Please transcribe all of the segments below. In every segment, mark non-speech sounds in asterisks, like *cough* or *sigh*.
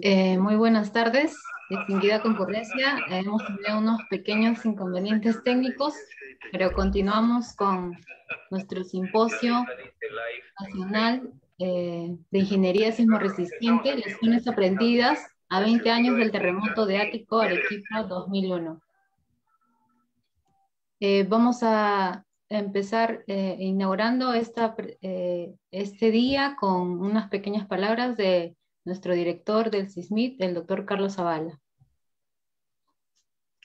Eh, muy buenas tardes, distinguida concurrencia. hemos tenido unos pequeños inconvenientes técnicos, pero continuamos con nuestro simposio nacional eh, de ingeniería sismo resistente, lecciones aprendidas a 20 años del terremoto de Ático, Arequipa 2001. Eh, vamos a empezar inaugurando esta, este día con unas pequeñas palabras de nuestro director del CISMIT, el doctor Carlos Zavala.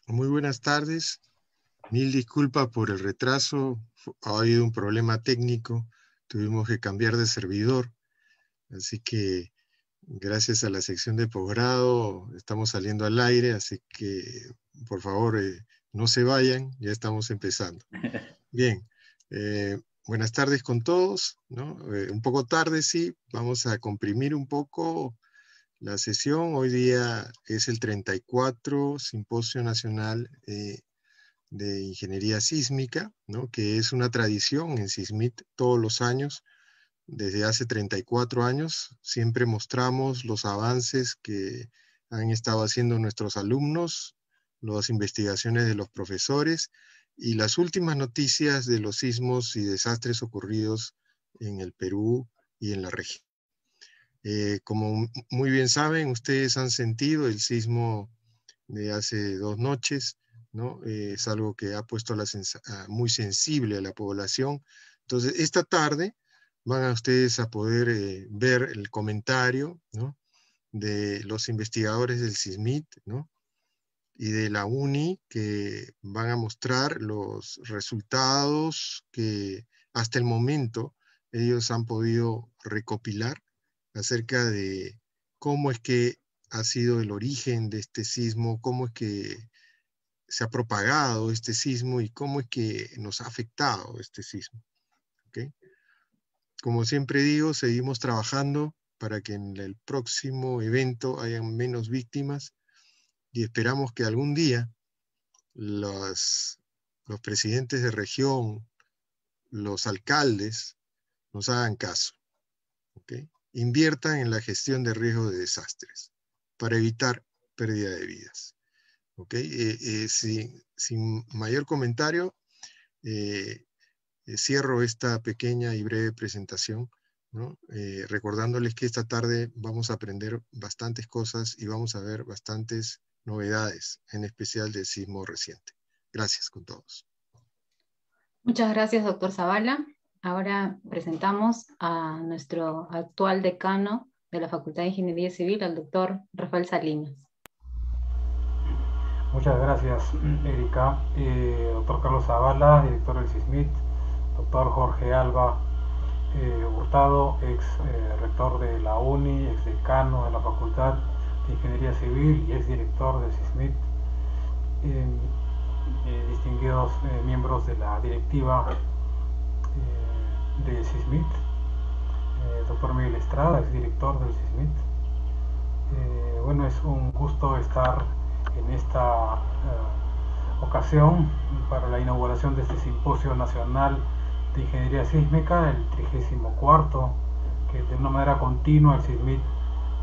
Muy buenas tardes. Mil disculpas por el retraso. Ha habido un problema técnico. Tuvimos que cambiar de servidor. Así que gracias a la sección de posgrado estamos saliendo al aire. Así que por favor eh, no se vayan. Ya estamos empezando. *laughs* Bien. Eh, Buenas tardes con todos, eh, un poco tarde, sí, vamos a comprimir un poco la sesión. Hoy día es el 34 Simposio Nacional eh, de Ingeniería Sísmica, ¿no? que es una tradición en SISMIT todos los años. Desde hace 34 años siempre mostramos los avances que han estado haciendo nuestros alumnos, las investigaciones de los profesores y las últimas noticias de los sismos y desastres ocurridos en el Perú y en la región. Eh, como muy bien saben, ustedes han sentido el sismo de hace dos noches, ¿no? Eh, es algo que ha puesto la muy sensible a la población. Entonces, esta tarde van a ustedes a poder eh, ver el comentario, ¿no? de los investigadores del SISMIT, ¿no? Y de la UNI que van a mostrar los resultados que hasta el momento ellos han podido recopilar acerca de cómo es que ha sido el origen de este sismo, cómo es que se ha propagado este sismo y cómo es que nos ha afectado este sismo. Como siempre digo, seguimos trabajando para que en el próximo evento hayan menos víctimas y esperamos que algún día los, los presidentes de región, los alcaldes, nos hagan caso. Inviertan en la gestión de riesgo de desastres para evitar pérdida de vidas. Eh, eh, sin, mayor comentario, eh, cierro esta pequeña y breve presentación, recordándoles que esta tarde vamos a aprender bastantes cosas y vamos a ver bastantes novedades, en especial del sismo reciente. Gracias con todos. Muchas gracias, doctor Zavala. Ahora presentamos a nuestro actual decano de la Facultad de Ingeniería Civil, al doctor Rafael Salinas. Muchas gracias, Erika. Eh, doctor Carlos Zavala, director del CISMIT, doctor Jorge Alba eh, Hurtado, ex eh, rector de la UNI, ex decano de la facultad, Ingeniería Civil y es director de CISMIT, eh, distinguidos eh, miembros de la directiva eh, de CISMIT, doctor Miguel Estrada, es director del CISMIT. bueno, es un gusto estar en esta ocasión para la inauguración de este Simposio Nacional de Ingeniería Sísmica, el 34 que de una manera continua el CISMIT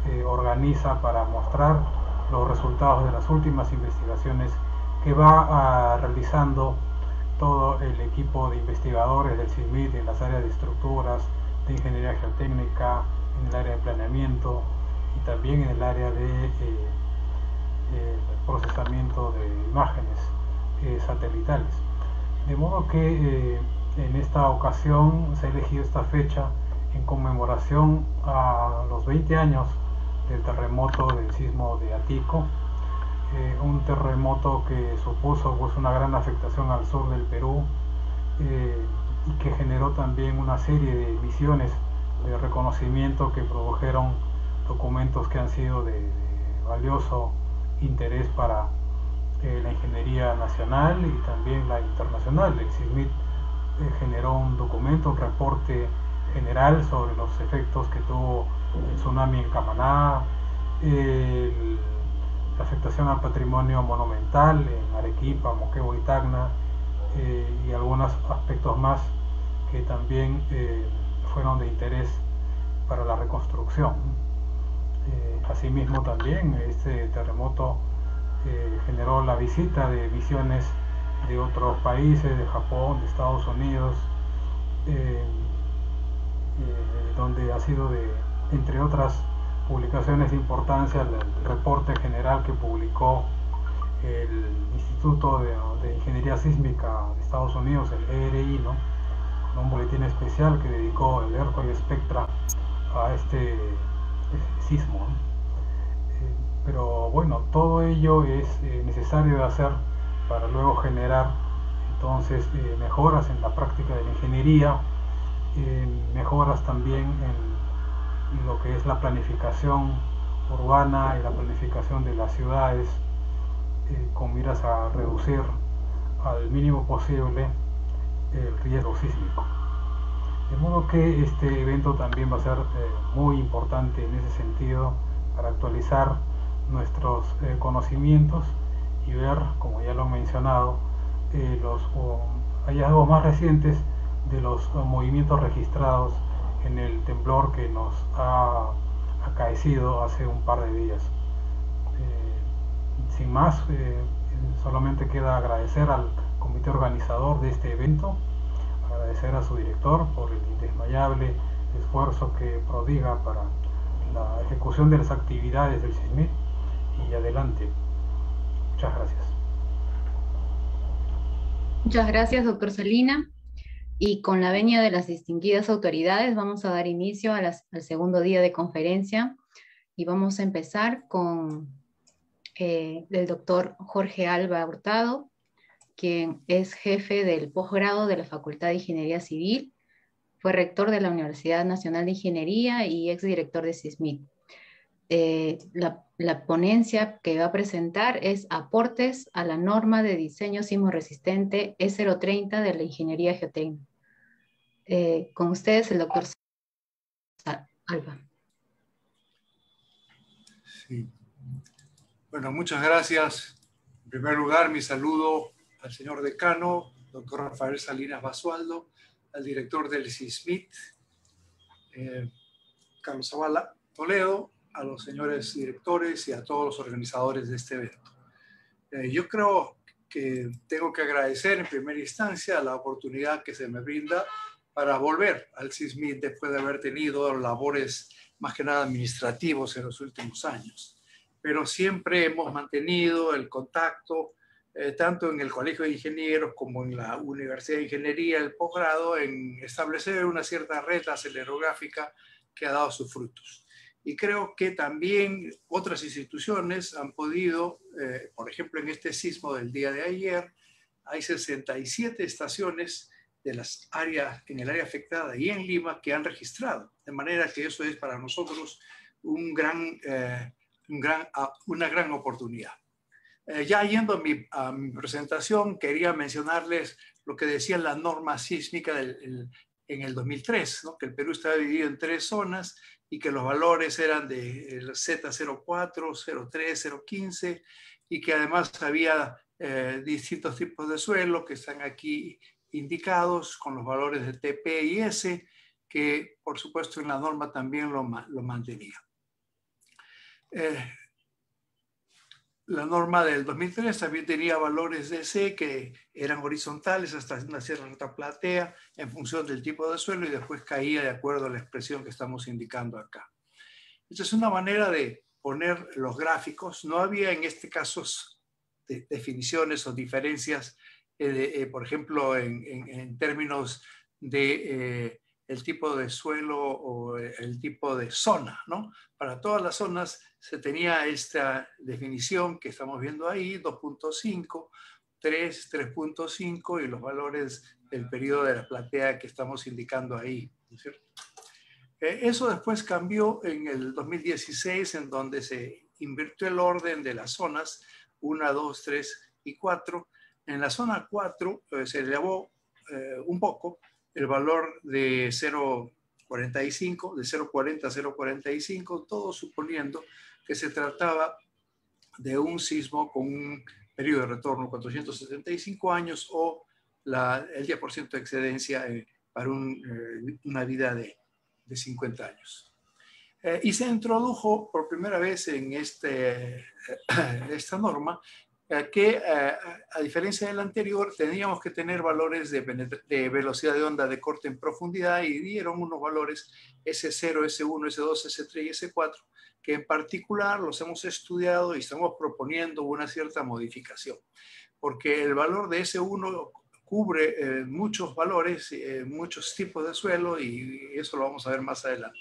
eh, organiza para mostrar los resultados de las últimas investigaciones que va ah, realizando todo el equipo de investigadores del CIMIT en las áreas de estructuras, de ingeniería geotécnica, en el área de planeamiento y también en el área de eh, eh, procesamiento de imágenes satelitales. De modo que en esta ocasión se ha elegido esta fecha en conmemoración a los 20 años del terremoto del sismo de Atico, eh, un terremoto que supuso pues, una gran afectación al sur del Perú eh, y que generó también una serie de misiones de reconocimiento que produjeron documentos que han sido de, valioso interés para eh, la ingeniería nacional y también la internacional. El CISMIT generó un documento, un reporte general sobre los efectos que tuvo el tsunami en Camaná, la afectación al patrimonio monumental en Arequipa, Moquegua y Tacna, eh, y algunos aspectos más que también eh, fueron de interés para la reconstrucción. asimismo también este terremoto generó la visita de visiones de otros países, de Japón, de Estados Unidos, donde ha sido de, entre otras publicaciones de importancia, el reporte general que publicó el Instituto de, Ingeniería Sísmica de Estados Unidos, el ERI, ¿no? un boletín especial que dedicó el y Spectra a este, sismo. Eh, pero bueno, todo ello es eh, necesario de hacer para luego generar entonces eh, mejoras en la práctica de la ingeniería, mejoras también en lo que es la planificación urbana y la planificación de las ciudades, eh, con miras a reducir al mínimo posible el riesgo sísmico. De modo que este evento también va a ser eh, muy importante en ese sentido para actualizar nuestros eh, conocimientos y ver, como ya lo he mencionado, los hallazgos más recientes de los movimientos registrados en el temblor que nos ha acaecido hace un par de días sin más, eh, solamente queda agradecer al comité organizador de este evento, agradecer a su director por el indesmayable esfuerzo que prodiga para la ejecución de las actividades del CISMIT y adelante. Muchas gracias. Muchas gracias, doctor Salina. Y con la venia de las distinguidas autoridades vamos a dar inicio al segundo día de conferencia y vamos a empezar con eh, del doctor Jorge Alba Hurtado, quien es jefe del posgrado de la Facultad de Ingeniería Civil, fue rector de la Universidad Nacional de Ingeniería y exdirector de CISMIT. Eh, la, ponencia que va a presentar es Aportes a la norma de diseño sismo resistente E030 de la Ingeniería Geotécnica. Eh, con ustedes el doctor Alba. Bueno, muchas gracias. En primer lugar, mi saludo al señor decano, doctor Rafael Salinas Basualdo, al director del CISMIT, eh, Carlos Zavala Toledo, a los señores directores y a todos los organizadores de este evento. Eh, yo creo que tengo que agradecer en primera instancia la oportunidad que se me brinda para volver al CISMIT después de haber tenido labores más que nada administrativos en los últimos años pero siempre hemos mantenido el contacto, eh, tanto en el Colegio de Ingenieros como en la Universidad de Ingeniería, el posgrado, en establecer una cierta red acelerográfica que ha dado sus frutos. Y creo que también otras instituciones han podido, eh, por ejemplo, en este sismo del día de ayer, hay 67 estaciones de las áreas, en el área afectada y en Lima que han registrado. De manera que eso es para nosotros un gran... Eh, gran, una gran oportunidad. Eh, ya yendo a mi, a mi, presentación, quería mencionarles lo que decía la norma sísmica del, en el 2003, ¿no? que el Perú estaba dividido en tres zonas y que los valores eran de Z04, 03, 015 y que además había eh, distintos tipos de suelo que están aquí indicados con los valores de TP y S, que por supuesto en la norma también lo, lo mantenía. Eh, la norma del 2003 también tenía valores de C que eran horizontales hasta una cierta platea en función del tipo de suelo y después caía de acuerdo a la expresión que estamos indicando acá. Esta es una manera de poner los gráficos. No había en este caso definiciones o diferencias, eh, eh, por ejemplo, en, términos de el tipo de suelo o el tipo de zona, ¿no? Para todas las zonas se tenía esta definición que estamos viendo ahí, 2.5, 3, 3.5 y los valores del periodo de la platea que estamos indicando ahí, ¿no es cierto? Eh, eso después cambió en el 2016, en donde se invirtió el orden de las zonas 1, 2, 3 y 4. En la zona 4 eh, se elevó eh, un poco el valor de 0,45, de 0,40 a 0,45, todo suponiendo que se trataba de un sismo con un periodo de retorno de 475 años o el 10% de excedencia eh, para eh, una vida de, de, 50 años. Eh, y se introdujo por primera vez en este, *coughs* esta norma que, eh, a diferencia del anterior, teníamos que tener valores de, de, velocidad de onda de corte en profundidad y dieron unos valores S0, S1, S2, S3 y S4, que en particular los hemos estudiado y estamos proponiendo una cierta modificación, porque el valor de S1 cubre eh, muchos valores, muchos tipos de suelo y eso lo vamos a ver más adelante.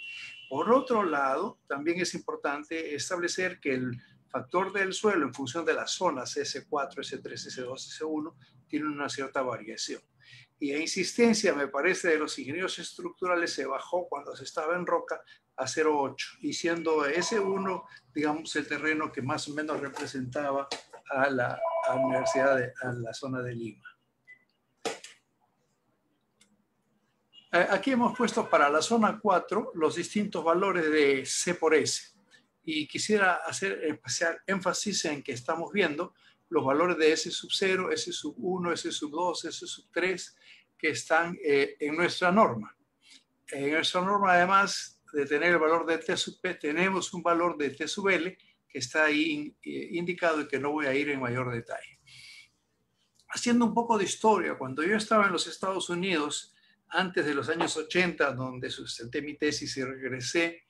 Por otro lado, también es importante establecer que el factor del suelo en función de las zonas S4, S3, S2, S1 tiene una cierta variación. Y a insistencia, me parece, de los ingenieros estructurales se bajó cuando se estaba en roca a 0,8 y siendo S1, digamos, el terreno que más o menos representaba a la, Universidad, de, a la zona de Lima. Eh, aquí hemos puesto para la zona 4 los distintos valores de C por S y quisiera hacer especial énfasis en que estamos viendo los valores de S sub 0, S sub 1, S sub 2, S sub 3 que están eh, en nuestra norma. En nuestra norma, además de tener el valor de T sub P, tenemos un valor de T sub L que está ahí eh, indicado y que no voy a ir en mayor detalle. Haciendo un poco de historia, cuando yo estaba en los Estados Unidos, antes de los años 80, donde sustenté mi tesis y regresé,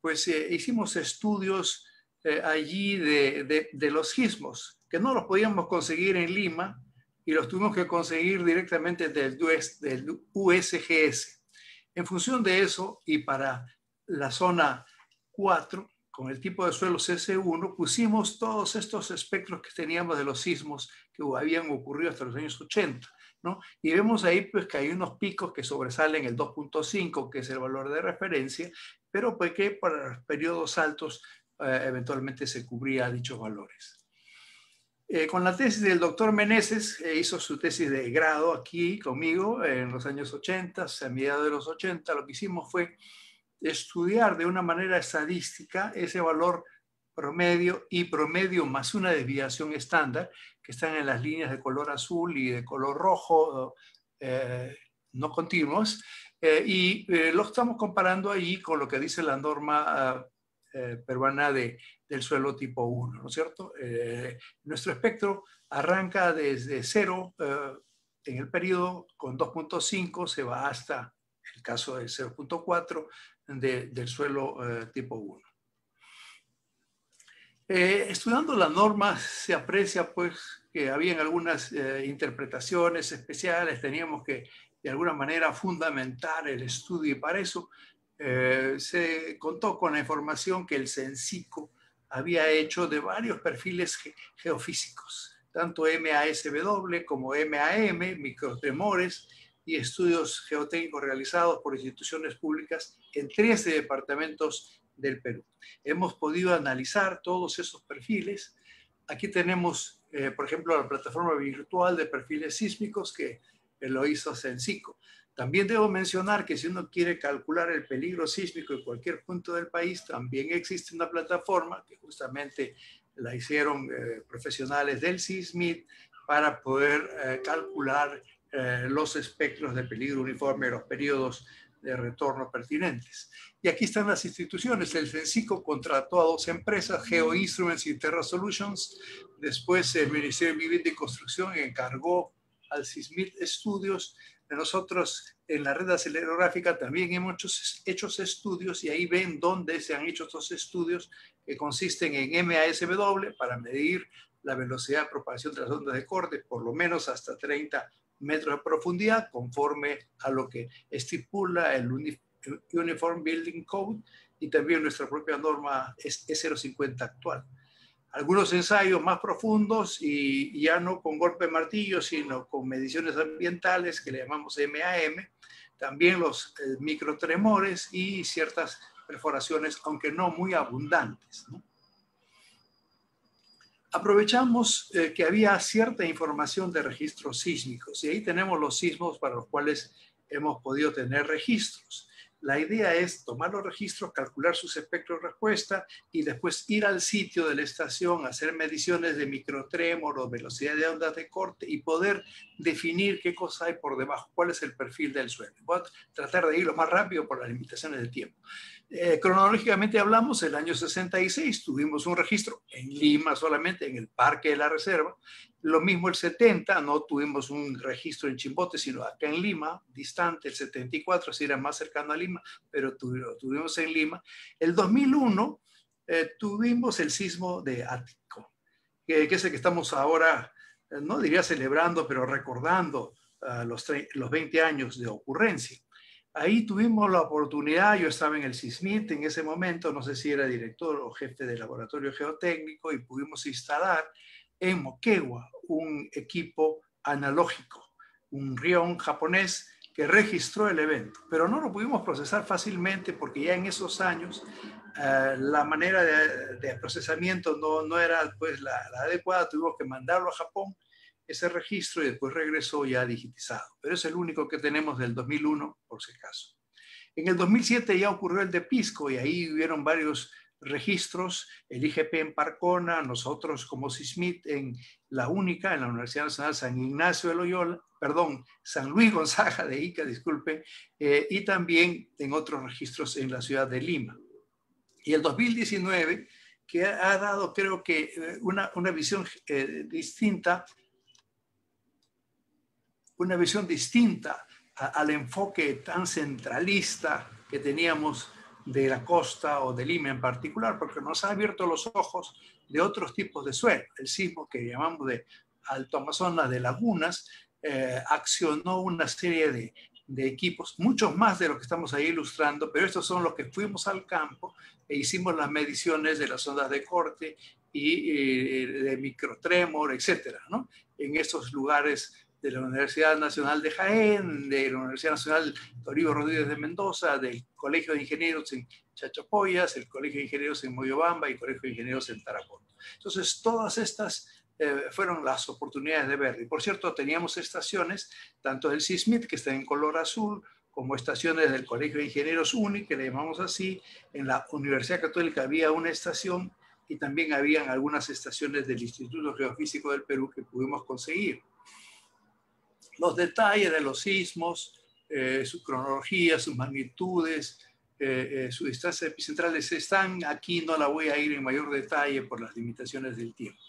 pues eh, hicimos estudios eh, allí de, los sismos, que no los podíamos conseguir en Lima y los tuvimos que conseguir directamente del, del USGS. En función de eso, y para la zona 4, con el tipo de suelo CS1, pusimos todos estos espectros que teníamos de los sismos que habían ocurrido hasta los años 80. ¿no? Y vemos ahí pues, que hay unos picos que sobresalen el 2.5, que es el valor de referencia, pero pues que para periodos altos eh, eventualmente se cubría dichos valores. Eh, con la tesis del doctor Meneses, eh, hizo su tesis de grado aquí conmigo en los años 80, a mediados de los 80, lo que hicimos fue estudiar de una manera estadística ese valor promedio y promedio más una desviación estándar que están en las líneas de color azul y de color rojo no continuos, eh, y eh, lo estamos comparando ahí con lo que dice la norma ah, eh, peruana de, del suelo tipo 1, ¿no es cierto? nuestro espectro arranca desde 0 en el periodo con 2.5, se va hasta el caso de 0.4 del suelo tipo 1. estudiando la norma se aprecia pues que habían algunas interpretaciones especiales, teníamos que de alguna manera fundamentar el estudio y para eso eh, se contó con la información que el CENCICO había hecho de varios perfiles geofísicos, tanto MASW como MAM, microtremores y estudios geotécnicos realizados por instituciones públicas en 13 departamentos del Perú. Hemos podido analizar todos esos perfiles. Aquí tenemos, eh, por ejemplo, la plataforma virtual de perfiles sísmicos que lo hizo Sensico. También debo mencionar que si uno quiere calcular el peligro sísmico en cualquier punto del país, también existe una plataforma que justamente la hicieron eh, profesionales del SISMIT para poder eh, calcular eh, los espectros de peligro uniforme, los periodos de retorno pertinentes. Y aquí están las instituciones. El CENSICO contrató a dos empresas, Geo Instruments y Terra Solutions. Después el Ministerio de Vivienda y Construcción encargó al SISMIT Estudios. Nosotros en la red acelerográfica también hemos hecho, estudios y ahí ven dónde se han hecho estos estudios que consisten en MASW para medir la velocidad de propagación de las ondas de corte, por lo menos hasta 30 metros de profundidad, conforme a lo que estipula el Uniform Building Code y también nuestra propia norma E050 actual algunos ensayos más profundos y ya no con golpe de martillo, sino con mediciones ambientales que le llamamos MAM, también los eh, microtremores y ciertas perforaciones, aunque no muy abundantes. Aprovechamos eh, que había cierta información de registros sísmicos y ahí tenemos los sismos para los cuales hemos podido tener registros. La idea es tomar los registros, calcular sus espectros de respuesta y después ir al sitio de la estación, hacer mediciones de microtrémor velocidad de ondas de corte y poder definir qué cosa hay por debajo, cuál es el perfil del suelo. Voy a tratar de ir lo más rápido por las limitaciones del tiempo. Eh, cronológicamente hablamos, el año 66 tuvimos un registro en Lima solamente, en el Parque de la Reserva. Lo mismo el 70, no tuvimos un registro en Chimbote, sino acá en Lima, distante, el 74, así era más cercano a Lima, pero tuvimos en Lima. El 2001 eh, tuvimos el sismo de Ático, que, es el que estamos ahora, eh, no diría celebrando, pero recordando ah, los, los 20 años de ocurrencia. Ahí tuvimos la oportunidad, yo estaba en el CISMIT en ese momento, no sé si era director o jefe de laboratorio geotécnico, y pudimos instalar en Moquegua un equipo analógico, un rion japonés que registró el evento, pero no lo pudimos procesar fácilmente porque ya en esos años eh, la manera de, procesamiento no, no era pues, la, la, adecuada, tuvimos que mandarlo a Japón ese registro y después regresó ya digitizado. Pero es el único que tenemos del 2001, por si acaso. En el 2007 ya ocurrió el de Pisco y ahí hubieron varios registros, el IGP en Parcona, nosotros como CISMIT en la única, en la Universidad Nacional San Ignacio de Loyola, perdón, San Luis Gonzaga de Ica, disculpe, eh, y también en otros registros en la ciudad de Lima. Y el 2019, que ha dado creo que eh, una, una visión eh, distinta una visión distinta al enfoque tan centralista que teníamos de la costa o de Lima en particular, porque nos ha abierto los ojos de otros tipos de suelo. El sismo que llamamos de Alto Amazonas de lagunas eh, accionó una serie de, equipos, muchos más de lo que estamos ahí ilustrando, pero estos son los que fuimos al campo e hicimos las mediciones de las ondas de corte y, eh, de microtremor, etcétera, ¿no? En estos lugares de la Universidad Nacional de Jaén, de la Universidad Nacional Toribio Rodríguez de Mendoza, del Colegio de Ingenieros en Chachapoyas, el Colegio de Ingenieros en Moyobamba y el Colegio de Ingenieros en Tarapoto. Entonces, todas estas eh, fueron las oportunidades de ver. Y por cierto, teníamos estaciones, tanto del CISMIT, que está en color azul, como estaciones del Colegio de Ingenieros UNI, que le llamamos así. En la Universidad Católica había una estación y también habían algunas estaciones del Instituto Geofísico del Perú que pudimos conseguir los detalles de los sismos, eh, su cronología, sus magnitudes, eh, eh, su distancia epicentrales están aquí, no la voy a ir en mayor detalle por las limitaciones del tiempo.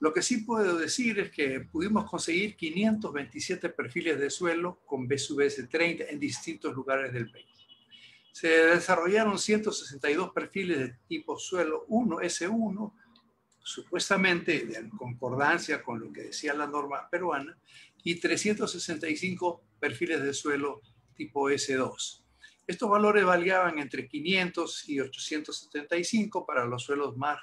Lo que sí puedo decir es que pudimos conseguir 527 perfiles de suelo con BSUBS 30 en distintos lugares del país. Se desarrollaron 162 perfiles de tipo suelo 1, S1, supuestamente en concordancia con lo que decía la norma peruana, y 365 perfiles de suelo tipo S2. Estos valores variaban entre 500 y 875 para los suelos más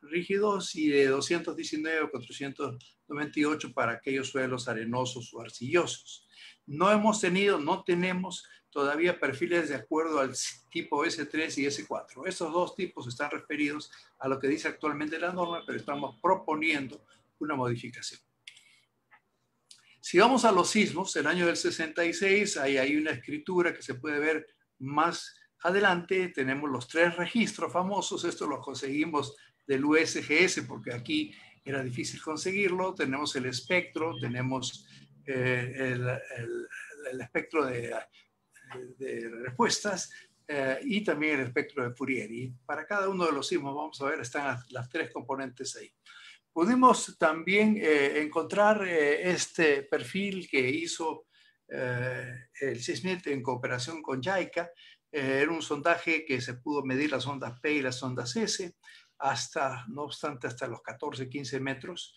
rígidos y de 219 a 498 para aquellos suelos arenosos o arcillosos. No hemos tenido, no tenemos todavía perfiles de acuerdo al tipo S3 y S4. Estos dos tipos están referidos a lo que dice actualmente la norma, pero estamos proponiendo una modificación. Si vamos a los sismos, el año del 66, ahí hay una escritura que se puede ver más adelante. Tenemos los tres registros famosos, esto lo conseguimos del USGS porque aquí era difícil conseguirlo. Tenemos el espectro, tenemos eh, el, espectro de, respuestas eh, y también el espectro de Fourier. Y para cada uno de los sismos, vamos a ver, están las tres componentes ahí. Pudimos también eh, encontrar eh, este perfil que hizo eh, el CISMIT en cooperación con JICA. era un sondaje que se pudo medir las ondas P y las ondas S, hasta, no obstante, hasta los 14, 15 metros.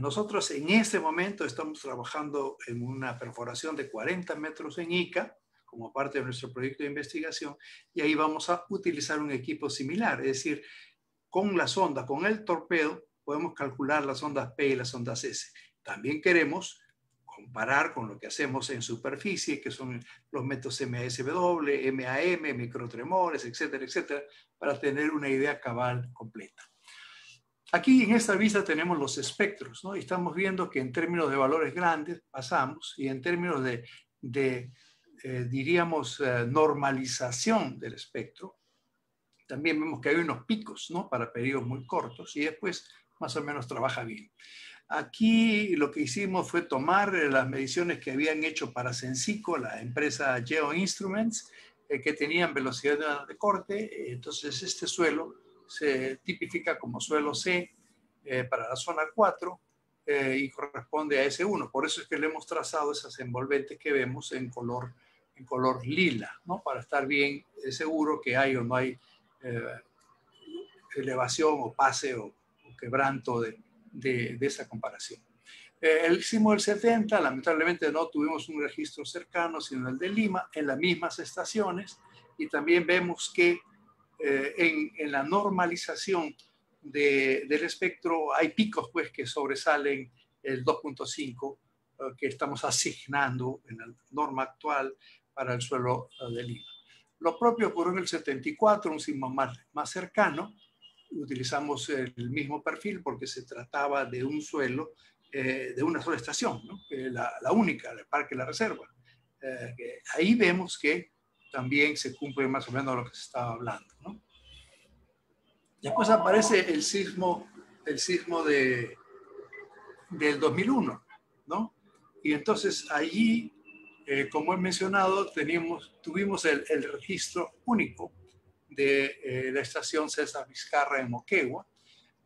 nosotros en este momento estamos trabajando en una perforación de 40 metros en ICA, como parte de nuestro proyecto de investigación, y ahí vamos a utilizar un equipo similar, es decir, con la sonda, con el torpedo, podemos calcular las ondas P y las ondas S. También queremos comparar con lo que hacemos en superficie, que son los métodos MASW, MAM, microtremores, etcétera, etcétera, para tener una idea cabal completa. Aquí en esta vista tenemos los espectros, ¿no? Y estamos viendo que en términos de valores grandes pasamos y en términos de, eh, diríamos, eh, normalización del espectro, también vemos que hay unos picos, ¿no? Para periodos muy cortos y después más o menos trabaja bien. Aquí lo que hicimos fue tomar las mediciones que habían hecho para Sensico, la empresa Geo Instruments, que tenían velocidad de corte. Entonces, este suelo se tipifica como suelo C para la zona 4 y corresponde a ese 1. Por eso es que le hemos trazado esas envolventes que vemos en color, en color lila, ¿no? para estar bien seguro que hay o no hay elevación o pase o, quebranto de, de, esa comparación. Eh, el sismo del 70, lamentablemente no tuvimos un registro cercano, sino el de Lima, en las mismas estaciones, y también vemos que eh, en, la normalización de, del espectro hay picos pues, que sobresalen el 2.5 eh, que estamos asignando en la norma actual para el suelo de Lima. Lo propio ocurrió en el 74, un sismo más cercano, utilizamos el mismo perfil porque se trataba de un suelo eh, de una sola estación, ¿no? la, la, única, el Parque La Reserva. Eh, ahí vemos que también se cumple más o menos lo que se estaba hablando. ¿no? Después aparece el sismo, el sismo de, del 2001, ¿no? Y entonces allí, eh, como he mencionado, teníamos, tuvimos el, el registro único de eh, la estación César Vizcarra en Moquegua,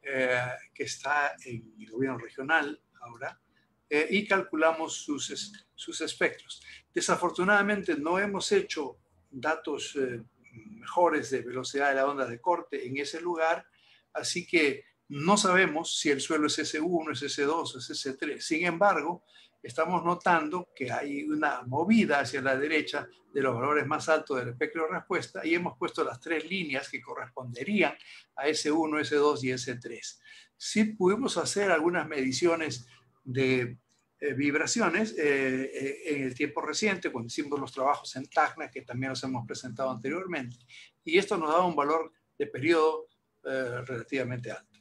eh, que está en el gobierno regional ahora, eh, y calculamos sus, sus espectros. Desafortunadamente no hemos hecho datos mejores de velocidad de la onda de corte en ese lugar, así que no sabemos si el suelo es S1, es S2, es S3. Sin embargo, estamos notando que hay una movida hacia la derecha de los valores más altos del espectro de respuesta y hemos puesto las tres líneas que corresponderían a S1, S2 y S3. Sí pudimos hacer algunas mediciones de eh, vibraciones eh, eh, en el tiempo reciente, cuando hicimos los trabajos en Tacna, que también los hemos presentado anteriormente, y esto nos daba un valor de periodo relativamente alto.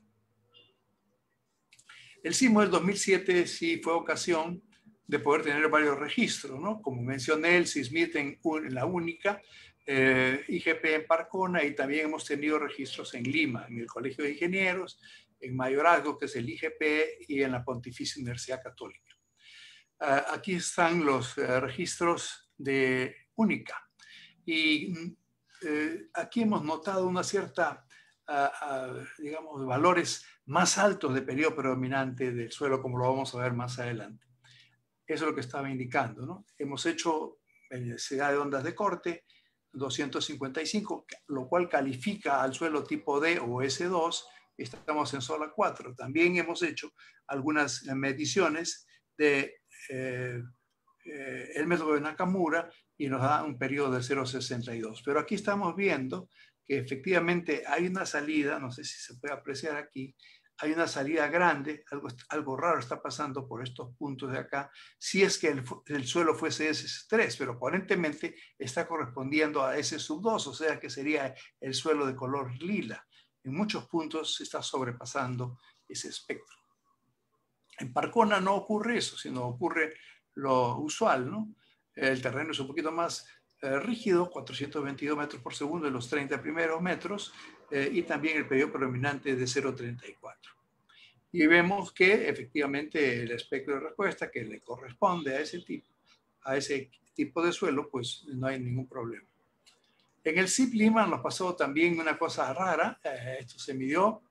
El sismo del 2007 sí fue ocasión de poder tener varios registros, ¿no? Como mencioné, el SISMIT en, la única, eh, IGP en Parcona y también hemos tenido registros en Lima, en el Colegio de Ingenieros, en Mayorazgo, que es el IGP, y en la Pontificia Universidad Católica. Ah, aquí están los eh, registros de única. Y eh, aquí hemos notado una cierta, ah, ah, digamos, valores más altos de periodo predominante del suelo, como lo vamos a ver más adelante. Eso es lo que estaba indicando. ¿no? Hemos hecho velocidad de ondas de corte 255, lo cual califica al suelo tipo D o S2. Estamos en sola 4. También hemos hecho algunas mediciones de eh, eh, el método de Nakamura y nos da un periodo de 0,62. Pero aquí estamos viendo que efectivamente hay una salida, no sé si se puede apreciar aquí, hay una salida grande, algo, raro está pasando por estos puntos de acá, si es que el, suelo fuese S3, pero aparentemente está correspondiendo a S sub 2, o sea que sería el suelo de color lila. En muchos puntos se está sobrepasando ese espectro. En Parcona no ocurre eso, sino ocurre lo usual, ¿no? El terreno es un poquito más eh, rígido, 422 metros por segundo en los 30 primeros metros, eh, y también el periodo predominante de 0,34. Y vemos que efectivamente el espectro de respuesta que le corresponde a ese tipo, a ese tipo de suelo, pues no hay ningún problema. En el CIP Lima nos pasó también una cosa rara, eh, esto se midió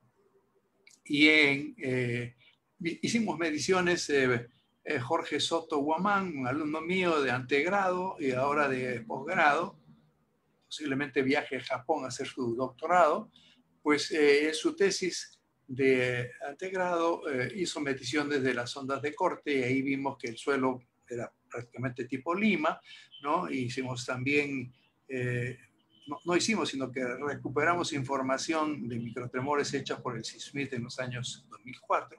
y en, eh, hicimos mediciones, Jorge Soto Guamán, un alumno mío de antegrado y ahora de posgrado, posiblemente viaje a Japón a hacer su doctorado, pues eh, en su tesis de antegrado eh, hizo mediciones de las ondas de corte y ahí vimos que el suelo era prácticamente tipo Lima, ¿no? hicimos también, eh, no, hicimos, sino que recuperamos información de microtremores hecha por el SISMIT en los años 2004.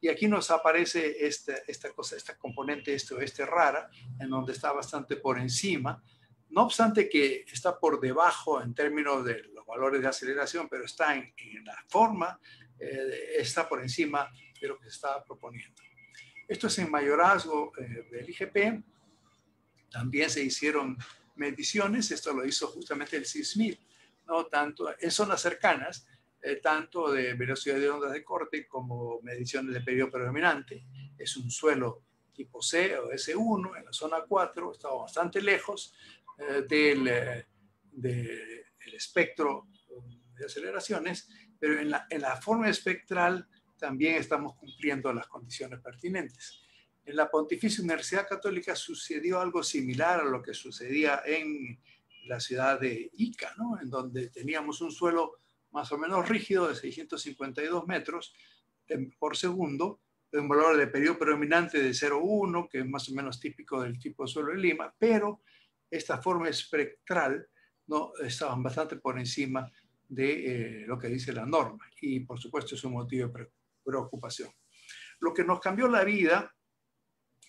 Y aquí nos aparece esta, esta cosa, esta componente este oeste rara, en donde está bastante por encima, no obstante que está por debajo en términos de los valores de aceleración, pero está en, la forma, eh, está por encima de lo que se estaba proponiendo. Esto es en mayorazgo eh, del IGP. También se hicieron mediciones, esto lo hizo justamente el SISMIL, ¿no? tanto en zonas cercanas, eh, tanto de velocidad de ondas de corte como mediciones de periodo predominante. Es un suelo tipo C o S1 en la zona 4, estaba bastante lejos, del, eh, del espectro de aceleraciones, pero en la, en la forma espectral también estamos cumpliendo las condiciones pertinentes. En la Pontificia Universidad Católica sucedió algo similar a lo que sucedía en la ciudad de Ica, ¿no? en donde teníamos un suelo más o menos rígido de 652 metros por segundo, de un valor de periodo predominante de 0,1, que es más o menos típico del tipo de suelo de Lima, pero esta forma espectral no estaban bastante por encima de eh, lo que dice la norma y por supuesto es un motivo de preocupación. Lo que nos cambió la vida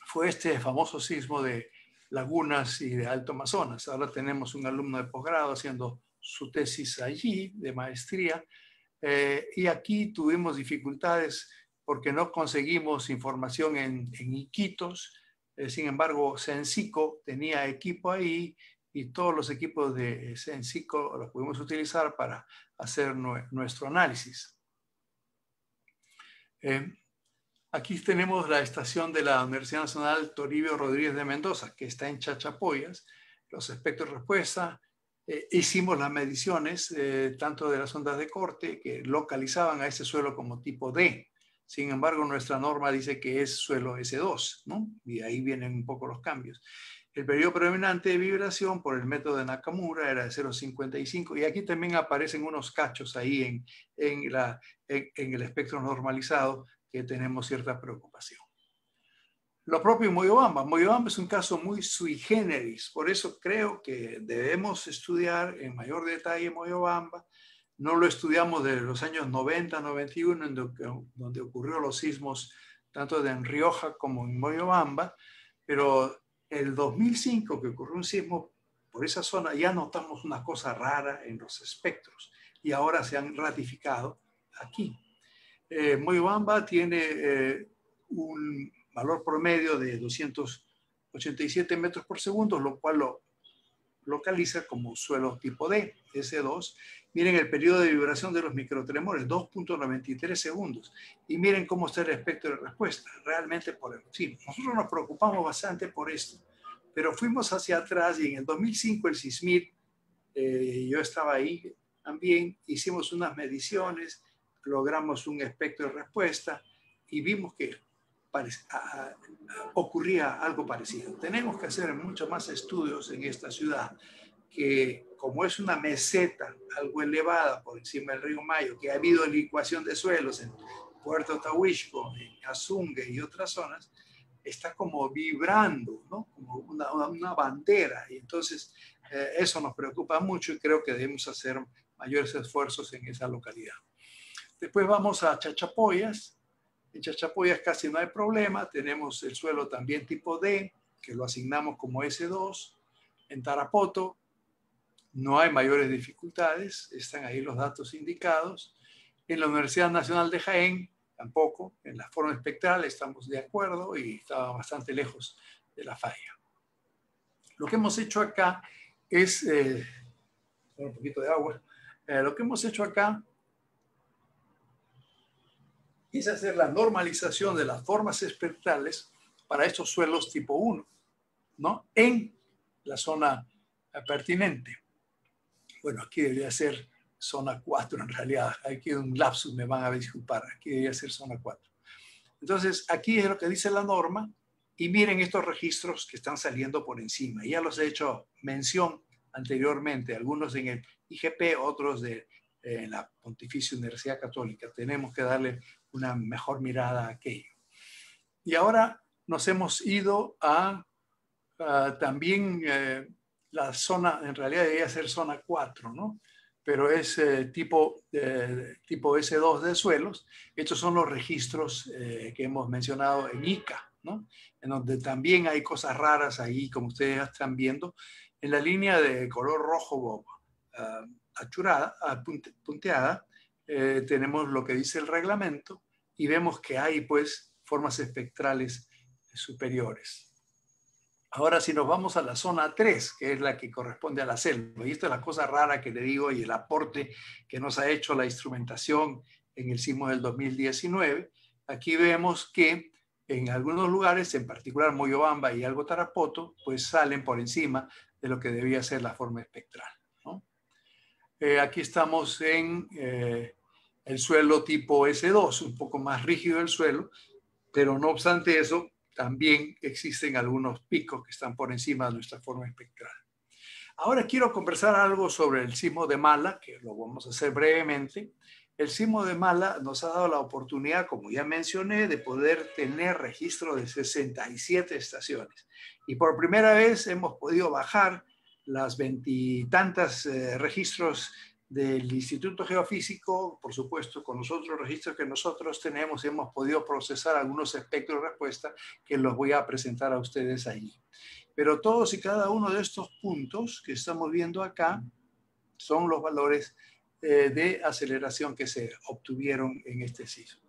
fue este famoso sismo de Lagunas y de Alto Amazonas. Ahora tenemos un alumno de posgrado haciendo su tesis allí de maestría eh, y aquí tuvimos dificultades porque no conseguimos información en, en Iquitos. Eh, sin embargo, Sensico tenía equipo ahí y todos los equipos de Sensico los pudimos utilizar para hacer nuestro análisis. Eh, aquí tenemos la estación de la Universidad Nacional Toribio Rodríguez de Mendoza, que está en Chachapoyas. Los espectros de respuesta, eh, hicimos las mediciones eh, tanto de las ondas de corte que localizaban a ese suelo como tipo D. Sin embargo, nuestra norma dice que es suelo S2, ¿no? Y ahí vienen un poco los cambios. El periodo predominante de vibración por el método de Nakamura era de 0,55 y aquí también aparecen unos cachos ahí en, en, el espectro normalizado que tenemos cierta preocupación. Lo propio Moyobamba. Moyobamba es un caso muy sui generis, por eso creo que debemos estudiar en mayor detalle Moyobamba. No lo estudiamos desde los años 90, 91, en donde, donde ocurrió los sismos tanto en Rioja como en Moyobamba, pero el 2005 que ocurrió un sismo por esa zona, ya notamos una cosa rara en los espectros y ahora se han ratificado aquí. Eh, Moyobamba tiene eh, un valor promedio de 287 metros por segundo, lo cual lo localiza como suelo tipo D, S2. Miren el periodo de vibración de los microtremores, 2.93 segundos. Y miren cómo está el espectro de respuesta. Realmente, por sí, nosotros nos preocupamos bastante por esto, pero fuimos hacia atrás y en el 2005 el SISMIT, eh, yo estaba ahí también, hicimos unas mediciones, logramos un espectro de respuesta y vimos que ocurría algo parecido. Tenemos que hacer muchos más estudios en esta ciudad, que como es una meseta algo elevada por encima del río Mayo, que ha habido licuación de suelos en Puerto Tahuishco, en Azungue y otras zonas, está como vibrando, ¿no? como una, una bandera. Y entonces eh, eso nos preocupa mucho y creo que debemos hacer mayores esfuerzos en esa localidad. Después vamos a Chachapoyas, en Chachapoyas casi no hay problema, tenemos el suelo también tipo D, que lo asignamos como S2. En Tarapoto no hay mayores dificultades, están ahí los datos indicados. En la Universidad Nacional de Jaén tampoco, en la forma espectral estamos de acuerdo y estaba bastante lejos de la falla. Lo que hemos hecho acá es, eh, un poquito de agua, eh, lo que hemos hecho acá es hacer la normalización de las formas espectrales para estos suelos tipo 1, ¿no? En la zona pertinente. Bueno, aquí debería ser zona 4 en realidad. Aquí un lapsus, me van a disculpar. Aquí debería ser zona 4. Entonces, aquí es lo que dice la norma y miren estos registros que están saliendo por encima. Ya los he hecho mención anteriormente, algunos en el IGP, otros de, eh, en la Pontificia Universidad Católica. Tenemos que darle una mejor mirada a aquello. Y ahora nos hemos ido a, también eh, la zona, en realidad debería ser zona 4, ¿no? Pero es eh, tipo, tipo S2 de suelos. Estos son los registros eh, que hemos mencionado en ICA, ¿no? En donde también hay cosas raras ahí, como ustedes están viendo. En la línea de color rojo achurada, punteada, eh, tenemos lo que dice el reglamento y vemos que hay pues formas espectrales superiores. Ahora si nos vamos a la zona 3, que es la que corresponde a la selva, y esto es la cosa rara que le digo y el aporte que nos ha hecho la instrumentación en el sismo del 2019, aquí vemos que en algunos lugares, en particular Moyobamba y algo Tarapoto, pues salen por encima de lo que debía ser la forma espectral. ¿no? aquí estamos en el suelo tipo S2, un poco más rígido el suelo, pero no obstante eso, también existen algunos picos que están por encima de nuestra forma espectral. Ahora quiero conversar algo sobre el sismo de Mala, que lo vamos a hacer brevemente. El sismo de Mala nos ha dado la oportunidad, como ya mencioné, de poder tener registro de 67 estaciones. Y por primera vez hemos podido bajar las veintitantas eh, registros del Instituto Geofísico, por supuesto, con los otros registros que nosotros tenemos, hemos podido procesar algunos espectros de respuesta que los voy a presentar a ustedes allí. Pero todos y cada uno de estos puntos que estamos viendo acá son los valores eh, de aceleración que se obtuvieron en este sismo.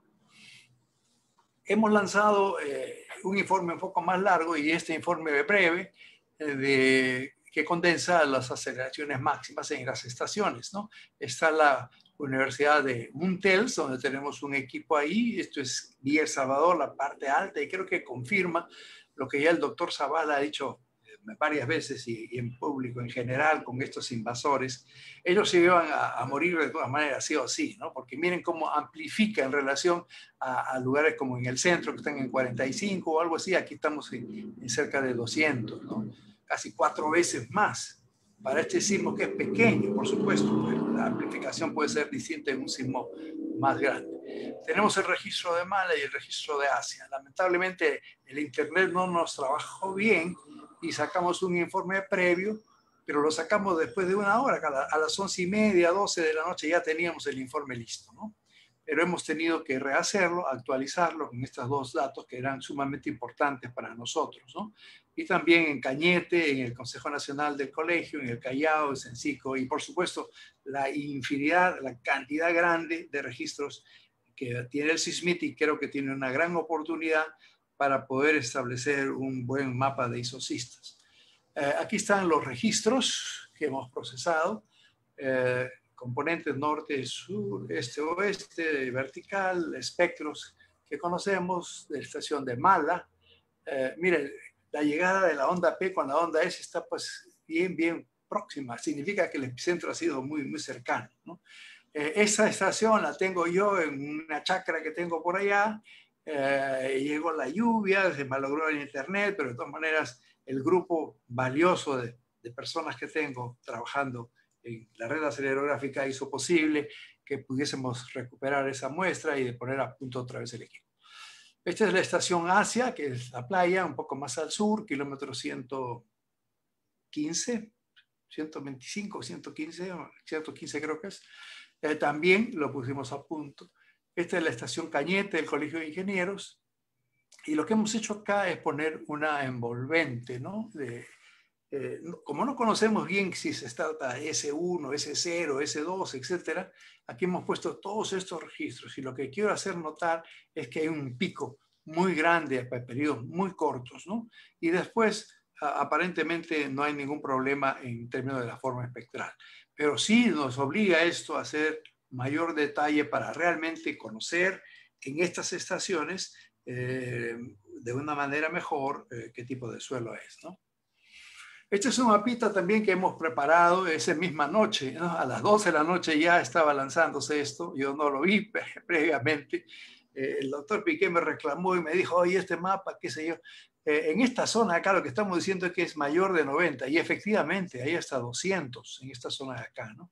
Hemos lanzado eh, un informe un poco más largo y este informe breve eh, de que condensa las aceleraciones máximas en las estaciones. ¿no? Está la Universidad de Muntels, donde tenemos un equipo ahí. Esto es El Salvador, la parte alta, y creo que confirma lo que ya el doctor Zavala ha dicho eh, varias veces y, en público en general con estos invasores, ellos se iban a, morir de todas maneras, sí o sí, ¿no? Porque miren cómo amplifica en relación a, lugares como en el centro, que están en 45 o algo así, aquí estamos en, en cerca de 200, ¿no? Casi cuatro veces más para este sismo que es pequeño, por supuesto, pues la amplificación puede ser distinta en un sismo más grande. Tenemos el registro de Mala y el registro de Asia. Lamentablemente el Internet no nos trabajó bien y sacamos un informe previo, pero lo sacamos después de una hora, a las once y media, doce de la noche ya teníamos el informe listo, ¿no? pero hemos tenido que rehacerlo, actualizarlo con estos dos datos que eran sumamente importantes para nosotros, ¿no? Y también en Cañete, en el Consejo Nacional del Colegio, en el Callao, en Sencico, y por supuesto la infinidad, la cantidad grande de registros que tiene el SISMIT y creo que tiene una gran oportunidad para poder establecer un buen mapa de isocistas. Eh, aquí están los registros que hemos procesado. Eh, componentes norte, sur, este, oeste, vertical, espectros que conocemos de la estación de Mala. Eh, miren, la llegada de la onda P con la onda S está pues bien, bien próxima. Significa que el epicentro ha sido muy, muy cercano. ¿no? Eh, esa estación la tengo yo en una chacra que tengo por allá. Eh, llegó la lluvia, se malogró el internet, pero de todas maneras el grupo valioso de, de personas que tengo trabajando la red acelerográfica hizo posible que pudiésemos recuperar esa muestra y de poner a punto otra vez el equipo. Esta es la estación Asia, que es la playa, un poco más al sur, kilómetro 115, 125, 115, 115 creo que es. Eh, también lo pusimos a punto. Esta es la estación Cañete del Colegio de Ingenieros. Y lo que hemos hecho acá es poner una envolvente, ¿no? De, eh, como no conocemos bien si se trata de S1, S0, S2, etcétera, aquí hemos puesto todos estos registros y lo que quiero hacer notar es que hay un pico muy grande para periodos muy cortos, ¿no? Y después, aparentemente, no hay ningún problema en términos de la forma espectral. Pero sí nos obliga esto a hacer mayor detalle para realmente conocer en estas estaciones eh, de una manera mejor eh, qué tipo de suelo es, ¿no? Este es un mapita también que hemos preparado esa misma noche, a las 12 de la noche ya estaba lanzándose esto, yo no lo vi *laughs* previamente. Eh, el doctor Piqué me reclamó y me dijo, oye, este mapa, qué sé yo, eh, en esta zona acá lo que estamos diciendo es que es mayor de 90 y efectivamente ahí hasta 200 en esta zona de acá, ¿no?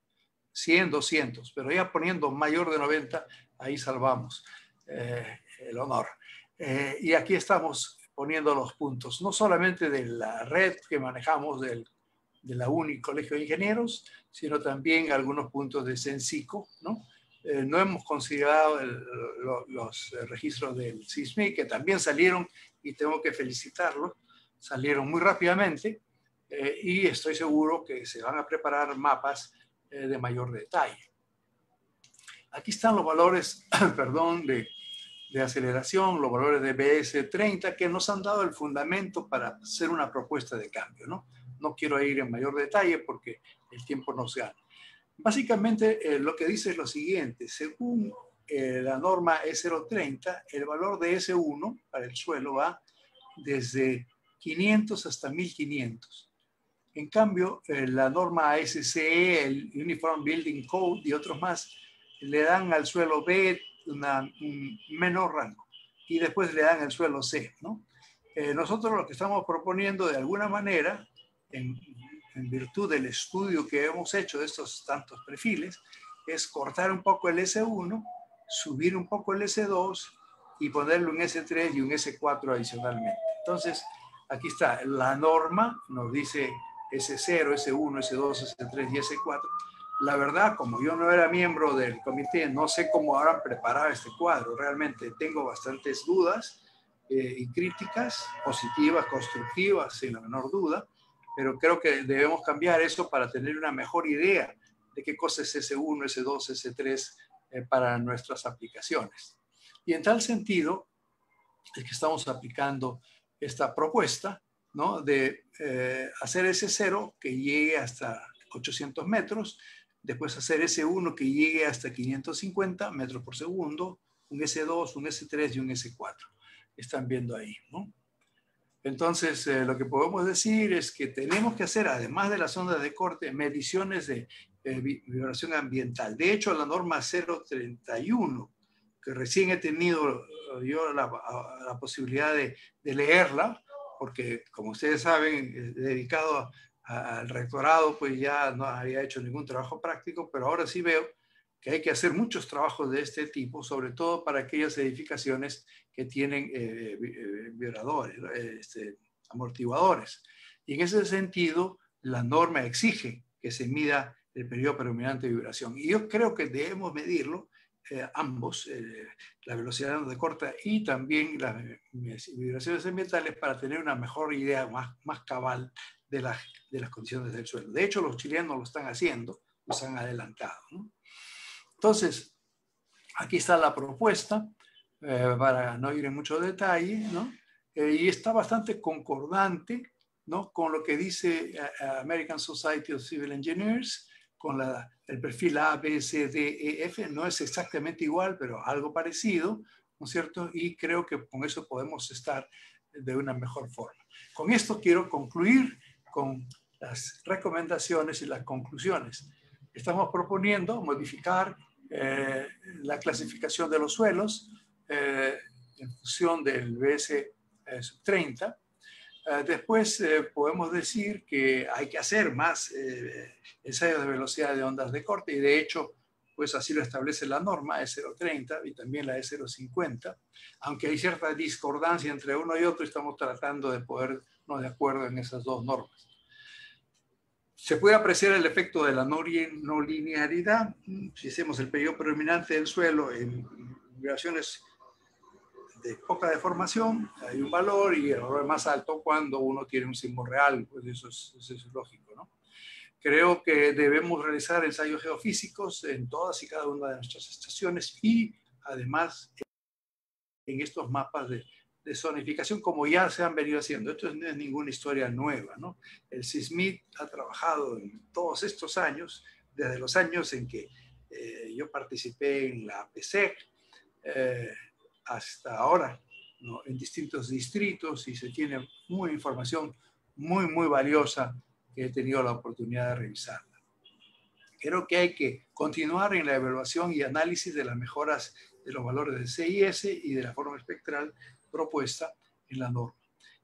100, 200, pero ya poniendo mayor de 90, ahí salvamos eh, el honor. y aquí estamos poniendo los puntos, no solamente de la red que manejamos del, de la UNI Colegio de Ingenieros, sino también algunos puntos de Sensico, ¿no? Eh, no hemos considerado los registros del SISMI, que también salieron, y tengo que felicitarlos, salieron muy rápidamente, eh, y estoy seguro que se van a preparar mapas eh, de mayor detalle. Aquí están los valores, *clears throat* perdón, de de aceleración, los valores de BS30, que nos han dado el fundamento para hacer una propuesta de cambio. No, no quiero ir en mayor detalle porque el tiempo nos gana. Básicamente eh, lo que dice es lo siguiente, según eh, la norma E030, el valor de S1 para el suelo va desde 500 hasta 1500. En cambio, eh, la norma ASCE, el Uniform Building Code y otros más, le dan al suelo B una, un menor rango y después le dan el suelo C. ¿no? Eh, nosotros lo que estamos proponiendo de alguna manera, en, en virtud del estudio que hemos hecho de estos tantos perfiles, es cortar un poco el S1, subir un poco el S2 y ponerle un S3 y un S4 adicionalmente. Entonces, aquí está, la norma nos dice S0, S1, S2, S3 y S4. La verdad, como yo no era miembro del comité, no sé cómo habrán preparado este cuadro. Realmente tengo bastantes dudas eh, y críticas, positivas, constructivas, sin la menor duda, pero creo que debemos cambiar eso para tener una mejor idea de qué cosa es S1, S2, S3 para nuestras aplicaciones. Y en tal sentido, es que estamos aplicando esta propuesta ¿no? de eh, hacer ese 0 que llegue hasta 800 metros, después hacer ese 1 que llegue hasta 550 metros por segundo, un S2, un S3 y un S4. Están viendo ahí. ¿no? Entonces, eh, lo que podemos decir es que tenemos que hacer, además de las ondas de corte, mediciones de eh, vibración ambiental. De hecho, la norma 031, que recién he tenido yo la, posibilidad de, leerla, porque como ustedes saben, dedicado al rectorado, pues ya no había hecho ningún trabajo práctico, pero ahora sí veo que hay que hacer muchos trabajos de este tipo, sobre todo para aquellas edificaciones que tienen eh, eh vibradores, este, amortiguadores. Y en ese sentido, la norma exige que se mida el periodo predominante de vibración. Y yo creo que debemos medirlo eh, ambos, eh, la velocidad de corta y también las vibraciones ambientales para tener una mejor idea más, más cabal de las, de las condiciones del suelo. De hecho, los chilenos lo están haciendo, los han adelantado. Entonces, aquí está la propuesta, eh, para no ir en mucho detalle, ¿no? Eh, y está bastante concordante ¿no? con lo que dice eh, American Society of Civil Engineers, con la, el perfil A, B, C, D, E, F, no es exactamente igual, pero algo parecido, ¿no es cierto? Y creo que con eso podemos estar de una mejor forma. Con esto quiero concluir con las recomendaciones y las conclusiones. Estamos proponiendo modificar eh, la clasificación de los suelos eh, en función del BS eh, 30 eh, después podemos decir que hay que hacer más ensayos de velocidad de ondas de corte y de hecho, pues así lo establece la norma E030 y también la E050, aunque hay cierta discordancia entre uno y otro, estamos tratando de podernos de acuerdo en esas dos normas. Se puede apreciar el efecto de la no, linearidad si hacemos el periodo predominante del suelo en vibraciones de poca deformación, hay un valor y el valor más alto cuando uno tiene un sismo real, pues eso es, eso es lógico, ¿no? Creo que debemos realizar ensayos geofísicos en todas y cada una de nuestras estaciones y además en estos mapas de, de zonificación como ya se han venido haciendo. Esto no es ninguna historia nueva, ¿no? El SISMIT ha trabajado en todos estos años, desde los años en que eh, yo participé en la PSEC, eh, hasta ahora ¿no? en distintos distritos y se tiene muy información muy, muy valiosa que he tenido la oportunidad de revisarla. Creo que hay que continuar en la evaluación y análisis de las mejoras de los valores de CIS y de la forma espectral propuesta en la norma.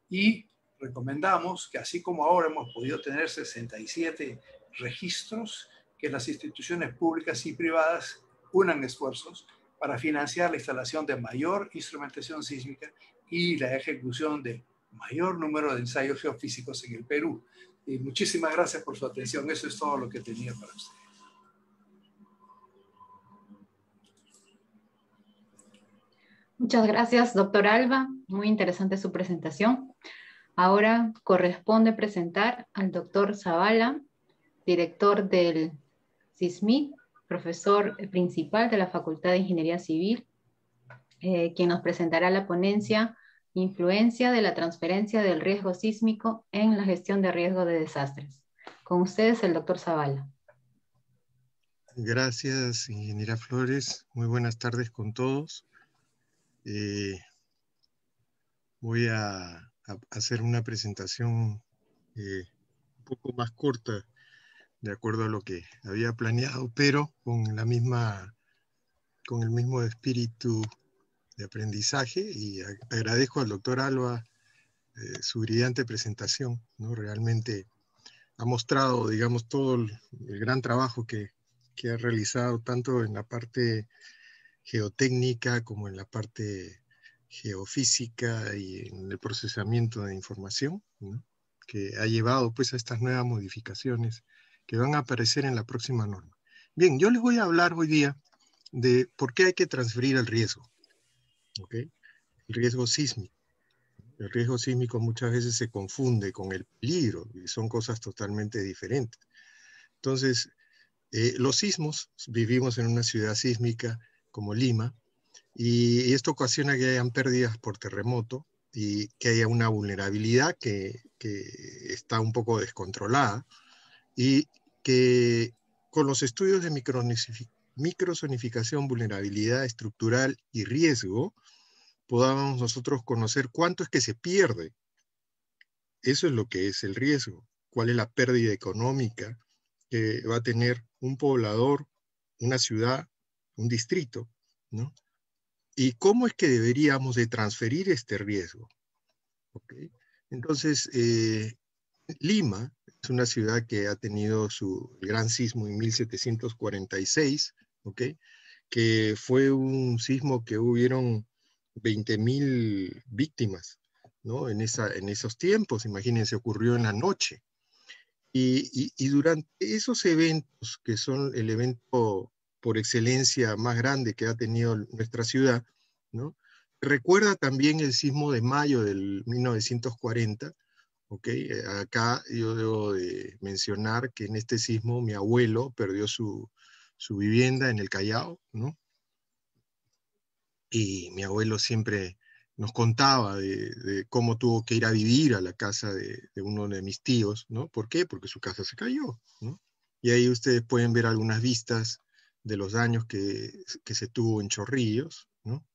Y recomendamos que así como ahora hemos podido tener 67 registros, que las instituciones públicas y privadas unan esfuerzos para financiar la instalación de mayor instrumentación sísmica y la ejecución de mayor número de ensayos geofísicos en el Perú. Y muchísimas gracias por su atención. Eso es todo lo que tenía para ustedes. Muchas gracias, doctor Alba. Muy interesante su presentación. Ahora corresponde presentar al doctor Zavala, director del CISMI, profesor principal de la Facultad de Ingeniería Civil, eh, quien nos presentará la ponencia Influencia de la transferencia del riesgo sísmico en la gestión de riesgo de desastres. Con ustedes, el doctor Zavala. Gracias, ingeniera Flores. Muy buenas tardes con todos. Eh, voy a, hacer una presentación eh, poco más corta de acuerdo a lo que había planeado, pero con la misma, con el mismo espíritu de aprendizaje y agradezco al doctor Alba eh, su brillante presentación, ¿no? Realmente ha mostrado, digamos, todo el, gran trabajo que, que, ha realizado tanto en la parte geotécnica como en la parte geofísica y en el procesamiento de información, que ha llevado pues a estas nuevas modificaciones que van a aparecer en la próxima norma. Bien, yo les voy a hablar hoy día de por qué hay que transferir el riesgo. El riesgo sísmico. El riesgo sísmico muchas veces se confunde con el peligro y son cosas totalmente diferentes. Entonces, eh, los sismos, vivimos en una ciudad sísmica como Lima, y esto ocasiona que hayan pérdidas por terremoto y que haya una vulnerabilidad que, está un poco descontrolada y que con los estudios de microsonificación, vulnerabilidad estructural y riesgo, podamos nosotros conocer cuánto es que se pierde. Eso es lo que es el riesgo, cuál es la pérdida económica que va a tener un poblador, una ciudad, un distrito, ¿no? Y cómo es que deberíamos de transferir este riesgo. Entonces, eh, Lima es una ciudad que ha tenido su gran sismo en 1746, ¿ok? que fue un sismo que hubieron 20.000 víctimas ¿no? en, esa, en esos tiempos, imagínense, ocurrió en la noche. Y, y, durante esos eventos, que son el evento por excelencia más grande que ha tenido nuestra ciudad, ¿no? recuerda también el sismo de mayo del 1940, eh, acá yo debo de mencionar que en este sismo mi abuelo perdió su, vivienda en el Callao, ¿no? Y mi abuelo siempre nos contaba de, cómo tuvo que ir a vivir a la casa de, uno de mis tíos, ¿no? ¿Por qué? Porque su casa se cayó, ¿no? Y ahí ustedes pueden ver algunas vistas de los daños que, que se tuvo en Chorrillos, ¿no?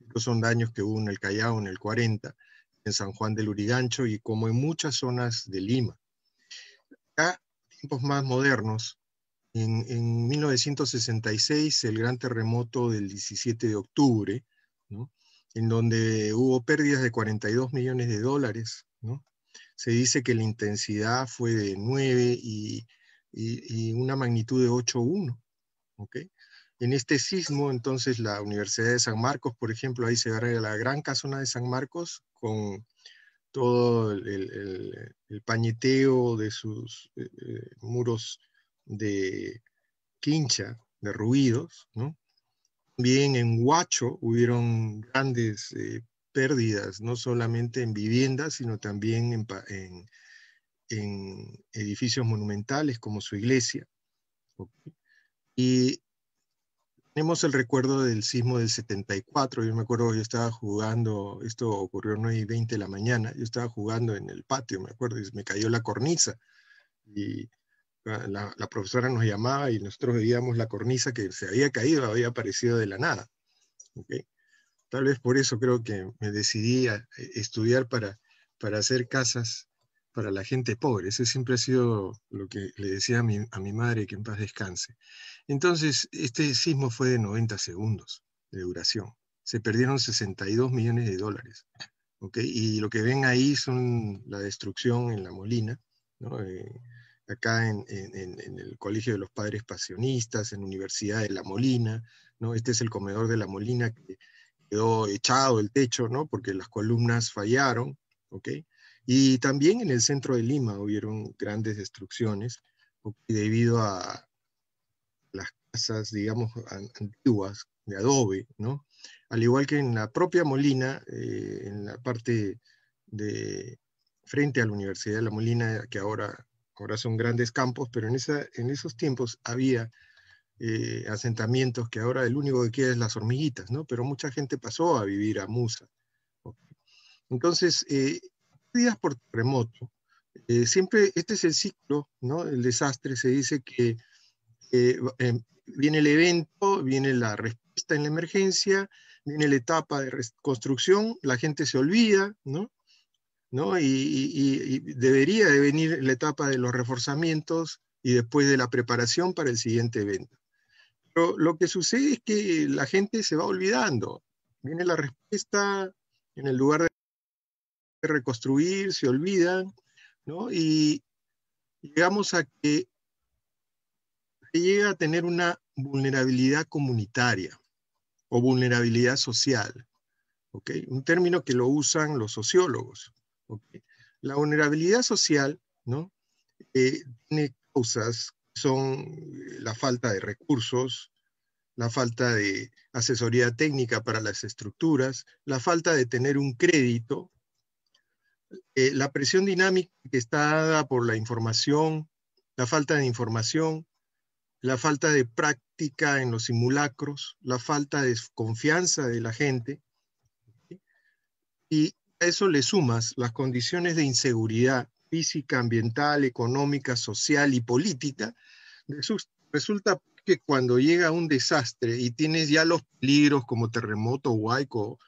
Estos son daños que hubo en el Callao en el 40, en San Juan del Urigancho y como en muchas zonas de Lima. A tiempos más modernos, en, 1966, el gran terremoto del 17 de octubre, en donde hubo pérdidas de 42 millones de dólares. Se dice que la intensidad fue de 9 y, una magnitud de 8.1. ¿okay? En este sismo, entonces, la Universidad de San Marcos, por ejemplo, ahí se ve la gran casona de San Marcos con todo el, pañeteo de sus eh, eh, muros de quincha, de ruidos, ¿no? Bien, en Huacho hubieron grandes eh, pérdidas, no solamente en viviendas, sino también en, en, edificios monumentales como su iglesia. Y tenemos el recuerdo del sismo del 74. Yo me acuerdo, yo estaba jugando, esto ocurrió a 9 y 20 de la mañana, yo estaba jugando en el patio, me acuerdo, y me cayó la cornisa. Y la, profesora nos llamaba y nosotros veíamos la cornisa que se había caído, había aparecido de la nada. Tal vez por eso creo que me decidí a eh, estudiar para, para hacer casas para la gente pobre. Ese siempre ha sido lo que le decía a mi, a mi madre, que en paz descanse. Entonces, este sismo fue de 90 segundos de duración. Se perdieron 62 millones de dólares. ¿okay? Y lo que ven ahí son la destrucción en La Molina, ¿no? Eh, acá en, en, el Colegio de los Padres Pasionistas, en Universidad de La Molina, ¿no? Este es el comedor de La Molina que quedó echado el techo, ¿no? Porque las columnas fallaron, ¿ok? Y también en el centro de Lima hubieron grandes destrucciones debido a las casas, digamos, antiguas de adobe, ¿no? Al igual que en la propia Molina, eh, en la parte de frente a la Universidad de la Molina, que ahora, ahora son grandes campos, pero en, esa, en esos tiempos había eh, asentamientos que ahora el único que queda es las hormiguitas, ¿no? Pero mucha gente pasó a vivir a Musa. Entonces, eh, días por terremoto, eh, siempre este es el ciclo, ¿no? El desastre, se dice que eh, em, viene el evento, viene la respuesta en la emergencia, viene la etapa de reconstrucción, la gente se olvida, ¿no? ¿no? Y, debería de venir la etapa de los reforzamientos y después de la preparación para el siguiente evento. Pero lo que sucede es que la gente se va olvidando. Viene la respuesta, en el lugar de reconstruir, se olvidan, ¿no? Y llegamos a que se llega a tener una vulnerabilidad comunitaria o vulnerabilidad social. ¿okay? Un término que lo usan los sociólogos. La vulnerabilidad social ¿no? Eh, tiene causas que son la falta de recursos, la falta de asesoría técnica para las estructuras, la falta de tener un crédito, eh, la presión dinámica que está dada por la información, la falta de información, la falta de práctica en los simulacros, la falta de confianza de la gente, y a eso le sumas las condiciones de inseguridad física, ambiental, económica, social y política, resulta que cuando llega un desastre y tienes ya los peligros como terremoto, huaico,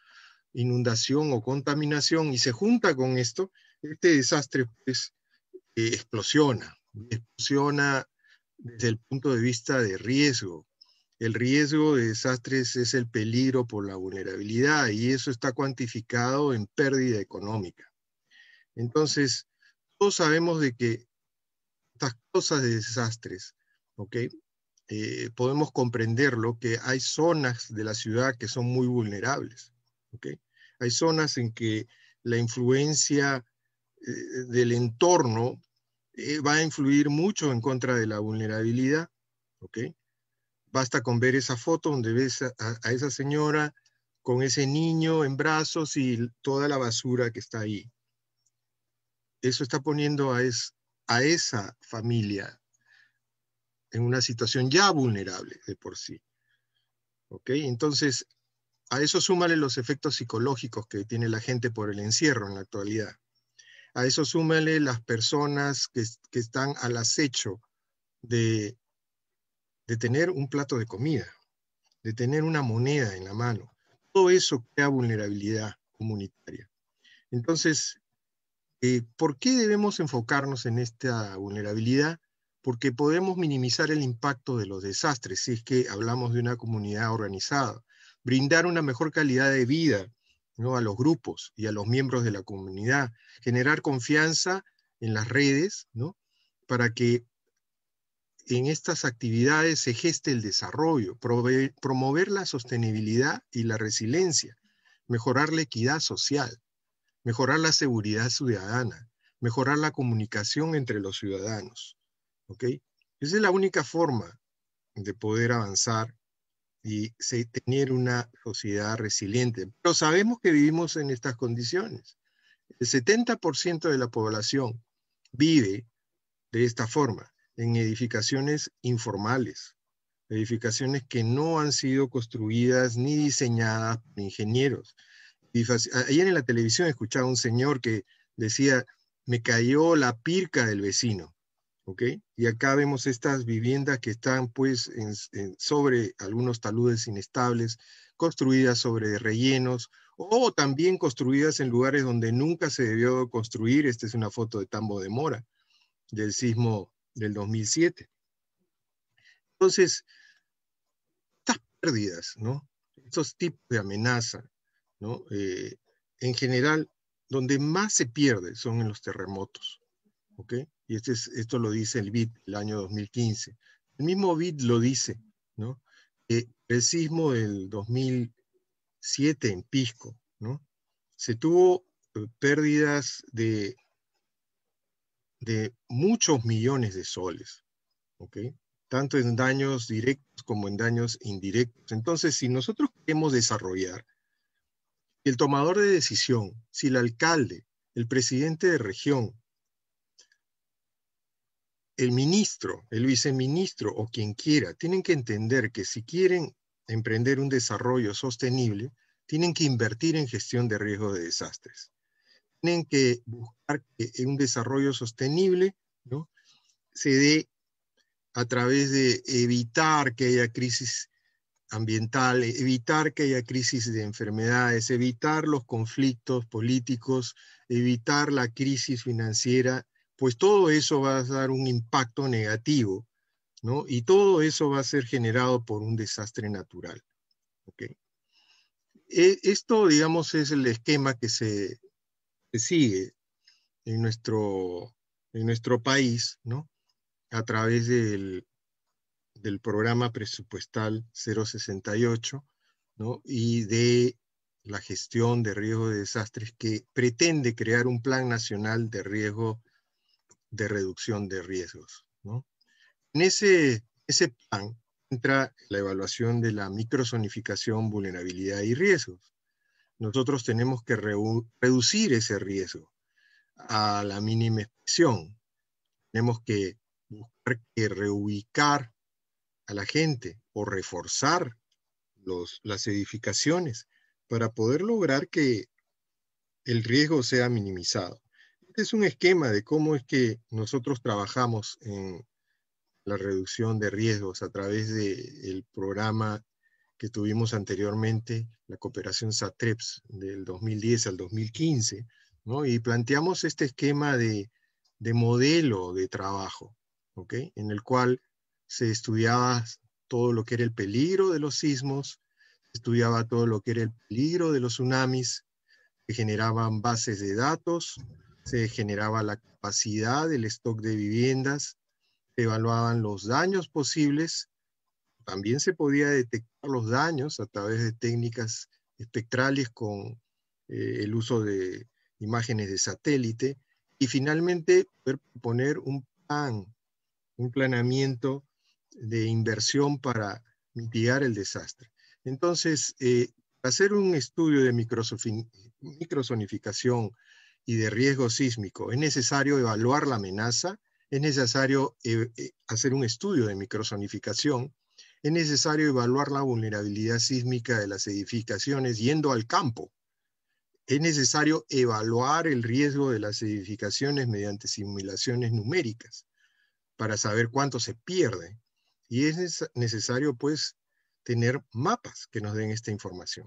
inundación o contaminación y se junta con esto, este desastre pues eh, explosiona, explosiona desde el punto de vista de riesgo. El riesgo de desastres es el peligro por la vulnerabilidad y eso está cuantificado en pérdida económica. Entonces, todos sabemos de que estas cosas de desastres, ¿ok? Eh, podemos comprenderlo, que hay zonas de la ciudad que son muy vulnerables. Hay zonas en que la influencia eh, del entorno eh, va a influir mucho en contra de la vulnerabilidad. Basta con ver esa foto donde ves a, esa señora con ese niño en brazos y toda la basura que está ahí. Eso está poniendo a, esa familia en una situación ya vulnerable de por sí. Entonces, a eso súmale los efectos psicológicos que tiene la gente por el encierro en la actualidad. A eso súmale las personas que, están al acecho de, de tener un plato de comida, de tener una moneda en la mano. Todo eso crea vulnerabilidad comunitaria. Entonces, eh, ¿por qué debemos enfocarnos en esta vulnerabilidad? porque podemos minimizar el impacto de los desastres si es que hablamos de una comunidad organizada, brindar una mejor calidad de vida ¿no? a los grupos y a los miembros de la comunidad, generar confianza en las redes, para que en estas actividades se geste el desarrollo, promover la sostenibilidad y la resiliencia, mejorar la equidad social, mejorar la seguridad ciudadana, mejorar la comunicación entre los ciudadanos. Esa es la única forma de poder avanzar y tener una sociedad resiliente. Pero sabemos que vivimos en estas condiciones. El 70% de la población vive de esta forma, en edificaciones informales, edificaciones que no han sido construidas ni diseñadas por ingenieros. Ayer en la televisión escuchaba un señor que decía, me cayó la pirca del vecino. Y acá vemos estas viviendas que están pues sobre algunos taludes inestables, construidas sobre rellenos o también construidas en lugares donde nunca se debió construir. Esta es una foto de Tambo de Mora, del sismo del 2007. Entonces, estas pérdidas, ¿no? Estos tipos de amenaza, ¿no? Eh, en general, donde más se pierde son en los terremotos, ¿ok? y este esto lo dice el BID el año 2015. El mismo BID lo dice, ¿no? el sismo del 2007 en Pisco, ¿no? Se tuvo eh, pérdidas de, de muchos millones de soles, ¿ok? Tanto en daños directos como en daños indirectos. Entonces, si nosotros queremos desarrollar el tomador de decisión, si el alcalde, el presidente de región, el ministro, el viceministro o quien quiera, tienen que entender que si quieren emprender un desarrollo sostenible, tienen que invertir en gestión de riesgo de desastres. Tienen que buscar que un desarrollo sostenible se dé a través de evitar que haya crisis ambiental, evitar que haya crisis de enfermedades, evitar los conflictos políticos, evitar la crisis financiera, pues todo eso va a dar un impacto negativo, ¿no? Y todo eso va a ser generado por un desastre natural. ¿okay? E, esto, digamos, es el esquema que se, sigue en nuestro, en nuestro país, ¿no? A través del, del programa presupuestal 068 ¿no? y de la gestión de riesgo de desastres que pretende crear un plan nacional de riesgo de reducción de riesgos. ¿no? En ese, ese plan entra la evaluación de la microzonificación, vulnerabilidad y riesgos. Nosotros tenemos que reducir ese riesgo a la mínima expresión. Tenemos que buscar que reubicar a la gente o reforzar los, las edificaciones para poder lograr que el riesgo sea minimizado. Este es un esquema de cómo es que nosotros trabajamos en la reducción de riesgos a través del programa que tuvimos anteriormente, la cooperación SATREPS del 2010 al 2015, ¿no? y planteamos este esquema de, de modelo de trabajo, ¿ok? en el cual se estudiaba todo lo que era el peligro de los sismos, se estudiaba todo lo que era el peligro de los tsunamis, se generaban bases de datos, se generaba la capacidad del stock de viviendas, se evaluaban los daños posibles, también se podía detectar los daños a través de técnicas espectrales con eh, el uso de imágenes de satélite y finalmente poder proponer un plan, un planeamiento de inversión para mitigar el desastre. Entonces, eh, hacer un estudio de microzonificación y de riesgo sísmico, es necesario evaluar la amenaza, es necesario eh, eh, hacer un estudio de microzonificación, es necesario evaluar la vulnerabilidad sísmica de las edificaciones yendo al campo, es necesario evaluar el riesgo de las edificaciones mediante simulaciones numéricas para saber cuánto se pierde, y es necesario, pues, tener mapas que nos den esta información.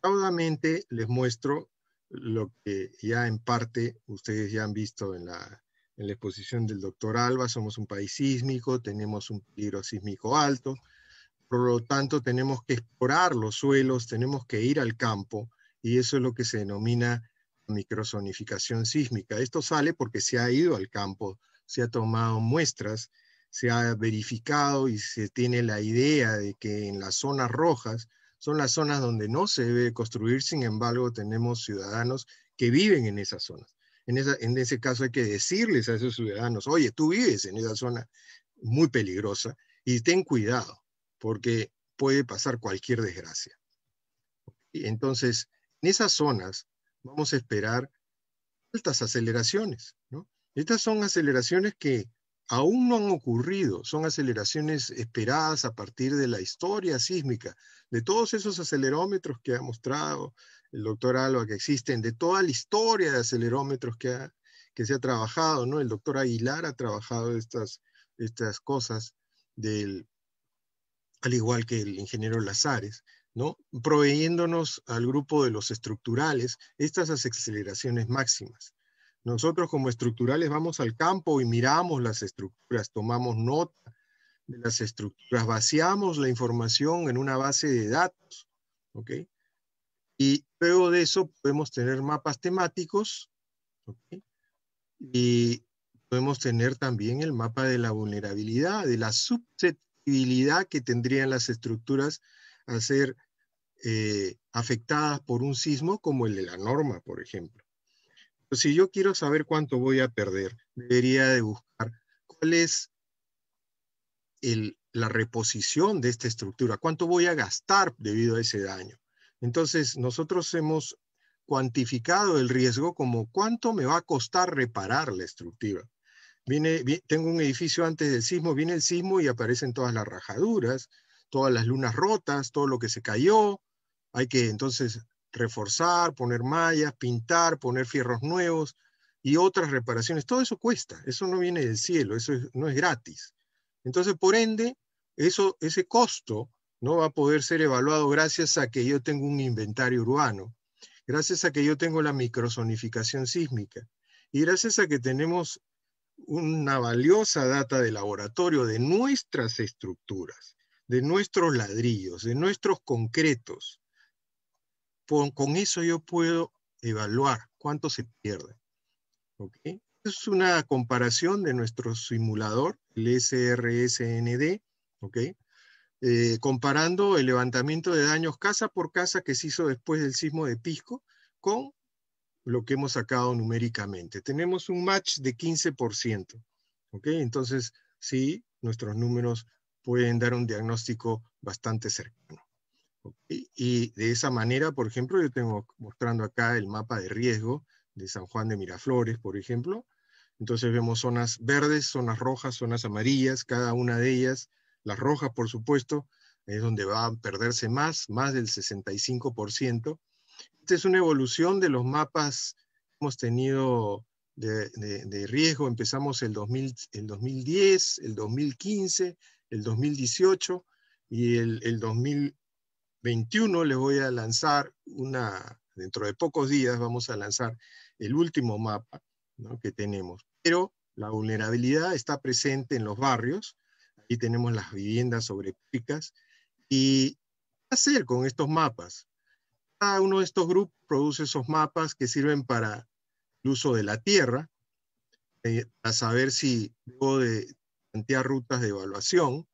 Caudamente les muestro lo que ya en parte ustedes ya han visto en la, exposición del doctor Alba. Somos un país sísmico, tenemos un peligro sísmico alto, por lo tanto tenemos que explorar los suelos, tenemos que ir al campo, y eso es lo que se denomina microzonificación sísmica. Esto sale porque se ha ido al campo, se ha tomado muestras se ha verificado y se tiene la idea de que en las zonas rojas son las zonas donde no se debe construir, sin embargo tenemos ciudadanos que viven en esas zonas. En, en ese caso hay que decirles a esos ciudadanos, oye, tú vives en esa zona muy peligrosa y ten cuidado, porque puede pasar cualquier desgracia. Entonces, en esas zonas vamos a esperar altas aceleraciones. ¿no? Estas son aceleraciones que aún no han ocurrido, son aceleraciones esperadas a partir de la historia sísmica, de todos esos acelerómetros que ha mostrado el doctor Alba que existen, de toda la historia de acelerómetros que, que se ha trabajado, ¿no? El doctor Aguilar ha trabajado estas, estas cosas, del, al igual que el ingeniero Lazares, ¿no? Proveyéndonos al grupo de los estructurales estas aceleraciones máximas. Nosotros como estructurales vamos al campo y miramos las estructuras, tomamos nota de las estructuras, vaciamos la información en una base de datos, ¿ok? Y luego de eso podemos tener mapas temáticos, ¿ok? Y podemos tener también el mapa de la vulnerabilidad, de la susceptibilidad que tendrían las estructuras a ser eh, afectadas por un sismo como el de la norma, por ejemplo. Pues, si yo quiero saber cuánto voy a perder, debería de buscar cuál es la reposición de esta estructura, cuánto voy a gastar debido a ese daño. Entonces, nosotros hemos cuantificado el riesgo como cuánto me va a costar reparar la estructura. Viene, tengo un edificio antes del sismo, viene el sismo y aparecen todas las rajaduras, todas las lunas rotas, todo lo que se cayó. Hay que entonces reforzar, poner mallas, pintar, poner fierros nuevos y otras reparaciones. Todo eso cuesta, eso no viene del cielo, eso no es gratis. Entonces, por ende, eso, ese costo no va a poder ser evaluado gracias a que yo tengo un inventario urbano, gracias a que yo tengo la microsonificación sísmica y gracias a que tenemos una valiosa data de laboratorio de nuestras estructuras, de nuestros ladrillos, de nuestros concretos. Con, eso yo puedo evaluar cuánto se pierde. Es una comparación de nuestro simulador, el SRSND, eh, comparando el levantamiento de daños casa por casa que se hizo después del sismo de Pisco con lo que hemos sacado numéricamente. Tenemos un match de 15%. ¿ok? Entonces, sí, nuestros números pueden dar un diagnóstico bastante cercano. Y de esa manera, por ejemplo, yo tengo mostrando acá el mapa de riesgo de San Juan de Miraflores, por ejemplo. Entonces vemos zonas verdes, zonas rojas, zonas amarillas, cada una de ellas. Las rojas, por supuesto, es donde va a perderse más, más del 65%. Esta es una evolución de los mapas que hemos tenido de, riesgo. Empezamos el, 2000, el 2010, el 2015, el 2018 y el, el 2021 les voy a lanzar una, dentro de pocos días vamos a lanzar el último mapa que tenemos. Pero la vulnerabilidad está presente en los barrios, ahí tenemos las viviendas sobrepicas, y ¿qué hacer con estos mapas? cada uno de estos grupos produce esos mapas que sirven para el uso de la tierra, eh, para saber si debo de plantear rutas de evaluación,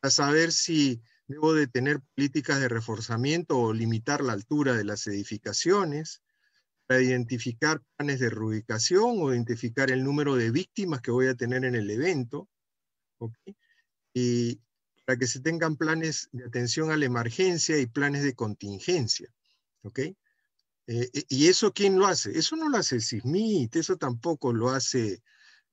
para saber si debo de tener políticas de reforzamiento o limitar la altura de las edificaciones, para identificar planes de reubicación o identificar el número de víctimas que voy a tener en el evento. Y para que se tengan planes de atención a la emergencia y planes de contingencia. ¿Ok? Eh, ¿Y eso quién lo hace? Eso no lo hace CISMIT, eso tampoco lo hace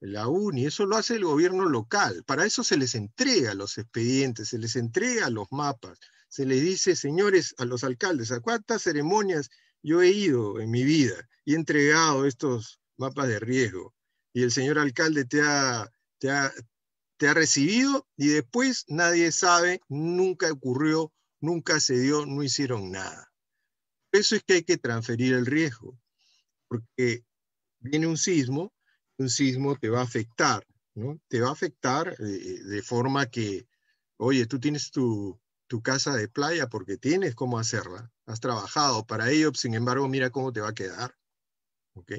la UNI, eso lo hace el gobierno local. Para eso se les entrega los expedientes, se les entrega los mapas, se les dice, señores, a los alcaldes, ¿a cuántas ceremonias yo he ido en mi vida y he entregado estos mapas de riesgo? Y el señor alcalde te ha, te ha, te ha recibido y después nadie sabe, nunca ocurrió, nunca se dio, no hicieron nada. eso es que hay que transferir el riesgo, porque viene un sismo, un sismo te va a afectar, ¿no? Te va a afectar eh, de forma que, oye, tú tienes tu, tu casa de playa porque tienes cómo hacerla, has trabajado para ello, sin embargo, mira cómo te va a quedar, ¿ok?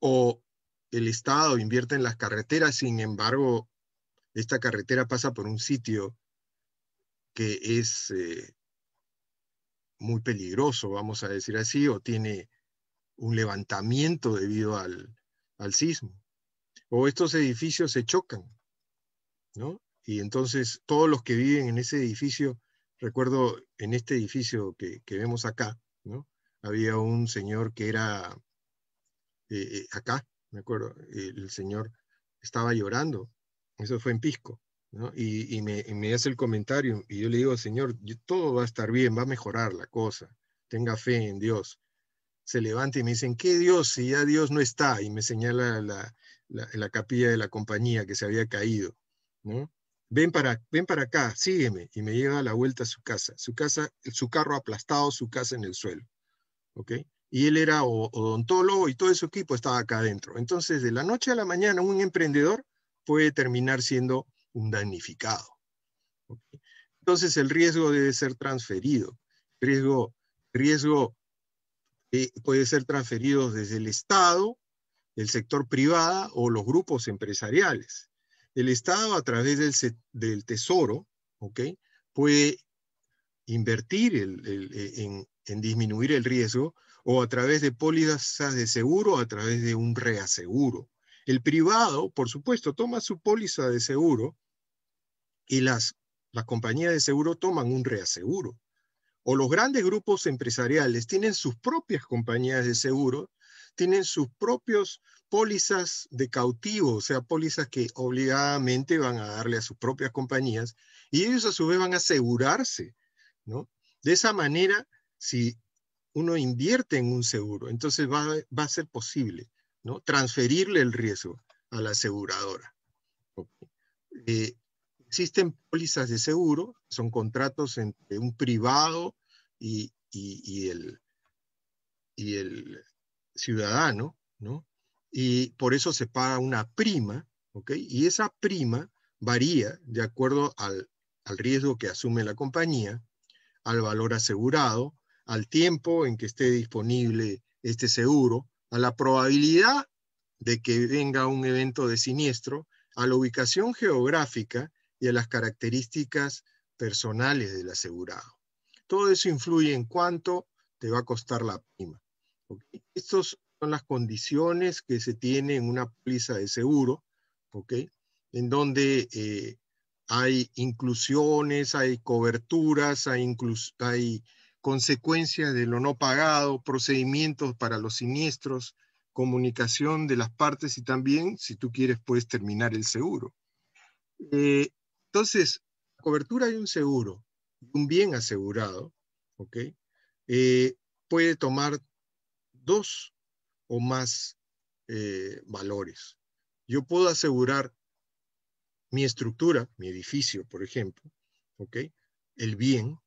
O el Estado invierte en las carreteras, sin embargo, esta carretera pasa por un sitio que es eh, muy peligroso, vamos a decir así, o tiene un levantamiento debido al, al sismo. O estos edificios se chocan, ¿no? Y entonces todos los que viven en ese edificio, recuerdo en este edificio que, vemos acá, ¿no? Había un señor que era eh, eh, acá, me acuerdo, el señor estaba llorando, eso fue en Pisco, ¿no? y, me, hace el comentario y yo le digo, Señor, todo va a estar bien, va a mejorar la cosa, tenga fe en Dios. Se levanta y me dicen, ¿qué Dios? Si ya Dios no está, y me señala la, la, capilla de la compañía que se había caído, ¿no? Ven para, ven para acá, sígueme, y me lleva a la vuelta a su casa, su casa, su carro aplastado, su casa en el suelo, y él era odontólogo y todo su equipo estaba acá adentro. Entonces, de la noche a la mañana, un emprendedor puede terminar siendo un damnificado. Entonces, el riesgo debe ser transferido. Riesgo, riesgo eh, puede ser transferido desde el Estado, el sector privado o los grupos empresariales. El Estado, a través del, Tesoro, puede invertir en, en disminuir el riesgo o a través de pólizas de seguro o a través de un reaseguro. El privado, por supuesto, toma su póliza de seguro y las, las compañías de seguro toman un reaseguro. O los grandes grupos empresariales tienen sus propias compañías de seguro, tienen sus propios pólizas de cautivo, o sea, pólizas que obligadamente van a darle a sus propias compañías y ellos a su vez van a asegurarse, ¿no? De esa manera, si uno invierte en un seguro, entonces va, a ser posible ¿no? transferirle el riesgo a la aseguradora. Eh, existen pólizas de seguro, son contratos entre un privado y, el, ciudadano, ¿no? Y por eso se paga una prima, ¿ok? Y esa prima varía de acuerdo al riesgo que asume la compañía, al valor asegurado, al tiempo en que esté disponible este seguro, a la probabilidad de que venga un evento de siniestro, a la ubicación geográfica y a las características personales del asegurado. Todo eso influye en cuánto te va a costar la prima. Estas son las condiciones que se tiene en una póliza de seguro, en donde eh, hay inclusiones, hay coberturas, hay, hay consecuencias de lo no pagado, procedimientos para los siniestros, comunicación de las partes y también, si tú quieres, puedes terminar el seguro. Eh, entonces, cobertura de un seguro, un bien asegurado, ¿ok? Eh, puede tomar dos o más eh, valores. Yo puedo asegurar mi estructura, mi edificio, por ejemplo, ¿ok? El bien,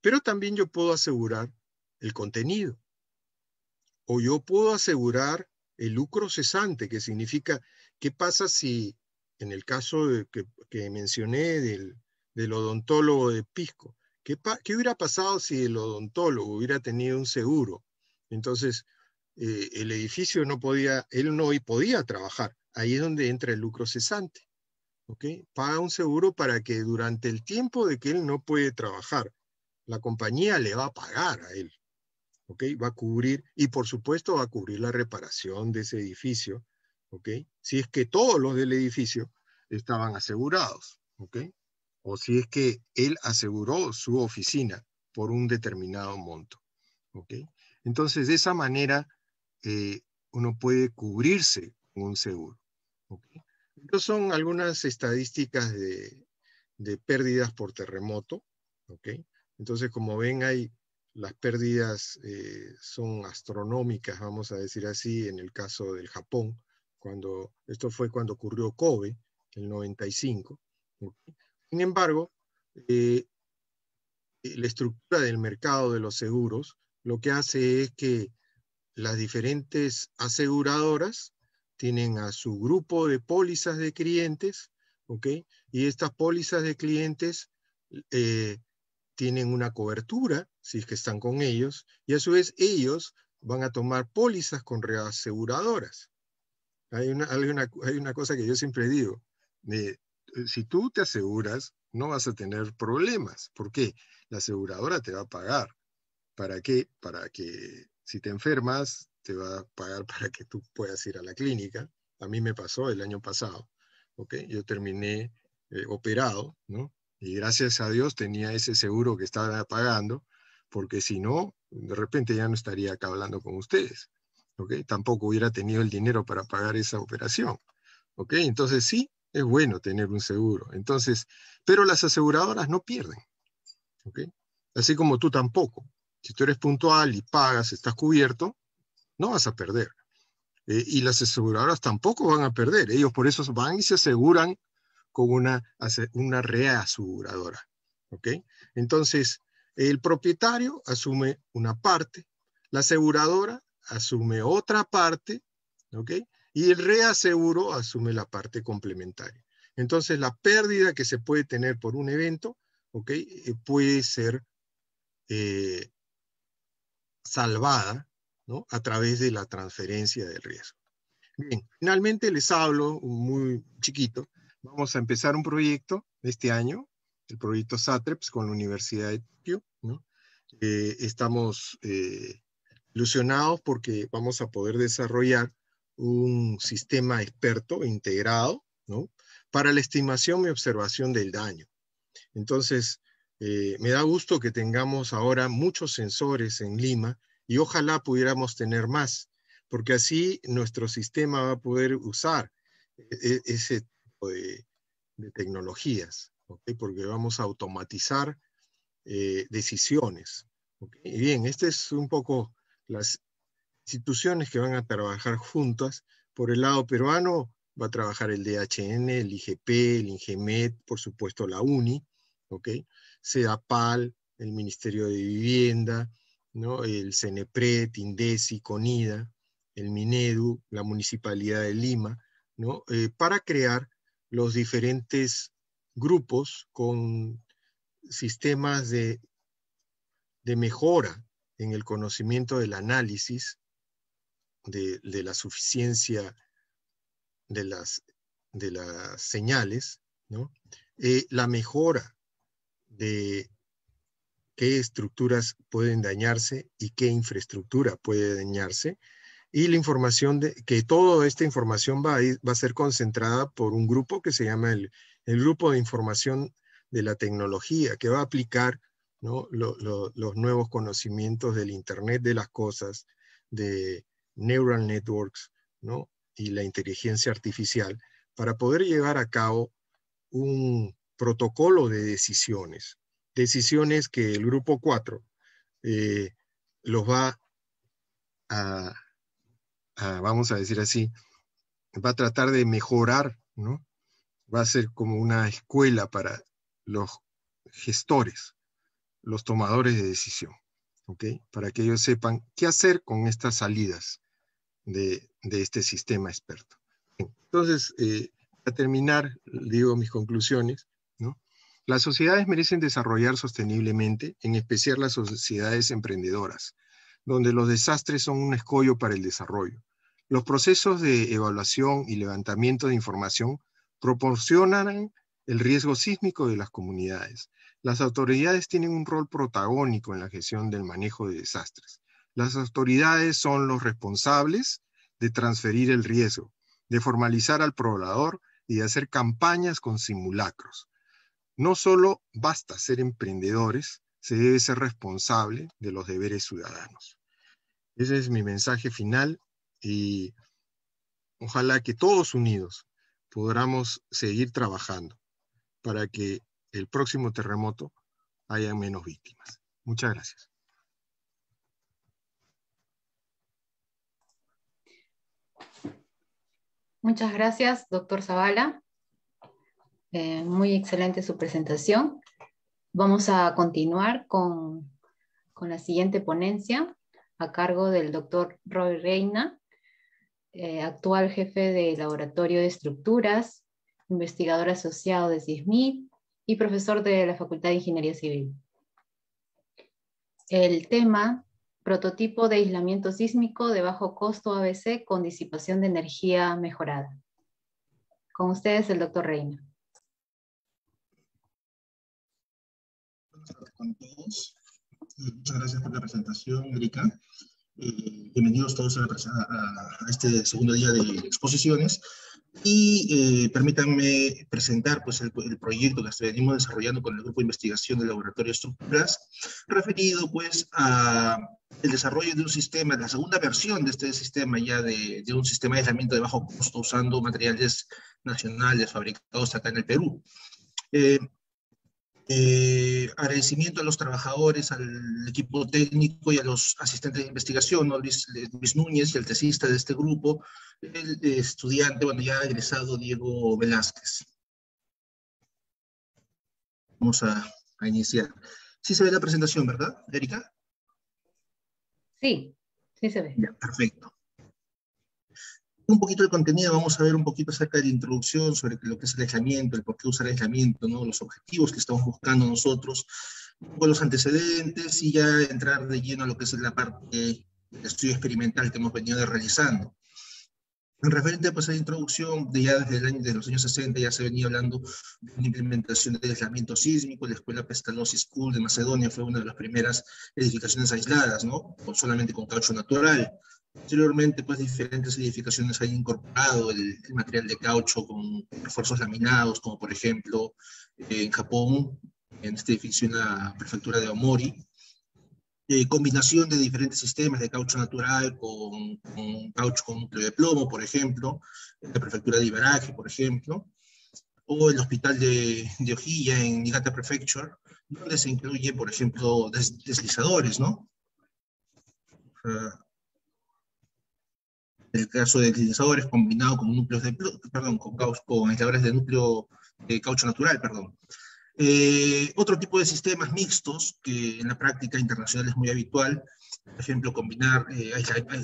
pero también yo puedo asegurar el contenido. O yo puedo asegurar el lucro cesante, que significa, ¿qué pasa si, en el caso que, mencioné del, odontólogo de Pisco, ¿qué, hubiera pasado si el odontólogo hubiera tenido un seguro? Entonces, eh, el edificio no podía, él no podía trabajar. Ahí es donde entra el lucro cesante. Paga un seguro para que durante el tiempo de que él no puede trabajar, la compañía le va a pagar a él. Va a cubrir, y por supuesto va a cubrir la reparación de ese edificio, ¿ok? Si es que todos los del edificio estaban asegurados, ¿ok? O si es que él aseguró su oficina por un determinado monto, ¿ok? Entonces, de esa manera, eh, uno puede cubrirse con un seguro, ¿ok? Estas son algunas estadísticas de, de pérdidas por terremoto, ¿ok? Entonces, como ven, hay las pérdidas eh, son astronómicas, vamos a decir así, en el caso del Japón, cuando esto fue cuando ocurrió Kobe, el 95. Sin embargo, eh, la estructura del mercado de los seguros lo que hace es que las diferentes aseguradoras tienen a su grupo de pólizas de clientes, ¿ok? Y estas pólizas de clientes eh, tienen una cobertura, si es que están con ellos, y a su vez ellos van a tomar pólizas con reaseguradoras. Hay una, hay una, cosa que yo siempre digo, si tú te aseguras, no vas a tener problemas. ¿Por qué? La aseguradora te va a pagar. ¿Para qué? Para que si te enfermas, te va a pagar *laughs* para que tú puedas ir a la clínica. A mí me pasó el año pasado. ¿okay? Yo terminé eh, operado, ¿no? Y gracias a Dios tenía ese seguro que estaba pagando, porque si no, de repente ya no estaría acá hablando con ustedes. ¿ok? Tampoco hubiera tenido el dinero para pagar esa operación. ¿ok? Entonces sí, es bueno tener un seguro. Entonces, pero las aseguradoras no pierden. Así como tú tampoco. Si tú eres puntual y pagas, estás cubierto, no vas a perder. Eh, y las aseguradoras tampoco van a perder. Ellos por eso van y se aseguran con una, una reaseguradora. ¿ok? Entonces, el propietario asume una parte, la aseguradora asume otra parte, ¿ok? Y el reaseguro asume la parte complementaria. Entonces, la pérdida que se puede tener por un evento, ¿ok? Eh, puede ser eh, salvada, ¿no? A través de la transferencia del riesgo. Bien, finalmente les hablo muy chiquito vamos a empezar un proyecto este año, el proyecto SATREPS con la Universidad de Tokio. Eh, estamos ilusionados porque vamos a poder desarrollar un sistema experto integrado para la estimación y observación del daño. Entonces, eh, me da gusto que tengamos ahora muchos sensores en Lima y ojalá pudiéramos tener más, porque así nuestro sistema va a poder usar ese de, tecnologías, porque vamos a automatizar eh, decisiones. Y bien, este es un poco las instituciones que van a trabajar juntas. Por el lado peruano, va a trabajar el DHN, el IGP, el INGEMET, por supuesto la UNI, ¿ok? CEDAPAL, el Ministerio de Vivienda, ¿no? el CENEPRED, INDECI, CONIDA, el MINEDU, la Municipalidad de Lima, ¿no? Eh, para crear los diferentes grupos con sistemas de, de mejora en el conocimiento del análisis de, la suficiencia de las, de las señales, ¿no? Eh, la mejora de qué estructuras pueden dañarse y qué infraestructura puede dañarse, y la información de que toda esta información va a, va a ser concentrada por un grupo que se llama el, el, Grupo de Información de la Tecnología, que va a aplicar ¿no? los nuevos conocimientos del Internet de las cosas, de neural networks ¿no? y la inteligencia artificial, para poder llevar a cabo un protocolo de decisiones, decisiones que el grupo 4 eh, los va a, vamos a decir así, va a tratar de mejorar, ¿no? Va a ser como una escuela para los gestores, los tomadores de decisión, ¿ok? Para que ellos sepan qué hacer con estas salidas de, este sistema experto. Entonces, eh, a terminar, digo mis conclusiones. Las sociedades merecen desarrollar sosteniblemente, en especial las sociedades emprendedoras, donde los desastres son un escollo para el desarrollo. Los procesos de evaluación y levantamiento de información proporcionan el riesgo sísmico de las comunidades. Las autoridades tienen un rol protagónico en la gestión del manejo de desastres. Las autoridades son los responsables de transferir el riesgo, de formalizar al poblador y de hacer campañas con simulacros. No solo basta ser emprendedores, se debe ser responsable de los deberes ciudadanos. Ese es mi mensaje final y ojalá que todos unidos podamos seguir trabajando para que el próximo terremoto haya menos víctimas. Muchas gracias. Muchas gracias, doctor Zavala. Eh, muy excelente su presentación. Vamos a continuar con, la siguiente ponencia a cargo del doctor Roy Reina, eh, actual jefe de Laboratorio de Estructuras, investigador asociado de CISMIT y profesor de la Facultad de Ingeniería Civil. El tema, prototipo de aislamiento sísmico de bajo costo ABC con disipación de energía mejorada. Con ustedes el doctor Reina. con todos. Eh, muchas gracias por la presentación, Erika. Eh, bienvenidos todos a, este segundo día de exposiciones. Y eh, permítanme presentar pues, el, proyecto que venimos desarrollando con el Grupo de Investigación del Laboratorio de Estructuras, referido pues a el desarrollo de un sistema, la segunda versión de este sistema ya de, de un sistema de aislamiento de bajo costo usando materiales nacionales fabricados acá en el Perú. Eh, eh, agradecimiento a los trabajadores, al equipo técnico y a los asistentes de investigación, Luis, Núñez, el tesista de este grupo, el estudiante, bueno, ya egresado, Diego Velázquez. Vamos a, iniciar. Sí se ve la presentación, ¿verdad, Erika? Sí, sí se ve. perfecto un poquito de contenido, vamos a ver un poquito acerca de la introducción sobre lo que es el aislamiento, el por qué usar el aislamiento, ¿no? los objetivos que estamos buscando nosotros, los antecedentes y ya entrar de lleno a lo que es la parte de estudio experimental que hemos venido realizando. En referente pues, a la introducción, de ya desde el año, de los años 60 ya se venía hablando de una implementación de aislamiento sísmico. La Escuela Pestalozzi School de Macedonia fue una de las primeras edificaciones aisladas, ¿no? solamente con caucho natural. Posteriormente, pues diferentes edificaciones han incorporado el, material de caucho con refuerzos laminados, como por ejemplo en Japón, en este edificio en la prefectura de Omori, eh, combinación de diferentes sistemas de caucho natural con, caucho con núcleo de plomo, por ejemplo, en la prefectura de Ibaraki, por ejemplo, o el hospital de, de Ojilla en Niigata Prefecture, donde se incluyen, por ejemplo, deslizadores, ¿no? El caso de deslizadores combinado con núcleos de, perdón, con, con aisladores de núcleo de caucho natural, perdón. Eh, otro tipo de sistemas mixtos, que en la práctica internacional es muy habitual, por ejemplo, combinar eh,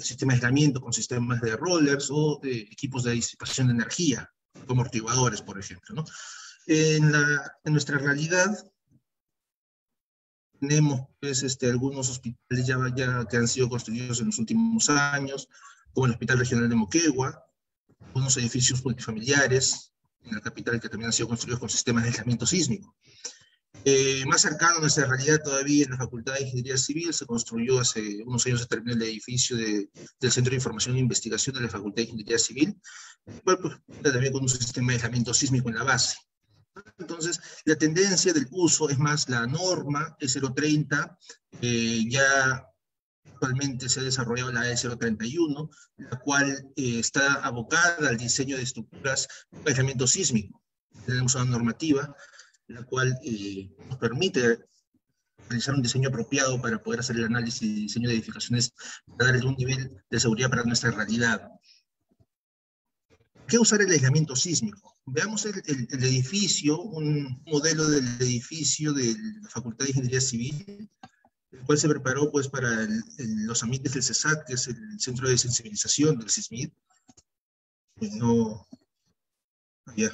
sistemas de aislamiento con sistemas de rollers o de equipos de disipación de energía, como amortiguadores, por ejemplo. ¿no? En, la, en, nuestra realidad, tenemos pues, este, algunos hospitales ya, ya que han sido construidos en los últimos años, como el Hospital Regional de Moquegua, unos edificios multifamiliares en la capital que también han sido construidos con sistemas de aislamiento sísmico. Eh, más cercano a nuestra realidad todavía en la Facultad de Ingeniería Civil se construyó hace unos años se terminó el edificio de, del Centro de Información e Investigación de la Facultad de Ingeniería Civil, cual pues, también con un sistema de aislamiento sísmico en la base. Entonces, la tendencia del uso es más la norma E030, eh, ya actualmente se ha desarrollado la E031, la cual eh, está abocada al diseño de estructuras de aislamiento sísmico. Tenemos una normativa la cual eh, nos permite realizar un diseño apropiado para poder hacer el análisis y diseño de edificaciones para darle un nivel de seguridad para nuestra realidad. ¿Qué usar el aislamiento sísmico? Veamos el, edificio, un modelo del edificio de la Facultad de Ingeniería Civil, el cual se preparó pues, para los ambientes del CESAT, que es el Centro de Sensibilización del CISMID. No, ya.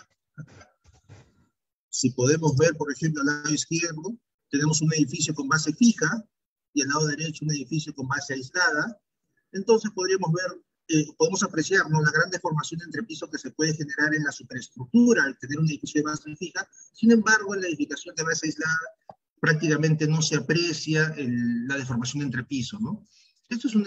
Si podemos ver, por ejemplo, al lado izquierdo, tenemos un edificio con base fija y al lado derecho un edificio con base aislada. Entonces podríamos ver eh, podemos apreciar ¿no? la gran deformación entre piso que se puede generar en la superestructura al tener un edificio de base fija. Sin embargo, en la edificación de base aislada prácticamente no se aprecia la deformación entre piso. ¿no? Esto es un,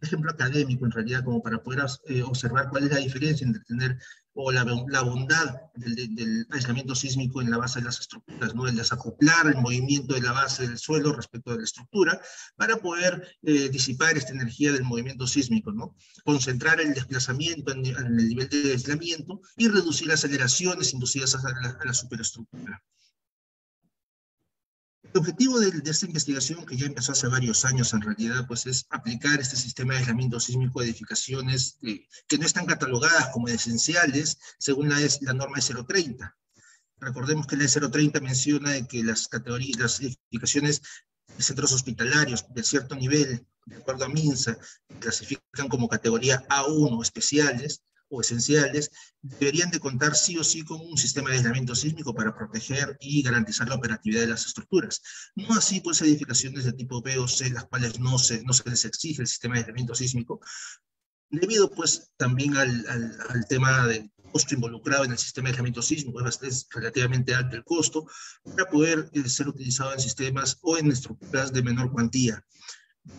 ejemplo académico en realidad, como para poder eh, observar cuál es la diferencia entre tener o la, la bondad del, aislamiento sísmico en la base de las estructuras, ¿no? el desacoplar el movimiento de la base del suelo respecto de la estructura para poder eh, disipar esta energía del movimiento sísmico, ¿no? concentrar el desplazamiento en, el nivel de aislamiento y reducir aceleraciones inducidas a la superestructura. El objetivo de, esta investigación, que ya empezó hace varios años en realidad, pues es aplicar este sistema de aislamiento sísmico a edificaciones eh, que no están catalogadas como esenciales según la, la norma de 030. Recordemos que la 030 menciona que las categorías, las edificaciones de centros hospitalarios de cierto nivel, de acuerdo a MINSA, clasifican como categoría A1 especiales, o esenciales, deberían de contar sí o sí con un sistema de aislamiento sísmico para proteger y garantizar la operatividad de las estructuras. No así, pues, edificaciones de tipo B o C, las cuales no se, no se les exige el sistema de aislamiento sísmico, debido, pues, también al, al, tema del costo involucrado en el sistema de aislamiento sísmico, es, relativamente alto el costo, para poder eh, ser utilizado en sistemas o en estructuras de menor cuantía.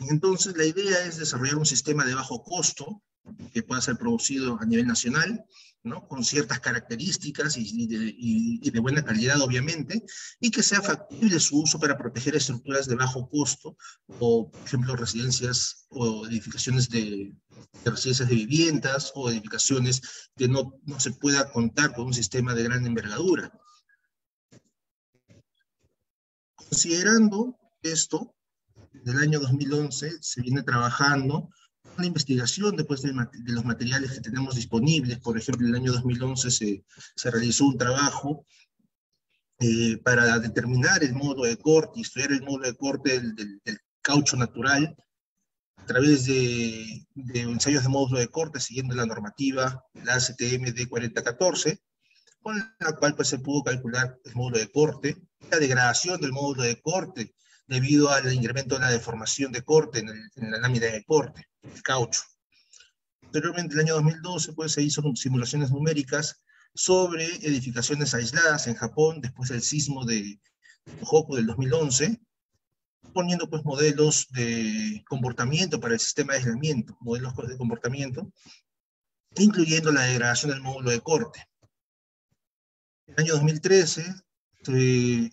Entonces, la idea es desarrollar un sistema de bajo costo que pueda ser producido a nivel nacional, ¿no? con ciertas características y, de, buena calidad, obviamente, y que sea factible su uso para proteger estructuras de bajo costo, o, por ejemplo, residencias o edificaciones de, residencias de viviendas o edificaciones que no, no se pueda contar con un sistema de gran envergadura. Considerando esto, desde el año 2011 se viene trabajando una investigación después de, los materiales que tenemos disponibles. Por ejemplo, en el año 2011 se, se realizó un trabajo eh, para determinar el modo de corte estudiar el modo de corte del, caucho natural a través de, ensayos de módulo de corte siguiendo la normativa, la ACTM D4014, con la cual pues, se pudo calcular el módulo de corte, la degradación del módulo de corte debido al incremento de la deformación de corte en, la lámina de corte, el caucho. Posteriormente, en el año 2012, pues, se hizo simulaciones numéricas sobre edificaciones aisladas en Japón después del sismo de Tohoku del 2011, poniendo pues modelos de comportamiento para el sistema de aislamiento, modelos de comportamiento, incluyendo la degradación del módulo de corte. En el año 2013 se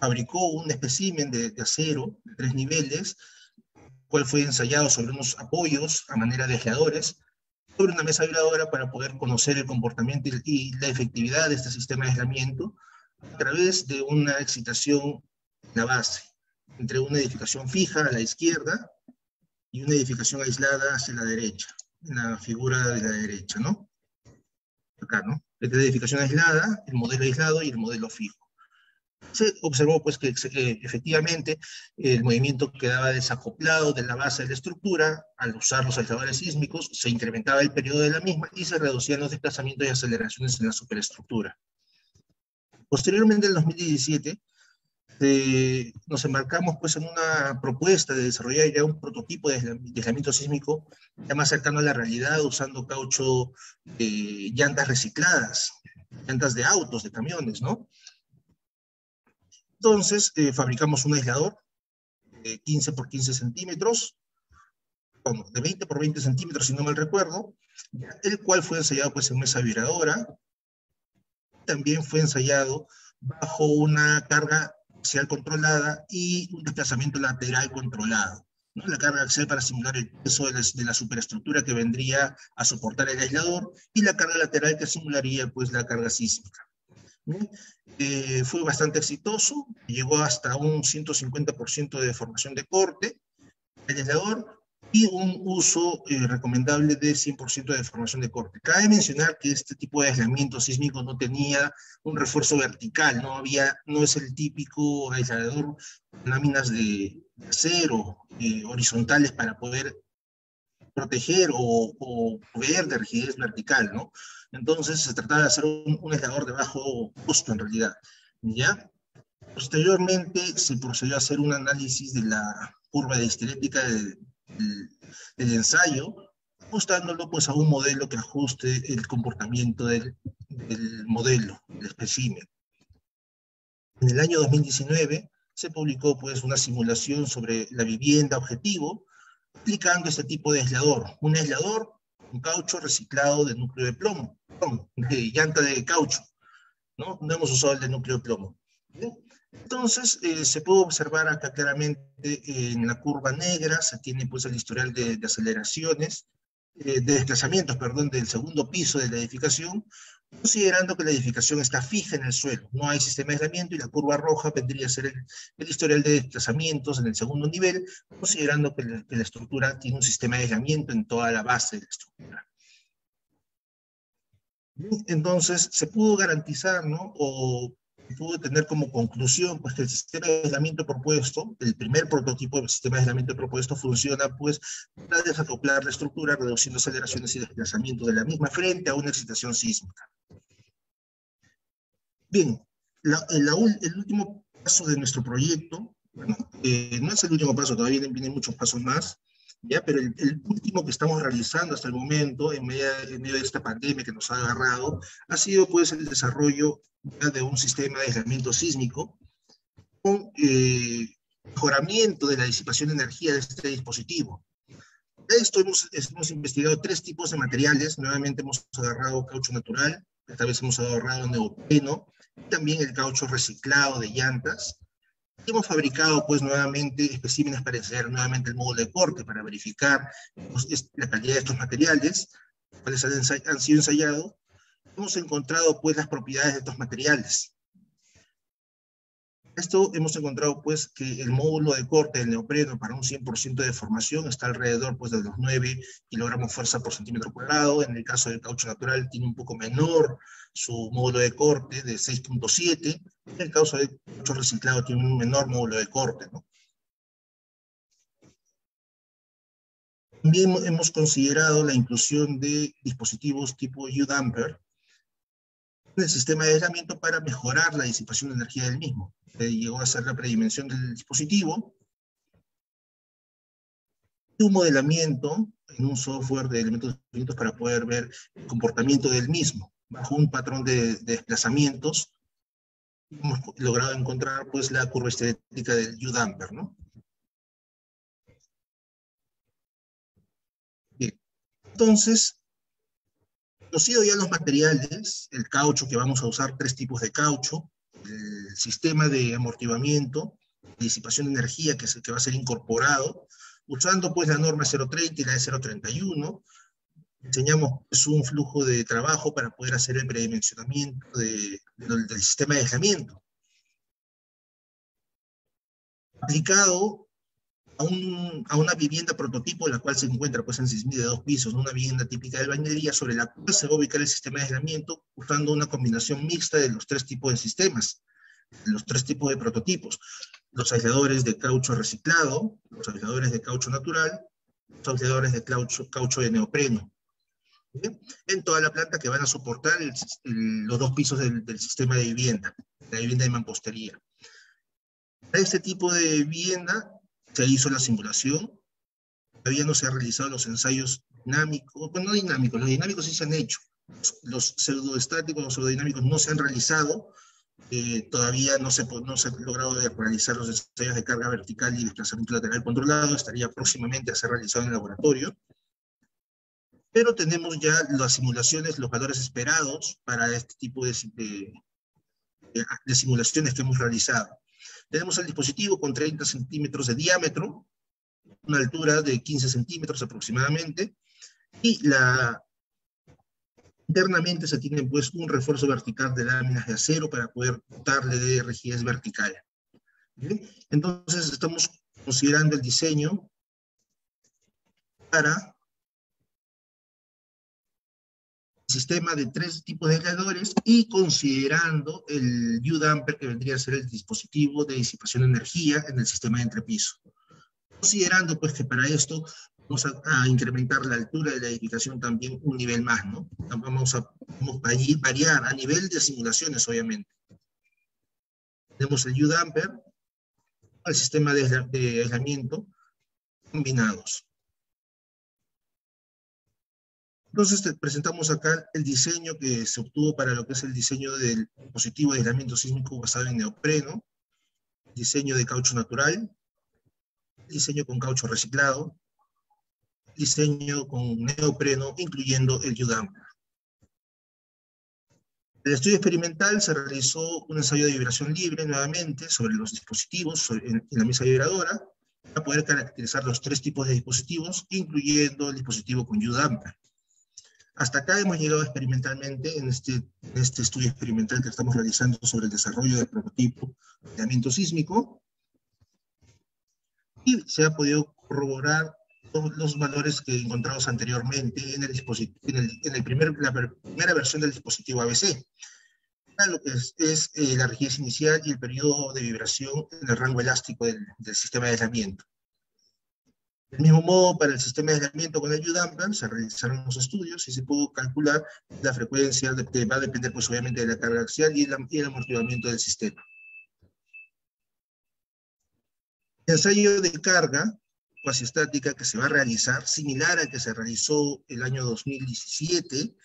fabricó un espécimen de, acero de tres niveles, cual fue ensayado sobre unos apoyos a manera de aisladores, sobre una mesa vibradora para poder conocer el comportamiento y la efectividad de este sistema de aislamiento a través de una excitación en la base, entre una edificación fija a la izquierda y una edificación aislada hacia la derecha. en la figura de la derecha, ¿no? Acá, ¿no? Esta es la edificación aislada, el modelo aislado y el modelo fijo. Se observó pues que eh, efectivamente el movimiento quedaba desacoplado de la base de la estructura, al usar los aisladores sísmicos se incrementaba el periodo de la misma y se reducían los desplazamientos y aceleraciones en la superestructura. Posteriormente, en 2017, eh, nos embarcamos pues en una propuesta de desarrollar ya un prototipo de aislamiento sísmico ya más cercano a la realidad, usando caucho, eh, llantas recicladas, llantas de autos, de camiones, ¿no? Entonces, eh, fabricamos un aislador de 15 por 15 centímetros, de 20 por 20 centímetros, si no mal recuerdo, el cual fue ensayado pues en mesa vibradora, también fue ensayado bajo una carga axial controlada y un desplazamiento lateral controlado. ¿no? La carga axial para simular el peso de la, superestructura que vendría a soportar el aislador y la carga lateral que simularía pues la carga sísmica. Eh, fue bastante exitoso, llegó hasta un 150% de deformación de corte. El aislador y un uso eh, recomendable de 100% de deformación de corte. Cabe mencionar que este tipo de aislamiento sísmico no tenía un refuerzo vertical, no, había, no es el típico aislador láminas de acero eh, horizontales para poder proteger o, o, proveer de rigidez vertical, ¿no? Entonces se trataba de hacer un, un de bajo costo en realidad, ¿ya? Posteriormente se procedió a hacer un análisis de la curva de histerética de, el, ensayo, ajustándolo pues a un modelo que ajuste el comportamiento del, del modelo, del espécimen. En el año 2019 se publicó pues una simulación sobre la vivienda objetivo aplicando este tipo de aislador. Un aislador, un caucho reciclado de núcleo de plomo, de llanta de caucho. ¿no? no hemos usado el de núcleo de plomo. Entonces, eh, se puede observar acá claramente en la curva negra, se tiene pues el historial de, aceleraciones, eh, de desplazamientos, perdón, del segundo piso de la edificación, considerando que la edificación está fija en el suelo, no hay sistema de aislamiento y la curva roja vendría a ser el, historial de desplazamientos en el segundo nivel, considerando que la, que la, estructura tiene un sistema de aislamiento en toda la base de la estructura. Entonces, se pudo garantizar, ¿no? O pudo tener como conclusión pues, que el sistema de aislamiento propuesto, el primer prototipo del sistema de aislamiento propuesto, funciona pues, para desacoplar la estructura, reduciendo aceleraciones y desplazamientos de la misma frente a una excitación sísmica. Bien, el, último paso de nuestro proyecto, bueno, eh, no es el último paso, todavía vienen, muchos pasos más, ¿ya? pero el, el, último que estamos realizando hasta el momento, en medio, en medio, de esta pandemia que nos ha agarrado, ha sido pues el desarrollo de un sistema de aislamiento sísmico con eh, mejoramiento de la disipación de energía de este dispositivo. De esto hemos, hemos, investigado tres tipos de materiales. Nuevamente hemos agarrado caucho natural, esta vez hemos agarrado neopreno, y también el caucho reciclado de llantas. Hemos fabricado pues nuevamente especímenes para ensayar nuevamente el módulo de corte para verificar pues, la calidad de estos materiales, cuáles han, han sido ensayados hemos encontrado pues las propiedades de estos materiales. Esto hemos encontrado pues que el módulo de corte del neopreno para un 100% de deformación está alrededor pues de los 9 kilogramos fuerza por centímetro cuadrado. En el caso del caucho natural tiene un poco menor su módulo de corte de 6.7. En el caso del caucho reciclado tiene un menor módulo de corte. También hemos considerado la inclusión de dispositivos tipo U-Damper el sistema de aislamiento para mejorar la disipación de energía del mismo. llegó a ser la predimensión del dispositivo, un modelamiento en un software de elementos para poder ver el comportamiento del mismo, bajo un patrón de, desplazamientos, hemos logrado encontrar pues la curva estética del U-damper, ¿no? Entonces, Conocido ya los materiales, el caucho que vamos a usar, tres tipos de caucho, el sistema de amortiguamiento, disipación de energía que, es el que va a ser incorporado, usando pues la norma 030 y la de 031, diseñamos pues, un flujo de trabajo para poder hacer el predimensionamiento de, del sistema de aislamiento. Aplicado a, una vivienda prototipo, la cual se encuentra pues en Sismi de dos pisos, una vivienda típica de bañería, sobre la cual se va a ubicar el sistema de aislamiento usando una combinación mixta de los tres tipos de sistemas, los tres tipos de prototipos, los aisladores de caucho reciclado, los aisladores de caucho natural, los aisladores de caucho, caucho de neopreno. En toda la planta que van a soportar los dos pisos del, del sistema de vivienda, la vivienda de mampostería. Para este tipo de vivienda se hizo la simulación, todavía no se han realizado los ensayos dinámicos, bueno, no dinámicos, los dinámicos sí se han hecho, los pseudoestáticos, los pseudodinámicos no se han realizado, eh, todavía no se, no se ha logrado realizar los ensayos de carga vertical y desplazamiento lateral controlado, estaría próximamente a ser realizado en el laboratorio, pero tenemos ya las simulaciones, los valores esperados para este tipo de, de simulaciones que hemos realizado. Tenemos el dispositivo con 30 centímetros de diámetro, una altura de 15 centímetros aproximadamente, y la, internamente se tiene pues un refuerzo vertical de láminas de acero para poder dotarle de rigidez vertical. Entonces estamos considerando el diseño para sistema de tres tipos de aisladores y considerando el U-Damper que vendría a ser el dispositivo de disipación de energía en el sistema de entrepiso. Considerando pues que para esto vamos a, incrementar la altura de la edificación también un nivel más, ¿no? Vamos a, vamos a variar a nivel de simulaciones, obviamente. Tenemos el U-Damper, el sistema de aislamiento combinados. Entonces presentamos acá el diseño que se obtuvo para lo que es el diseño del dispositivo de aislamiento sísmico basado en neopreno, diseño de caucho natural, diseño con caucho reciclado, diseño con neopreno, incluyendo el U-Damper. El estudio experimental se realizó un ensayo de vibración libre nuevamente sobre los dispositivos en, la mesa vibradora para poder caracterizar los tres tipos de dispositivos, incluyendo el dispositivo con U-Damper. Hasta acá hemos llegado experimentalmente en este, este estudio experimental que estamos realizando sobre el desarrollo del prototipo de aislamiento sísmico y se ha podido corroborar los valores que encontramos anteriormente en, el en, el, en el primer, la primera versión del dispositivo ABC. Lo que es, es eh, la rigidez inicial y el periodo de vibración en el rango elástico del, del sistema de aislamiento. Del mismo modo, para el sistema de aislamiento con el U-Damper se realizaron los estudios y se pudo calcular la frecuencia que va a depender pues obviamente de la carga axial y el, el amortiguamiento del sistema. El ensayo de carga cuasi estática que se va a realizar, similar al que se realizó el año 2017,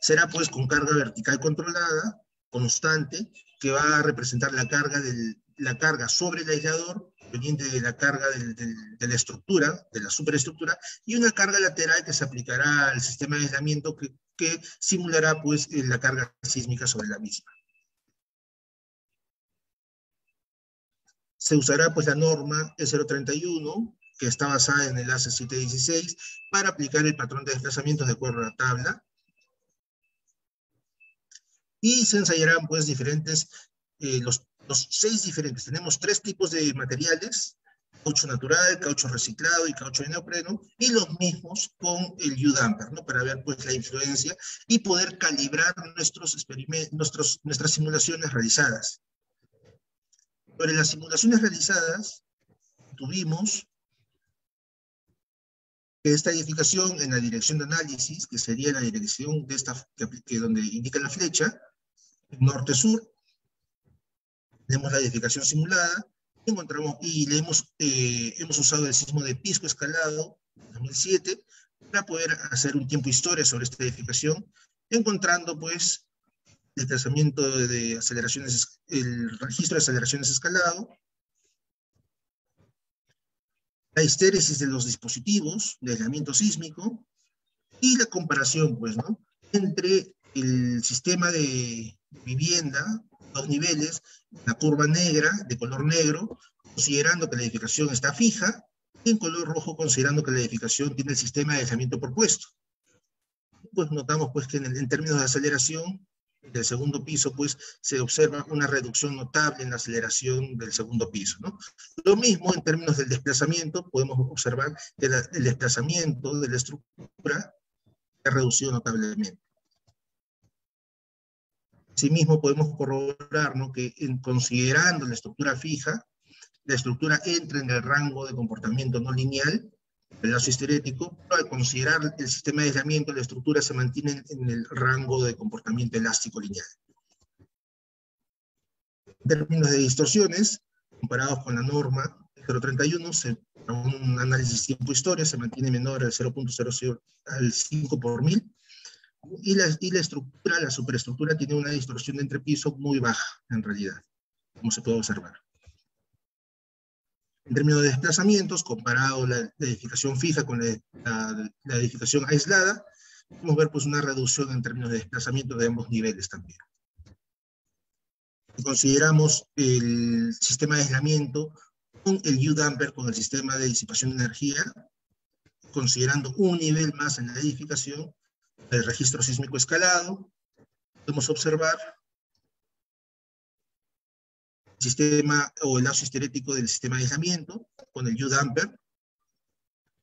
será pues con carga vertical controlada, constante, que va a representar la carga, del, la carga sobre el aislador dependiente de la carga de la estructura, de la superestructura, y una carga lateral que se aplicará al sistema de aislamiento que, que simulará pues eh, la carga sísmica sobre la misma. Se usará pues la norma E031, que está basada en el ACE 716, para aplicar el patrón de desplazamientos de acuerdo a la tabla. Y se ensayarán pues diferentes, eh, los los seis diferentes. Tenemos tres tipos de materiales, caucho natural, caucho reciclado y caucho de neopreno, y los mismos con el U-Damper, ¿no? Para ver pues la influencia y poder calibrar nuestros experimentos, nuestras simulaciones realizadas. Sobre las simulaciones realizadas, tuvimos esta edificación en la dirección de análisis, que sería la dirección de esta, que donde indica la flecha, norte-sur, tenemos la edificación simulada, encontramos y le hemos, eh, hemos usado el sismo de Pisco escalado 2007 para poder hacer un tiempo historia sobre esta edificación, encontrando pues el trazamiento de aceleraciones, el registro de aceleraciones escalado, la histéresis de los dispositivos de aislamiento sísmico y la comparación, pues, ¿no? Entre el sistema de vivienda dos niveles, la curva negra de color negro, considerando que la edificación está fija, y en color rojo considerando que la edificación tiene el sistema de aislamiento propuesto. Pues notamos pues que en, términos de aceleración, del segundo piso, pues se observa una reducción notable en la aceleración del segundo piso. ¿no? Lo mismo en términos del desplazamiento, podemos observar que el desplazamiento de la estructura ha reducido notablemente. Asimismo, podemos corroborar ¿no? que en, considerando la estructura fija, la estructura entra en el rango de comportamiento no lineal, el lazo histerético, pero al considerar el sistema de aislamiento, la estructura se mantiene en el rango de comportamiento elástico lineal. En términos de distorsiones, comparados con la norma 031, se, un análisis tiempo-historia se mantiene menor al 0.00 al 5 por mil, y la, y la estructura, la superestructura, tiene una distorsión de entrepiso muy baja, en realidad, como se puede observar. En términos de desplazamientos, comparado la, edificación fija con la, edificación aislada, podemos ver pues, una reducción en términos de desplazamiento de ambos niveles también. Si consideramos el sistema de aislamiento con el U-damper, con el sistema de disipación de energía, considerando un nivel más en la edificación, el registro sísmico escalado, podemos observar sistema o el lazo histerético del sistema de aislamiento con el U-damper,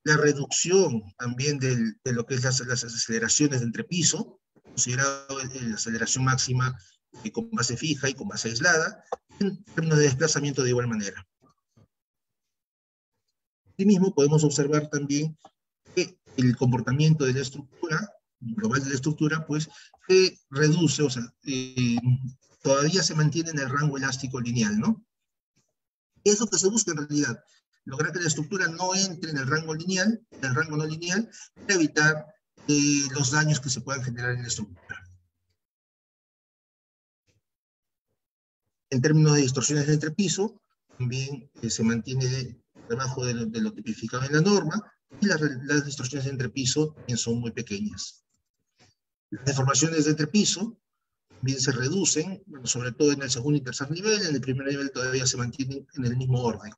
la reducción también de lo que es las, aceleraciones de entrepiso, considerado la aceleración máxima con base fija y con base aislada, en términos de desplazamiento de igual manera. Asimismo, podemos observar también que el comportamiento de la estructura, global de la estructura, pues se reduce, o sea, eh, todavía se mantiene en el rango elástico lineal, ¿no? Es lo que se busca en realidad, lograr que la estructura no entre en el rango lineal, en el rango no lineal, para evitar eh, los daños que se puedan generar en la estructura. En términos de distorsiones de entrepiso, también eh, se mantiene debajo de lo, tipificado en la norma, y las, distorsiones de entrepiso son muy pequeñas. Las deformaciones de entrepiso bien se reducen, sobre todo en el segundo y tercer nivel, en el primer nivel todavía se mantienen en el mismo orden.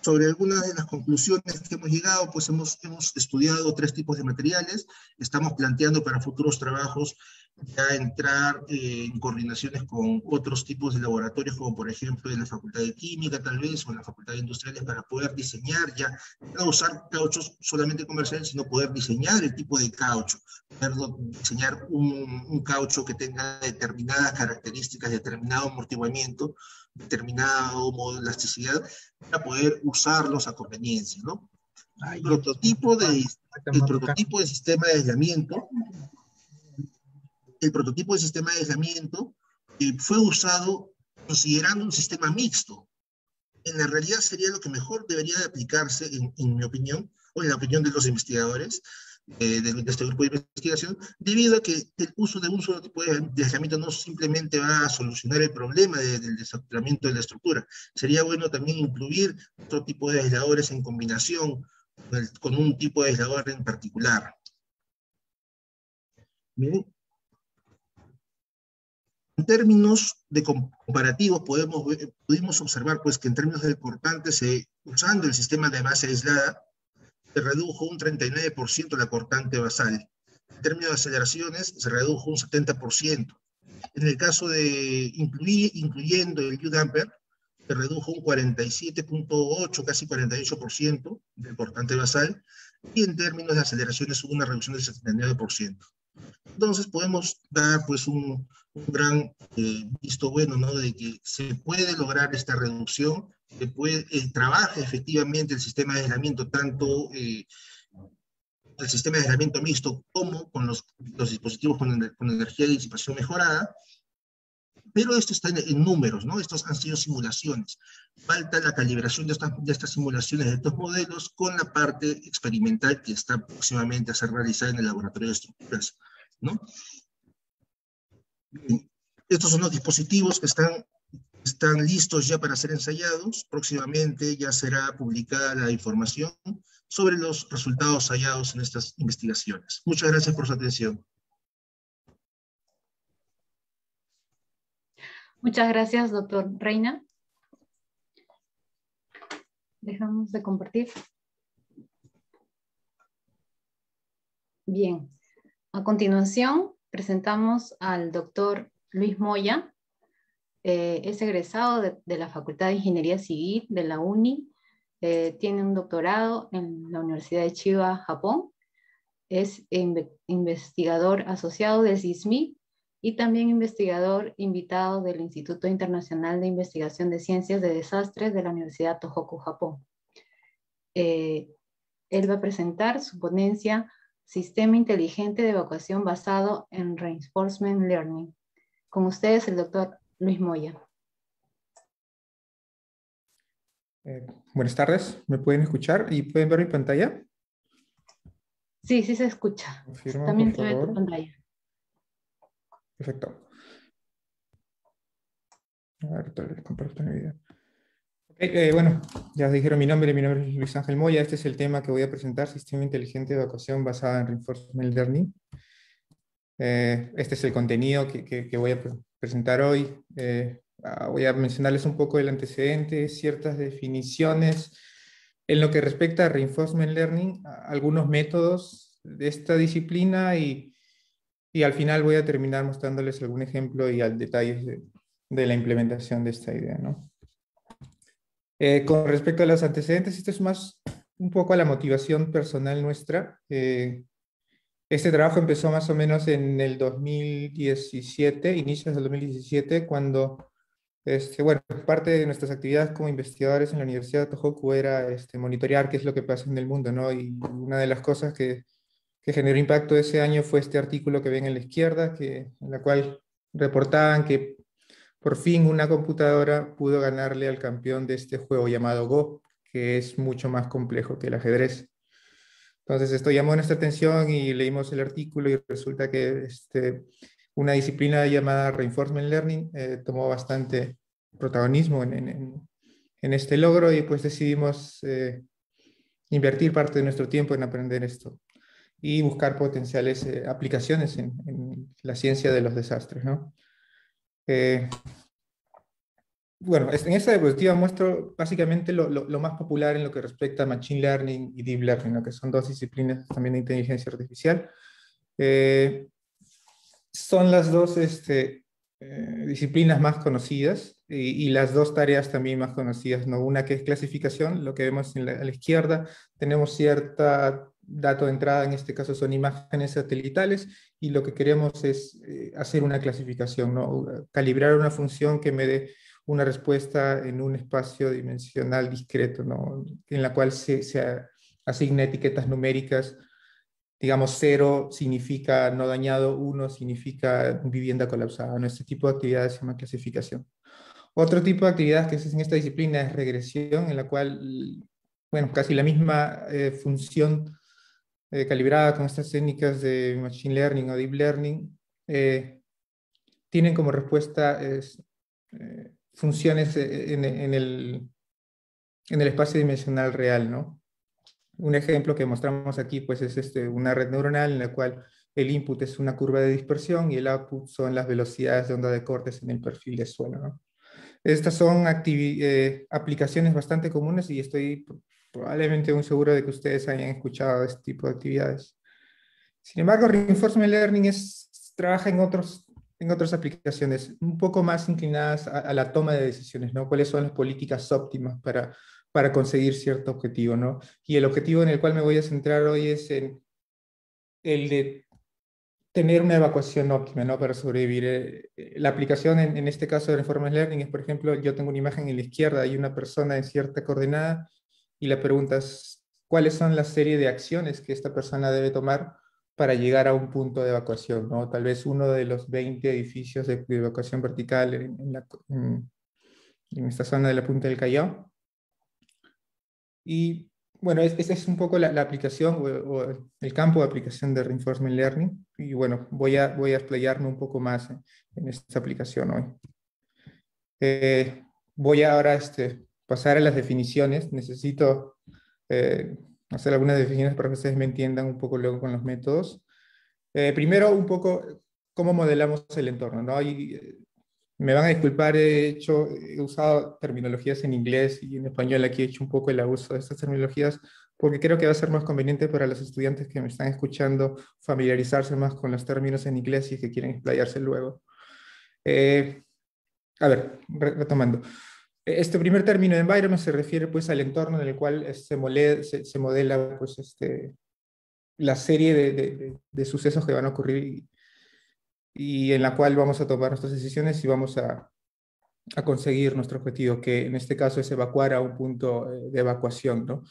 Sobre algunas de las conclusiones que hemos llegado, pues hemos, hemos estudiado tres tipos de materiales, estamos planteando para futuros trabajos ya entrar eh, en coordinaciones con otros tipos de laboratorios, como por ejemplo en la Facultad de Química tal vez, o en la Facultad de Industriales, para poder diseñar ya, no usar cauchos solamente comerciales, sino poder diseñar el tipo de caucho, poder diseñar un, un caucho que tenga determinadas características, determinado amortiguamiento, determinada elasticidad, para poder usarlos a conveniencia, ¿no? El prototipo de, el prototipo de sistema de aislamiento el prototipo de sistema de aislamiento eh, fue usado considerando un sistema mixto. En la realidad sería lo que mejor debería de aplicarse, en, mi opinión, o en la opinión de los investigadores eh, de, este grupo de investigación, debido a que el uso de un solo tipo de, aislamiento no simplemente va a solucionar el problema del desacoplamiento de la estructura. Sería bueno también incluir otro tipo de aisladores en combinación con, con un tipo de aislador en particular. Bien, en términos de comparativos, podemos, pudimos observar pues, que en términos del cortante, usando el sistema de base aislada, se redujo un 39% la cortante basal. En términos de aceleraciones, se redujo un 70%. En el caso de incluir, incluyendo el U-damper, se redujo un 47.8, casi 48% del cortante basal, y en términos de aceleraciones hubo una reducción del 79%. Entonces podemos dar pues un, gran eh, visto bueno, ¿no? De que se puede lograr esta reducción, se puede, eh, trabaja efectivamente el sistema de aislamiento, tanto eh, el sistema de aislamiento mixto como con los, los dispositivos con, con, energía de disipación mejorada, pero esto está en, números, ¿no? Estos han sido simulaciones. Falta la calibración de, de estas simulaciones de estos modelos con la parte experimental que está próximamente a ser realizada en el laboratorio de estructuras, ¿no? Estos son los dispositivos que están, están listos ya para ser ensayados. Próximamente ya será publicada la información sobre los resultados hallados en estas investigaciones. Muchas gracias por su atención. Muchas gracias, doctor Reina. Dejamos de compartir. Bien. A continuación, presentamos al doctor Luis Moya. Eh, es egresado de, la Facultad de Ingeniería Civil de la UNI. Eh, tiene un doctorado en la Universidad de Chiba, Japón. Es investigador asociado de CISMI y también investigador invitado del Instituto Internacional de Investigación de Ciencias de Desastres de la Universidad Tohoku, Japón. Eh, él va a presentar su ponencia Sistema Inteligente de Evacuación basado en Reinforcement Learning. Con ustedes el doctor Luis Moya. Eh, buenas tardes, ¿me pueden escuchar y pueden ver mi pantalla? Sí, sí se escucha. También se ve tu pantalla. Perfecto. A ver, comparto mi video. Eh, bueno, ya dijeron mi nombre, mi nombre es Luis Ángel Moya, este es el tema que voy a presentar, Sistema Inteligente de Evacuación basado en Reinforcement Learning. Eh, este es el contenido que, que, voy a presentar hoy. Eh, ah, voy a mencionarles un poco el antecedente, ciertas definiciones. En lo que respecta a Reinforcement Learning, algunos métodos de esta disciplina y, y al final voy a terminar mostrándoles algún ejemplo y al detalles de, la implementación de esta idea. ¿no? Eh, con respecto a los antecedentes, esto es más un poco a la motivación personal nuestra. Eh, este trabajo empezó más o menos en el 2017, inicios del 2017, cuando, este, bueno, parte de nuestras actividades como investigadores en la Universidad de Tohoku era este, monitorear qué es lo que pasa en el mundo, ¿no? Y una de las cosas que, que generó impacto ese año fue este artículo que ven en la izquierda, que, en la cual reportaban que por fin una computadora pudo ganarle al campeón de este juego llamado Go, que es mucho más complejo que el ajedrez. Entonces esto llamó nuestra atención y leímos el artículo y resulta que este, una disciplina llamada Reinforcement Learning eh, tomó bastante protagonismo en, este logro y pues decidimos eh, invertir parte de nuestro tiempo en aprender esto y buscar potenciales eh, aplicaciones en, la ciencia de los desastres. ¿no? Eh, bueno, en esta diapositiva muestro básicamente lo, más popular en lo que respecta a Machine Learning y Deep Learning, que son dos disciplinas también de inteligencia artificial. Eh, son las dos este, eh, disciplinas más conocidas y, las dos tareas también más conocidas. ¿no? Una que es clasificación, lo que vemos en la, a la izquierda, tenemos cierta dato de entrada, en este caso son imágenes satelitales, y lo que queremos es eh, hacer una clasificación, ¿no? calibrar una función que me dé una respuesta en un espacio dimensional discreto, en la cual se, se asigne etiquetas numéricas. Digamos, cero significa no dañado, uno significa vivienda colapsada. ¿no? Este tipo de actividades se llama clasificación. Otro tipo de actividad que es en esta disciplina es regresión, en la cual, bueno, casi la misma eh, función eh, calibrada con estas técnicas de Machine Learning o Deep Learning, eh, tienen como respuesta eh, funciones en, el, en el espacio dimensional real, ¿no? Un ejemplo que mostramos aquí pues, es este, una red neuronal en la cual el input es una curva de dispersión y el output son las velocidades de onda de cortes en el perfil de suelo. Estas son aplicaciones bastante comunes y estoy probablemente muy seguro de que ustedes hayan escuchado este tipo de actividades. Sin embargo, Reinforcement Learning es, trabaja en, otros, en otras aplicaciones un poco más inclinadas a, la toma de decisiones, ¿no? ¿Cuáles son las políticas óptimas para, para conseguir cierto objetivo, ¿no? Y el objetivo en el cual me voy a centrar hoy es en el de tener una evacuación óptima ¿no? para sobrevivir. Eh, la aplicación en, en, este caso de Reinforcement Learning es, por ejemplo, yo tengo una imagen en la izquierda y una persona en cierta coordenada y le preguntas cuáles son las serie de acciones que esta persona debe tomar para llegar a un punto de evacuación, ¿no? Tal vez uno de los 20 edificios de, evacuación vertical en, en, esta zona de la punta del Callao. Y bueno, esa es un poco la, aplicación o, el campo de aplicación de Reinforcement Learning. Y bueno, voy a, voy a explayarme un poco más en, esta aplicación hoy. Eh, voy ahora este, pasar a las definiciones, necesito eh, hacer algunas definiciones para que ustedes me entiendan un poco luego con los métodos. Eh, primero, un poco cómo modelamos el entorno. ¿no? Hay, Me van a disculpar, he, hecho, he usado terminologías en inglés y en español, aquí he hecho un poco el abuso de estas terminologías porque creo que va a ser más conveniente para los estudiantes que me están escuchando familiarizarse más con los términos en inglés y que quieren explayarse luego. Eh, a ver, retomando. Este primer término de environment se refiere pues al entorno en el cual se, se, modela pues este, la serie de, de, sucesos que van a ocurrir y, en la cual vamos a tomar nuestras decisiones y vamos a, a conseguir nuestro objetivo, que en este caso es evacuar a un punto eh, de evacuación, ¿no?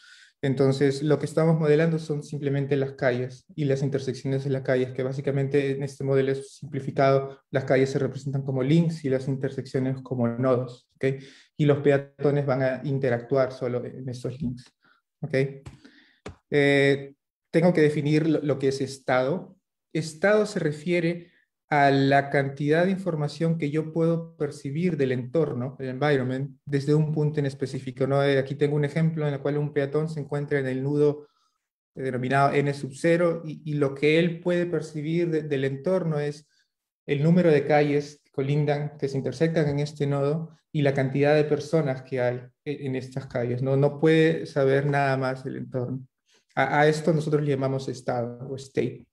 Entonces, lo que estamos modelando son simplemente las calles y las intersecciones de las calles, que básicamente en este modelo simplificado, las calles se representan como links y las intersecciones como nodos, ¿ok? Y los peatones van a interactuar solo en estos links, ¿ok? Eh, tengo que definir lo que es estado. Estado se refiere a la cantidad de información que yo puedo percibir del entorno, del environment, desde un punto en específico. ¿no? Eh, aquí tengo un ejemplo en el cual un peatón se encuentra en el nudo denominado n sub 0 y, lo que él puede percibir del entorno es el número de calles que colindan, que se intersectan en este nodo y la cantidad de personas que hay en estas calles. No, no puede saber nada más del entorno. A, esto nosotros le llamamos estado o state.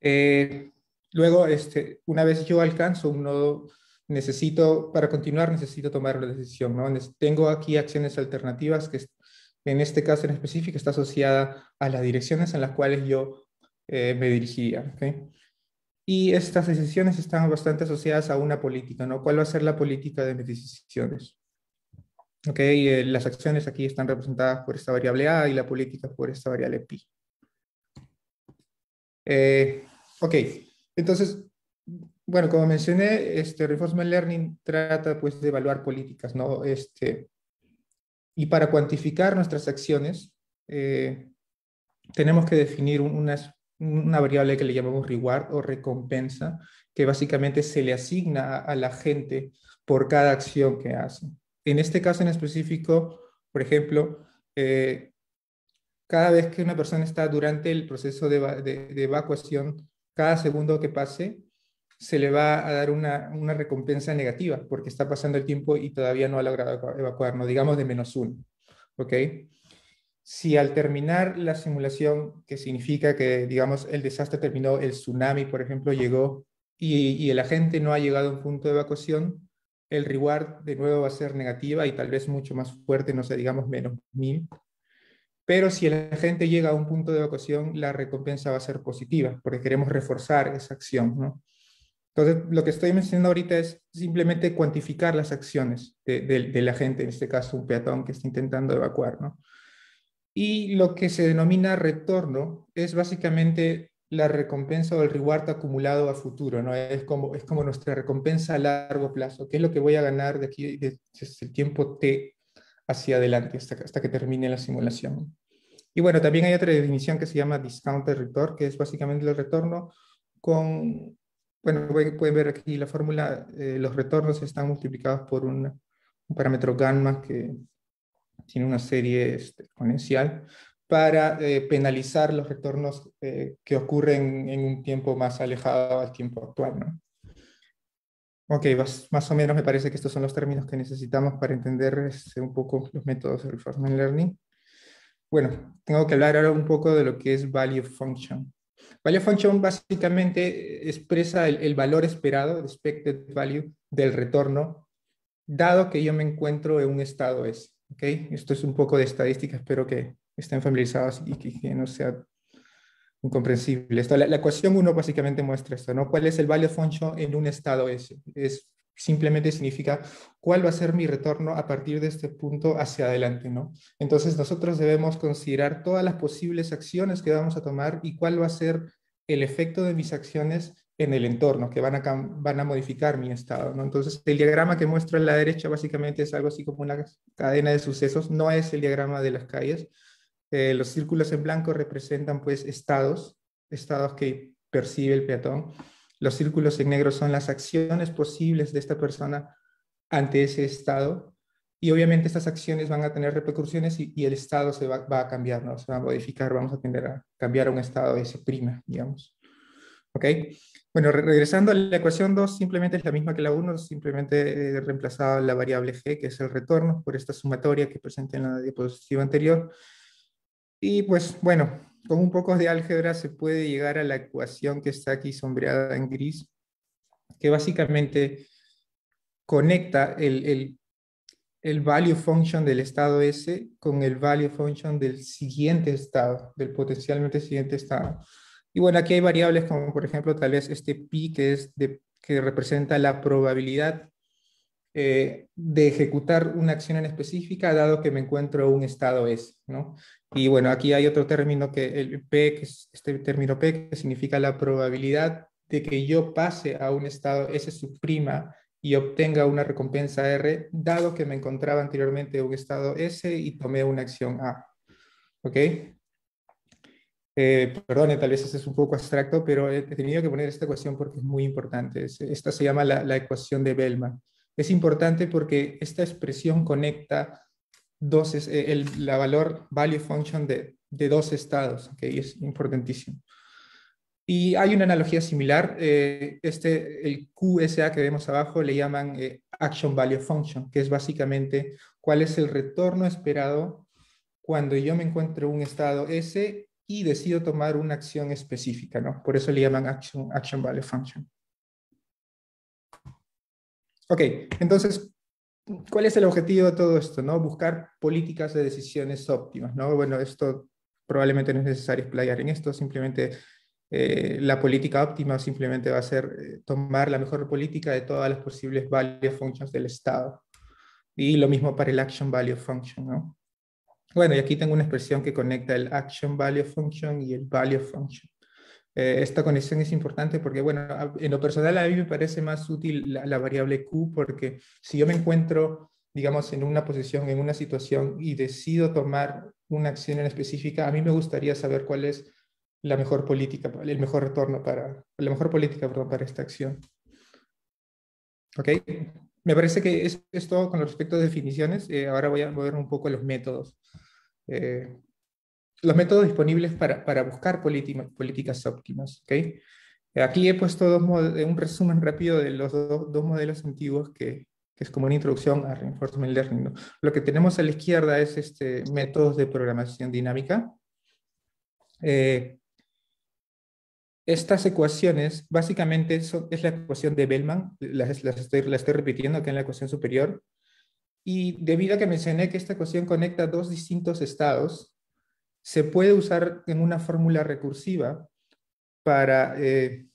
Eh, luego, este, una vez yo alcanzo un nodo, necesito, para continuar, necesito tomar una decisión. ¿no? Tengo aquí acciones alternativas que en este caso en específico está asociada a las direcciones en las cuales yo eh, me dirigía. Y estas decisiones están bastante asociadas a una política, ¿no? ¿Cuál va a ser la política de mis decisiones? Okay, eh, las acciones aquí están representadas por esta variable A y la política por esta variable pi. Eh, Ok, entonces, bueno, como mencioné, este Reinforcement Learning trata pues de evaluar políticas, ¿no? Este, y para cuantificar nuestras acciones, eh, tenemos que definir una, una variable que le llamamos reward o recompensa, que básicamente se le asigna a la gente por cada acción que hace. En este caso en específico, por ejemplo, eh, cada vez que una persona está durante el proceso de, evacuación, cada segundo que pase se le va a dar una, recompensa negativa porque está pasando el tiempo y todavía no ha logrado evacuar, no digamos de menos uno. ¿Ok? Si al terminar la simulación, que significa que, digamos, el desastre terminó, el tsunami, por ejemplo, llegó y, y el agente no ha llegado a un punto de evacuación, el reward de nuevo va a ser negativa y tal vez mucho más fuerte, no sé, digamos menos mil. Pero si el agente llega a un punto de evacuación, la recompensa va a ser positiva, porque queremos reforzar esa acción. Entonces, lo que estoy mencionando ahorita es simplemente cuantificar las acciones del agente, en este caso un peatón que está intentando evacuar. ¿no? Y lo que se denomina retorno es básicamente la recompensa o el reward acumulado a futuro, ¿no? Es como, es como nuestra recompensa a largo plazo, ¿qué es lo que voy a ganar de aquí, desde el tiempo T hacia adelante hasta, hasta que termine la simulación. Y bueno, también hay otra definición que se llama discounted return, que es básicamente el retorno con, bueno, pueden ver aquí la fórmula, eh, los retornos están multiplicados por un, un, parámetro gamma que tiene una serie este, exponencial para eh, penalizar los retornos eh, que ocurren en un tiempo más alejado al tiempo actual. ¿no? Ok, más, o menos me parece que estos son los términos que necesitamos para entender este, un poco los métodos de Reinforcement Learning. Bueno, tengo que hablar ahora un poco de lo que es Value Function. Value Function básicamente expresa el, valor esperado, el expected value, del retorno, dado que yo me encuentro en un estado S. ¿okay? Esto es un poco de estadística, espero que estén familiarizados y que no sea incomprensible. Esto, la, ecuación 1 básicamente muestra esto, ¿no? ¿Cuál es el value function en un estado S? Es simplemente significa cuál va a ser mi retorno a partir de este punto hacia adelante, ¿no? Entonces nosotros debemos considerar todas las posibles acciones que vamos a tomar y cuál va a ser el efecto de mis acciones en el entorno, que van a, van a modificar mi estado, ¿no? Entonces el diagrama que muestra a la derecha básicamente es algo así como una cadena de sucesos, no es el diagrama de las calles, eh, los círculos en blanco representan pues estados, estados que percibe el peatón. Los círculos en negro son las acciones posibles de esta persona ante ese estado. Y obviamente estas acciones van a tener repercusiones y, el estado se va, a cambiar, ¿no? se va a modificar, vamos a tener a cambiar un estado S', digamos. ¿Ok? Bueno, regresando a la ecuación 2, simplemente es la misma que la 1, simplemente he reemplazado la variable g, que es el retorno, por esta sumatoria que presenté en la diapositiva anterior. Y pues, bueno, con un poco de álgebra se puede llegar a la ecuación que está aquí sombreada en gris, que básicamente conecta el, el, el value function del estado S con el value function del siguiente estado, del potencialmente siguiente estado. Y bueno, aquí hay variables como por ejemplo tal vez este pi que, es de, que representa la probabilidad eh, de ejecutar una acción en específica dado que me encuentro un estado S, ¿no? Y bueno, aquí hay otro término que el P, que es este término P, que significa la probabilidad de que yo pase a un estado S subprima y obtenga una recompensa R, dado que me encontraba anteriormente en un estado S y tomé una acción A. ¿Ok? Eh, perdone, tal vez este es un poco abstracto, pero he tenido que poner esta ecuación porque es muy importante. Esta se llama la, ecuación de Bellman. Es importante porque esta expresión conecta dos, eh, el, la valor value function de, de dos estados, ¿okay? es importantísimo. Y hay una analogía similar. Eh, este, el QSA que vemos abajo le llaman Action Value Function, que es básicamente cuál es el retorno esperado cuando yo me encuentro en un estado S y decido tomar una acción específica, ¿no? Por eso le llaman action, action value function. Ok, entonces, ¿cuál es el objetivo de todo esto? ¿no? Buscar políticas de decisiones óptimas, ¿no? Bueno, esto probablemente no es necesario explayar en esto, simplemente eh, la política óptima simplemente va a ser eh, tomar la mejor política de todas las posibles value functions del Estado. Y lo mismo para el action value function, ¿no? Bueno, y aquí tengo una expresión que conecta el action value function y el value function. Eh, esta conexión es importante porque, bueno, en lo personal a mí me parece más útil la, variable Q porque si yo me encuentro, digamos, en una posición, en una situación y decido tomar una acción en específica, a mí me gustaría saber cuál es la mejor política, el mejor retorno para, la mejor política perdón, para esta acción. ¿Ok? Me parece que es, es todo con respecto a definiciones. Eh, ahora voy a ver un poco los métodos. Eh, los métodos disponibles para, para buscar políticas óptimas. ¿okay? Aquí he puesto dos un resumen rápido de los dos modelos antiguos que, que, es como una introducción a Reinforcement Learning. Lo que tenemos a la izquierda es este, métodos de programación dinámica. Eh, estas ecuaciones básicamente es la ecuación de Bellman, las, las estoy, la estoy repitiendo aquí en la ecuación superior, y debido a que mencioné que esta ecuación conecta dos distintos estados, se puede usar en una fórmula recursiva para, eh,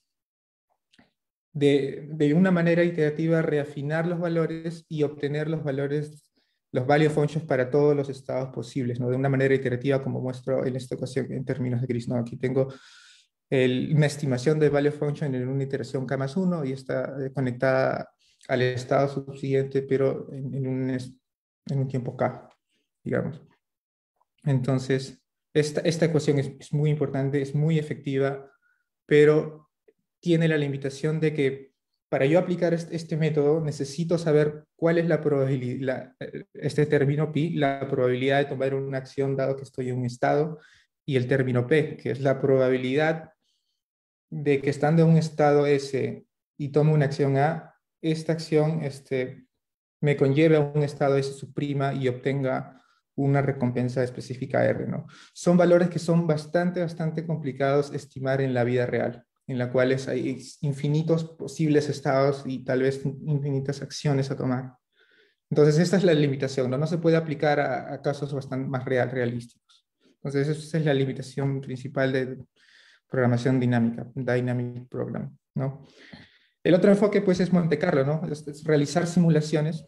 de, de, una manera iterativa, reafinar los valores y obtener los valores, los value functions para todos los estados posibles, ¿no? de una manera iterativa como muestro en esta ecuación en términos de gris. ¿no? Aquí tengo el, una estimación de value function en una iteración K más 1 y está eh, conectada al estado subsiguiente, pero en, un, en un, tiempo K, digamos. Entonces, esta, esta ecuación es, muy importante, es muy efectiva, pero tiene la limitación de que para yo aplicar este, método necesito saber cuál es la probabilidad, este término pi, la probabilidad de tomar una acción dado que estoy en un estado, y el término p, que es la probabilidad de que estando en un estado S y tomo una acción A, esta acción este, me conlleve a un estado S suprima y obtenga una recompensa específica R. ¿no? Son valores que son bastante, bastante complicados estimar en la vida real, en la cual hay infinitos posibles estados y tal vez infinitas acciones a tomar. Entonces, esta es la limitación, ¿no? No se puede aplicar a, casos bastante más real, realísticos. Entonces, esa es la limitación principal de programación dinámica, Dynamic Program, ¿no? El otro enfoque pues es Monte Carlo, ¿no? Es, realizar simulaciones,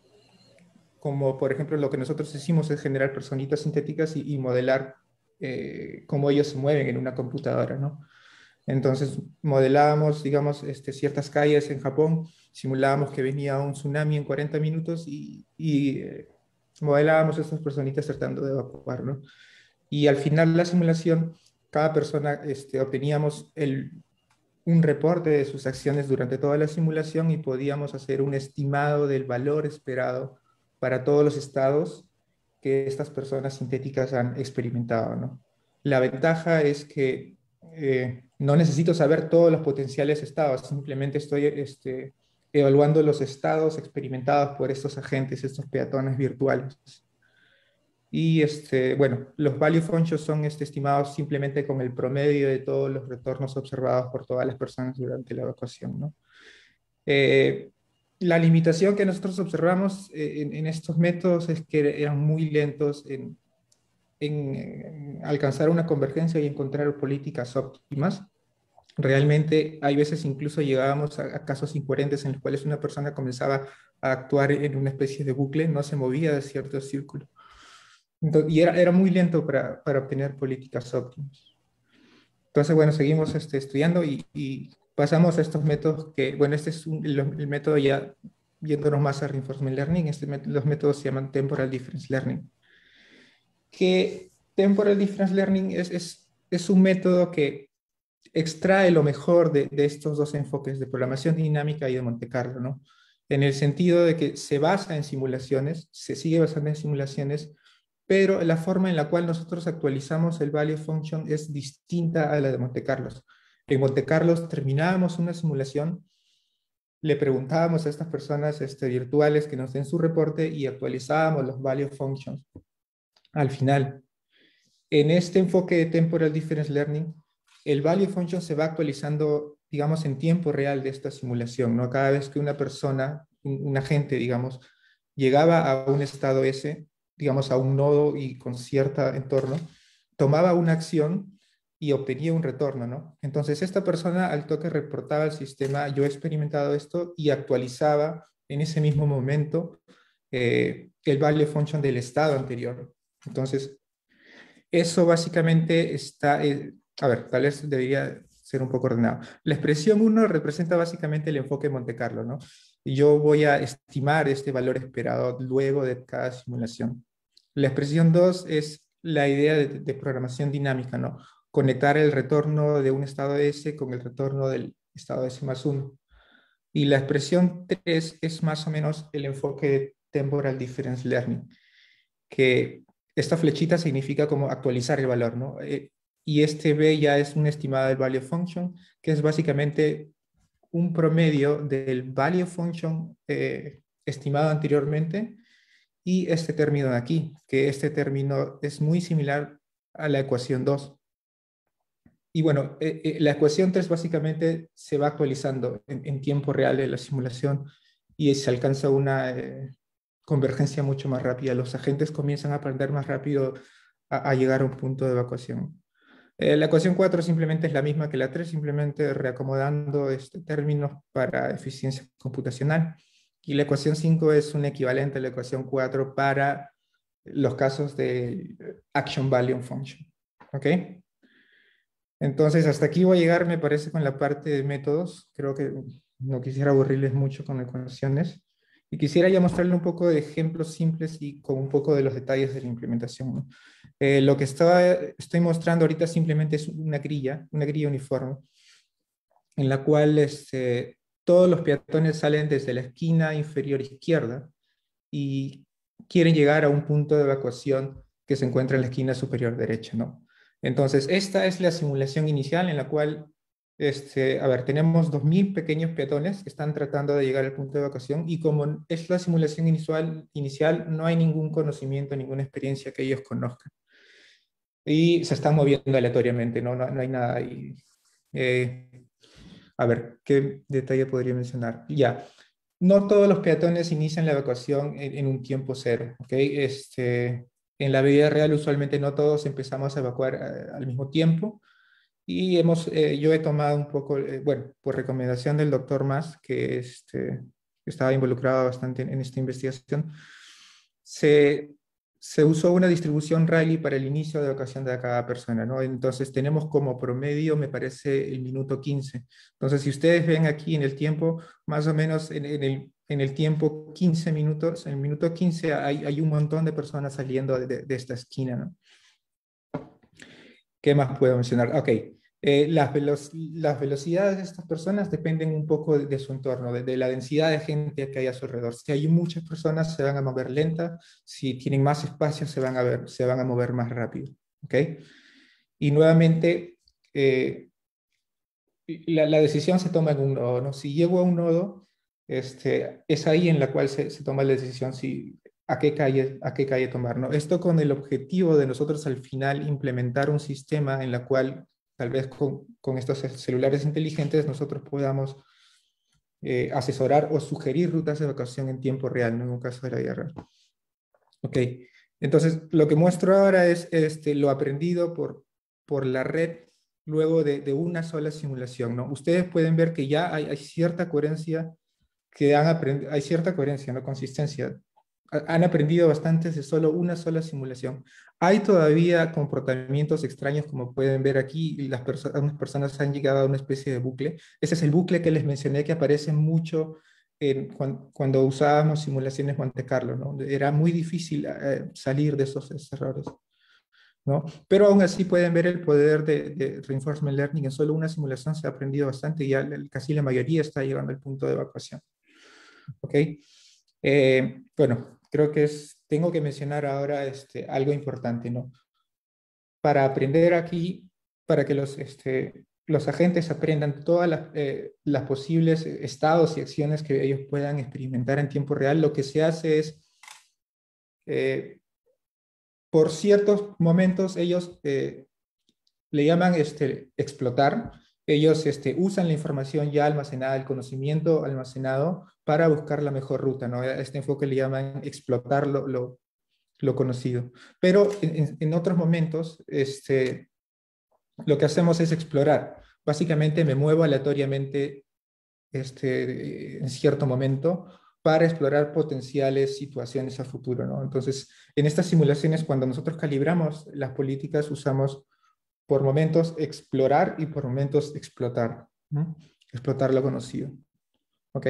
como por ejemplo lo que nosotros hicimos es generar personitas sintéticas y, modelar eh, cómo ellos se mueven en una computadora, ¿no? Entonces modelábamos, digamos, este, ciertas calles en Japón, simulábamos que venía un tsunami en 40 minutos y, eh, modelábamos estas personitas tratando de evacuar, ¿no? Y al final la simulación, cada persona este, obteníamos un reporte de sus acciones durante toda la simulación y podíamos hacer un estimado del valor esperado para todos los estados que estas personas sintéticas han experimentado. ¿no? La ventaja es que eh, no necesito saber todos los potenciales estados, simplemente estoy este, evaluando los estados experimentados por estos agentes, estos peatones virtuales. Y este, bueno, los value functions son este, estimados simplemente con el promedio de todos los retornos observados por todas las personas durante la evacuación. ¿no? Eh, la limitación que nosotros observamos eh, en, estos métodos es que eran muy lentos en, en, alcanzar una convergencia y encontrar políticas óptimas. Realmente hay veces incluso llegábamos a, a casos incoherentes en los cuales una persona comenzaba a actuar en una especie de bucle, no se movía de cierto círculo y era, era muy lento para, para, obtener políticas óptimas. Entonces, bueno, seguimos este, estudiando y, y, pasamos a estos métodos que, bueno, este es el, método ya yéndonos más a reinforcement learning, este, los métodos se llaman temporal difference learning. Que temporal difference learning es, es, es un método que extrae lo mejor de, de, estos dos enfoques de programación dinámica y de Monte Carlo, ¿no? En el sentido de que se basa en simulaciones, se sigue basando en simulaciones, pero la forma en la cual nosotros actualizamos el value function es distinta a la de Monte Carlos. En Monte Carlos terminábamos una simulación, le preguntábamos a estas personas este, virtuales que nos den su reporte y actualizábamos los value functions al final. En este enfoque de Temporal Difference Learning, el value function se va actualizando, digamos, en tiempo real de esta simulación, ¿no? Cada vez que una persona, un, un agente, digamos, llegaba a un estado S, digamos, a un nodo y con cierta entorno, tomaba una acción y obtenía un retorno, ¿no? Entonces, esta persona al toque reportaba al sistema, yo he experimentado esto y actualizaba en ese mismo momento eh, el value function del estado anterior. Entonces, eso básicamente está, eh, a ver, tal vez debería ser un poco ordenado. La expresión 1 representa básicamente el enfoque Monte Carlo, ¿no? Yo voy a estimar este valor esperado luego de cada simulación. La expresión 2 es la idea de, programación dinámica, ¿no? Conectar el retorno de un estado S con el retorno del estado S más 1. Y la expresión 3 es más o menos el enfoque de Temporal Difference Learning, que esta flechita significa como actualizar el valor, ¿no? Eh, y este B ya es un estimado del value function, que es básicamente un promedio del value function eh, estimado anteriormente y este término de aquí, que este término es muy similar a la ecuación 2. Y bueno, eh, eh, la ecuación 3 básicamente se va actualizando en, tiempo real de la simulación y se alcanza una eh, convergencia mucho más rápida. Los agentes comienzan a aprender más rápido a, llegar a un punto de evacuación. la ecuación 4 simplemente es la misma que la 3, simplemente reacomodando este, términos para eficiencia computacional. Y la ecuación 5 es un equivalente a la ecuación 4 para los casos de action value function. ¿Ok? Entonces, hasta aquí voy a llegar, me parece, con la parte de métodos. Creo que no quisiera aburrirles mucho con ecuaciones. Y quisiera ya mostrarles un poco de ejemplos simples y con un poco de los detalles de la implementación. Eh, lo que estaba, estoy mostrando ahorita simplemente es una grilla, una grilla uniforme, en la cual este, todos los peatones salen desde la esquina inferior izquierda y quieren llegar a un punto de evacuación que se encuentra en la esquina superior derecha, ¿no? Entonces, esta es la simulación inicial en la cual, este, a ver, tenemos 2.000 pequeños peatones que están tratando de llegar al punto de evacuación y como es la simulación inicial, inicial no hay ningún conocimiento, ninguna experiencia que ellos conozcan. Y se están moviendo aleatoriamente, no, no, hay nada ahí. Eh, a ver, ¿qué detalle podría mencionar? Ya, no todos los peatones inician la evacuación en, un tiempo cero, ¿ok? Este, en la vida real usualmente no todos empezamos a evacuar eh, al mismo tiempo y hemos, eh, yo he tomado un poco, eh, bueno, por recomendación del doctor Mas, que este, estaba involucrado bastante en, en esta investigación, se se usó una distribución Rayleigh para el inicio de ocasión de cada persona, ¿no? Entonces tenemos como promedio, me parece, el minuto 15. Entonces, si ustedes ven aquí en el tiempo, más o menos en, el, en el, tiempo 15 minutos, en el minuto 15 hay, hay un montón de personas saliendo de, de, esta esquina, ¿no? ¿Qué más puedo mencionar? Ok, eh, las, las, velocidades de estas personas dependen un poco de, su entorno, de, la densidad de gente que hay a su alrededor. Si hay muchas personas, se van a mover lenta. Si tienen más espacio, se van a, ver, se van a mover más rápido. ¿okay? Y nuevamente, eh, la, la, decisión se toma en un nodo. ¿no? Si llego a un nodo, este, es ahí en la cual se, se toma la decisión si, a qué calle, a qué calle tomar. ¿no? Esto con el objetivo de nosotros al final implementar un sistema en la cual tal vez con, estos celulares inteligentes nosotros podamos eh, asesorar o sugerir rutas de evacuación en tiempo real, en un caso de la guerra. Ok, entonces lo que muestro ahora es este, lo aprendido por, por la red luego de, de una sola simulación. ¿no? Ustedes pueden ver que ya hay, hay cierta coherencia que han aprendido, hay cierta coherencia, ¿no? consistencia han aprendido bastante de solo una sola simulación. Hay todavía comportamientos extraños, como pueden ver aquí, las algunas personas han llegado a una especie de bucle. Ese es el bucle que les mencioné que aparece mucho cuando, usábamos simulaciones Monte Carlo. ¿no? Era muy difícil eh, salir de esos, errores. ¿no? Pero aún así pueden ver el poder de, Reinforcement Learning. En solo una simulación se ha aprendido bastante y ya casi la mayoría está llegando al punto de evacuación. ¿Ok? Eh, bueno, creo que es, tengo que mencionar ahora este, algo importante, ¿no? Para aprender aquí, para que los, este, los agentes aprendan todas las, eh, las, posibles estados y acciones que ellos puedan experimentar en tiempo real, lo que se hace es, eh, por ciertos momentos, ellos le llaman este, explotar, ellos este, usan la información ya almacenada, el conocimiento almacenado para buscar la mejor ruta. ¿no? Este enfoque le llaman explotar lo, lo, conocido. Pero en, otros momentos, este, lo que hacemos es explorar. Básicamente me muevo aleatoriamente este, en cierto momento para explorar potenciales situaciones a futuro. ¿no? Entonces, en estas simulaciones, cuando nosotros calibramos las políticas, usamos por momentos explorar y por momentos explotar. Explotar lo conocido. ¿Ok?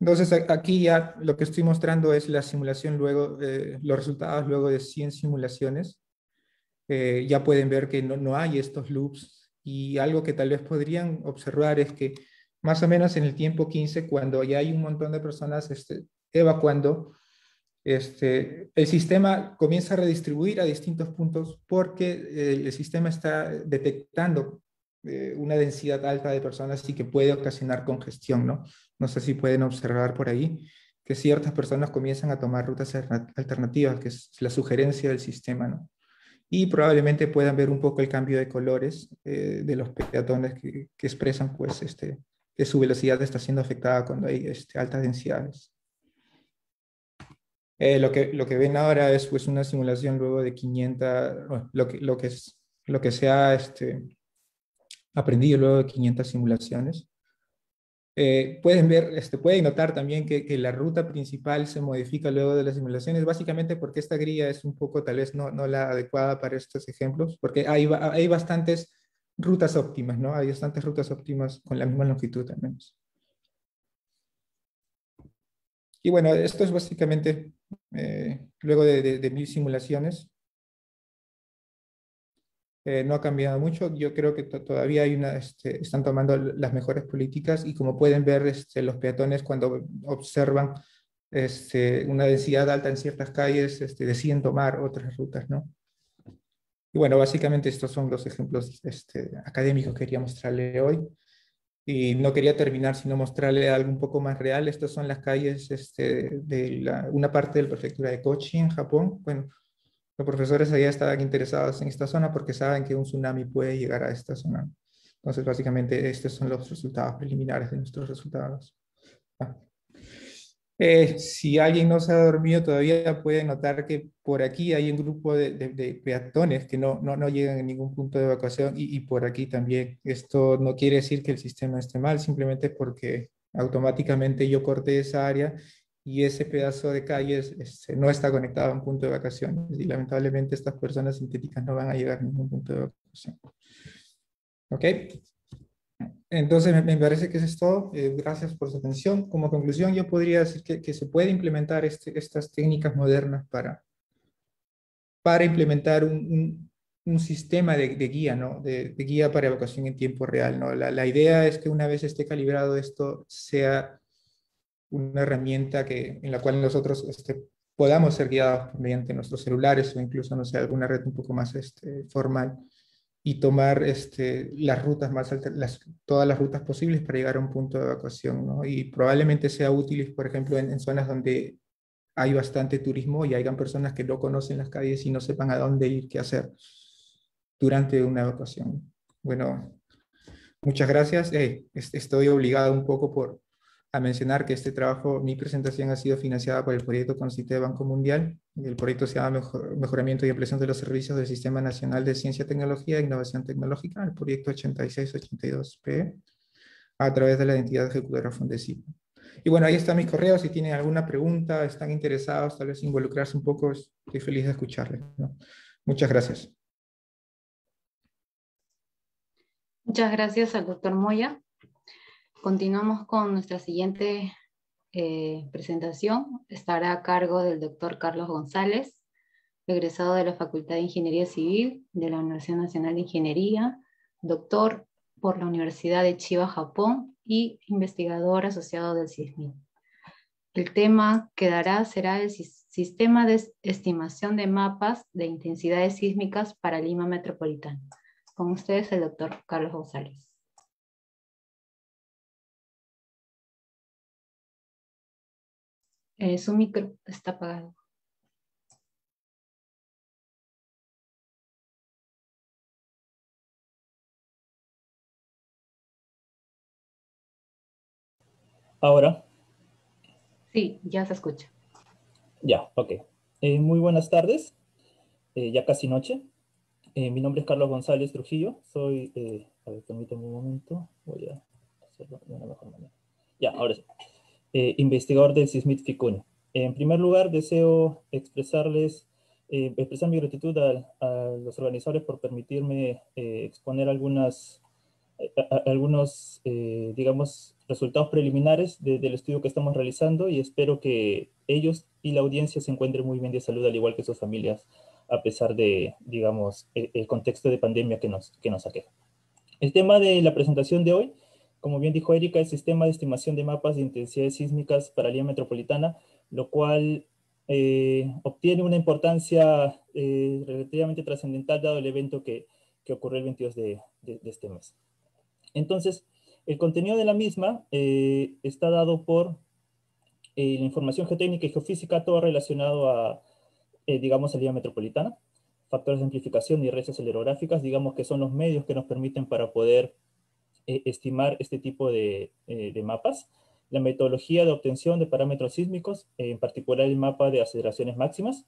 Entonces aquí ya lo que estoy mostrando es la simulación luego, eh, los resultados luego de 100 simulaciones. Eh, ya pueden ver que no, no, hay estos loops y algo que tal vez podrían observar es que más o menos en el tiempo 15, cuando ya hay un montón de personas este, evacuando, este, el sistema comienza a redistribuir a distintos puntos porque eh, el sistema está detectando una densidad alta de personas y que puede ocasionar congestión, ¿no? No sé si pueden observar por ahí que ciertas personas comienzan a tomar rutas alternativas, que es la sugerencia del sistema. Y probablemente puedan ver un poco el cambio de colores eh, de los peatones que, expresan, pues, este, que su velocidad está siendo afectada cuando hay este, altas densidades. Eh, lo, que, lo que ven ahora es pues, una simulación luego de 500, lo, que, lo, que es, lo que se ha este, aprendido luego de 500 simulaciones. Eh, pueden ver, este, pueden notar también que, que, la ruta principal se modifica luego de las simulaciones, básicamente porque esta grilla es un poco tal vez no, no la adecuada para estos ejemplos, porque hay, hay bastantes rutas óptimas, ¿no? Hay bastantes rutas óptimas con la misma longitud al menos. Y bueno, esto es básicamente eh, luego de, mil simulaciones. Eh, no ha cambiado mucho. Yo creo que todavía hay una, este, están tomando las mejores políticas y como pueden ver, este, los peatones cuando observan este, una densidad alta en ciertas calles, este, deciden tomar otras rutas, ¿no? Y bueno, básicamente estos son los ejemplos este, académicos que quería mostrarle hoy y no quería terminar sino mostrarle algo un poco más real. Estas son las calles de una parte de la prefectura de Kochi en Japón. Bueno, los profesores allá estaban interesados en esta zona porque saben que un tsunami puede llegar a esta zona. Entonces, básicamente, estos son los resultados preliminares de nuestros resultados. Ah. Eh, si alguien no se ha dormido todavía, puede notar que por aquí hay un grupo de, de, peatones que no, no, no, llegan a ningún punto de evacuación y, y, por aquí también. Esto no quiere decir que el sistema esté mal, simplemente porque automáticamente yo corté esa área y ese pedazo de calles este, no está conectado a un punto de evacuación. Y lamentablemente estas personas sintéticas no van a llegar a ningún punto de evacuación. ¿Ok? Entonces, me, parece que eso es todo. Eh, gracias por su atención. Como conclusión, yo podría decir que, que se puede implementar este, estas técnicas modernas para, para implementar un, un, sistema de, de, guía, ¿no? De, de, guía para evacuación en tiempo real. ¿no? La, la, idea es que una vez esté calibrado esto, sea una herramienta que, en la cual nosotros este, podamos ser guiados mediante nuestros celulares o incluso, no sé, alguna red un poco más este, formal y tomar este, las rutas más las, todas las rutas posibles para llegar a un punto de evacuación, ¿no? Y probablemente sea útil, por ejemplo, en, zonas donde hay bastante turismo y hayan personas que no conocen las calles y no sepan a dónde ir, qué hacer durante una evacuación. Bueno, muchas gracias. Eh, estoy obligado un poco por, a mencionar que este trabajo, mi presentación ha sido financiada por el proyecto CONCITE de Banco Mundial. El proyecto se llama Mejoramiento y Ampliación de los Servicios del Sistema Nacional de Ciencia, Tecnología e Innovación Tecnológica, el proyecto 8682P, a través de la entidad ejecutora Fundecip. Y bueno, ahí están mis correos. Si tienen alguna pregunta, están interesados, tal vez involucrarse un poco, estoy feliz de escucharles. Muchas gracias. Muchas gracias al doctor Moya. Continuamos con nuestra siguiente eh, presentación. Estará a cargo del doctor Carlos González, egresado de la Facultad de Ingeniería Civil de la Universidad Nacional de Ingeniería, doctor por la Universidad de Chiba, Japón, y investigador asociado del CISMI. El tema que dará será el sistema de estimación de mapas de intensidades sísmicas para Lima Metropolitana. Con ustedes el doctor Carlos González. Eh, su micro está apagado. Ahora. Sí, ya se escucha. Ya, ok. Eh, muy buenas tardes, eh, ya casi noche. mi nombre es Carlos González Trujillo. Soy, a ver, permítame un momento. Voy a hacerlo de una mejor manera. Ya, ahora sí. Eh, investigador del CISMIT FICUN. En primer lugar, deseo expresarles, eh, expresar mi gratitud a, los organizadores por permitirme eh, exponer algunas, algunos, digamos, resultados preliminares del estudio que estamos realizando y espero que ellos y la audiencia se encuentren muy bien de salud, al igual que sus familias, a pesar de, digamos, el, el contexto de pandemia que nos, que nos aqueja. El tema de la presentación de hoy como bien dijo Erika, el sistema de estimación de mapas de intensidades sísmicas para la línea metropolitana, lo cual eh, obtiene una importancia eh, relativamente trascendental dado el evento que, que ocurrió el 22 de, este mes. Entonces, el contenido de la misma eh, está dado por la información geotécnica y geofísica, todo relacionado a, digamos, la línea metropolitana, factores de amplificación y redes acelerográficas, digamos que son los medios que nos permiten para poder eh, estimar este tipo de, eh, de, mapas. La metodología de obtención de parámetros sísmicos, en particular el mapa de aceleraciones máximas,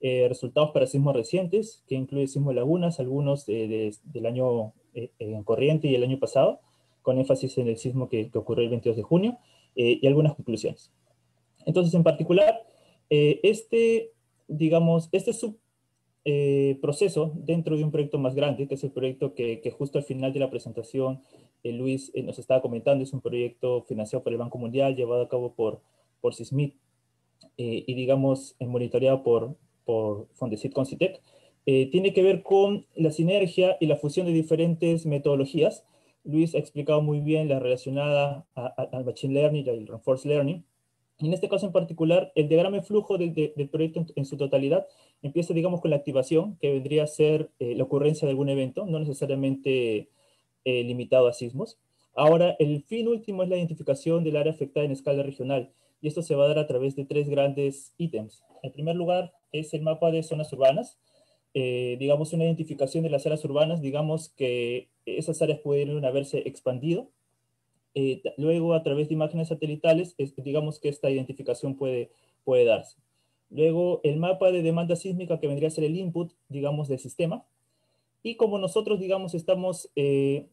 eh, resultados para sismos recientes, que incluye sismos lagunas, algunos del año en corriente y el año pasado, con énfasis en el sismo que, que ocurrió el 22 de junio, y algunas conclusiones. Entonces, en particular, este, digamos, este sub eh, proceso dentro de un proyecto más grande, que es el proyecto que, justo al final de la presentación eh, Luis eh, nos estaba comentando, es un proyecto financiado por el Banco Mundial, llevado a cabo por, por CISMIT y digamos monitoreado por, por Fondesit Concitec, tiene que ver con la sinergia y la fusión de diferentes metodologías. Luis ha explicado muy bien la relacionada al Machine Learning y al Reinforced Learning, en este caso en particular, el diagrama de flujo del, proyecto en, su totalidad empieza, digamos, con la activación, que vendría a ser eh, la ocurrencia de algún evento, no necesariamente eh, limitado a sismos. Ahora, el fin último es la identificación del área afectada en escala regional, y esto se va a dar a través de tres grandes ítems. En primer lugar, es el mapa de zonas urbanas, eh, digamos, una identificación de las áreas urbanas, digamos que esas áreas pueden haberse expandido eh, luego, a través de imágenes satelitales, digamos que esta identificación puede, puede darse. Luego, el mapa de demanda sísmica que vendría a ser el input, digamos, del sistema. Y como nosotros, digamos, estamos eh,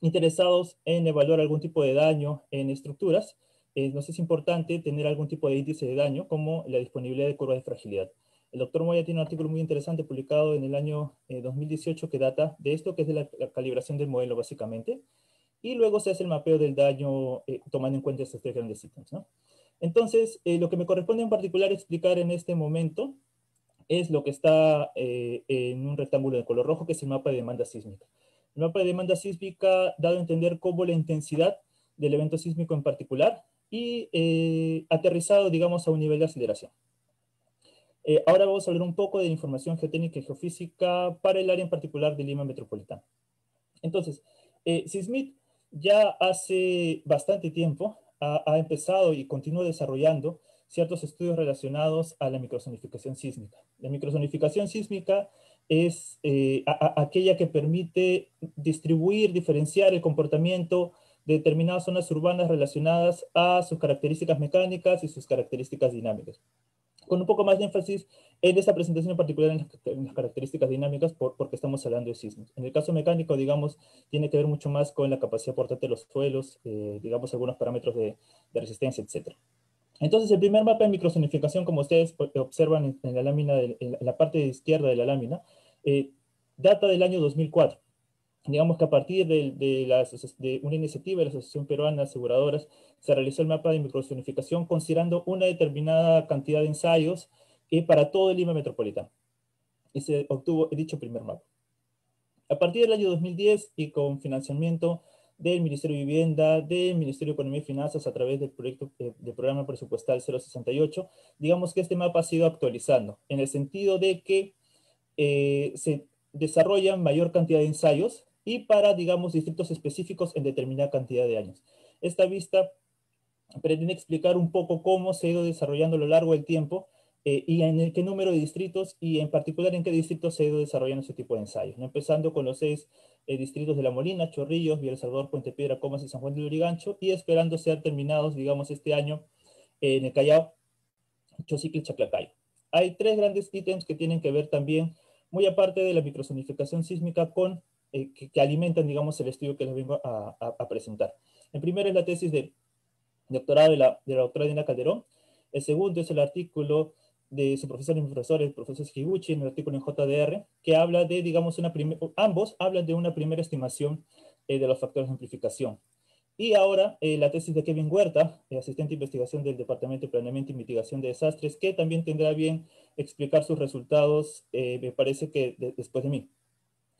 interesados en evaluar algún tipo de daño en estructuras, eh, nos es importante tener algún tipo de índice de daño, como la disponibilidad de curvas de fragilidad. El doctor Moya tiene un artículo muy interesante publicado en el año 2018 que data de esto, que es de la calibración del modelo, básicamente y luego se hace el mapeo del daño eh, tomando en cuenta estos tres grandes ítems. ¿no? Entonces, eh, lo que me corresponde en particular explicar en este momento es lo que está eh, en un rectángulo de color rojo, que es el mapa de demanda sísmica. El mapa de demanda sísmica dado a entender cómo la intensidad del evento sísmico en particular y aterrizado, digamos, a un nivel de aceleración. Eh, ahora vamos a hablar un poco de información geotécnica y geofísica para el área en particular de Lima Metropolitana. Entonces, eh, ya hace bastante tiempo ha, empezado y continúa desarrollando ciertos estudios relacionados a la microsonificación sísmica. La microsonificación sísmica es eh, aquella que permite distribuir, diferenciar el comportamiento de determinadas zonas urbanas relacionadas a sus características mecánicas y sus características dinámicas. Con un poco más de énfasis en esta presentación en particular en las, características dinámicas porque estamos hablando de sismos. En el caso mecánico, digamos, tiene que ver mucho más con la capacidad portante de los suelos, eh, digamos, algunos parámetros de, resistencia, etc. Entonces, el primer mapa de microsonificación, como ustedes observan en, la lámina, en la parte izquierda de la lámina, eh, data del año 2004 digamos que a partir de, una iniciativa de la Asociación Peruana de Aseguradoras, se realizó el mapa de microzonificación considerando una determinada cantidad de ensayos y para todo el Lima metropolitano. Y se obtuvo dicho primer mapa. A partir del año 2010 y con financiamiento del Ministerio de Vivienda, del Ministerio de Economía y Finanzas a través del proyecto eh, del programa presupuestal 068, digamos que este mapa ha sido actualizando en el sentido de que eh, se desarrollan mayor cantidad de ensayos y para, digamos, distritos específicos en determinada cantidad de años. Esta vista pretende explicar un poco cómo se ha ido desarrollando a lo largo del tiempo eh, y en qué número de distritos y en particular en qué distritos se ha ido desarrollando este tipo de ensayos. Empezando con los seis eh, distritos de La Molina, Chorrillos, Villa Salvador, Puente Piedra, Comas y San Juan de Lurigancho y esperando ser terminados, digamos, este año en el Callao, Chosique y Chaclacayo. Hay tres grandes ítems que tienen que ver también, muy aparte de la microsonificación sísmica, con eh, que, alimentan, digamos, el estudio que les vengo a, presentar. El primero es la tesis de doctorado de la, de la doctora Dina Calderón. El segundo es el artículo de su profesor y mi profesor, el profesor Higuchi, en el artículo en JDR, que habla de, digamos, una ambos hablan de una primera estimación eh, de los factores de amplificación. Y ahora eh, la tesis de Kevin Huerta, asistente de investigación del Departamento de Planeamiento y Mitigación de Desastres, que también tendrá bien explicar sus resultados, me parece que después de mí.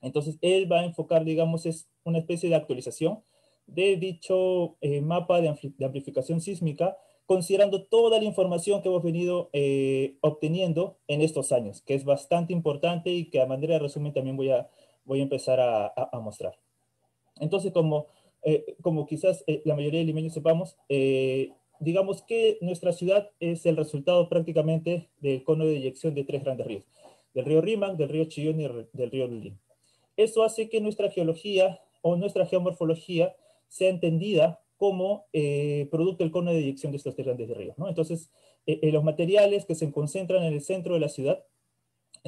Entonces, él va a enfocar, digamos, es una especie de actualización de dicho eh, mapa de, amplificación sísmica, considerando toda la información que hemos venido eh, obteniendo en estos años, que es bastante importante y que a manera de resumen también voy a, voy a empezar a, mostrar. Entonces, como, eh, como quizás la mayoría de limeños sepamos, digamos que nuestra ciudad es el resultado prácticamente del cono de eyección de tres grandes ríos, del río Rímac, del río Chillón y del río Lulín. Eso hace que nuestra geología o nuestra geomorfología sea entendida como eh, producto del cono de eyección de estos tres grandes ríos. ¿no? Entonces, eh, eh, los materiales que se concentran en el centro de la ciudad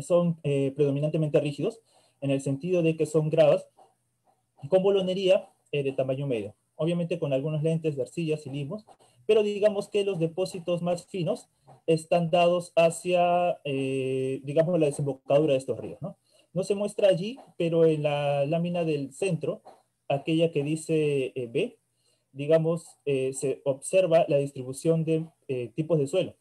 son predominantemente rígidos, en el sentido de que son gravas con bolonería de tamaño medio. Obviamente con algunos lentes de arcillas y limos, pero digamos que los depósitos más finos están dados hacia, digamos, la desembocadura de estos ríos. ¿no? No se muestra allí, pero en la lámina del centro, aquella que dice eh, B, digamos, eh, se observa la distribución de eh, tipos de suelo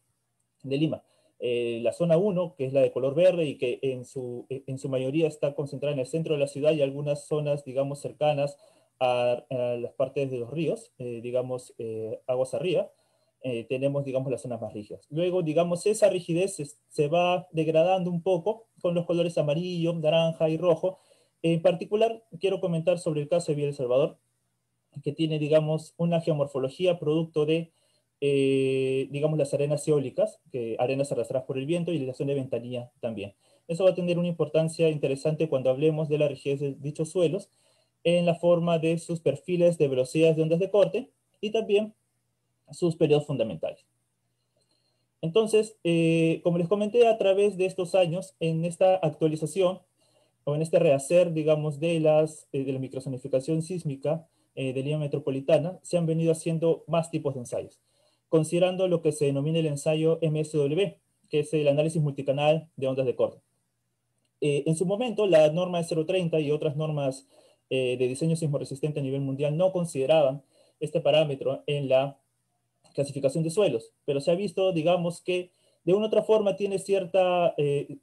de Lima. la zona 1, que es la de color verde y que en su, en su mayoría está concentrada en el centro de la ciudad y algunas zonas, digamos, cercanas a, a las partes de los ríos, digamos, aguas arriba, tenemos, digamos, las zonas más rígidas. Luego, digamos, esa rigidez se, se va degradando un poco con los colores amarillo, naranja y rojo. En particular, quiero comentar sobre el caso de Villa El Salvador, que tiene, digamos, una geomorfología producto de, eh, digamos, las arenas eólicas, que arenas arrastradas por el viento y la zona de ventanilla también. Eso va a tener una importancia interesante cuando hablemos de la rigidez de dichos suelos en la forma de sus perfiles de velocidades de ondas de corte y también sus periodos fundamentales. Entonces, eh, como les comenté, a través de estos años, en esta actualización o en este rehacer, digamos, de, las, eh, de la microsonificación sísmica eh, de Lima Metropolitana, se han venido haciendo más tipos de ensayos, considerando lo que se denomina el ensayo MSW, que es el análisis multicanal de ondas de corte. en su momento, la norma 030 y otras normas de diseño sismo resistente a nivel mundial no consideraban este parámetro en la clasificación de suelos, pero se ha visto, digamos, que de una u otra forma tiene cierta, eh,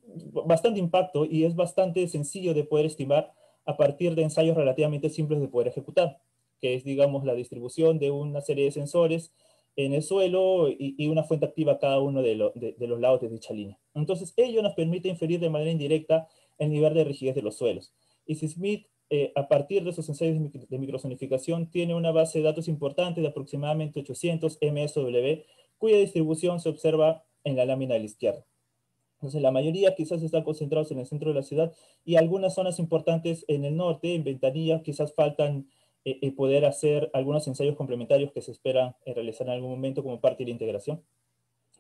bastante impacto y es bastante sencillo de poder estimar a partir de ensayos relativamente simples de poder ejecutar, que es, digamos, la distribución de una serie de sensores en el suelo y, una fuente activa cada uno de, los lados de dicha línea. Entonces, ello nos permite inferir de manera indirecta el nivel de rigidez de los suelos. Y si Smith, eh, a partir de esos ensayos de microsonificación, tiene una base de datos importante de aproximadamente 800 MSW, cuya distribución se observa en la lámina de la izquierda. Entonces, la mayoría quizás están concentrados en el centro de la ciudad y algunas zonas importantes en el norte, en Ventanilla, quizás faltan eh, eh, poder hacer algunos ensayos complementarios que se esperan eh, realizar en algún momento como parte de la integración.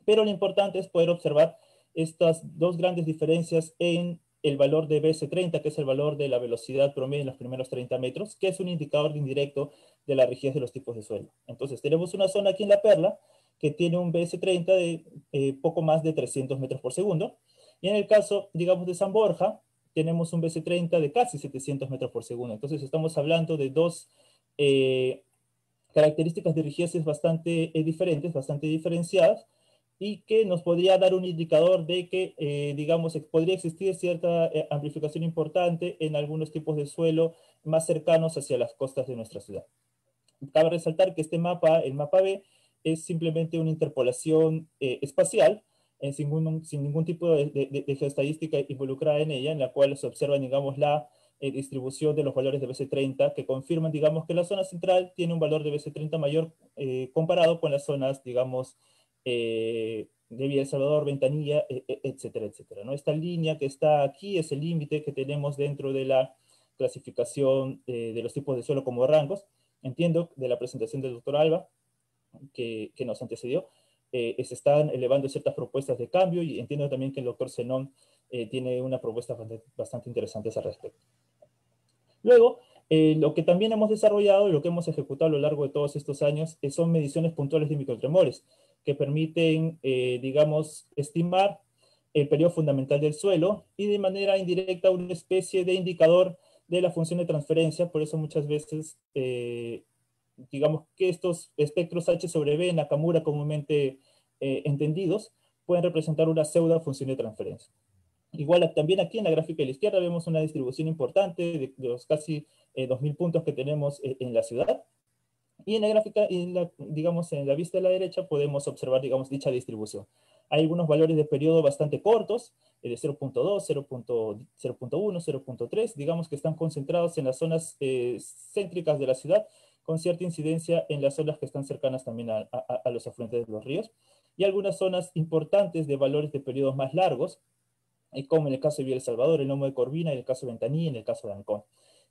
Pero lo importante es poder observar estas dos grandes diferencias en el valor de BS30, que es el valor de la velocidad promedio en los primeros 30 metros, que es un indicador indirecto de la rigidez de los tipos de suelo. Entonces, tenemos una zona aquí en La Perla que tiene un BS30 de poco más de 300 metros por segundo. Y en el caso, digamos, de San Borja, tenemos un BC30 de casi 700 metros por segundo. Entonces estamos hablando de dos eh, características de rigidez bastante eh, diferentes, bastante diferenciadas, y que nos podría dar un indicador de que, eh, digamos, podría existir cierta amplificación importante en algunos tipos de suelo más cercanos hacia las costas de nuestra ciudad. Cabe resaltar que este mapa, el mapa B, es simplemente una interpolación espacial, sin, ningún, sin ningún tipo de, de, geoestadística involucrada en ella, en la cual se observa, digamos, la eh, distribución de los valores de BC30 que confirman, digamos, que la zona central tiene un valor de BC30 mayor eh, comparado con las zonas, digamos, eh, de Villa El Salvador, Ventanilla, e, e, etcétera, etcétera. ¿no? Esta línea que está aquí es el límite que tenemos dentro de la clasificación de los tipos de suelo como rangos. Entiendo de la presentación del doctor Alba, que, que nos antecedió, eh, se están elevando ciertas propuestas de cambio y entiendo también que el doctor Zenón eh, tiene una propuesta bastante, interesante al respecto. Luego, eh, lo que también hemos desarrollado y lo que hemos ejecutado a lo largo de todos estos años son mediciones puntuales de microtremores que permiten, digamos, estimar el periodo fundamental del suelo y de manera indirecta una especie de indicador de la función de transferencia. Por eso muchas veces digamos que estos espectros H sobre B, Nakamura comúnmente eh, entendidos, pueden representar una pseudo función de transferencia. Igual también aquí en la gráfica de la izquierda vemos una distribución importante de, los casi 2.000 eh, puntos que tenemos eh, en la ciudad. Y en la gráfica, digamos, en la vista de la derecha podemos observar, digamos, dicha distribución. Hay algunos valores de periodo bastante cortos, de 0.2, 0.1, 0.3, digamos que están concentrados en las zonas céntricas de la ciudad con cierta incidencia en las zonas que están cercanas también a, los afluentes de los ríos, y algunas zonas importantes de valores de periodos más largos, como en el caso de Villa El Salvador, el Lomo de Corvina, en el caso de Ventaní, en el caso de Ancón.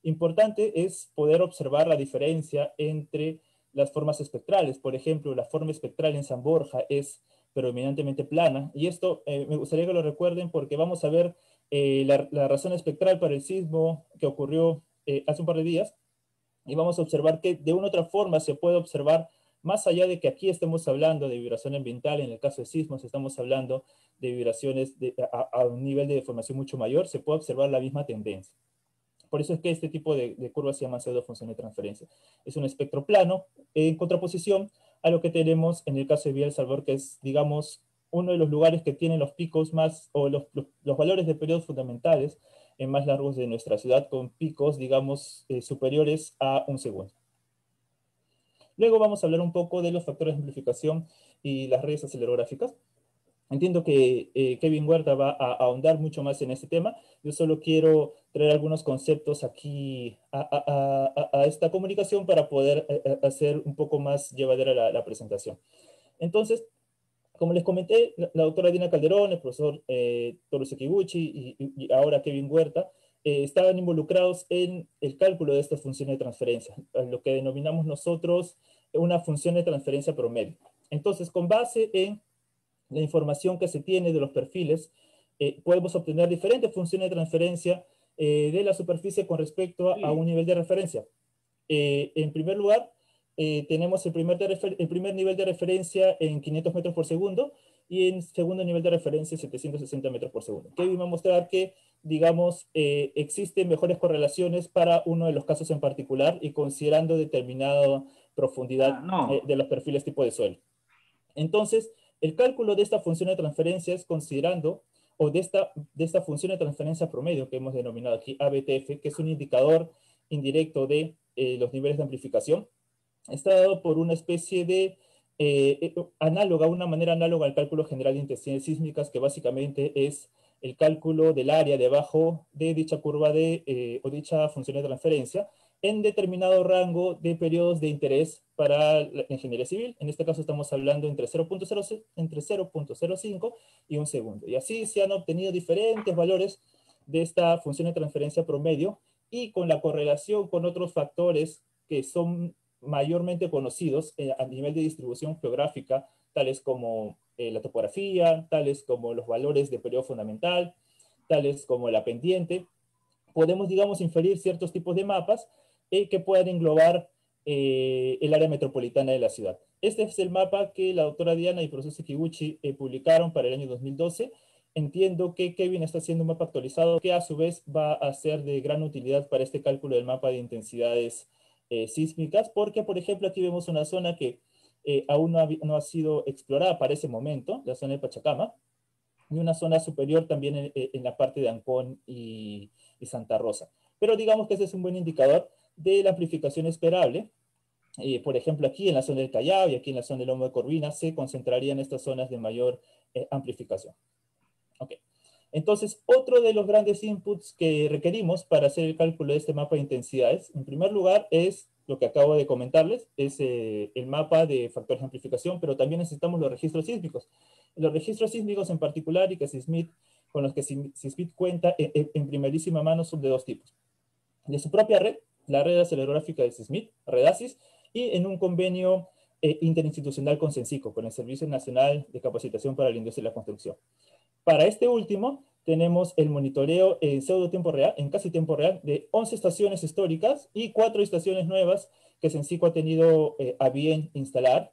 Importante es poder observar la diferencia entre las formas espectrales. Por ejemplo, la forma espectral en San Borja es predominantemente plana, y esto eh, me gustaría que lo recuerden porque vamos a ver eh, la, razón espectral para el sismo que ocurrió eh, hace un par de días, y vamos a observar que de una u otra forma se puede observar, más allá de que aquí estemos hablando de vibración ambiental, en el caso de sismos estamos hablando de vibraciones a, un nivel de deformación mucho mayor, se puede observar la misma tendencia. Por eso es que este tipo de, curvas se llama pseudo-función de transferencia. Es un espectro plano en contraposición a lo que tenemos en el caso de Vía El Salvador, que es, digamos, uno de los lugares que tienen los picos más, o los, los valores de periodos fundamentales en más largos de nuestra ciudad con picos, digamos, eh, superiores a un segundo. Luego vamos a hablar un poco de los factores de amplificación y las redes acelerográficas. Entiendo que eh, Kevin Huerta va a, ahondar mucho más en este tema. Yo solo quiero traer algunos conceptos aquí a, esta comunicación para poder eh, hacer un poco más llevadera la, la presentación. Entonces, como les comenté, la, doctora Dina Calderón, el profesor eh, Toru Sekiguchi y, ahora Kevin Huerta eh, estaban involucrados en el cálculo de estas funciones de transferencia, lo que denominamos nosotros una función de transferencia promedio. Entonces, con base en la información que se tiene de los perfiles, eh, podemos obtener diferentes funciones de transferencia eh, de la superficie con respecto a, un nivel de referencia. en primer lugar, eh, tenemos el primer, el primer nivel de referencia en 500 metros por segundo y en segundo nivel de referencia 760 metros por segundo. Que va a mostrar que, digamos, eh, existen mejores correlaciones para uno de los casos en particular y considerando determinada profundidad ah, eh, de los perfiles tipo de suelo. Entonces, el cálculo de esta función de transferencia es considerando, o de esta, de esta función de transferencia promedio que hemos denominado aquí ABTF, que es un indicador indirecto de los niveles de amplificación, está dado por una especie de análoga, una manera análoga al cálculo general de intensidades sísmicas, que básicamente es el cálculo del área debajo de dicha curva de, o dicha función de transferencia, en determinado rango de periodos de interés para la ingeniería civil. En este caso estamos hablando entre 0.05 entre y un segundo. Y así se han obtenido diferentes valores de esta función de transferencia promedio y con la correlación con otros factores que son mayormente conocidos eh, a nivel de distribución geográfica, tales como eh, la topografía, tales como los valores de periodo fundamental, tales como la pendiente, podemos, digamos, inferir ciertos tipos de mapas eh, que puedan englobar el área metropolitana de la ciudad. Este es el mapa que la doctora Diana y el profesor Sekiguchi publicaron para el año 2012. Entiendo que Kevin está haciendo un mapa actualizado que a su vez va a ser de gran utilidad para este cálculo del mapa de intensidades sísmicas, porque por ejemplo aquí vemos una zona que aún no ha, sido explorada para ese momento, la zona de Pachacama, y una zona superior también en, la parte de Ancón y, y Santa Rosa. Pero digamos que ese es un buen indicador de la amplificación esperable. Eh, por ejemplo, aquí en la zona del Callao y aquí en la zona del Lomo de Corvina se concentrarían estas zonas de mayor eh, amplificación. Entonces, otro de los grandes inputs que requerimos para hacer el cálculo de este mapa de intensidades, en primer lugar, es lo que acabo de comentarles, es eh, el mapa de factores de amplificación, pero también necesitamos los registros sísmicos. Los registros sísmicos en particular y que SISMIT, con los que SISMIT cuenta en primerísima mano son de dos tipos. De su propia red, la red acelerográfica de SISMIT, REDASIS, y en un convenio eh, interinstitucional con CENSICO, con el Servicio Nacional de Capacitación para la Industria y la Construcción. Para este último, tenemos el monitoreo en pseudo tiempo real, en casi tiempo real, de 11 estaciones históricas y 4 estaciones nuevas que CENSICO ha tenido eh, a bien instalar,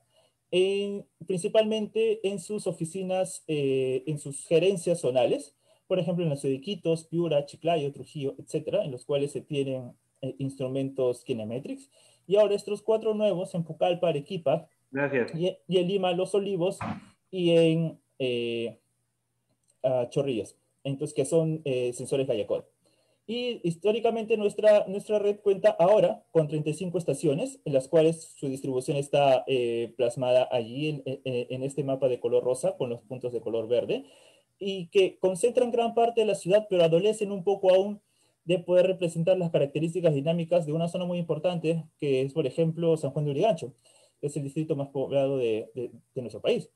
principalmente en sus oficinas, eh, en sus gerencias zonales, por ejemplo, en las ciudad de Quitos, Piura, Chiclayo, Trujillo, etcétera, en los cuales se tienen eh, instrumentos Kinemetrics. Y ahora estos cuatro nuevos en Pucallpa, Arequipa, Gracias. Y, en Lima, Los Olivos y en eh, Chorrillos, entonces que son eh, sensores Gayacol. Y históricamente nuestra, nuestra red cuenta ahora con 35 estaciones, en las cuales su distribución está plasmada allí en, en, este mapa de color rosa con los puntos de color verde, y que concentran gran parte de la ciudad, pero adolecen un poco aún de poder representar las características dinámicas de una zona muy importante, que es, por ejemplo, San Juan de Urigancho, que es el distrito más poblado de, nuestro país.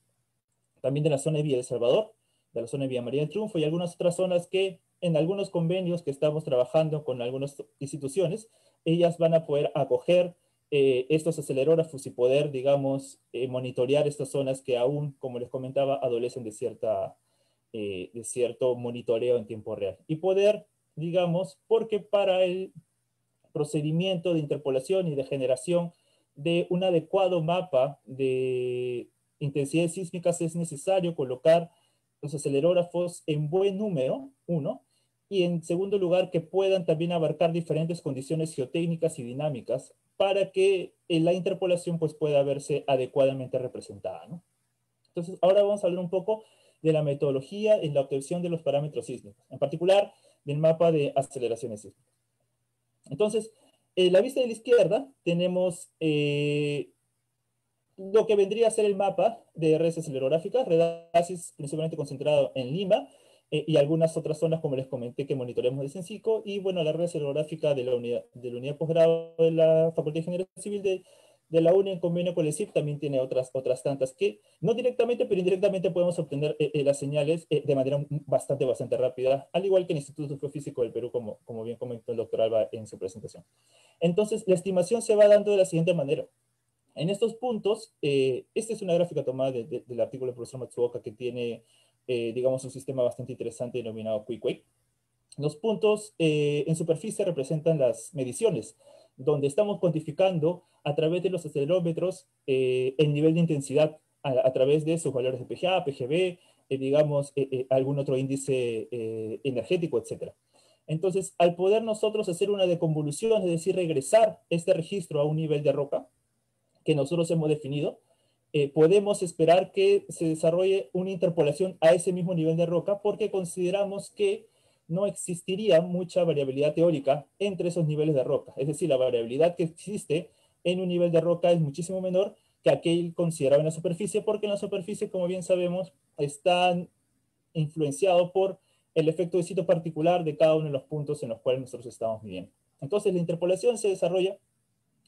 También de la zona de Villa de Salvador, de la zona de Villa María del Triunfo y algunas otras zonas que en algunos convenios que estamos trabajando con algunas instituciones, ellas van a poder acoger eh, estos acelerógrafos y poder, digamos, eh, monitorear estas zonas que aún, como les comentaba, adolecen de, cierta, eh, de cierto monitoreo en tiempo real. Y poder digamos, porque para el procedimiento de interpolación y de generación de un adecuado mapa de intensidades sísmicas es necesario colocar los acelerógrafos en buen número, uno, y en segundo lugar que puedan también abarcar diferentes condiciones geotécnicas y dinámicas para que la interpolación pues, pueda verse adecuadamente representada. Entonces, ahora vamos a hablar un poco de la metodología en la obtención de los parámetros sísmicos. En particular, del mapa de aceleraciones sísmicas. Entonces, en la vista de la izquierda tenemos eh, lo que vendría a ser el mapa de redes acelerográficas, redes principalmente concentrado en Lima, eh, y algunas otras zonas, como les comenté, que monitoreamos de CENCICO, y bueno, la red acelerográfica de la unidad de la unidad posgrado de la Facultad de Ingeniería Civil de de la UNE en convenio con el CIP también tiene otras, otras tantas que no directamente, pero indirectamente podemos obtener eh, eh, las señales eh, de manera bastante, bastante rápida, al igual que el Instituto Geofísico del Perú, como, como bien comentó el doctor Alba en su presentación. Entonces, la estimación se va dando de la siguiente manera. En estos puntos, esta es una gráfica tomada del artículo del profesor Matsuoka que tiene, digamos, un sistema bastante interesante denominado QuickWake. Los puntos en superficie representan las mediciones donde estamos cuantificando a través de los acelerómetros eh, el nivel de intensidad a, través de sus valores de PGA, PGB, eh, digamos, eh, algún otro índice energético, etc. Entonces, al poder nosotros hacer una deconvolución, es decir, regresar este registro a un nivel de roca que nosotros hemos definido, podemos esperar que se desarrolle una interpolación a ese mismo nivel de roca porque consideramos que no existiría mucha variabilidad teórica entre esos niveles de roca. Es decir, la variabilidad que existe en un nivel de roca es muchísimo menor que aquel considerado en la superficie, porque en la superficie, como bien sabemos, están influenciados por el efecto de sitio particular de cada uno de los puntos en los cuales nosotros estamos midiendo. Entonces, la interpolación se desarrolla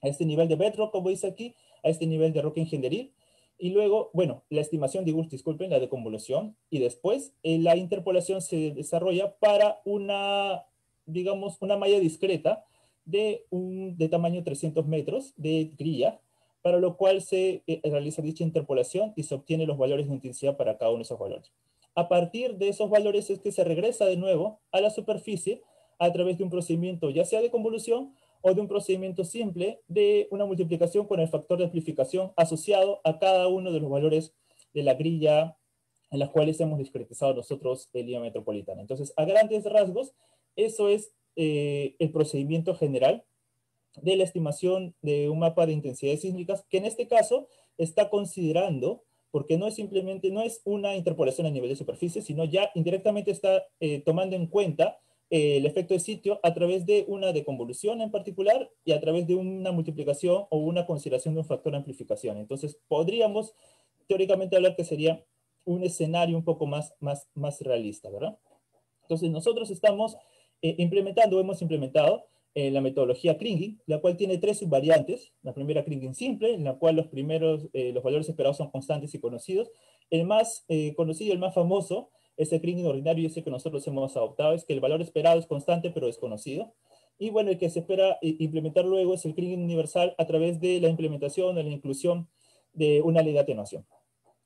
a este nivel de bedrock, como dice aquí, a este nivel de roca ingenieril, y luego, bueno, la estimación, digo, disculpen, la de convolución, y después eh, la interpolación se desarrolla para una, digamos, una malla discreta de, un, de tamaño 300 metros de grilla, para lo cual se eh, realiza dicha interpolación y se obtiene los valores de intensidad para cada uno de esos valores. A partir de esos valores es que se regresa de nuevo a la superficie a través de un procedimiento ya sea de convolución o de un procedimiento simple de una multiplicación con el factor de amplificación asociado a cada uno de los valores de la grilla en las cuales hemos discretizado nosotros el IVA metropolitana. Entonces, a grandes rasgos, eso es eh, el procedimiento general de la estimación de un mapa de intensidades sísmicas, que en este caso está considerando, porque no es simplemente, no es una interpolación a nivel de superficie, sino ya indirectamente está eh, tomando en cuenta el efecto de sitio a través de una deconvolución en particular y a través de una multiplicación o una consideración de un factor de amplificación. Entonces, podríamos teóricamente hablar que sería un escenario un poco más, más, más realista, ¿verdad? Entonces, nosotros estamos eh, implementando, hemos implementado en la metodología Kringin, la cual tiene tres subvariantes. La primera Kringin simple, en la cual los primeros, eh, los valores esperados son constantes y conocidos. El más eh, conocido, el más famoso, es el Kringin ordinario y ese que nosotros hemos adoptado, es que el valor esperado es constante pero desconocido. Y bueno, el que se espera eh, implementar luego es el Kringin universal a través de la implementación o la inclusión de una ley de atenuación.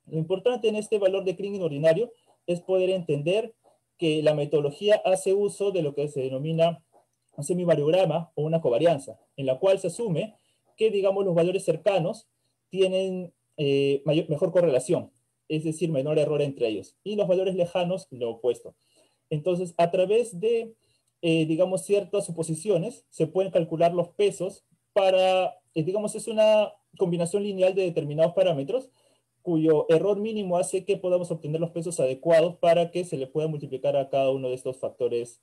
Lo importante en este valor de Kringin ordinario es poder entender que la metodología hace uso de lo que se denomina un semivariograma o una covarianza, en la cual se asume que, digamos, los valores cercanos tienen eh, mejor correlación, es decir, menor error entre ellos, y los valores lejanos lo opuesto. Entonces, a través de, eh, digamos, ciertas suposiciones, se pueden calcular los pesos para, eh, digamos, es una combinación lineal de determinados parámetros, cuyo error mínimo hace que podamos obtener los pesos adecuados para que se le pueda multiplicar a cada uno de estos factores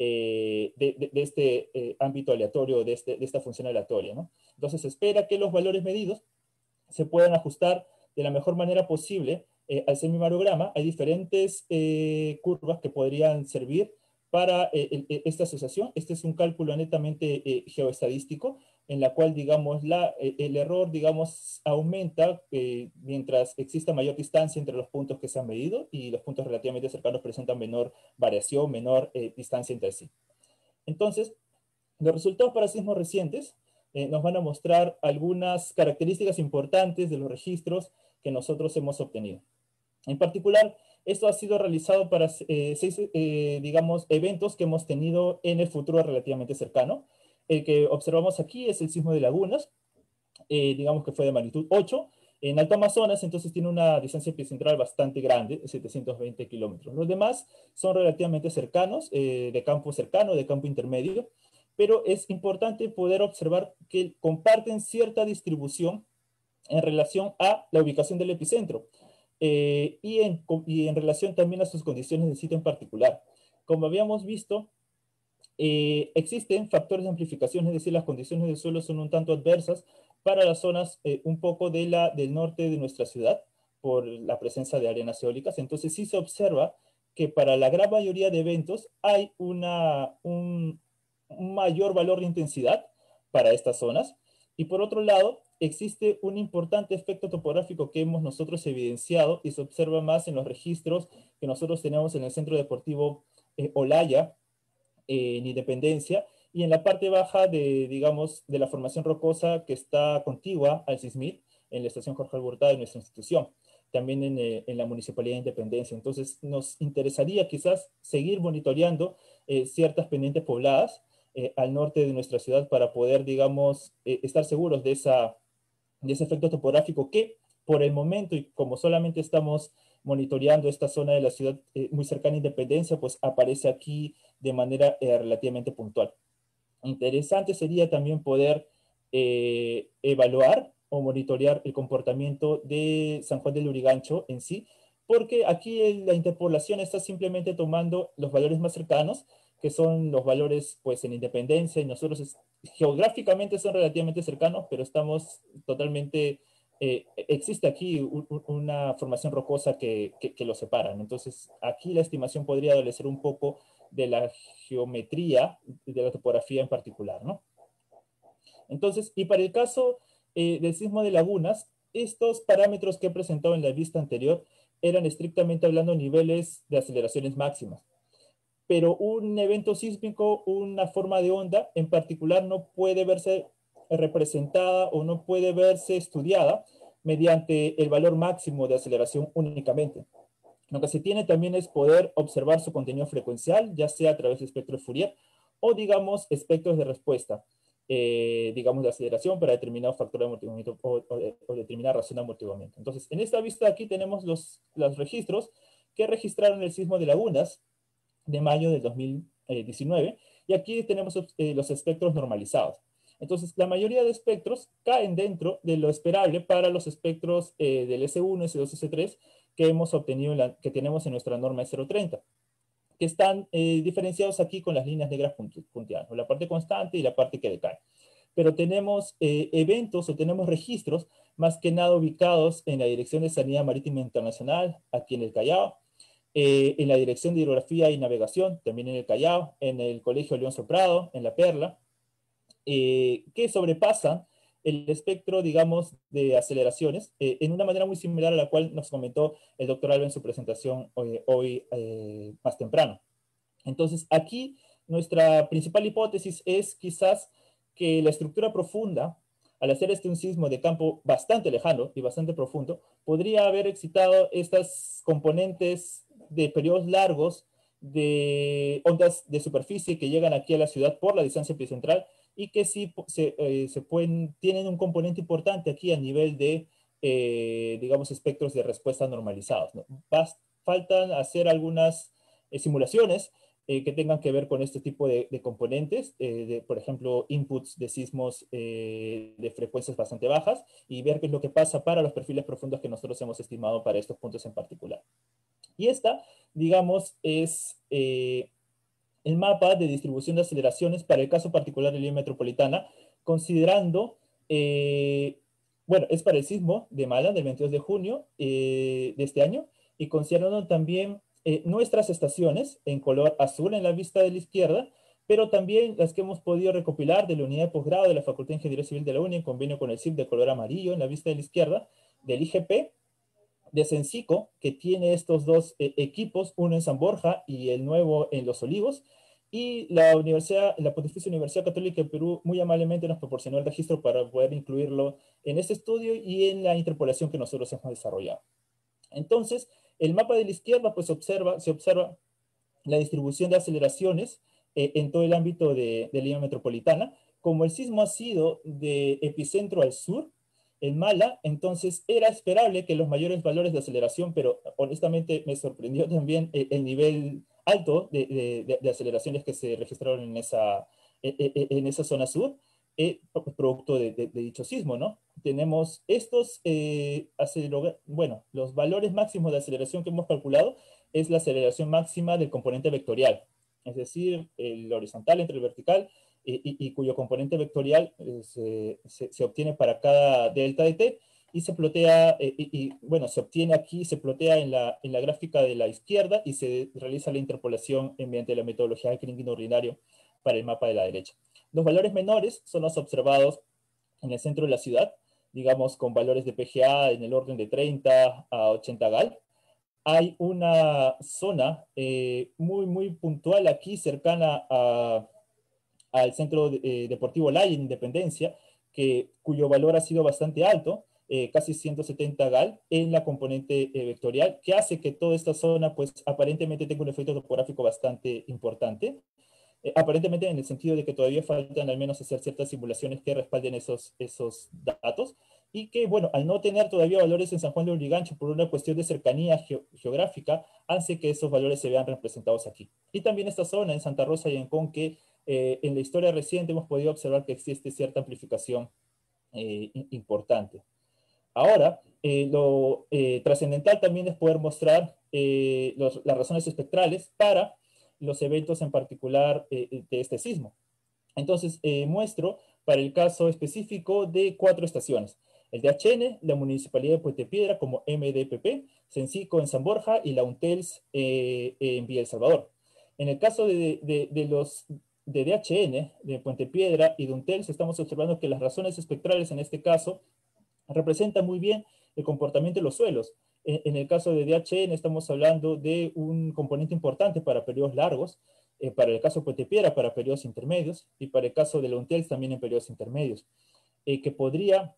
eh, de, este eh, ámbito aleatorio, de, este, de, esta función aleatoria. ¿no? Entonces se espera que los valores medidos se puedan ajustar de la mejor manera posible eh, al semimarograma. Hay diferentes curvas que podrían servir para esta asociación. Este es un cálculo netamente geoestadístico en la cual, digamos, la, eh, el error, digamos, aumenta eh, mientras exista mayor distancia entre los puntos que se han medido y los puntos relativamente cercanos presentan menor variación, menor eh, distancia entre sí. Entonces, los resultados para sismos recientes nos van a mostrar algunas características importantes de los registros que nosotros hemos obtenido. En particular, esto ha sido realizado para seis, digamos, eventos que hemos tenido en el futuro relativamente cercano, el que observamos aquí es el sismo de Lagunas, eh, digamos que fue de magnitud 8, en Alto Amazonas, entonces tiene una distancia epicentral bastante grande, 720 kilómetros. Los demás son relativamente cercanos, eh, de campo cercano, de campo intermedio, pero es importante poder observar que comparten cierta distribución en relación a la ubicación del epicentro eh, y, en, y en relación también a sus condiciones de sitio en particular. Como habíamos visto, eh, existen factores de amplificación, es decir, las condiciones del suelo son un tanto adversas para las zonas eh, un poco de la, del norte de nuestra ciudad por la presencia de arenas eólicas. Entonces sí se observa que para la gran mayoría de eventos hay una, un, un mayor valor de intensidad para estas zonas. Y por otro lado, existe un importante efecto topográfico que hemos nosotros evidenciado y se observa más en los registros que nosotros tenemos en el Centro Deportivo eh, Olaya, en Independencia y en la parte baja de, digamos, de la formación rocosa que está contigua al CISMIT, en la estación Jorge Albortada de nuestra institución, también en, eh, en, la Municipalidad de Independencia. Entonces, nos interesaría quizás seguir monitoreando eh, ciertas pendientes pobladas eh, al norte de nuestra ciudad para poder, digamos, estar seguros de, esa, de ese efecto topográfico que por el momento, y como solamente estamos monitoreando esta zona de la ciudad muy cercana a Independencia, pues aparece aquí de manera eh, relativamente puntual. Interesante sería también poder eh, evaluar o monitorear el comportamiento de San Juan del Lurigancho en sí, porque aquí la interpolación está simplemente tomando los valores más cercanos, que son los valores pues en independencia, y nosotros geográficamente son relativamente cercanos, pero estamos totalmente existe aquí una formación rocosa que, que, lo separa. Entonces, aquí la estimación podría adolecer un poco de la geometría, de la topografía en particular, ¿no? Entonces, y para el caso del sismo de lagunas, estos parámetros que he presentado en la vista anterior eran estrictamente hablando niveles de aceleraciones máximas. Pero un evento sísmico, una forma de onda en particular, no puede verse representada o no puede verse estudiada mediante el valor máximo de aceleración únicamente. Lo que se tiene también es poder observar su contenido frecuencial, ya sea a través de espectro de Fourier o, digamos, espectros de respuesta. Eh, digamos, de aceleración para determinado factor de amortiguamiento o, determinada razón de amortiguamiento. Entonces, en esta vista aquí tenemos los, los registros que registraron el sismo de Lagunas de mayo del 2019 y aquí tenemos eh, los espectros normalizados. Entonces, la mayoría de espectros caen dentro de lo esperable para los espectros eh, del S1, S2, S3 que hemos obtenido, la, que tenemos en nuestra norma 030 que están eh, diferenciados aquí con las líneas negras punteadas, la parte constante y la parte que decae. Pero tenemos eh, eventos o tenemos registros más que nada ubicados en la Dirección de Sanidad Marítima Internacional, aquí en el Callao, eh, en la Dirección de Hidrografía y Navegación, también en el Callao, en el Colegio León Soprado, en La Perla, que sobrepasan el espectro, digamos, de aceleraciones en una manera muy similar a la cual nos comentó el doctor Alba en su presentación hoy, eh, más temprano. Entonces, aquí nuestra principal hipótesis es quizás que la estructura profunda, al hacer este un sismo de campo bastante lejano y bastante profundo, podría haber excitado estas componentes de periodos largos de ondas de superficie que llegan aquí a la ciudad por la distancia epicentral y que sí se, eh, se pueden, tienen un componente importante aquí a nivel de, eh, digamos, espectros de respuesta normalizados. ¿no? faltan hacer algunas eh, simulaciones que tengan que ver con este tipo de, componentes, de, por ejemplo, inputs de sismos de frecuencias bastante bajas y ver qué es lo que pasa para los perfiles profundos que nosotros hemos estimado para estos puntos en particular. Y esta, digamos, es el mapa de distribución de aceleraciones para el caso particular de la metropolitana, considerando, eh, bueno, es para el sismo de Mala del 22 de junio eh, de este año, y considerando también eh, nuestras estaciones en color azul en la vista de la izquierda, pero también las que hemos podido recopilar de la unidad de posgrado de la Facultad de Ingeniería Civil de la UNI en convenio con el CIP de color amarillo en la vista de la izquierda, del IGP, de Sensico, que tiene estos dos equipos, uno en San Borja y el nuevo en Los Olivos, y la Universidad, la Pontificia Universidad Católica de Perú muy amablemente nos proporcionó el registro para poder incluirlo en este estudio y en la interpolación que nosotros hemos desarrollado. Entonces, el mapa de la izquierda pues observa, se observa la distribución de aceleraciones eh, en todo el ámbito de, de Lima Metropolitana. Como el sismo ha sido de epicentro al sur, en Mala, entonces era esperable que los mayores valores de aceleración, pero honestamente me sorprendió *laughs* también el, el nivel alto de, aceleraciones que se registraron en esa, e, e, e, en esa zona sur, eh, producto de, dicho sismo, ¿no? Tenemos estos, eh, bueno, los valores máximos de aceleración que hemos calculado es la aceleración máxima del componente vectorial, es decir, el horizontal entre el vertical y, cuyo componente vectorial eh, se, se, se, obtiene para cada delta de t, y se plotea, eh, y, bueno, se obtiene aquí, se plotea en la, en la gráfica de la izquierda y se realiza la interpolación mediante la metodología de Kringin ordinario para el mapa de la derecha. Los valores menores son los observados en el centro de la ciudad, digamos con valores de PGA en el orden de 30 a 80 gal. Hay una zona eh, muy, muy puntual aquí cercana al centro eh, deportivo Lai en Independencia, que, cuyo valor ha sido bastante alto, eh, casi 170 gal en la componente eh, vectorial, que hace que toda esta zona, pues aparentemente tenga un efecto topográfico bastante importante. Eh, aparentemente en el sentido de que todavía faltan al menos hacer ciertas simulaciones que respalden esos, esos datos y que, bueno, al no tener todavía valores en San Juan de Urigancho por una cuestión de cercanía geográfica, hace que esos valores se vean representados aquí. Y también esta zona en Santa Rosa y en Con, que en la historia reciente hemos podido observar que existe cierta amplificación importante. Ahora, eh, lo eh, trascendental también es poder mostrar eh, las razones espectrales para los eventos en particular de este sismo. Entonces, muestro para el caso específico de cuatro estaciones. el DHN, la Municipalidad de Puente Piedra como MDPP, Sencico en San Borja y la UNTELS eh, en Villa El Salvador. En el caso de, de, los de DHN, de Puente Piedra y de UNTELS, estamos observando que las razones espectrales en este caso representan muy bien el comportamiento de los suelos. En, el caso de DHN estamos hablando de un componente importante para periodos largos, eh, para el caso de Puente Piedra para periodos intermedios y para el caso de la UNTELS también en periodos intermedios, eh, que podría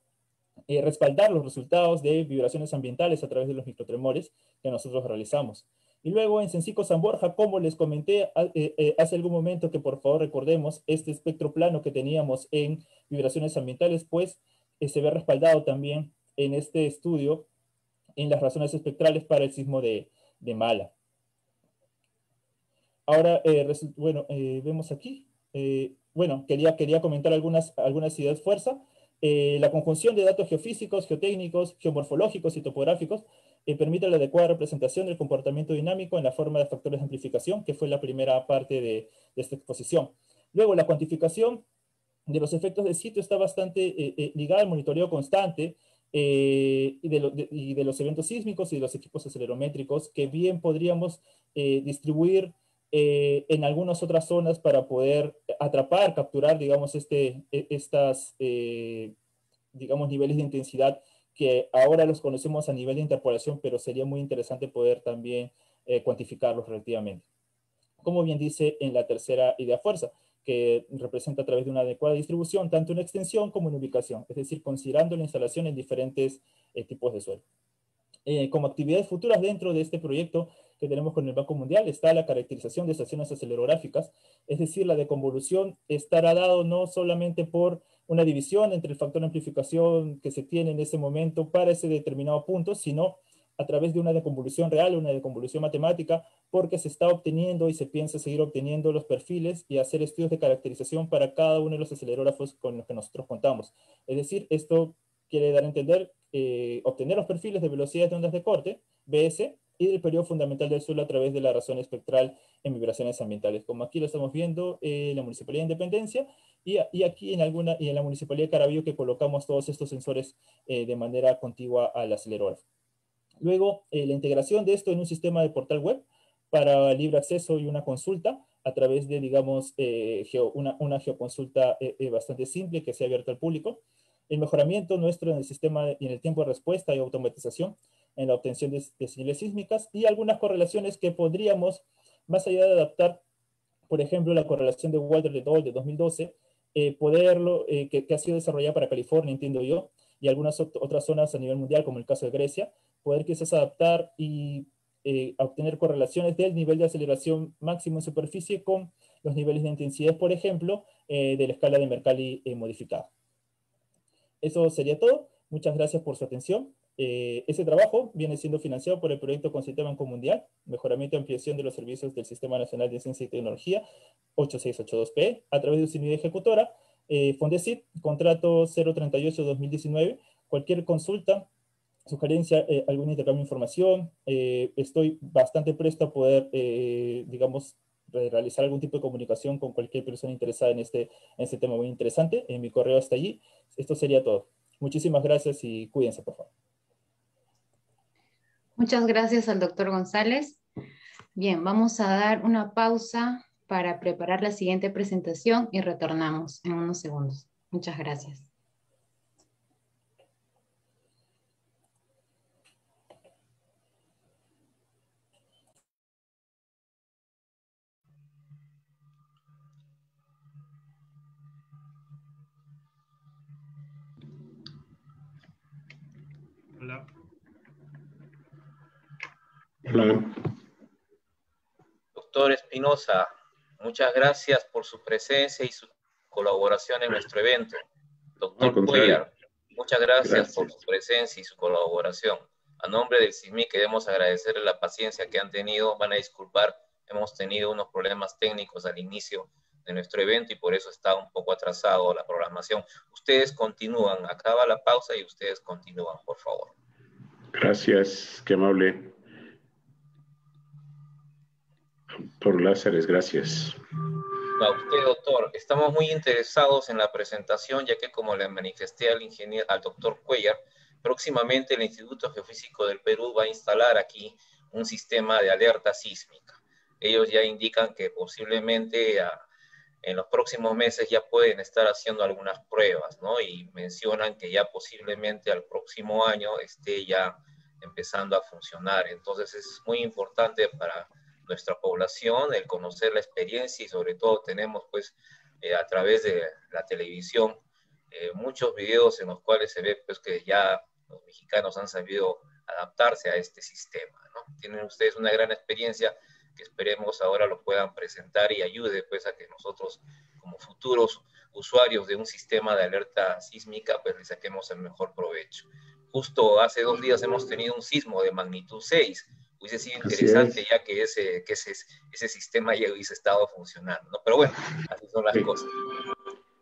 eh, respaldar los resultados de vibraciones ambientales a través de los microtremores que nosotros realizamos. Y luego en Sencico San Borja, como les comenté eh, eh, hace algún momento, que por favor recordemos este espectro plano que teníamos en vibraciones ambientales, pues se ve respaldado también en este estudio en las razones espectrales para el sismo de, de Mala. Ahora, bueno, vemos aquí, bueno, quería, quería comentar algunas, algunas ideas fuerza. Eh, la conjunción de datos geofísicos, geotécnicos, geomorfológicos y topográficos eh, permite la adecuada representación del comportamiento dinámico en la forma de factores de amplificación, que fue la primera parte de, esta exposición. Luego, la cuantificación de los efectos de sitio está bastante eh, ligada al monitoreo constante y de, los eventos sísmicos y de los equipos acelerométricos que bien podríamos distribuir en algunas otras zonas para poder atrapar, capturar, digamos, este, e, estas, eh, digamos, niveles de intensidad que ahora los conocemos a nivel de interpolación, pero sería muy interesante poder también eh, cuantificarlos relativamente. Como bien dice en la tercera idea fuerza, que representa a través de una adecuada distribución, tanto en extensión como en ubicación, es decir, considerando la instalación en diferentes eh, tipos de suelo. Como actividades futuras dentro de este proyecto, que tenemos con el Banco Mundial está la caracterización de estaciones acelerográficas, es decir, la deconvolución estará dado no solamente por una división entre el factor de amplificación que se tiene en ese momento para ese determinado punto, sino a través de una deconvolución real, una deconvolución matemática, porque se está obteniendo y se piensa seguir obteniendo los perfiles y hacer estudios de caracterización para cada uno de los acelerógrafos con los que nosotros contamos. Es decir, esto quiere dar a entender eh, obtener los perfiles de velocidades de ondas de corte, BS, y del periodo fundamental del suelo a través de la razón espectral en vibraciones ambientales, como aquí lo estamos viendo en la Municipalidad de Independencia y, aquí en, alguna, y en la Municipalidad de Caraballo que colocamos todos estos sensores eh, de manera contigua al acelerógrafo. Luego, eh, la integración de esto en un sistema de portal web para libre acceso y una consulta a través de, digamos, eh, una, una, geoconsulta bastante simple que sea abierta al público. El mejoramiento nuestro en el sistema y en el tiempo de respuesta y automatización en la obtención de, señales sísmicas y algunas correlaciones que podríamos, más allá de adaptar, por ejemplo, la correlación de Walter de Dole de 2012, eh, poderlo, eh, que, ha sido desarrollada para California, entiendo yo, y algunas otras zonas a nivel mundial, como el caso de Grecia, poder quizás adaptar y eh, obtener correlaciones del nivel de aceleración máximo en superficie con los niveles de intensidad, por ejemplo, de la escala de Mercalli modificada. Eso sería todo. Muchas gracias por su atención. Eh, ese trabajo viene siendo financiado por el proyecto Consistema Banco Mundial, Mejoramiento y Ampliación de los Servicios del Sistema Nacional de Ciencia y Tecnología, 8682P, a través de su unidad ejecutora, eh, Fondesit, contrato 038-2019. Cualquier consulta, sugerencia, eh, algún intercambio de información, eh, estoy bastante presto a poder, digamos, realizar algún tipo de comunicación con cualquier persona interesada en este, en este tema muy interesante. En mi correo está allí. Esto sería todo. Muchísimas gracias y cuídense, por favor. Muchas gracias al doctor González. Bien, vamos a dar una pausa para preparar la siguiente presentación y retornamos en unos segundos. Muchas gracias. Doctor Espinosa, muchas gracias por su presencia y su colaboración en nuestro evento. Doctor Cuellar, muchas gracias, por su presencia y su colaboración. A nombre del CISMI queremos agradecerle la paciencia que han tenido. Van a disculpar, hemos tenido unos problemas técnicos al inicio de nuestro evento y por eso está un poco atrasado la programación. Ustedes continúan, acaba la pausa y ustedes continúan, por favor. Gracias, qué amable. Por Lázares, gracias. A usted, doctor. Estamos muy interesados en la presentación, ya que como le manifesté al ingeniero, al doctor Cuellar, próximamente el Instituto Geofísico del Perú va a instalar aquí un sistema de alerta sísmica. Ellos ya indican que posiblemente a, en los próximos meses ya pueden estar haciendo algunas pruebas, ¿no? Y mencionan que ya posiblemente al próximo año esté ya empezando a funcionar. Entonces es muy importante para nuestra población el conocer la experiencia y sobre todo tenemos pues eh, a través de la televisión eh, muchos videos en los cuales se ve pues que ya los mexicanos han sabido adaptarse a este sistema, ¿no? Tienen ustedes una gran experiencia esperemos ahora lo puedan presentar y ayude pues a que nosotros como futuros usuarios de un sistema de alerta sísmica pues le saquemos el mejor provecho. Justo hace dos días hemos tenido un sismo de magnitud 6. Hubiese sido interesante ya que ese, que ese, ese sistema ya hubiese estado funcionando, ¿no? Pero bueno, así son las cosas.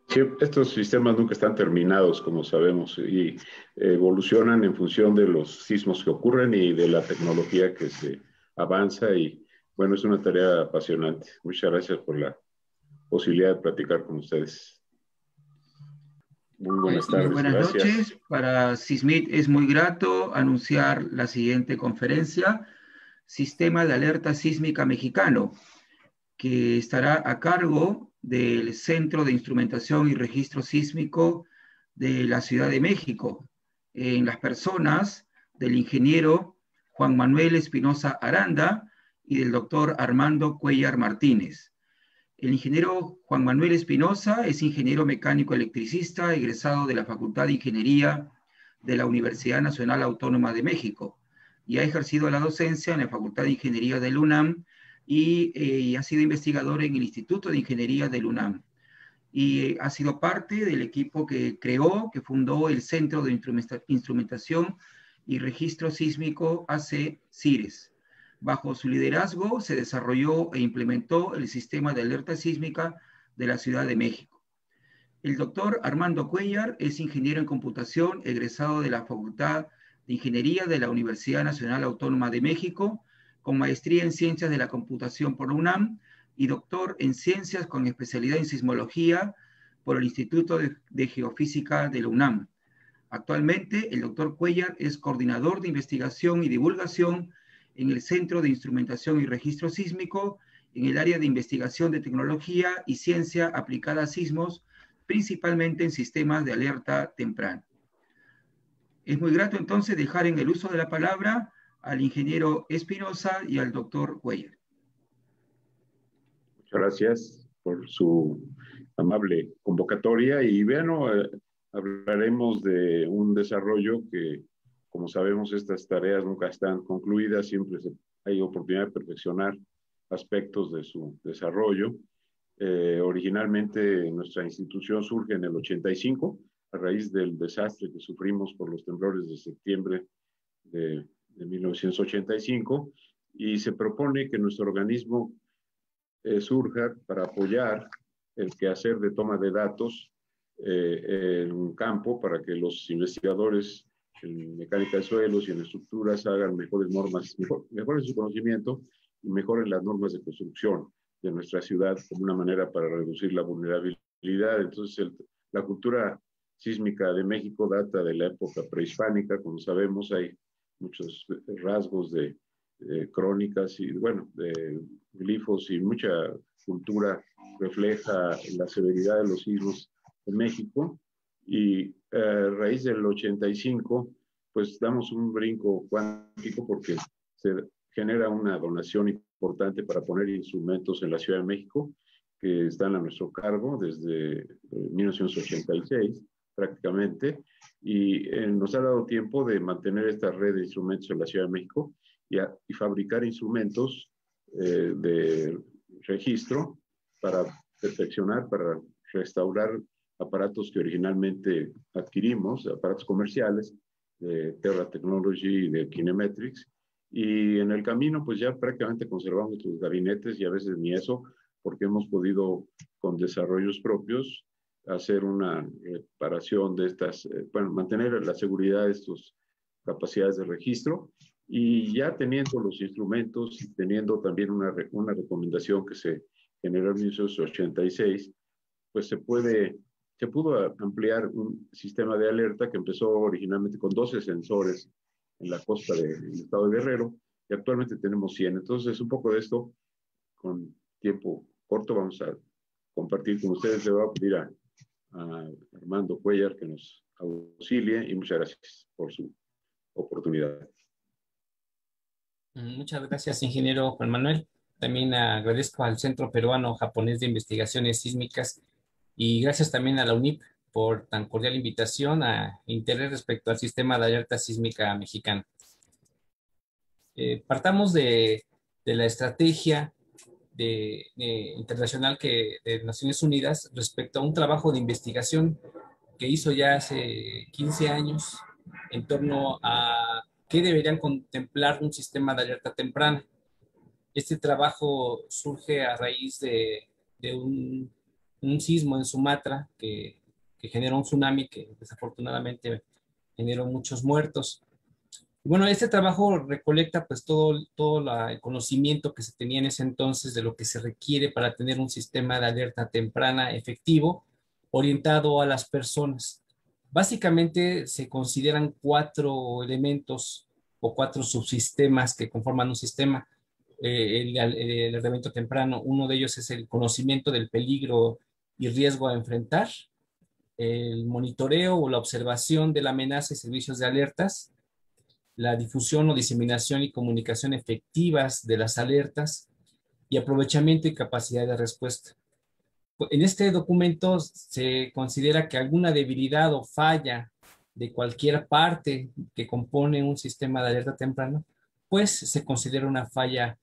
Sí, estos sistemas nunca están terminados, como sabemos, y evolucionan en función de los sismos que ocurren y de la tecnología que se avanza y bueno, es una tarea apasionante. Muchas gracias por la posibilidad de platicar con ustedes. Muy buenas tardes. Muy buenas noches. Para CISMIT es muy grato anunciar la siguiente conferencia, Sistema de Alerta Sísmica Mexicano, que estará a cargo del Centro de Instrumentación y Registro Sísmico de la Ciudad de México, en las personas del ingeniero Juan Manuel Espinosa Aranda, y del doctor Armando Cuellar Martínez. El ingeniero Juan Manuel Espinosa es ingeniero mecánico electricista, egresado de la Facultad de Ingeniería de la Universidad Nacional Autónoma de México y ha ejercido la docencia en la Facultad de Ingeniería del UNAM y, eh, ha sido investigador en el Instituto de Ingeniería del UNAM. Y eh, ha sido parte del equipo que creó, que fundó el Centro de Instrumentación y Registro Sísmico AC CIRES Bajo su liderazgo se desarrolló e implementó el sistema de alerta sísmica de la Ciudad de México. El doctor Armando Cuellar es ingeniero en computación, egresado de la Facultad de Ingeniería de la Universidad Nacional Autónoma de México, con maestría en Ciencias de la Computación por UNAM y doctor en Ciencias con especialidad en Sismología por el Instituto de, de Geofísica de la UNAM. Actualmente, el doctor Cuellar es coordinador de investigación y divulgación en el Centro de Instrumentación y Registro Sísmico, en el área de investigación de tecnología y ciencia aplicada a sismos, principalmente en sistemas de alerta temprana. Es muy grato entonces dejar en el uso de la palabra al ingeniero Espinosa y al doctor Cuellar. Muchas gracias por su amable convocatoria y bueno, eh, hablaremos de un desarrollo que como sabemos, estas tareas nunca están concluidas, siempre hay oportunidad de perfeccionar aspectos de su desarrollo. Eh, originalmente nuestra institución surge en el 85 a raíz del desastre que sufrimos por los temblores de septiembre de, 1985 y se propone que nuestro organismo eh, surja para apoyar el quehacer de toma de datos eh, en un campo para que los investigadores en mecánica de suelos y en estructuras hagan mejores normas, mejoren su conocimiento y mejoren las normas de construcción de nuestra ciudad como una manera para reducir la vulnerabilidad. Entonces, la cultura sísmica de México data de la época prehispánica, como sabemos, hay muchos rasgos de, crónicas y, bueno, de glifos y mucha cultura refleja la severidad de los sismos en México. Y a eh, raíz del 85, pues damos un brinco cuántico porque se genera una donación importante para poner instrumentos en la Ciudad de México que están a nuestro cargo desde 1986 eh, prácticamente y eh, nos ha dado tiempo de mantener esta red de instrumentos en la Ciudad de México y, fabricar instrumentos de registro para perfeccionar, para restaurar aparatos que originalmente adquirimos, aparatos comerciales de Terra Technology y de Kinemetrics. Y en el camino, pues ya prácticamente conservamos nuestros gabinetes y a veces ni eso, porque hemos podido con desarrollos propios hacer una reparación de estas, eh, bueno, mantener la seguridad de estas capacidades de registro y ya teniendo los instrumentos y teniendo también una, una recomendación que se generó en 1986, pues se puede, se pudo ampliar un sistema de alerta que empezó originalmente con 12 sensores en la costa del estado de Guerrero y actualmente tenemos 100. Entonces, un poco de esto, con tiempo corto, vamos a compartir con ustedes. Le voy a pedir a, a Armando Cuellar que nos auxilie y muchas gracias por su oportunidad. Muchas gracias, ingeniero Juan Manuel. También agradezco al Centro Peruano Japonés de Investigaciones Sísmicas y gracias también a la UNIP por tan cordial invitación a interés respecto al sistema de alerta sísmica mexicano. Eh, partamos de, de, la estrategia de, internacional que, de Naciones Unidas respecto a un trabajo de investigación que hizo ya hace 15 años en torno a qué deberían contemplar un sistema de alerta temprana. Este trabajo surge a raíz de, de un, un, sismo en Sumatra que, que, generó un tsunami que desafortunadamente generó muchos muertos. Bueno, este trabajo recolecta pues todo, todo el conocimiento que se tenía en ese entonces de lo que se requiere para tener un sistema de alerta temprana efectivo orientado a las personas. Básicamente se consideran cuatro elementos o cuatro subsistemas que conforman un sistema. Eh, el, el, temprano, uno de ellos es el conocimiento del peligro y riesgo a enfrentar, el monitoreo o la observación de la amenaza y servicios de alertas, la difusión o diseminación y comunicación efectivas de las alertas y aprovechamiento y capacidad de respuesta. En este documento se considera que alguna debilidad o falla de cualquier parte que compone un sistema de alerta temprana, pues se considera una falla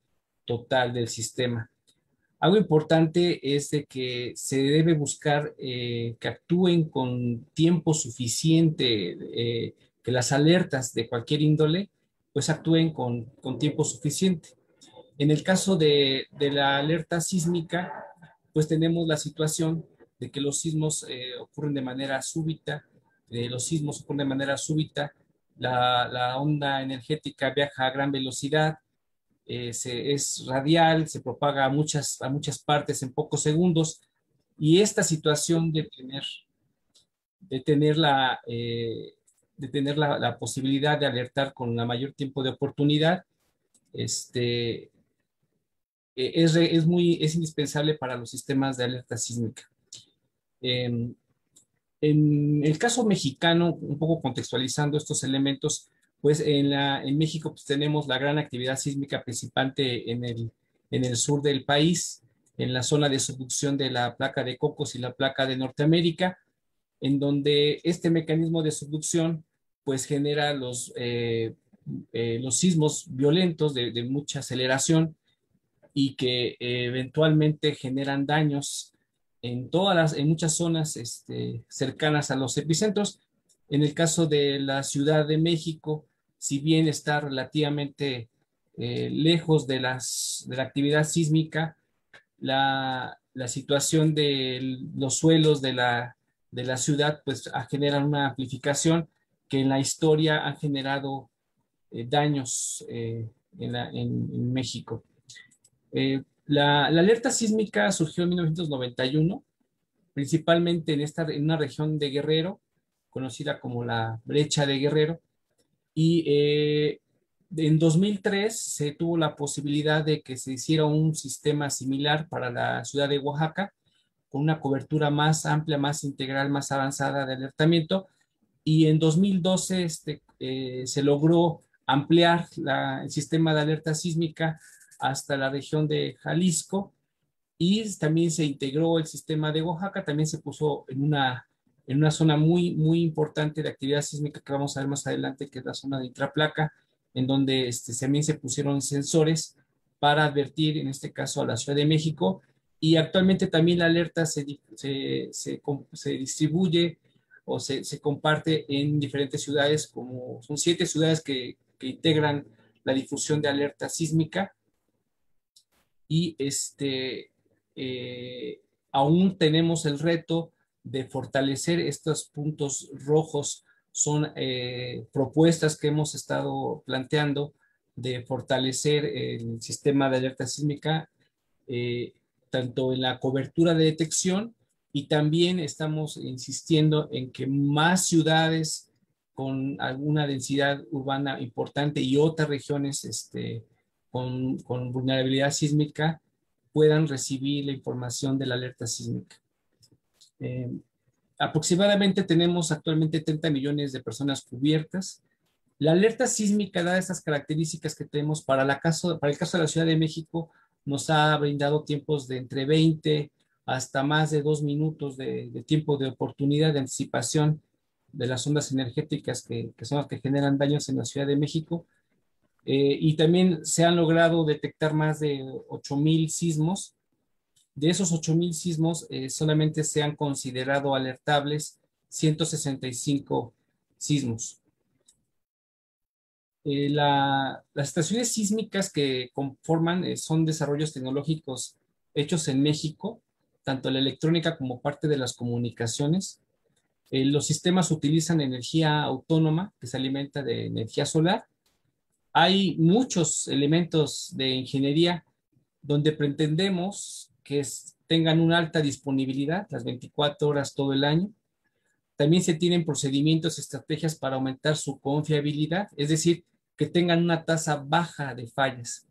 total del sistema. Algo importante es de que se debe buscar eh, que actúen con tiempo suficiente, eh, que las alertas de cualquier índole, pues actúen con, con tiempo suficiente. En el caso de, de la alerta sísmica, pues tenemos la situación de que los sismos eh, ocurren de manera súbita, eh, los sismos ocurren de manera súbita, la, la, onda energética viaja a gran velocidad, eh, se, es radial, se propaga a muchas, a muchas partes en pocos segundos, y esta situación de tener, de tener, la, eh, de tener la, la, posibilidad de alertar con la mayor tiempo de oportunidad, este, eh, es, es, muy, es indispensable para los sistemas de alerta sísmica. Eh, en el caso mexicano, un poco contextualizando estos elementos, pues en, la, en México pues tenemos la gran actividad sísmica principante en el, en el sur del país, en la zona de subducción de la placa de Cocos y la placa de Norteamérica, en donde este mecanismo de subducción pues genera los, eh, eh, los sismos violentos de, mucha aceleración y que eh, eventualmente generan daños en todas en muchas zonas este, cercanas a los epicentros. En el caso de la Ciudad de México, si bien está relativamente lejos de, las, de la actividad sísmica, la, la situación de los suelos de la, de la ciudad pues generan una amplificación que en la historia ha generado eh, daños eh, en, México. Eh, la, la, alerta sísmica surgió en 1991, principalmente en, esta, en una región de Guerrero, conocida como la brecha de Guerrero, y eh, en 2003 se tuvo la posibilidad de que se hiciera un sistema similar para la ciudad de Oaxaca, con una cobertura más amplia, más integral, más avanzada de alertamiento, y en 2012 este, eh, se logró ampliar el sistema de alerta sísmica hasta la región de Jalisco y también se integró el sistema de Oaxaca, también se puso en una, en una zona muy, muy importante de actividad sísmica que vamos a ver más adelante, que es la zona de intraplaca, en donde este, también se pusieron sensores para advertir, en este caso, a la Ciudad de México. Y actualmente también la alerta se, se, se, se distribuye o se, se, comparte en diferentes ciudades, como son siete ciudades que, que integran la difusión de alerta sísmica y este, eh, aún tenemos el reto de fortalecer estos puntos rojos. Son eh, propuestas que hemos estado planteando de fortalecer el sistema de alerta sísmica. Eh, tanto en la cobertura de detección y también estamos insistiendo en que más ciudades con alguna densidad urbana importante y otras regiones este, con, vulnerabilidad sísmica puedan recibir la información de la alerta sísmica. Eh, aproximadamente tenemos actualmente 30 millones de personas cubiertas. La alerta sísmica, da estas características que tenemos para, la caso, para el caso de la Ciudad de México, nos ha brindado tiempos de entre 20 hasta más de dos minutos de, tiempo de oportunidad de anticipación de las ondas energéticas que, son las que generan daños en la Ciudad de México. Eh, y también se han logrado detectar más de 8.000 sismos. De esos 8.000 sismos, eh, solamente se han considerado alertables 165 sismos. Eh, las estaciones sísmicas que conforman son desarrollos tecnológicos hechos en México tanto la electrónica como parte de las comunicaciones. Eh, los sistemas utilizan energía autónoma que se alimenta de energía solar. Hay muchos elementos de ingeniería donde pretendemos que tengan una alta disponibilidad, las 24 horas todo el año. También se tienen procedimientos, estrategias para aumentar su confiabilidad, es decir, que tengan una tasa baja de fallas.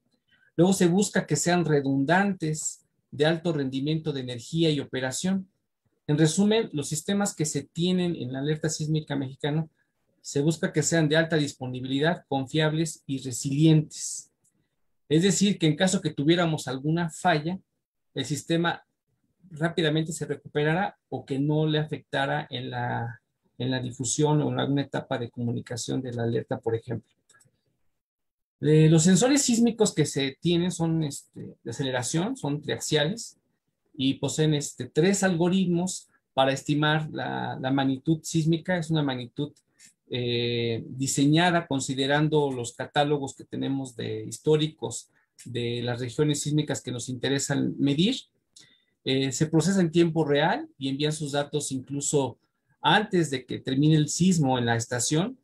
Luego se busca que sean redundantes, de alto rendimiento de energía y operación. En resumen, los sistemas que se tienen en la alerta sísmica mexicana se busca que sean de alta disponibilidad, confiables y resilientes. Es decir, que en caso que tuviéramos alguna falla, el sistema rápidamente se recuperará o que no le afectara en la, en la difusión o en alguna etapa de comunicación de la alerta, por ejemplo. Eh, los sensores sísmicos que se tienen son este, de aceleración, son triaxiales y poseen este, tres algoritmos para estimar la, magnitud sísmica. Es una magnitud eh, diseñada considerando los catálogos que tenemos de históricos de las regiones sísmicas que nos interesan medir. Eh, se procesa en tiempo real y envían sus datos incluso antes de que termine el sismo en la estación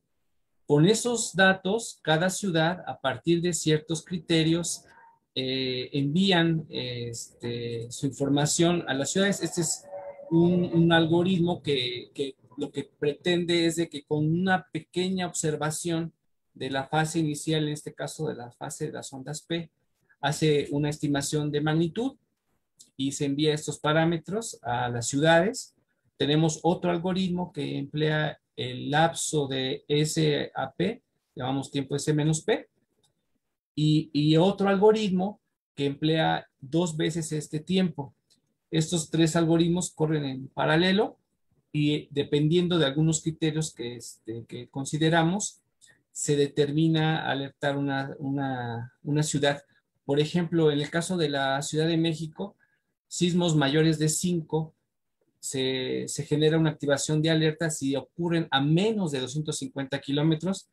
con esos datos, cada ciudad, a partir de ciertos criterios, eh, envían este, su información a las ciudades. Este es un, algoritmo que, lo que pretende es de que con una pequeña observación de la fase inicial, en este caso de la fase de las ondas P, hace una estimación de magnitud y se envía estos parámetros a las ciudades. Tenemos otro algoritmo que emplea el lapso de SAP, llamamos tiempo S menos P, y, y otro algoritmo que emplea dos veces este tiempo. Estos tres algoritmos corren en paralelo y dependiendo de algunos criterios que, este, que consideramos, se determina alertar una, una, una, ciudad. Por ejemplo, en el caso de la Ciudad de México, sismos mayores de 5 se, genera una activación de alerta si ocurren a menos de 250 kilómetros,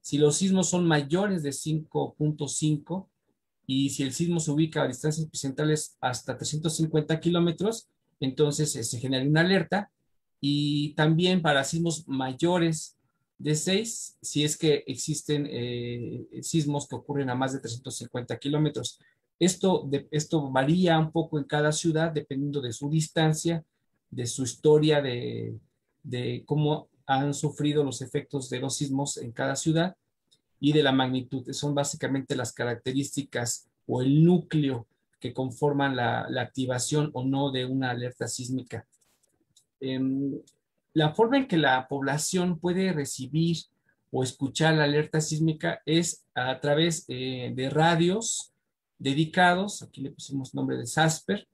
si los sismos son mayores de 5.5 y si el sismo se ubica a distancias epicentrales hasta 350 kilómetros, entonces eh, se genera una alerta y también para sismos mayores de 6, si es que existen eh, sismos que ocurren a más de 350 kilómetros. Esto, esto varía un poco en cada ciudad dependiendo de su distancia de su historia de, cómo han sufrido los efectos de los sismos en cada ciudad y de la magnitud. Son básicamente las características o el núcleo que conforman la, activación o no de una alerta sísmica. Em, la forma en que la población puede recibir o escuchar la alerta sísmica es a través eh, de radios dedicados, aquí le pusimos nombre de SASPER,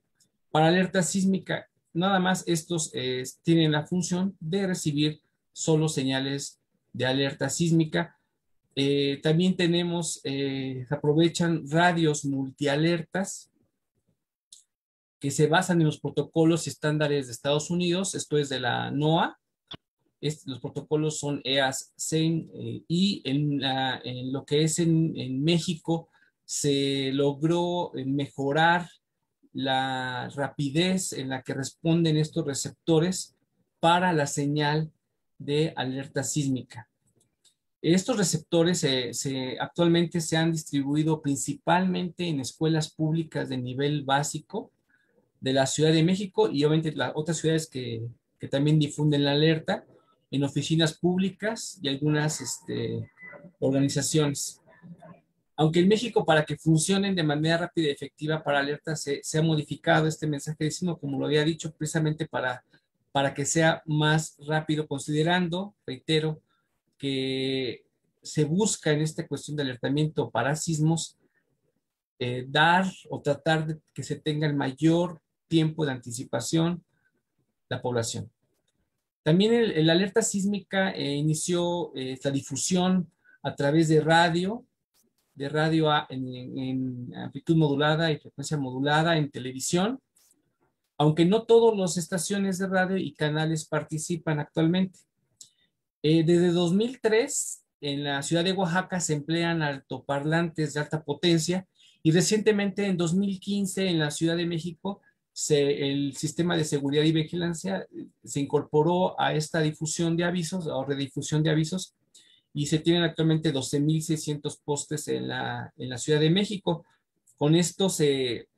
para alerta sísmica nada más estos eh, tienen la función de recibir solo señales de alerta sísmica. Eh, también tenemos, eh, aprovechan radios multialertas que se basan en los protocolos y estándares de Estados Unidos, esto es de la NOAA. los protocolos son EAS, SEIN y en, lo que es en México se logró mejorar la rapidez en la que responden estos receptores para la señal de alerta sísmica. Estos receptores actualmente se han distribuido principalmente en escuelas públicas de nivel básico, de la Ciudad de México y obviamente las otras ciudades que, que también difunden la alerta en oficinas públicas y algunas este, organizaciones. Aunque en México, para que funcionen de manera rápida y efectiva para alertas, se, ha modificado este mensaje de como lo había dicho, precisamente para, para que sea más rápido, considerando, reitero, que se busca en esta cuestión de alertamiento para sismos eh, dar o tratar de que se tenga el mayor tiempo de anticipación la población. También el, alerta sísmica eh, inició eh, la difusión a través de radio, de radio en, amplitud modulada y frecuencia modulada en televisión, aunque no todas las estaciones de radio y canales participan actualmente. desde 2003, en la ciudad de Oaxaca se emplean altoparlantes de alta potencia y recientemente, en 2015, en la Ciudad de México, el sistema de seguridad y vigilancia eh, se incorporó a esta difusión de avisos o redifusión de avisos y se tienen actualmente 12.600 postes en la, en la Ciudad de México. Con esto se,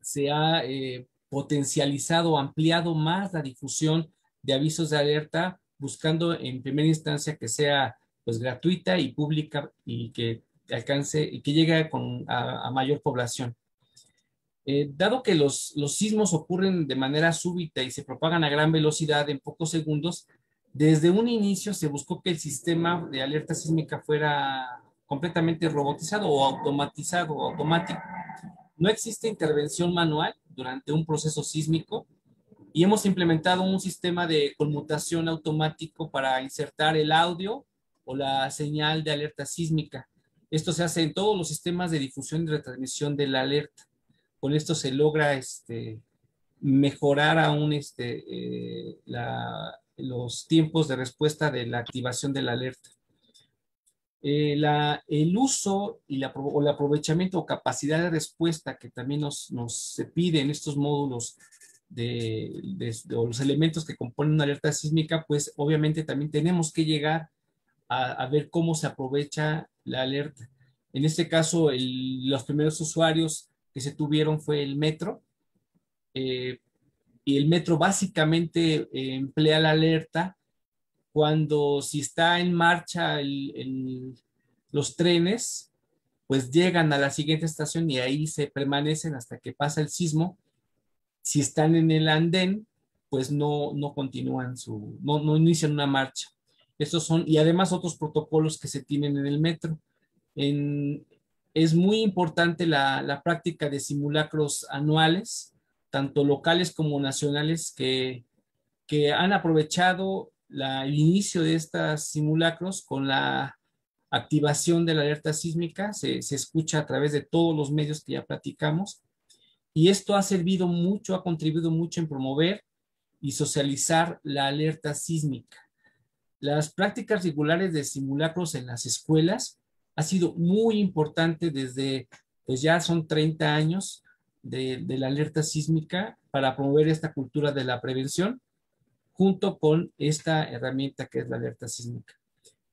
se ha eh, potencializado, ampliado más la difusión de avisos de alerta, buscando en primera instancia que sea pues gratuita y pública y que alcance y que llegue a, mayor población. Eh, dado que los, los sismos ocurren de manera súbita y se propagan a gran velocidad en pocos segundos, desde un inicio se buscó que el sistema de alerta sísmica fuera completamente robotizado o automatizado o automático. No existe intervención manual durante un proceso sísmico y hemos implementado un sistema de conmutación automático para insertar el audio o la señal de alerta sísmica esto se hace en todos los sistemas de difusión y retransmisión de la alerta. Con esto se logra este, mejorar aún este, eh, los tiempos de respuesta de la activación de la alerta. Eh, el uso y la, o el aprovechamiento o capacidad de respuesta que también nos, se pide en estos módulos de, los elementos que componen una alerta sísmica, pues obviamente también tenemos que llegar a, ver cómo se aprovecha la alerta. En este caso, los primeros usuarios que se tuvieron fue el metro. Eh, y el metro básicamente eh, emplea la alerta cuando si está en marcha los trenes, pues llegan a la siguiente estación y ahí se permanecen hasta que pasa el sismo. Si están en el andén, pues no, no continúan su, no, no inician una marcha. Estos son, y además otros protocolos que se tienen en el metro. es muy importante la, práctica de simulacros anuales, tanto locales como nacionales, que, han aprovechado el inicio de estos simulacros con la activación de la alerta sísmica. Se, se escucha a través de todos los medios que ya platicamos. Y esto ha servido mucho, ha contribuido mucho en promover y socializar la alerta sísmica. Las prácticas regulares de simulacros en las escuelas ha sido muy importante desde, pues ya son 30 años de, la alerta sísmica para promover esta cultura de la prevención junto con esta herramienta que es la alerta sísmica.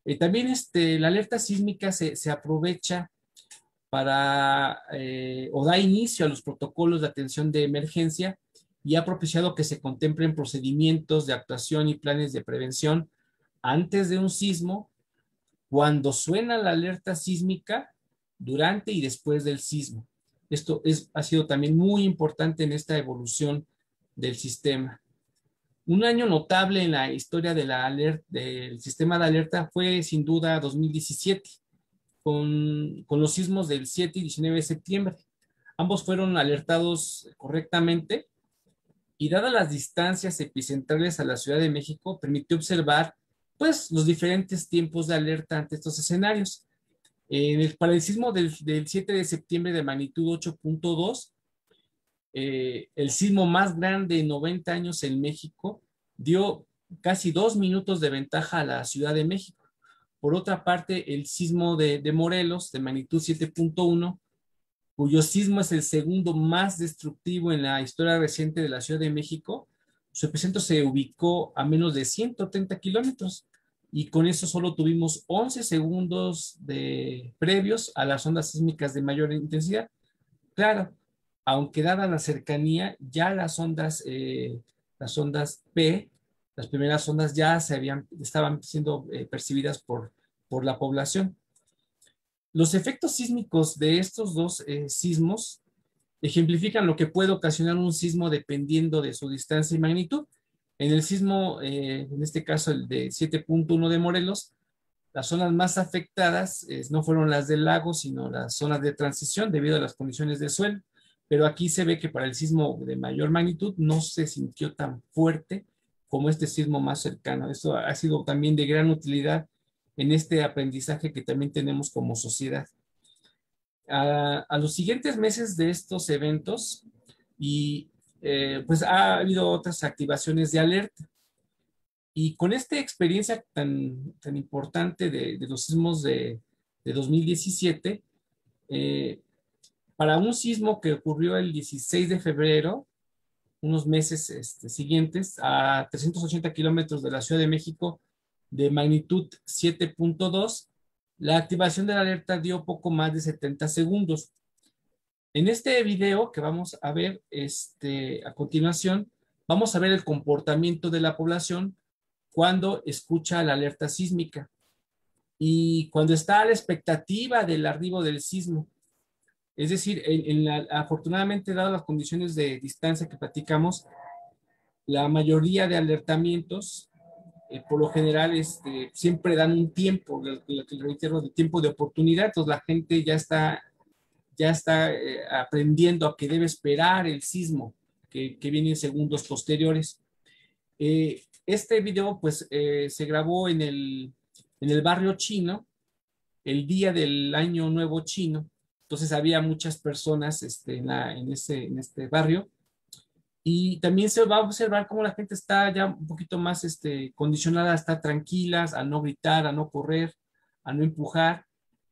Eh, también este, la alerta sísmica se, aprovecha para eh, o da inicio a los protocolos de atención de emergencia y ha propiciado que se contemplen procedimientos de actuación y planes de prevención antes de un sismo, cuando suena la alerta sísmica, durante y después del sismo. Esto es, ha sido también muy importante en esta evolución del sistema. Un año notable en la historia de la del sistema de alerta fue sin duda 2017, con, con los sismos del 7 y 19 de septiembre. Ambos fueron alertados correctamente y dadas las distancias epicentrales a la Ciudad de México, permitió observar pues los diferentes tiempos de alerta ante estos escenarios. En el, para el sismo del, 7 de septiembre de magnitud 8.2, eh, el sismo más grande en 90 años en México dio casi dos minutos de ventaja a la Ciudad de México. Por otra parte, el sismo de, de Morelos de magnitud 7.1, cuyo sismo es el segundo más destructivo en la historia reciente de la Ciudad de México, su epicentro se ubicó a menos de 130 kilómetros y con eso solo tuvimos 11 segundos de previos a las ondas sísmicas de mayor intensidad. Claro, aunque dada la cercanía, ya las ondas, eh, las ondas P, las primeras ondas ya se habían, estaban siendo eh, percibidas por, por la población. Los efectos sísmicos de estos dos eh, sismos ejemplifican lo que puede ocasionar un sismo dependiendo de su distancia y magnitud. En el sismo, en este caso el de 7.1 de Morelos, las zonas más afectadas no fueron las del lago, sino las zonas de transición debido a las condiciones del suelo pero aquí se ve que para el sismo de mayor magnitud no se sintió tan fuerte como este sismo más cercano. Eso ha sido también de gran utilidad en este aprendizaje que también tenemos como sociedad. A, los siguientes meses de estos eventos y eh, pues ha habido otras activaciones de alerta. Y con esta experiencia tan, tan importante de, los sismos de, de 2017, eh, para un sismo que ocurrió el 16 de febrero, unos meses este, siguientes, a 380 kilómetros de la Ciudad de México, de magnitud 7.2, la activación de la alerta dio poco más de 70 segundos. En este video que vamos a ver este, a continuación, vamos a ver el comportamiento de la población cuando escucha la alerta sísmica y cuando está a la expectativa del arribo del sismo. Es decir, en, afortunadamente, dadas las condiciones de distancia que platicamos, la mayoría de alertamientos, eh, por lo general, este, siempre dan un tiempo, reitero, de tiempo de oportunidad. Entonces, la gente ya está, ya está eh, aprendiendo a que debe esperar el sismo que, viene en segundos posteriores. Eh, este video, pues, se grabó en el, en el barrio chino, el día del año nuevo chino, entonces había muchas personas este, en, ese, en este barrio. Y también se va a observar cómo la gente está ya un poquito más este, condicionada a estar tranquilas, a no gritar, a no correr, a no empujar.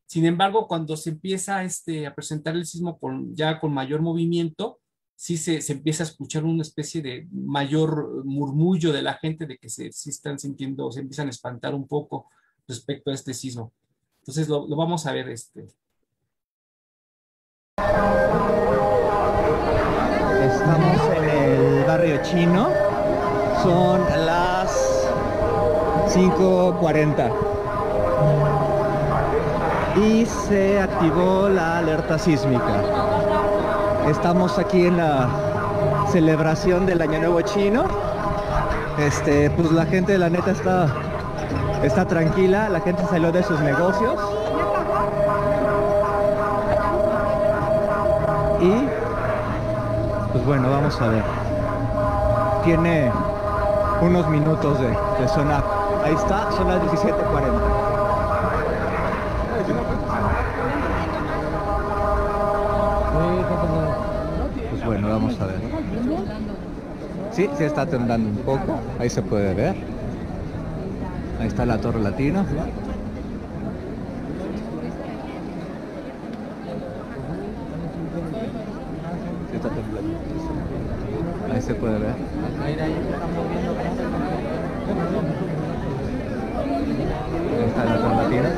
Sin embargo, cuando se empieza este, a presentar el sismo con, ya con mayor movimiento, sí se, se, empieza a escuchar una especie de mayor murmullo de la gente de que se están sintiendo, se empiezan a espantar un poco respecto a este sismo. Entonces lo, lo vamos a ver este, Estamos en el barrio chino. Son las 5.40. Y se activó la alerta sísmica. Estamos aquí en la celebración del Año Nuevo Chino. Este, pues la gente la neta está, está tranquila, la gente salió de sus negocios y pues bueno, vamos a ver. Tiene unos minutos de, de sonar. Ahí está, son las 17.40. Pues bueno, vamos a ver. Sí, sí está temblando un poco. Ahí se puede ver. Ahí está la torre latina. Ahí se puede ver. Ahí está la formatina.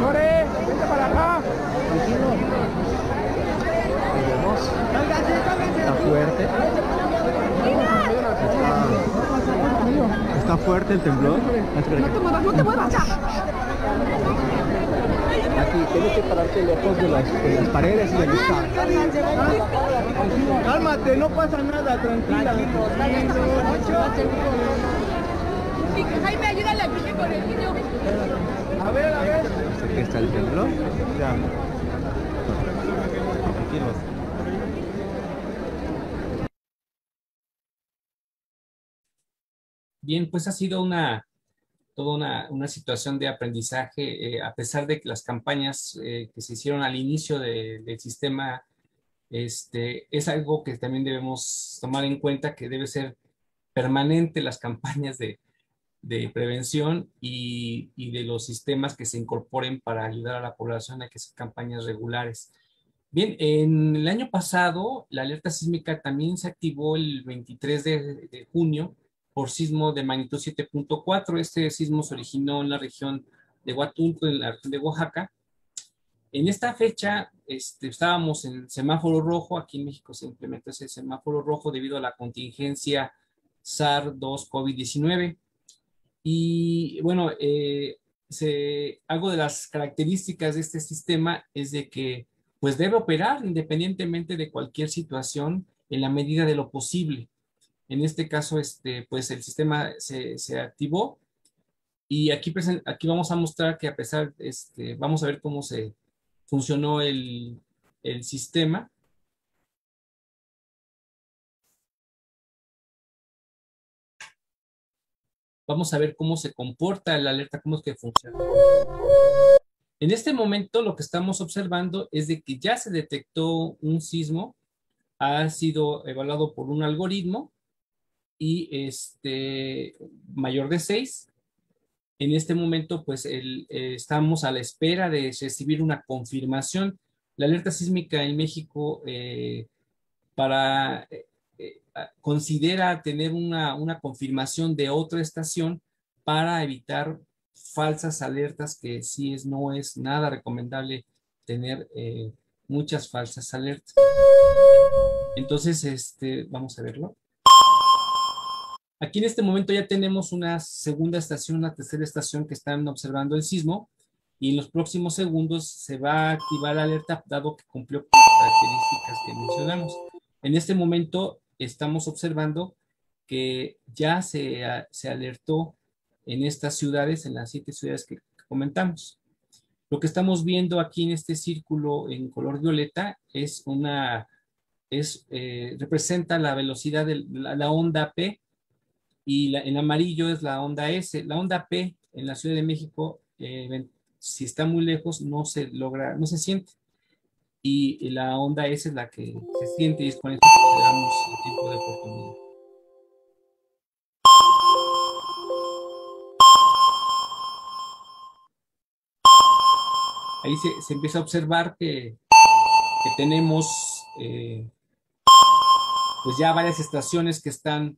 ¡Chore! ¡Vente para acá! Está fuerte. Está, está fuerte el temblor. No te muevas, no te muevas ya. Aquí tienes que pararte lejos de las, de las paredes y del lista. Cálmate, no pasa nada, tranquila. Jaime, ayúdale a con el niño. A ver, a ver. Aquí está el temblor. Ya. Tranquilos. Bien, pues ha sido una toda una, situación de aprendizaje, eh, a pesar de que las campañas eh, que se hicieron al inicio del sistema, este, es algo que también debemos tomar en cuenta, que debe ser permanente las campañas de, prevención y, y, de los sistemas que se incorporen para ayudar a la población a que sean campañas regulares. Bien, en el año pasado, la alerta sísmica también se activó el 23 de junio por sismo de magnitud 7.4. Este sismo se originó en la región de Huatulco, en la región de Oaxaca. En esta fecha este, estábamos en semáforo rojo, aquí en México se implementó ese semáforo rojo debido a la contingencia SARS-2 COVID-19. Y bueno, eh, algo de las características de este sistema es de que pues debe operar independientemente de cualquier situación en la medida de lo posible. En este caso, este, pues el sistema se, activó y aquí, aquí vamos a mostrar que a pesar, este, vamos a ver cómo se funcionó el, el sistema. Vamos a ver cómo se comporta la alerta, cómo es que funciona. En este momento lo que estamos observando es de que ya se detectó un sismo, ha sido evaluado por un algoritmo y este mayor de 6. En este momento, pues eh, estamos a la espera de recibir una confirmación. La alerta sísmica en México eh, para eh, considera tener una, una confirmación de otra estación para evitar falsas alertas, que sí es, no es nada recomendable tener muchas falsas alertas. Entonces, este, vamos a verlo. Aquí en este momento ya tenemos una segunda estación, una tercera estación que están observando el sismo y en los próximos segundos se va a activar la alerta dado que cumplió con las características que mencionamos. En este momento estamos observando que ya se, se alertó en estas ciudades, en las siete ciudades que, comentamos. Lo que estamos viendo aquí en este círculo en color violeta es una, es, eh, representa la velocidad de la onda P y en amarillo es la onda S. La onda P en la Ciudad de México, eh, si está muy lejos, no se logra, no se siente. Y, la onda S es la que se siente y es con esto que damos el tiempo de oportunidad. Ahí se, empieza a observar que, tenemos eh, pues ya varias estaciones que están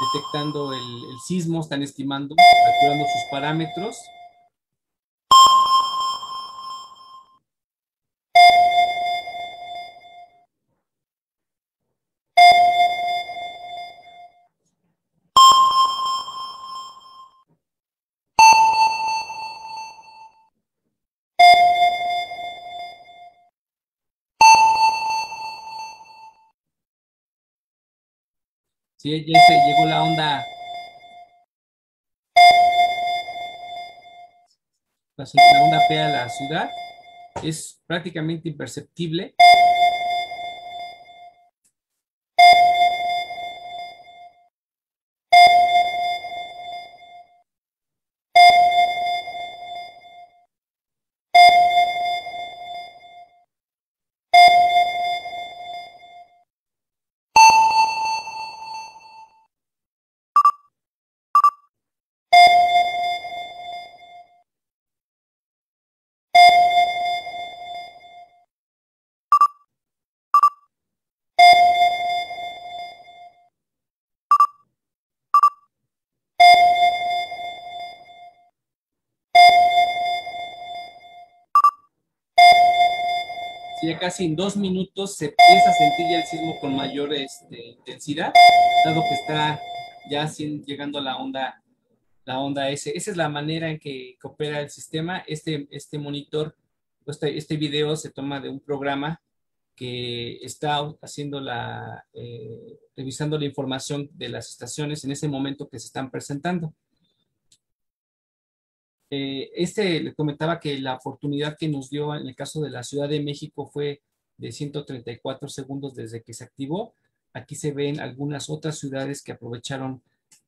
detectando el, sismo, están estimando, calculando sus parámetros. Sí, ya se llegó la onda. La onda P a la ciudad es prácticamente imperceptible. Casi en dos minutos se empieza a sentir ya el sismo con mayor este, intensidad, dado que está ya llegando la onda, la onda S. Esa es la manera en que, opera el sistema. Este, este monitor, este, este video se toma de un programa que está haciendo la, eh, revisando la información de las estaciones en ese momento que se están presentando. Eh, este le comentaba que la oportunidad que nos dio en el caso de la Ciudad de México fue de 134 segundos desde que se activó. Aquí se ven algunas otras ciudades que aprovecharon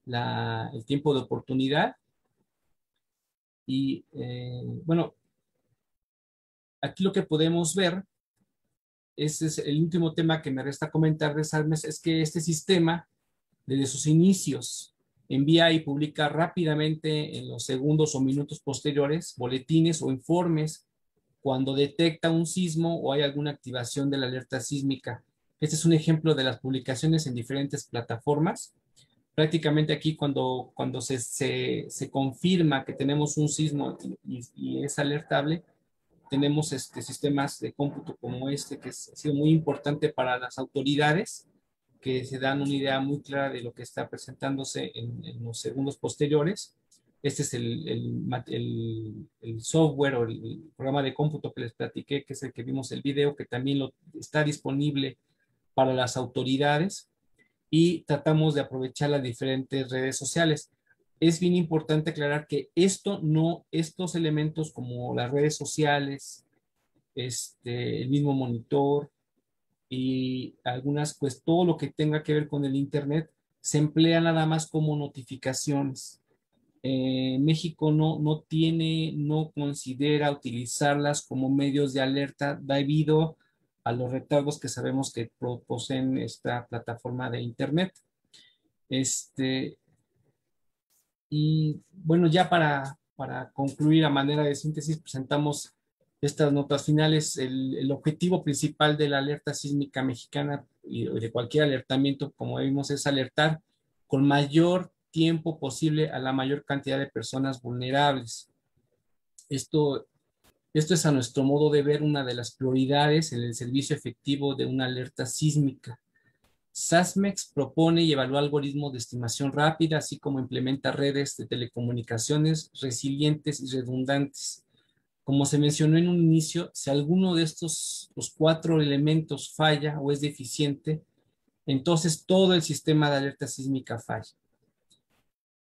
el tiempo de oportunidad. Y eh, bueno, aquí lo que podemos ver, ese es el último tema que me resta comentar de es que este sistema, desde sus inicios, envía y publica rápidamente en los segundos o minutos posteriores boletines o informes cuando detecta un sismo o hay alguna activación de la alerta sísmica. Este es un ejemplo de las publicaciones en diferentes plataformas. Prácticamente aquí cuando, cuando se, se, confirma que tenemos un sismo y, es alertable, tenemos este, sistemas de cómputo como este, que ha sido muy importante para las autoridades, que se dan una idea muy clara de lo que está presentándose en, los segundos posteriores. Este es el, el, el, software o el, programa de cómputo que les platiqué, que es el que vimos el video, que también lo, está disponible para las autoridades y tratamos de aprovechar las diferentes redes sociales. Es bien importante aclarar que esto no, estos elementos como las redes sociales, este, el mismo monitor y algunas, pues todo lo que tenga que ver con el Internet se emplea nada más como notificaciones. Eh, México no, no tiene, no considera utilizarlas como medios de alerta debido a los retardos que sabemos que poseen esta plataforma de Internet. Este, y bueno, ya para, para concluir a manera de síntesis, presentamos estas notas finales. El, objetivo principal de la alerta sísmica mexicana y de cualquier alertamiento, como vimos, es alertar con mayor tiempo posible a la mayor cantidad de personas vulnerables. Esto esto es a nuestro modo de ver una de las prioridades en el servicio efectivo de una alerta sísmica. SASMEX propone y evalúa algoritmos de estimación rápida, así como implementa redes de telecomunicaciones resilientes y redundantes. Como se mencionó en un inicio, si alguno de estos los cuatro elementos falla o es deficiente, entonces todo el sistema de alerta sísmica falla.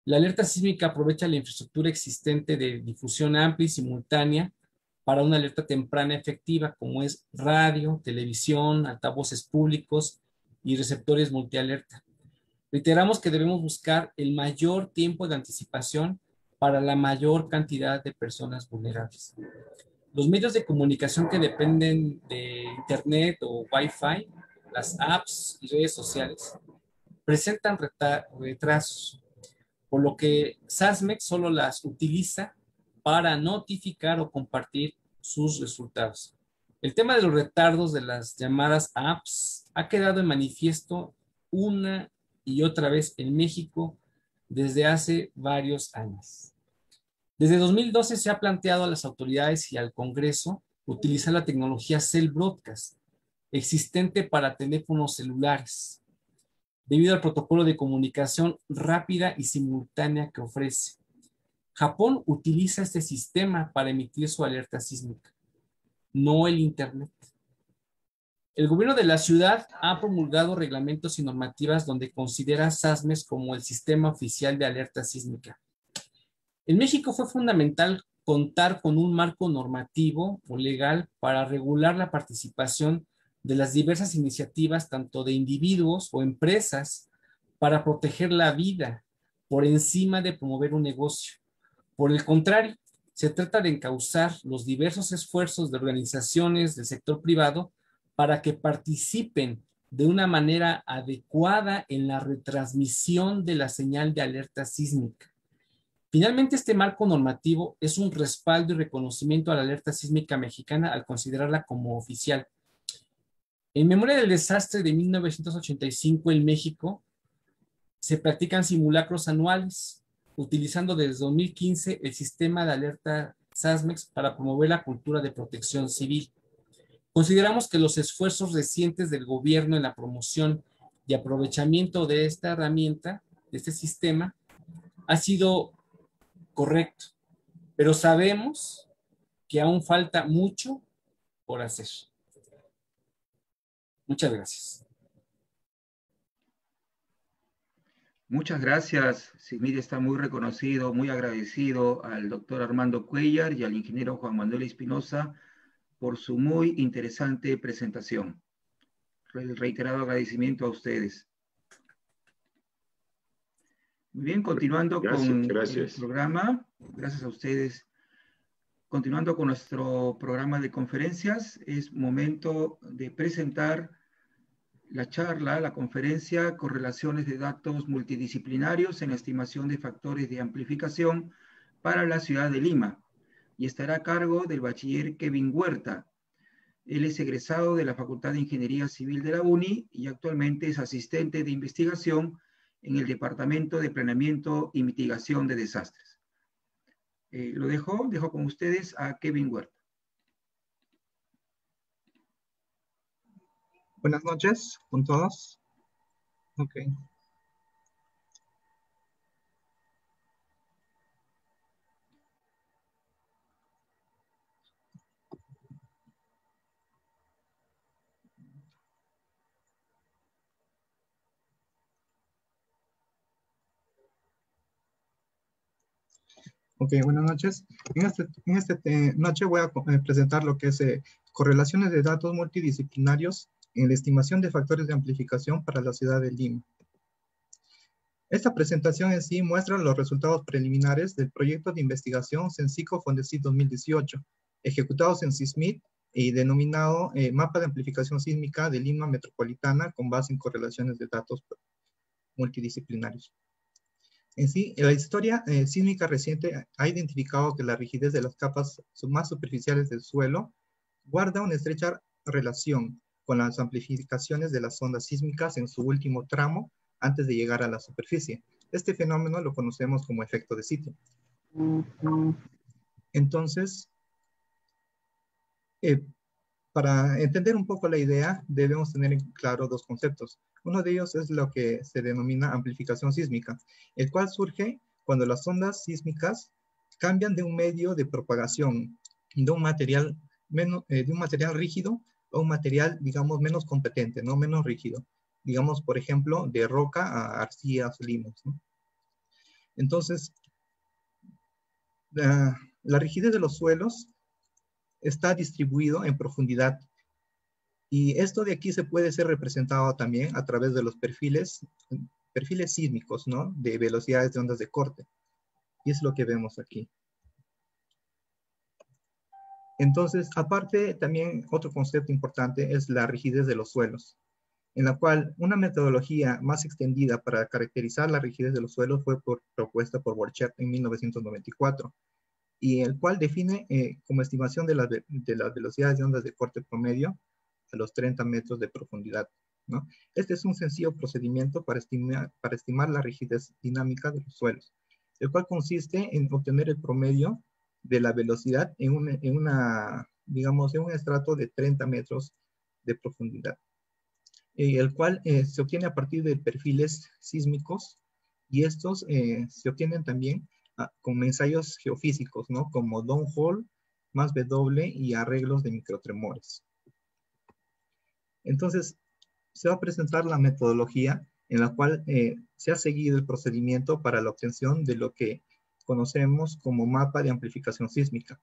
La alerta sísmica aprovecha la infraestructura existente de difusión amplia y simultánea para una alerta temprana efectiva, como es radio, televisión, altavoces públicos y receptores multialerta. Reiteramos que debemos buscar el mayor tiempo de anticipación para la mayor cantidad de personas vulnerables. Los medios de comunicación que dependen de Internet o Wi-Fi, las apps y redes sociales, presentan retrasos, por lo que SASMEX solo las utiliza para notificar o compartir sus resultados. El tema de los retardos de las llamadas apps ha quedado en manifiesto una y otra vez en México desde hace varios años. Desde 2012 se ha planteado a las autoridades y al Congreso utilizar la tecnología Cell Broadcast existente para teléfonos celulares, debido al protocolo de comunicación rápida y simultánea que ofrece. Japón utiliza este sistema para emitir su alerta sísmica, no el Internet. El gobierno de la ciudad ha promulgado reglamentos y normativas donde considera SASMES como el sistema oficial de alerta sísmica. En México fue fundamental contar con un marco normativo o legal para regular la participación de las diversas iniciativas, tanto de individuos o empresas, para proteger la vida por encima de promover un negocio. Por el contrario, se trata de encauzar los diversos esfuerzos de organizaciones del sector privado para que participen de una manera adecuada en la retransmisión de la señal de alerta sísmica. Finalmente, este marco normativo es un respaldo y reconocimiento a la alerta sísmica mexicana al considerarla como oficial. En memoria del desastre de 1985 en México, se practican simulacros anuales utilizando desde 2015 el sistema de alerta SASMEX para promover la cultura de protección civil. Consideramos que los esfuerzos recientes del gobierno en la promoción y aprovechamiento de esta herramienta, de este sistema, ha sido correcto, pero sabemos que aún falta mucho por hacer. Muchas gracias. Muchas gracias. Simir está muy reconocido, muy agradecido al doctor Armando Cuellar y al ingeniero Juan Manuel Espinosa por su muy interesante presentación. El reiterado agradecimiento a ustedes. Muy bien, continuando con el programa. Gracias a ustedes. Continuando con nuestro programa de conferencias, es momento de presentar la charla, la conferencia Correlaciones de datos multidisciplinarios en estimación de factores de amplificación para la ciudad de Lima y estará a cargo del bachiller Kevin Huerta. Él es egresado de la Facultad de Ingeniería Civil de la UNI y actualmente es asistente de investigación en el Departamento de Planeamiento y Mitigación de Desastres. Eh, lo dejo, dejo con ustedes a Kevin Huerta. Buenas noches con todos. Okay. Ok, buenas noches. En esta en este, eh, noche voy a eh, presentar lo que es eh, correlaciones de datos multidisciplinarios en la estimación de factores de amplificación para la ciudad de Lima. Esta presentación en sí muestra los resultados preliminares del proyecto de investigación Sensico Fondesit 2018, ejecutados en CISMIT y denominado Mapa de Amplificación Sísmica de Lima Metropolitana con base en correlaciones de datos multidisciplinarios. En sí, la historia eh, sísmica reciente ha identificado que la rigidez de las capas más superficiales del suelo guarda una estrecha relación con las amplificaciones de las ondas sísmicas en su último tramo antes de llegar a la superficie. Este fenómeno lo conocemos como efecto de sitio. Entonces, eh, para entender un poco la idea, debemos tener en claro dos conceptos. Uno de ellos es lo que se denomina amplificación sísmica, el cual surge cuando las ondas sísmicas cambian de un medio de propagación, de un material, menos, eh, de un material rígido a un material, digamos, menos competente, no menos rígido. Digamos, por ejemplo, de roca a arcillas, limos. Entonces, la, la rigidez de los suelos está distribuido en profundidad y esto de aquí se puede ser representado también a través de los perfiles, perfiles sísmicos, ¿no? De velocidades de ondas de corte. Y es lo que vemos aquí. Entonces, aparte, también otro concepto importante es la rigidez de los suelos, en la cual una metodología más extendida para caracterizar la rigidez de los suelos fue propuesta por Borchardt en 1994, y el cual define eh, como estimación de, de las velocidades de ondas de corte promedio a los 30 metros de profundidad. ¿no? Este es un sencillo procedimiento para estimar, para estimar la rigidez dinámica de los suelos, el cual consiste en obtener el promedio de la velocidad en, un, en una, digamos, en un estrato de 30 metros de profundidad, y el cual eh, se obtiene a partir de perfiles sísmicos y estos eh, se obtienen también con ensayos geofísicos, ¿no? Como downhole más W y arreglos de microtremores. Entonces, se va a presentar la metodología en la cual eh, se ha seguido el procedimiento para la obtención de lo que conocemos como mapa de amplificación sísmica.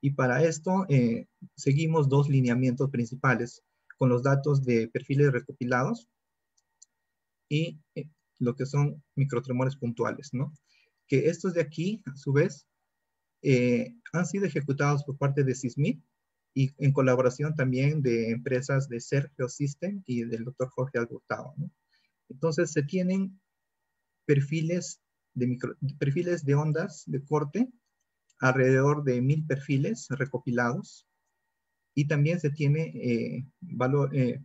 Y para esto eh, seguimos dos lineamientos principales con los datos de perfiles recopilados y eh, lo que son microtremores puntuales, ¿no? Que estos de aquí, a su vez, han sido ejecutados por parte de SISMIT y en colaboración también de empresas de Sergio System y del doctor Jorge Alburtao. Entonces se tienen perfiles de, micro, perfiles de ondas de corte, alrededor de mil perfiles recopilados, y también se tiene eh, valor, eh,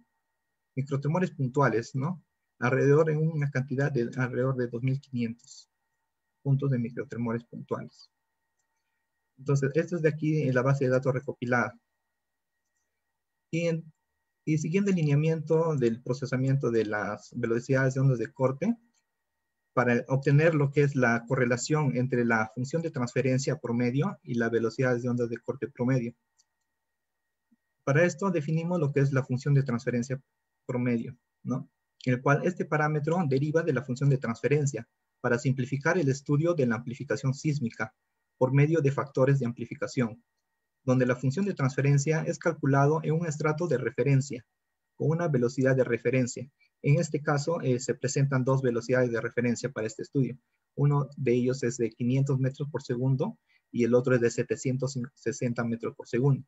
puntuales, ¿no? Alrededor en una cantidad de alrededor de 2.500 puntos de microtremores puntuales. Entonces, esto es de aquí en la base de datos recopilada. Y, siguiendo el lineamiento del procesamiento de las velocidades de ondas de corte, para obtener lo que es la correlación entre la función de transferencia promedio y la velocidad de ondas de corte promedio. Para esto definimos lo que es la función de transferencia promedio, ¿no? En el cual este parámetro deriva de la función de transferencia para simplificar el estudio de la amplificación sísmica por medio de factores de amplificación, donde la función de transferencia es calculado en un estrato de referencia, con una velocidad de referencia. En este caso, eh, se presentan dos velocidades de referencia para este estudio. Uno de ellos es de 500 metros por segundo y el otro es de 760 metros por segundo,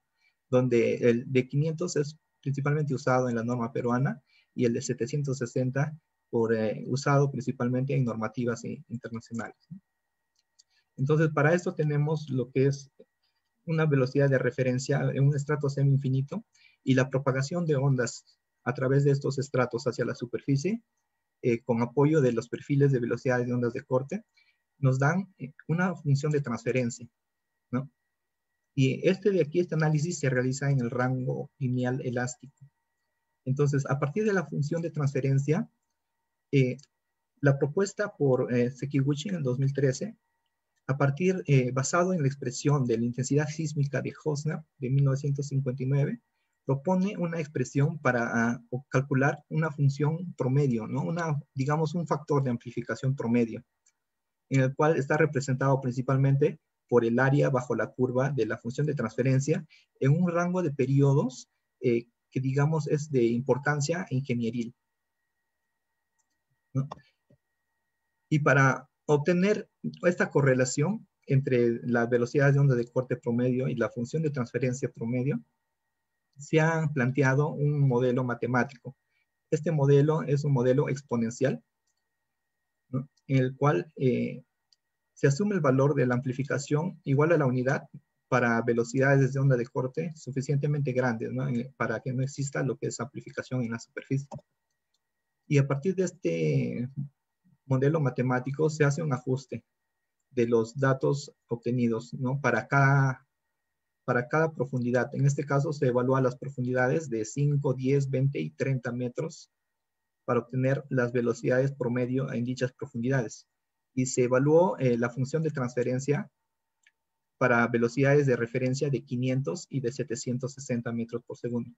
donde el de 500 es principalmente usado en la norma peruana y el de 760 por, eh, usado principalmente en normativas internacionales. Entonces, para esto tenemos lo que es una velocidad de referencia en un estrato semi-infinito y la propagación de ondas a través de estos estratos hacia la superficie, eh, con apoyo de los perfiles de velocidades de ondas de corte, nos dan eh, una función de transferencia, ¿no? Y este de aquí, este análisis se realiza en el rango lineal elástico. Entonces, a partir de la función de transferencia, eh, la propuesta por eh, Sekiguchi en el 2013, a partir, eh, basado en la expresión de la intensidad sísmica de Hosner de 1959, propone una expresión para ah, calcular una función promedio, ¿no? Una, digamos, un factor de amplificación promedio, en el cual está representado principalmente por el área bajo la curva de la función de transferencia en un rango de periodos eh, que, digamos, es de importancia ingenieril. Y para obtener esta correlación entre la velocidad de onda de corte promedio y la función de transferencia promedio, se ha planteado un modelo matemático. Este modelo es un modelo exponencial, en el cual eh, se asume el valor de la amplificación igual a la unidad para velocidades de onda de corte suficientemente grandes, eh, para que no exista lo que es amplificación en la superficie. Y a partir de este modelo matemático se hace un ajuste de los datos obtenidos ¿no? para cada para cada profundidad. En este caso se evalúan las profundidades de 5, 10, 20 y 30 metros para obtener las velocidades promedio en dichas profundidades. Y se evaluó eh, la función de transferencia para velocidades de referencia de 500 y de 760 metros por segundo.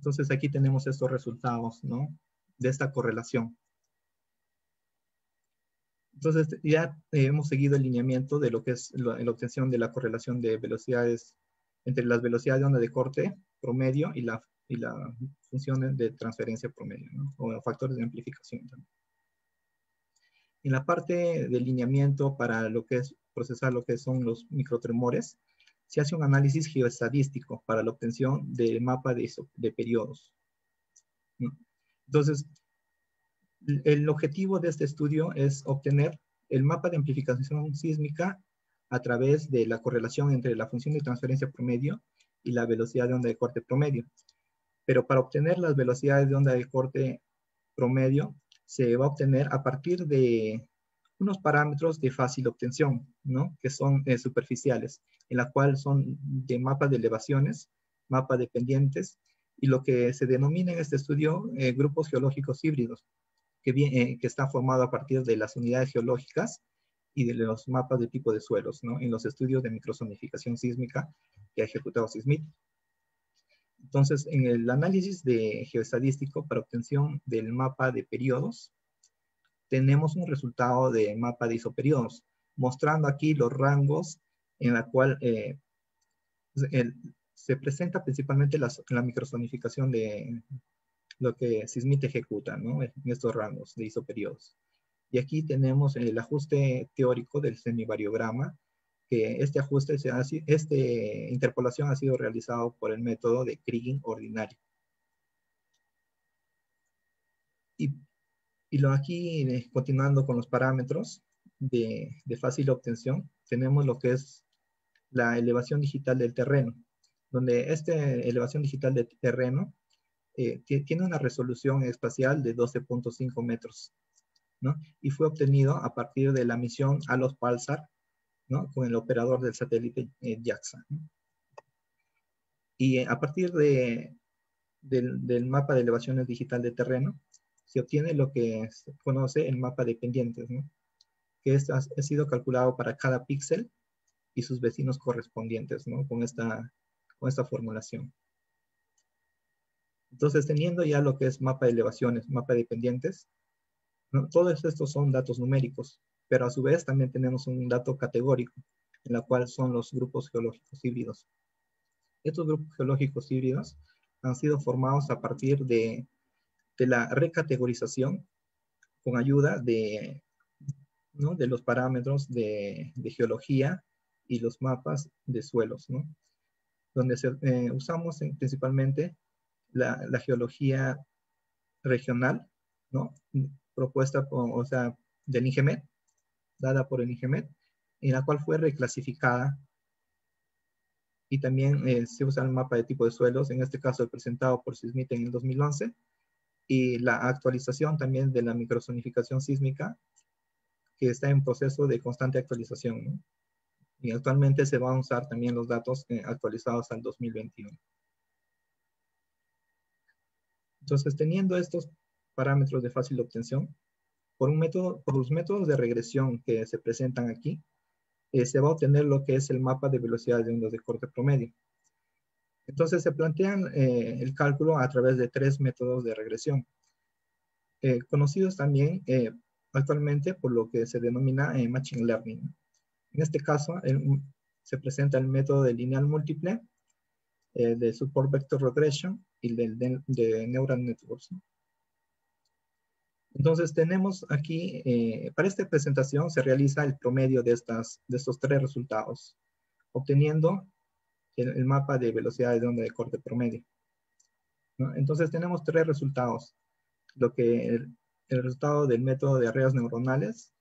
Entonces aquí tenemos estos resultados, ¿no? De esta correlación. Entonces ya eh, hemos seguido el lineamiento de lo que es la, obtención de la correlación de velocidades entre las velocidades de onda de corte promedio y la, y la función de transferencia promedio, o factores de amplificación también. En la parte de lineamiento para lo que es procesar lo que son los microtremores, se hace un análisis geoestadístico para la obtención del mapa de, de periodos. Entonces, el objetivo de este estudio es obtener el mapa de amplificación sísmica a través de la correlación entre la función de transferencia promedio y la velocidad de onda de corte promedio. Pero para obtener las velocidades de onda de corte promedio, se va a obtener a partir de unos parámetros de fácil obtención, ¿no? que son eh, superficiales, en la cual son de mapa de elevaciones, mapa de pendientes, y lo que se denomina en este estudio eh, grupos geológicos híbridos, que, eh, que está formado a partir de las unidades geológicas y de los mapas de tipo de suelos, ¿no? En los estudios de microsonificación sísmica que ha ejecutado SISMIT. Entonces, en el análisis de geoestadístico para obtención del mapa de periodos, tenemos un resultado de mapa de isoperiodos, mostrando aquí los rangos en la cual eh, se presenta principalmente la, la microsonificación de, lo que SISMIT ejecuta ¿no? en estos rangos de isoperiodos. Y aquí tenemos el ajuste teórico del semivariograma, que este ajuste, esta interpolación ha sido realizado por el método de Kriging ordinario. Y, y lo aquí, eh, continuando con los parámetros de, de fácil obtención, tenemos lo que es la elevación digital del terreno, donde esta elevación digital del terreno eh, tiene una resolución espacial de 12.5 metros, ¿no? Y fue obtenido a partir de la misión a los Pulsar, ¿no? Con el operador del satélite eh, JAXA. Y a partir de, del, mapa de elevaciones digital de terreno, se obtiene lo que se conoce el mapa de pendientes, ¿no? Que es, ha, sido calculado para cada píxel y sus vecinos correspondientes, ¿no? Con esta, con esta formulación. Entonces, teniendo ya lo que es mapa de elevaciones, mapa de pendientes, todos estos son datos numéricos, pero a su vez también tenemos un dato categórico, en la cual son los grupos geológicos híbridos. Estos grupos geológicos híbridos han sido formados a partir de, la recategorización con ayuda de, de los parámetros de, geología y los mapas de suelos, donde eh, usamos principalmente la, geología regional, ¿no? Propuesta, o sea, del INGEMET, dada por el INGEMET, en la cual fue reclasificada. Y también eh, se usa el mapa de tipo de suelos, en este caso presentado por SISMIT en el 2011, y la actualización también de la microsonificación sísmica, que está en proceso de constante actualización. Y actualmente se van a usar también los datos eh, actualizados al 2021. Entonces, teniendo estos parámetros de fácil obtención, por, un método, por los métodos de regresión que se presentan aquí, eh, se va a obtener lo que es el mapa de velocidades de ondas de corte promedio. Entonces se plantean eh, el cálculo a través de tres métodos de regresión, eh, conocidos también actualmente por lo que se denomina Machine Learning. En este caso se presenta el método de lineal múltiple, de Support Vector Regression y del de, Neural Networks. Entonces tenemos aquí, eh, para esta presentación se realiza el promedio de, estas, de estos tres resultados, obteniendo el, mapa de velocidades de onda de corte promedio. Entonces tenemos tres resultados, lo que el, resultado del método de redes neuronales,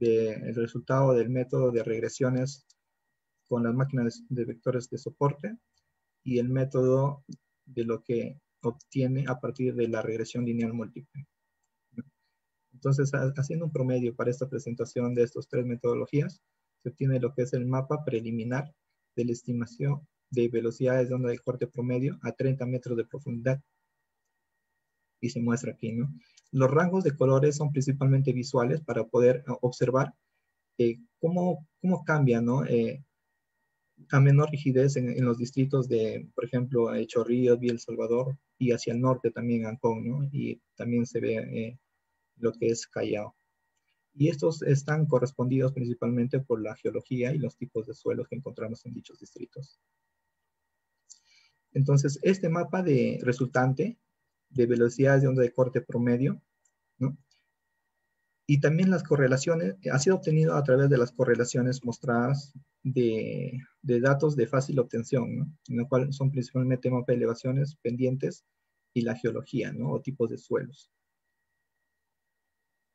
el resultado del método de regresiones con las máquinas de vectores de soporte y el método de lo que obtiene a partir de la regresión lineal múltiple. Entonces, haciendo un promedio para esta presentación de estas tres metodologías, se obtiene lo que es el mapa preliminar de la estimación de velocidades de onda de corte promedio a 30 metros de profundidad. Y se muestra aquí, ¿no? Los rangos de colores son principalmente visuales para poder eh, observar eh, cómo, cómo cambia, ¿no? Eh, a menor rigidez en, los distritos de, por ejemplo, Chorrillos, Villa El Salvador y hacia el norte también Ancón, ¿no? Y también se ve lo que es Callao. Y estos están correspondidos principalmente por la geología y los tipos de suelos que encontramos en dichos distritos. Entonces, este mapa de resultante de velocidades de onda de corte promedio, ¿no? y también las correlaciones, ha sido obtenido a través de las correlaciones mostradas de, datos de fácil obtención, ¿no? en la cual son principalmente mapa de elevaciones, pendientes y la geología, ¿no? o tipos de suelos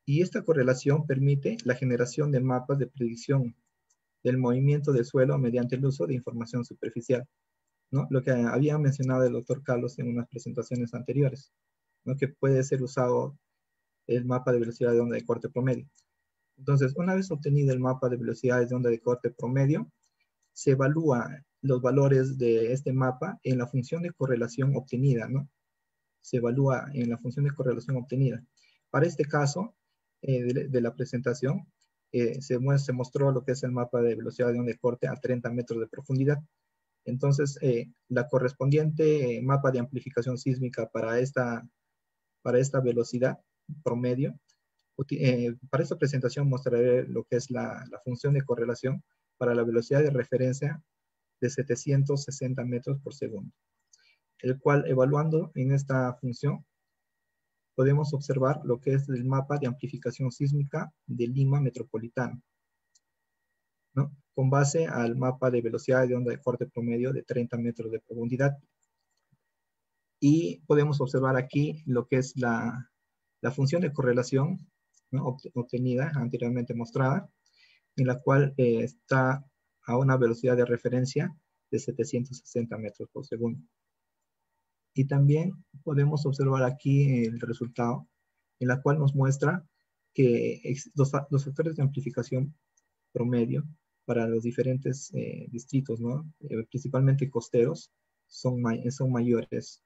y esta correlación permite la generación de mapas de predicción del movimiento del suelo mediante el uso de información superficial, ¿no? Lo que había mencionado el doctor Carlos en unas presentaciones anteriores, ¿no? Que puede ser usado el mapa de velocidad de onda de corte promedio. Entonces, una vez obtenido el mapa de velocidades de onda de corte promedio, se evalúa los valores de este mapa en la función de correlación obtenida, ¿no? Se evalúa en la función de correlación obtenida. Para este caso, eh, de, la presentación, eh, se, se, mostró lo que es el mapa de velocidad de onda de a 30 metros de profundidad. Entonces, eh, la correspondiente mapa de amplificación sísmica para esta, para esta velocidad promedio, para esta presentación mostraré lo que es la, la función de correlación para la velocidad de referencia de 760 metros por segundo, el cual evaluando en esta función podemos observar lo que es el mapa de amplificación sísmica de Lima metropolitano, ¿no? con base al mapa de velocidad de onda de corte promedio de 30 metros de profundidad. Y podemos observar aquí lo que es la, la función de correlación obtenida, anteriormente mostrada, en la cual eh, está a una velocidad de referencia de 760 metros por segundo. Y también podemos observar aquí el resultado, en la cual nos muestra que los, factores de amplificación promedio para los diferentes eh, distritos, ¿no? Eh, principalmente costeros, son, son mayores.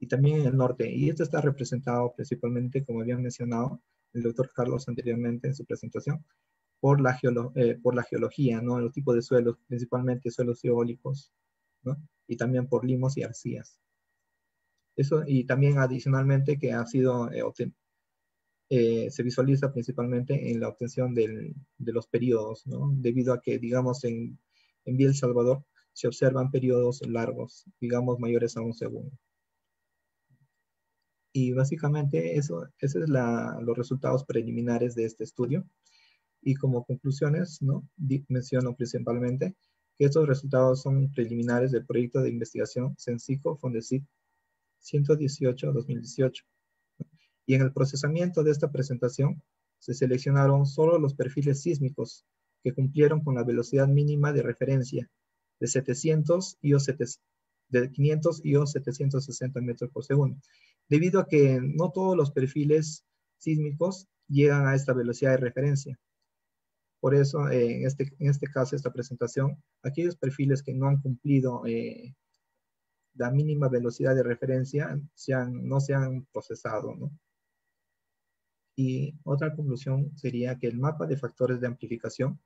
Y también en el norte. Y esto está representado principalmente, como había mencionado el doctor Carlos anteriormente en su presentación, por la, eh, por la geología, ¿no? Los tipos de suelos, principalmente suelos eólicos, ¿no? Y también por limos y arcillas. Eso, y también adicionalmente que ha sido, eh, eh, se visualiza principalmente en la obtención del, de los periodos, ¿no? debido a que, digamos, en, en El Salvador se observan periodos largos, digamos, mayores a un segundo. Y básicamente eso, esos son los resultados preliminares de este estudio. Y como conclusiones, ¿no? menciono principalmente que estos resultados son preliminares del proyecto de investigación CENCICO Fondesit 118-2018. Y en el procesamiento de esta presentación se seleccionaron solo los perfiles sísmicos que cumplieron con la velocidad mínima de referencia de 700 y o de 500 y o 760 metros por segundo, debido a que no todos los perfiles sísmicos llegan a esta velocidad de referencia. Por eso, eh, en, este, en este caso, esta presentación, aquellos perfiles que no han cumplido eh, la mínima velocidad de referencia no se han procesado. Y otra conclusión sería que el mapa de factores de amplificación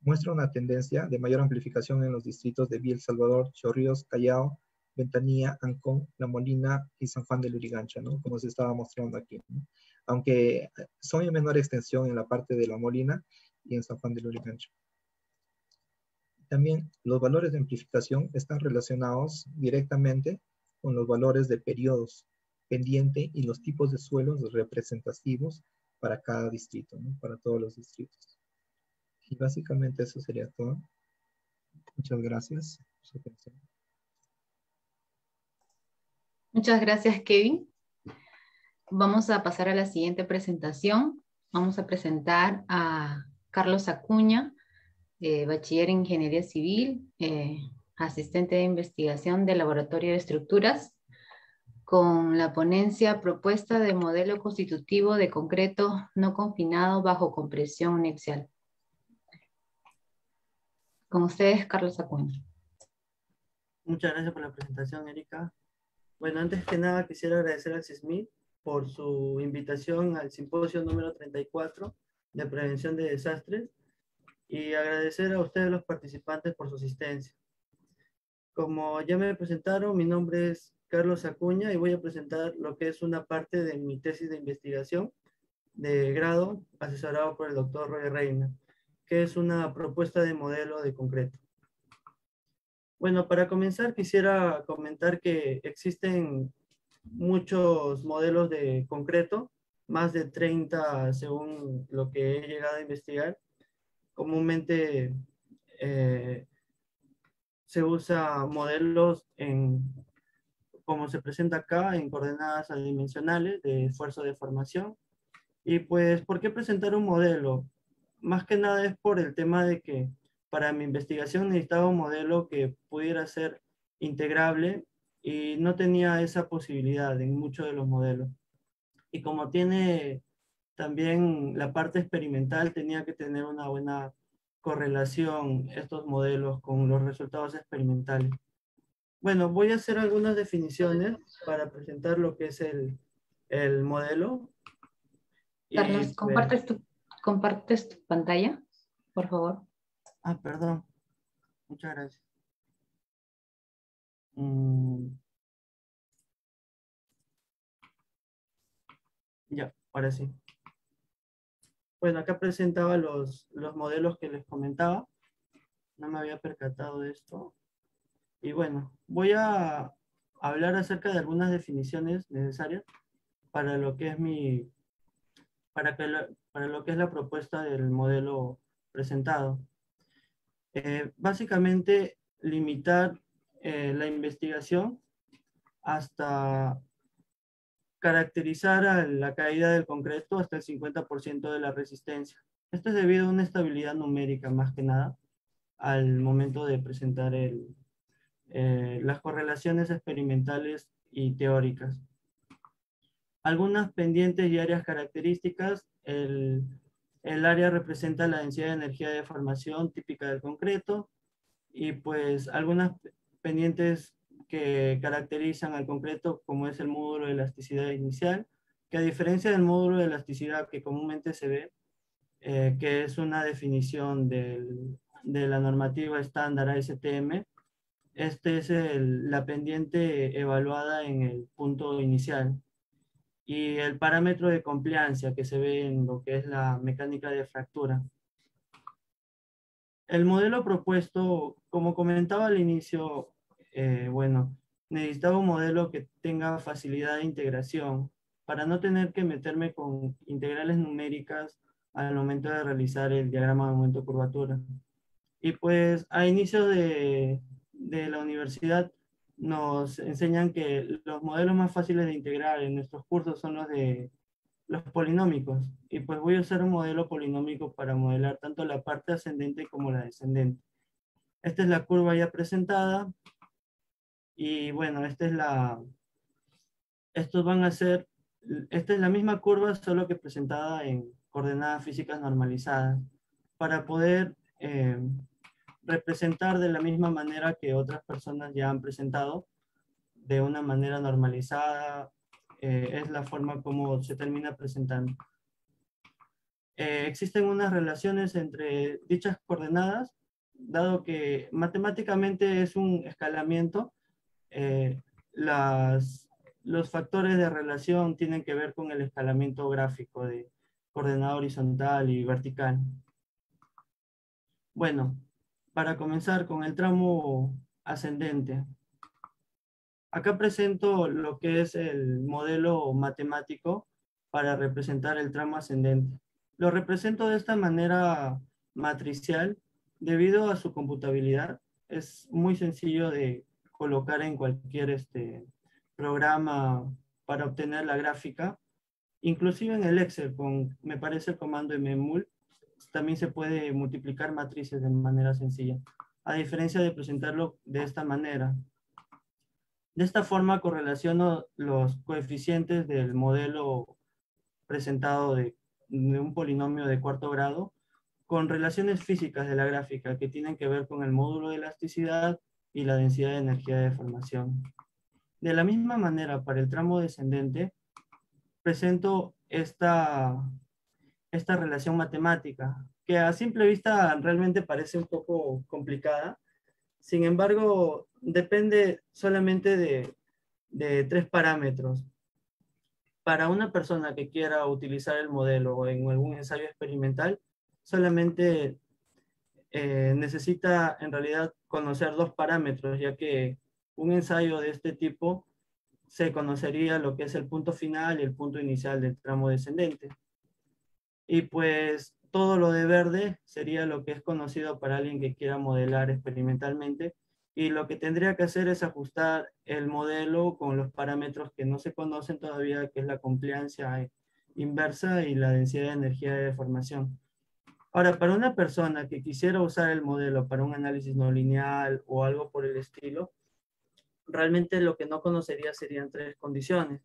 muestra una tendencia de mayor amplificación en los distritos de Villa El Salvador, Chorrillos, Callao, Ventanilla, Ancón, La Molina y San Juan de Lurigancha, ¿no? como se estaba mostrando aquí. Aunque son en menor extensión en la parte de La Molina y en San Juan de Lurigancha. También los valores de amplificación están relacionados directamente con los valores de periodos pendiente y los tipos de suelos representativos para cada distrito, ¿no? para todos los distritos. Y básicamente eso sería todo. Muchas gracias por su atención. Muchas gracias, Kevin. Vamos a pasar a la siguiente presentación. Vamos a presentar a Carlos Acuña, eh, bachiller en Ingeniería Civil, eh, asistente de investigación del Laboratorio de Estructuras, con la ponencia propuesta de modelo constitutivo de concreto no confinado bajo compresión anexial. Con ustedes, Carlos Acuña. Muchas gracias por la presentación, Erika. Bueno, antes que nada quisiera agradecer al CISMIT por su invitación al simposio número 34 de prevención de desastres y agradecer a ustedes los participantes por su asistencia. Como ya me presentaron, mi nombre es Carlos Acuña y voy a presentar lo que es una parte de mi tesis de investigación de grado asesorado por el doctor Roy Reina, que es una propuesta de modelo de concreto. Bueno, para comenzar quisiera comentar que existen muchos modelos de concreto, más de 30 según lo que he llegado a investigar. Comúnmente eh, se usa modelos en, como se presenta acá, en coordenadas adimensionales de esfuerzo de formación. Y pues, ¿por qué presentar un modelo? Más que nada es por el tema de que para mi investigación necesitaba un modelo que pudiera ser integrable y no tenía esa posibilidad en muchos de los modelos. Y como tiene también la parte experimental, tenía que tener una buena correlación estos modelos con los resultados experimentales. Bueno, voy a hacer algunas definiciones para presentar lo que es el, el modelo. Carlos, pues, ¿compartes, tu, ¿compartes tu pantalla, por favor? Ah, perdón. Muchas gracias. Mm. Ya, ahora sí. Bueno, acá presentaba los, los modelos que les comentaba. No me había percatado de esto. Y bueno, voy a hablar acerca de algunas definiciones necesarias para lo que es mi, para, que para lo que es la propuesta del modelo presentado. Eh, básicamente, limitar eh, la investigación hasta caracterizar a la caída del concreto hasta el 50% de la resistencia. Esto es debido a una estabilidad numérica más que nada al momento de presentar el, eh, las correlaciones experimentales y teóricas. Algunas pendientes y áreas características, el, el área representa la densidad de energía de formación típica del concreto y pues algunas pendientes que caracterizan al concreto como es el módulo de elasticidad inicial, que a diferencia del módulo de elasticidad que comúnmente se ve, eh, que es una definición del, de la normativa estándar ASTM, este es el, la pendiente evaluada en el punto inicial y el parámetro de compliancia que se ve en lo que es la mecánica de fractura. El modelo propuesto, como comentaba al inicio, eh, bueno, necesitaba un modelo que tenga facilidad de integración para no tener que meterme con integrales numéricas al momento de realizar el diagrama de momento curvatura. Y pues a inicio de, de la universidad nos enseñan que los modelos más fáciles de integrar en nuestros cursos son los de los polinómicos. Y pues voy a usar un modelo polinómico para modelar tanto la parte ascendente como la descendente. Esta es la curva ya presentada. Y bueno, esta es la... Estos van a ser... Esta es la misma curva, solo que presentada en coordenadas físicas normalizadas. Para poder eh, representar de la misma manera que otras personas ya han presentado de una manera normalizada, eh, es la forma como se termina presentando. Eh, existen unas relaciones entre dichas coordenadas, dado que matemáticamente es un escalamiento, eh, las, los factores de relación tienen que ver con el escalamiento gráfico de coordenada horizontal y vertical. Bueno, para comenzar con el tramo ascendente. Acá presento lo que es el modelo matemático para representar el tramo ascendente. Lo represento de esta manera matricial debido a su computabilidad. Es muy sencillo de colocar en cualquier este, programa para obtener la gráfica. Inclusive en el Excel, con, me parece el comando mmul, también se puede multiplicar matrices de manera sencilla. A diferencia de presentarlo de esta manera, de esta forma correlaciono los coeficientes del modelo presentado de, un polinomio de cuarto grado con relaciones físicas de la gráfica que tienen que ver con el módulo de elasticidad y la densidad de energía de deformación. De la misma manera, para el tramo descendente, presento esta, esta relación matemática, que a simple vista realmente parece un poco complicada. Sin embargo, depende solamente de, tres parámetros. Para una persona que quiera utilizar el modelo en algún ensayo experimental, solamente eh, necesita en realidad conocer dos parámetros, ya que un ensayo de este tipo se conocería lo que es el punto final y el punto inicial del tramo descendente. Y pues todo lo de verde sería lo que es conocido para alguien que quiera modelar experimentalmente y lo que tendría que hacer es ajustar el modelo con los parámetros que no se conocen todavía, que es la compliancia inversa y la densidad de energía de deformación. Ahora, para una persona que quisiera usar el modelo para un análisis no lineal o algo por el estilo, realmente lo que no conocería serían tres condiciones.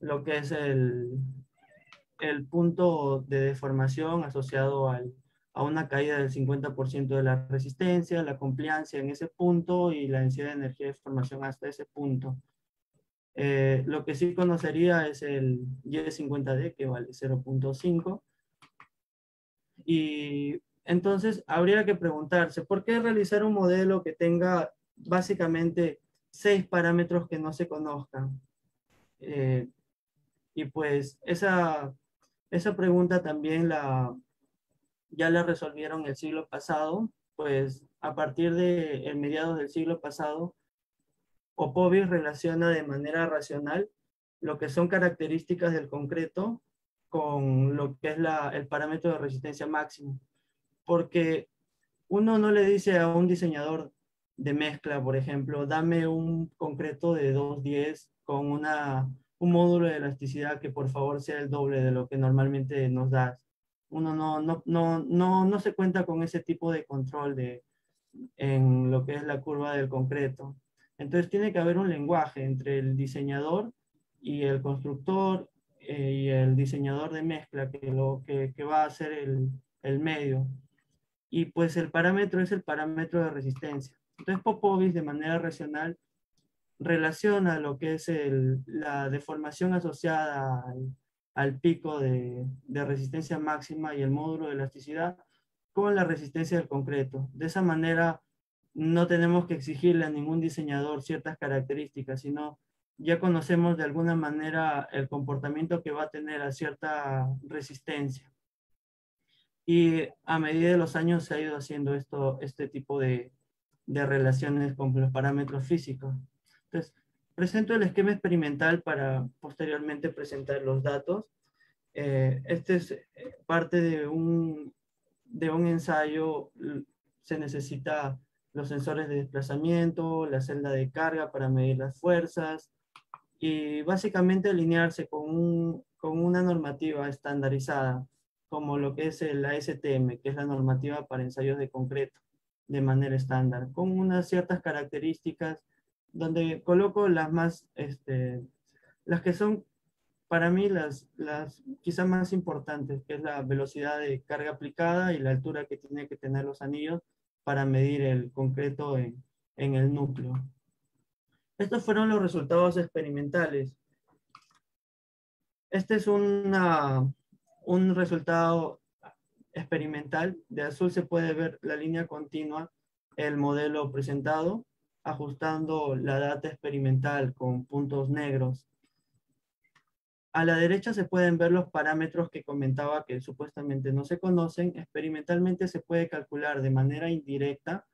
Lo que es el, el punto de deformación asociado al, a una caída del 50% de la resistencia, la compliancia en ese punto y la densidad de energía de formación hasta ese punto. Eh, lo que sí conocería es el Y50D, que vale 0.5. Y entonces habría que preguntarse, ¿por qué realizar un modelo que tenga básicamente seis parámetros que no se conozcan? Eh, y pues esa, esa pregunta también la, ya la resolvieron el siglo pasado, pues a partir de el mediados del siglo pasado, Opovic relaciona de manera racional lo que son características del concreto con lo que es el parámetro de resistencia máximo. Porque uno no le dice a un diseñador de mezcla, por ejemplo, dame un concreto de 210 con una, un módulo de elasticidad que por favor sea el doble de lo que normalmente nos das uno no, no, no, no, no se cuenta con ese tipo de control de, en lo que es la curva del concreto. Entonces tiene que haber un lenguaje entre el diseñador y el constructor eh, y el diseñador de mezcla que, lo, que, va a hacer el, el, medio. Y pues el parámetro es el parámetro de resistencia. Entonces Popovich de manera racional relaciona lo que es el, la deformación asociada al, al pico de, resistencia máxima y el módulo de elasticidad con la resistencia del concreto. De esa manera no tenemos que exigirle a ningún diseñador ciertas características, sino ya conocemos de alguna manera el comportamiento que va a tener a cierta resistencia. Y a medida de los años se ha ido haciendo esto, este tipo de, de relaciones con los parámetros físicos. Entonces, Presento el esquema experimental para posteriormente presentar los datos. Eh, este es eh, parte de un, de un ensayo. Se necesita los sensores de desplazamiento, la celda de carga para medir las fuerzas y básicamente alinearse con, con una normativa estandarizada como lo que es el ASTM, que es la normativa para ensayos de concreto de manera estándar, con unas ciertas características donde coloco las más, este, las que son para mí las, las quizás más importantes, que es la velocidad de carga aplicada y la altura que tiene que tener los anillos para medir el concreto en, en el núcleo. Estos fueron los resultados experimentales. Este es una, un resultado experimental. De azul se puede ver la línea continua, el modelo presentado, ajustando la data experimental con puntos negros. A la derecha se pueden ver los parámetros que comentaba que supuestamente no se conocen. Experimentalmente se puede calcular de manera indirecta,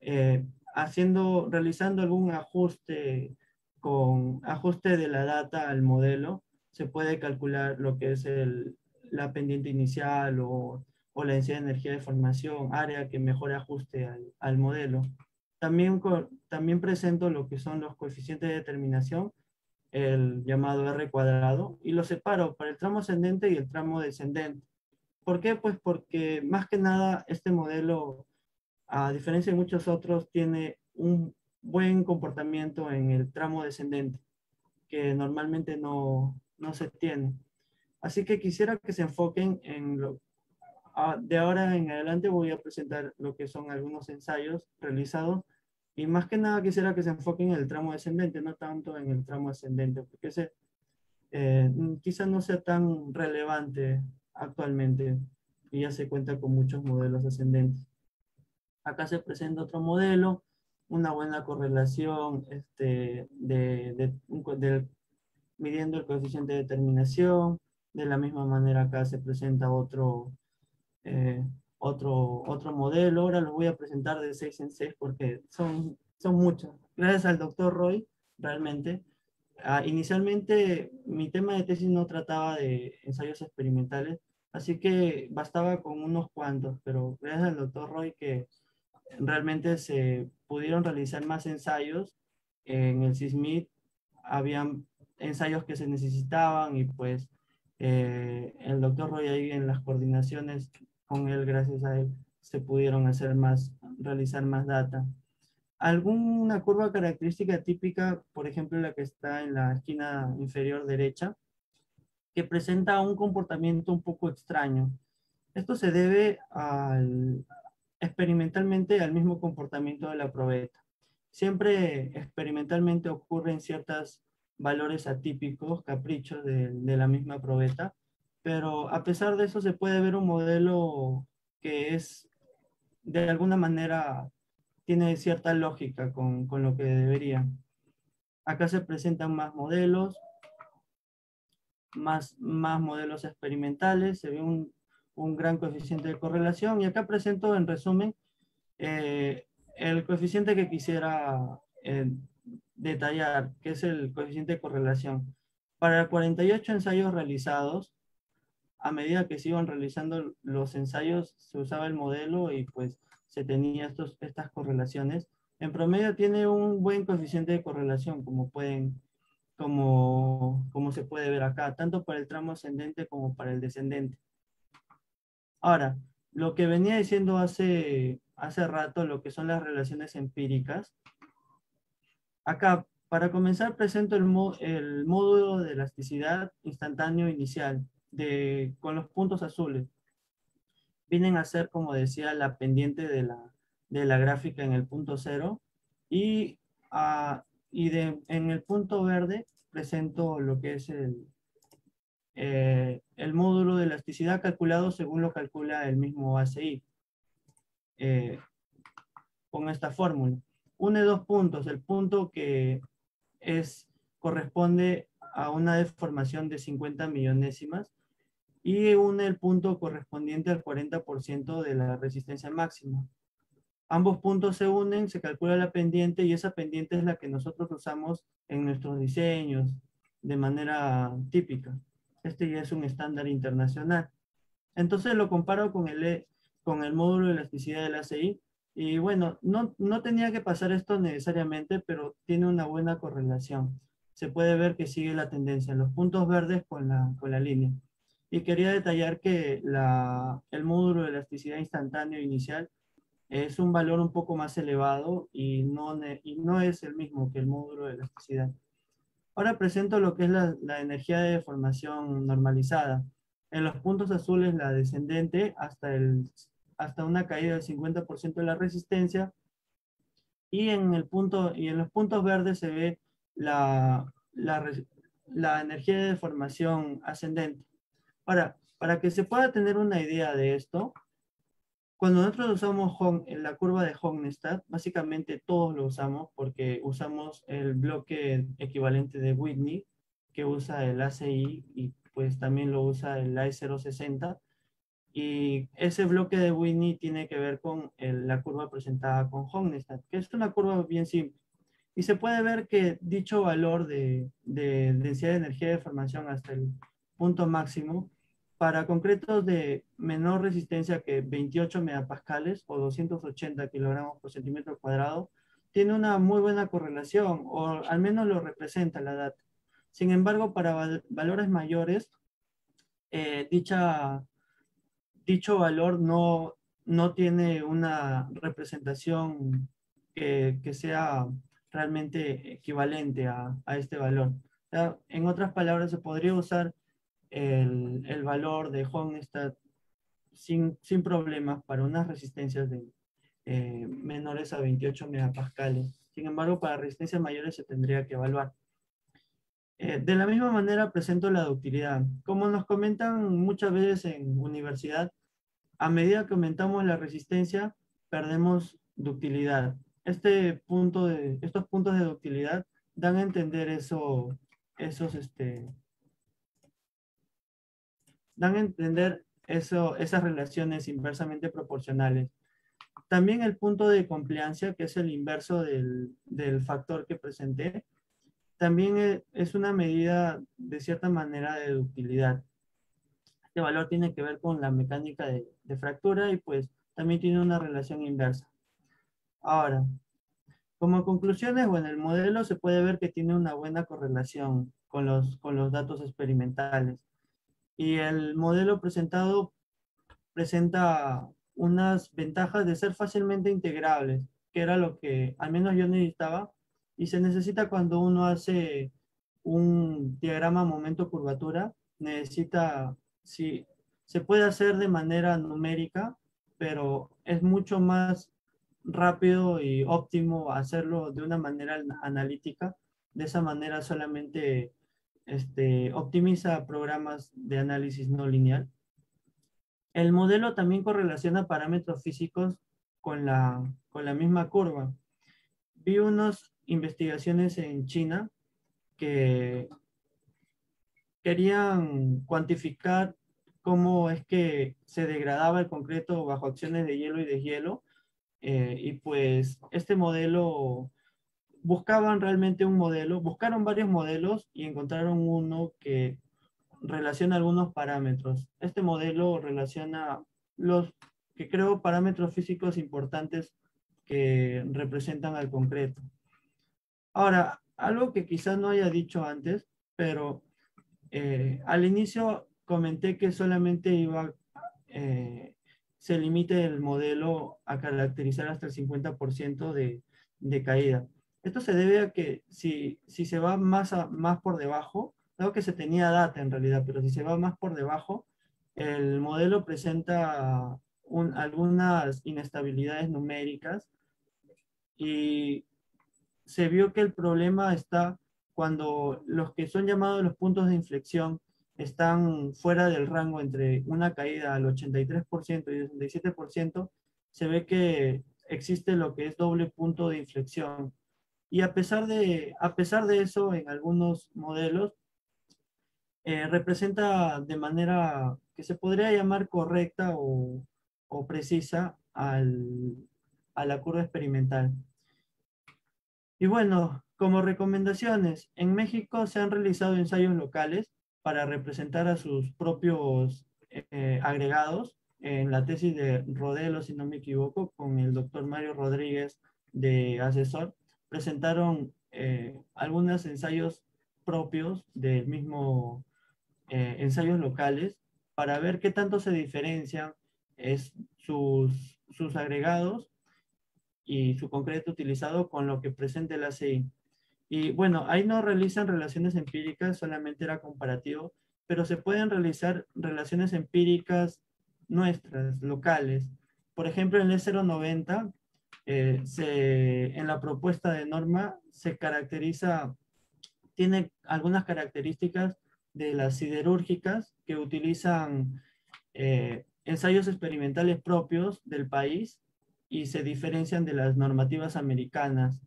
eh, haciendo, realizando algún ajuste con ajuste de la data al modelo, se puede calcular lo que es el, la pendiente inicial o, o, la densidad de energía de formación, área que mejor ajuste al, al modelo. También, también presento lo que son los coeficientes de determinación, el llamado R cuadrado, y lo separo para el tramo ascendente y el tramo descendente. ¿Por qué? Pues porque más que nada este modelo, a diferencia de muchos otros, tiene un buen comportamiento en el tramo descendente, que normalmente no, no se tiene. Así que quisiera que se enfoquen en lo... De ahora en adelante voy a presentar lo que son algunos ensayos realizados y más que nada quisiera que se enfoquen en el tramo descendente, no tanto en el tramo ascendente, porque ese eh, quizás no sea tan relevante actualmente y ya se cuenta con muchos modelos ascendentes. Acá se presenta otro modelo, una buena correlación este, de, de, midiendo el coeficiente de determinación. De la misma manera acá se presenta otro, eh, otro, otro modelo. Ahora los voy a presentar de 6 en 6 porque son, son muchos. Gracias al doctor Roy, realmente. Ah, inicialmente mi tema de tesis no trataba de ensayos experimentales, así que bastaba con unos cuantos, pero gracias al doctor Roy que realmente se pudieron realizar más ensayos en el CISMIT, habían ensayos que se necesitaban y pues eh, el doctor Roy ahí en las coordinaciones con él, gracias a él, se pudieron hacer más, realizar más data. Alguna curva característica típica, por ejemplo, la que está en la esquina inferior derecha, que presenta un comportamiento un poco extraño. Esto se debe al, experimentalmente al mismo comportamiento de la probeta. Siempre experimentalmente ocurren ciertos valores atípicos, caprichos de, la misma probeta, pero a pesar de eso se puede ver un modelo que es de alguna manera tiene cierta lógica con, con, lo que debería. Acá se presentan más modelos, más, más modelos experimentales, se ve un, un gran coeficiente de correlación y acá presento en resumen eh, el coeficiente que quisiera eh, detallar, que es el coeficiente de correlación. Para 48 ensayos realizados, a medida que se iban realizando los ensayos, se usaba el modelo y pues se tenía estos, estas correlaciones. En promedio tiene un buen coeficiente de correlación, como pueden, como, como se puede ver acá, tanto para el tramo ascendente como para el descendente. Ahora, lo que venía diciendo hace, hace rato, lo que son las relaciones empíricas, acá, para comenzar, presento el, módulo de elasticidad instantáneo inicial de, con los puntos azules. Vienen a ser, como decía, la pendiente de la, de la gráfica en el punto cero y, uh, y de, en el punto verde presento lo que es el, eh, el módulo de elasticidad calculado según lo calcula el mismo ACI. Eh, con esta fórmula. Une dos puntos, el punto que es, corresponde a una deformación de 50 millonésimas y une el punto correspondiente al 40% de la resistencia máxima. Ambos puntos se unen, se calcula la pendiente y esa pendiente es la que nosotros usamos en nuestros diseños de manera típica. Este ya es un estándar internacional. Entonces lo comparo con el, e, con el módulo de elasticidad del ACI y bueno, no, no tenía que pasar esto necesariamente, pero tiene una buena correlación. Se puede ver que sigue la tendencia, los puntos verdes con la, con la línea. Y quería detallar que la, el módulo de elasticidad instantáneo inicial es un valor un poco más elevado y no, y no es el mismo que el módulo de elasticidad. Ahora presento lo que es la, energía de deformación normalizada. En los puntos azules la descendente hasta, el, hasta una caída del 50% de la resistencia y en, el punto, y en los puntos verdes se ve la, la, la energía de deformación ascendente. Ahora, para que se pueda tener una idea de esto, cuando nosotros usamos en la curva de Hognestad, básicamente todos lo usamos porque usamos el bloque equivalente de Whitney, que usa el ACI y pues también lo usa el I060. Y ese bloque de Whitney tiene que ver con la curva presentada con Hognestad, que es una curva bien simple. Y se puede ver que dicho valor de, de densidad de energía de formación hasta el punto máximo para concretos de menor resistencia que 28 megapascales o 280 kilogramos por centímetro cuadrado, tiene una muy buena correlación, o al menos lo representa la data. Sin embargo, para valores mayores, eh, dicha, dicho valor no, no tiene una representación que, que sea realmente equivalente a, a este valor. En otras palabras, se podría usar el, el valor de Hognestad sin, sin problemas para unas resistencias de, eh, menores a 28 megapascales. Sin embargo, para resistencias mayores se tendría que evaluar. Eh, de la misma manera presento la ductilidad. Como nos comentan muchas veces en universidad, a medida que aumentamos la resistencia, perdemos ductilidad. Este punto de, estos puntos de ductilidad dan a entender eso, esos, este, dan a entender esas relaciones inversamente proporcionales. También el punto de compliancia, que es el inverso del, fractor que presenté, también e, es una medida de cierta manera de ductilidad. Este valor tiene que ver con la mecánica de, de fractura y pues también tiene una relación inversa. Ahora, como conclusiones, bueno, el modelo se puede ver que tiene una buena correlación con los, con los datos experimentales y el modelo presentado presenta unas ventajas de ser fácilmente integrables, que era lo que al menos yo necesitaba, y se necesita cuando uno hace un diagrama momento-curvatura, necesita, sí, se puede hacer de manera numérica, pero es mucho más rápido y óptimo hacerlo de una manera analítica. De esa manera solamente este, optimiza programas de análisis no lineal. El modelo también correlaciona parámetros físicos con la, con la misma curva. Vi unas investigaciones en China que querían cuantificar cómo es que se degradaba el concreto bajo acciones de hielo y de hielo. Eh, y pues este modelo buscaban realmente un modelo, buscaron varios modelos y encontraron uno que relaciona algunos parámetros. Este modelo relaciona los que creo parámetros físicos importantes que representan al concreto. Ahora, algo que quizás no haya dicho antes, pero eh, al inicio comenté que solamente iba, eh, se limite el modelo a caracterizar hasta el 50% de, de caída. Esto se debe a que si, si se va más, más por debajo, dado que se tenía data en realidad, pero si se va más por debajo, el modelo presenta algunas inestabilidades numéricas y se vio que el problema está cuando los que son llamados los puntos de inflexión están fuera del rango entre una caída al 83% y el 67%, se ve que existe lo que es doble punto de inflexión y a pesar de, a pesar de eso, en algunos modelos, eh, representa de manera que se podría llamar correcta o, o precisa al, a la curva experimental. Y bueno, como recomendaciones, en México se han realizado ensayos locales para representar a sus propios eh, agregados en la tesis de Rodelo, si no me equivoco, con el doctor Mario Rodríguez de asesor presentaron eh, algunos ensayos propios del mismo eh, ensayos locales para ver qué tanto se diferencian es sus, sus agregados y su concreto utilizado con lo que presenta el ACI. Y bueno, ahí no realizan relaciones empíricas, solamente era comparativo, pero se pueden realizar relaciones empíricas nuestras, locales. Por ejemplo, en el 090 eh, se, en la propuesta de norma se caracteriza, tiene algunas características de las siderúrgicas que utilizan eh, ensayos experimentales propios del país y se diferencian de las normativas americanas.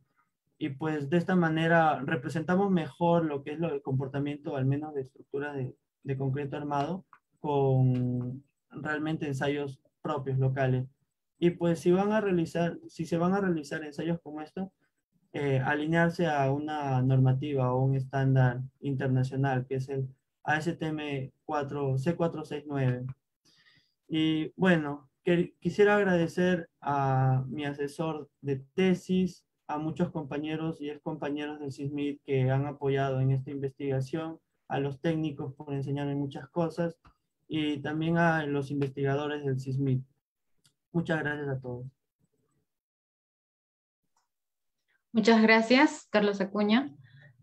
Y pues de esta manera representamos mejor lo que es lo, el comportamiento, al menos de estructura de, de concreto armado, con realmente ensayos propios locales. Y pues si van a realizar, si se van a realizar ensayos como esto, eh, alinearse a una normativa o un estándar internacional, que es el ASTM 4, C469. Y bueno, quisiera agradecer a mi asesor de tesis, a muchos compañeros y ex compañeros del CISMID que han apoyado en esta investigación, a los técnicos por enseñarme muchas cosas y también a los investigadores del CISMID. Muchas gracias a todos. Muchas gracias, Carlos Acuña.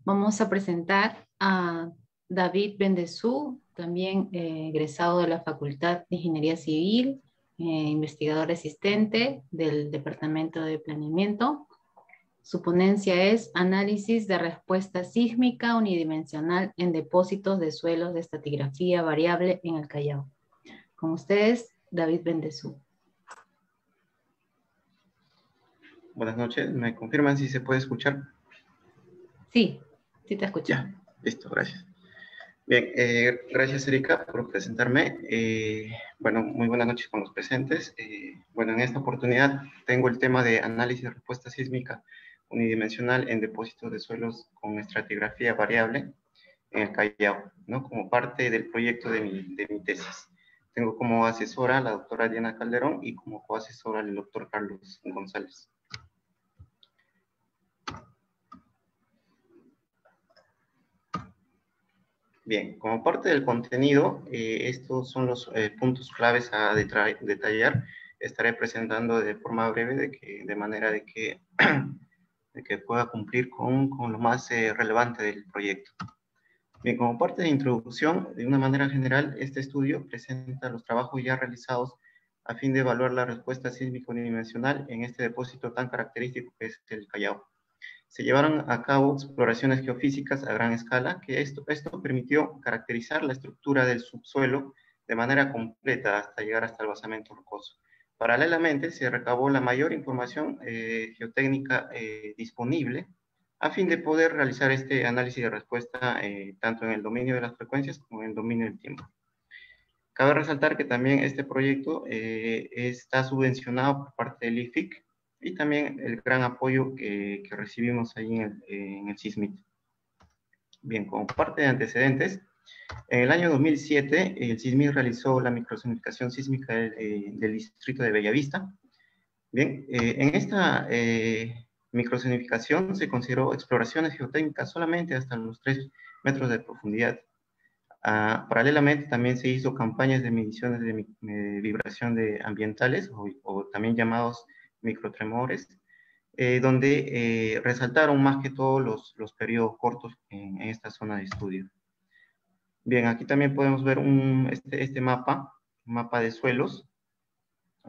Vamos a presentar a David Bendezú, también eh, egresado de la Facultad de Ingeniería Civil, eh, investigador asistente del Departamento de Planeamiento. Su ponencia es Análisis de respuesta sísmica unidimensional en depósitos de suelos de estratigrafía variable en el Callao. Con ustedes, David Bendezú. Buenas noches, ¿me confirman si se puede escuchar? Sí, sí te escucho. listo, gracias. Bien, eh, gracias Erika por presentarme. Eh, bueno, muy buenas noches con los presentes. Eh, bueno, en esta oportunidad tengo el tema de análisis de respuesta sísmica unidimensional en depósitos de suelos con estratigrafía variable en el Callao, ¿no? Como parte del proyecto de mi, de mi tesis. Tengo como asesora la doctora Diana Calderón y como coasesora el doctor Carlos González. Bien, como parte del contenido, eh, estos son los eh, puntos claves a detallar. Estaré presentando de forma breve, de, que, de manera de que, *clears throat* de que pueda cumplir con, con lo más eh, relevante del proyecto. Bien, como parte de introducción, de una manera general, este estudio presenta los trabajos ya realizados a fin de evaluar la respuesta sísmico unidimensional en este depósito tan característico que es el Callao se llevaron a cabo exploraciones geofísicas a gran escala, que esto, esto permitió caracterizar la estructura del subsuelo de manera completa hasta llegar hasta el basamento rocoso. Paralelamente, se recabó la mayor información eh, geotécnica eh, disponible a fin de poder realizar este análisis de respuesta eh, tanto en el dominio de las frecuencias como en el dominio del tiempo. Cabe resaltar que también este proyecto está subvencionado por parte del IFIC, y también el gran apoyo que, que recibimos ahí en el, en el SISMIT. Bien, como parte de antecedentes, en el año 2007 el SISMIT realizó la microsonificación sísmica del, eh, del distrito de Bellavista. Bien, eh, en esta eh, microsonificación se consideró exploraciones geotécnicas solamente hasta los 3 metros de profundidad. Ah, paralelamente también se hizo campañas de mediciones de, de vibración de ambientales o, o también llamados microtremores, eh, donde eh, resaltaron más que todo los, los periodos cortos en, esta zona de estudio. Bien, aquí también podemos ver un, este, este mapa, mapa de suelos,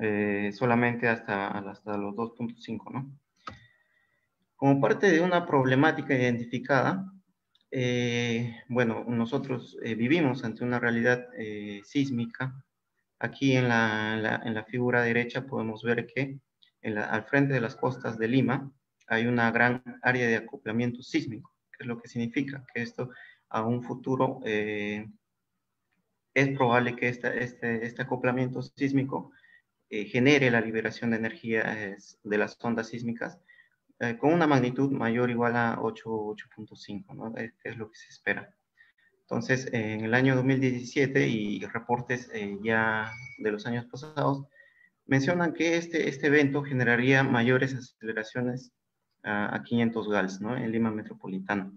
eh, solamente hasta, hasta los 2.5, ¿no? Como parte de una problemática identificada, bueno, nosotros vivimos ante una realidad sísmica. Aquí en la, en la figura derecha podemos ver que al frente de las costas de Lima hay una gran área de acoplamiento sísmico, que es lo que significa que esto a un futuro eh, es probable que este, este acoplamiento sísmico eh, genere la liberación de energía de las ondas sísmicas eh, con una magnitud mayor o igual a 8.5, ¿no? Es, es, lo que se espera. Entonces, en el año 2017 y reportes ya de los años pasados, mencionan que este, este evento generaría mayores aceleraciones a, 500 GALS ¿no? en Lima Metropolitano.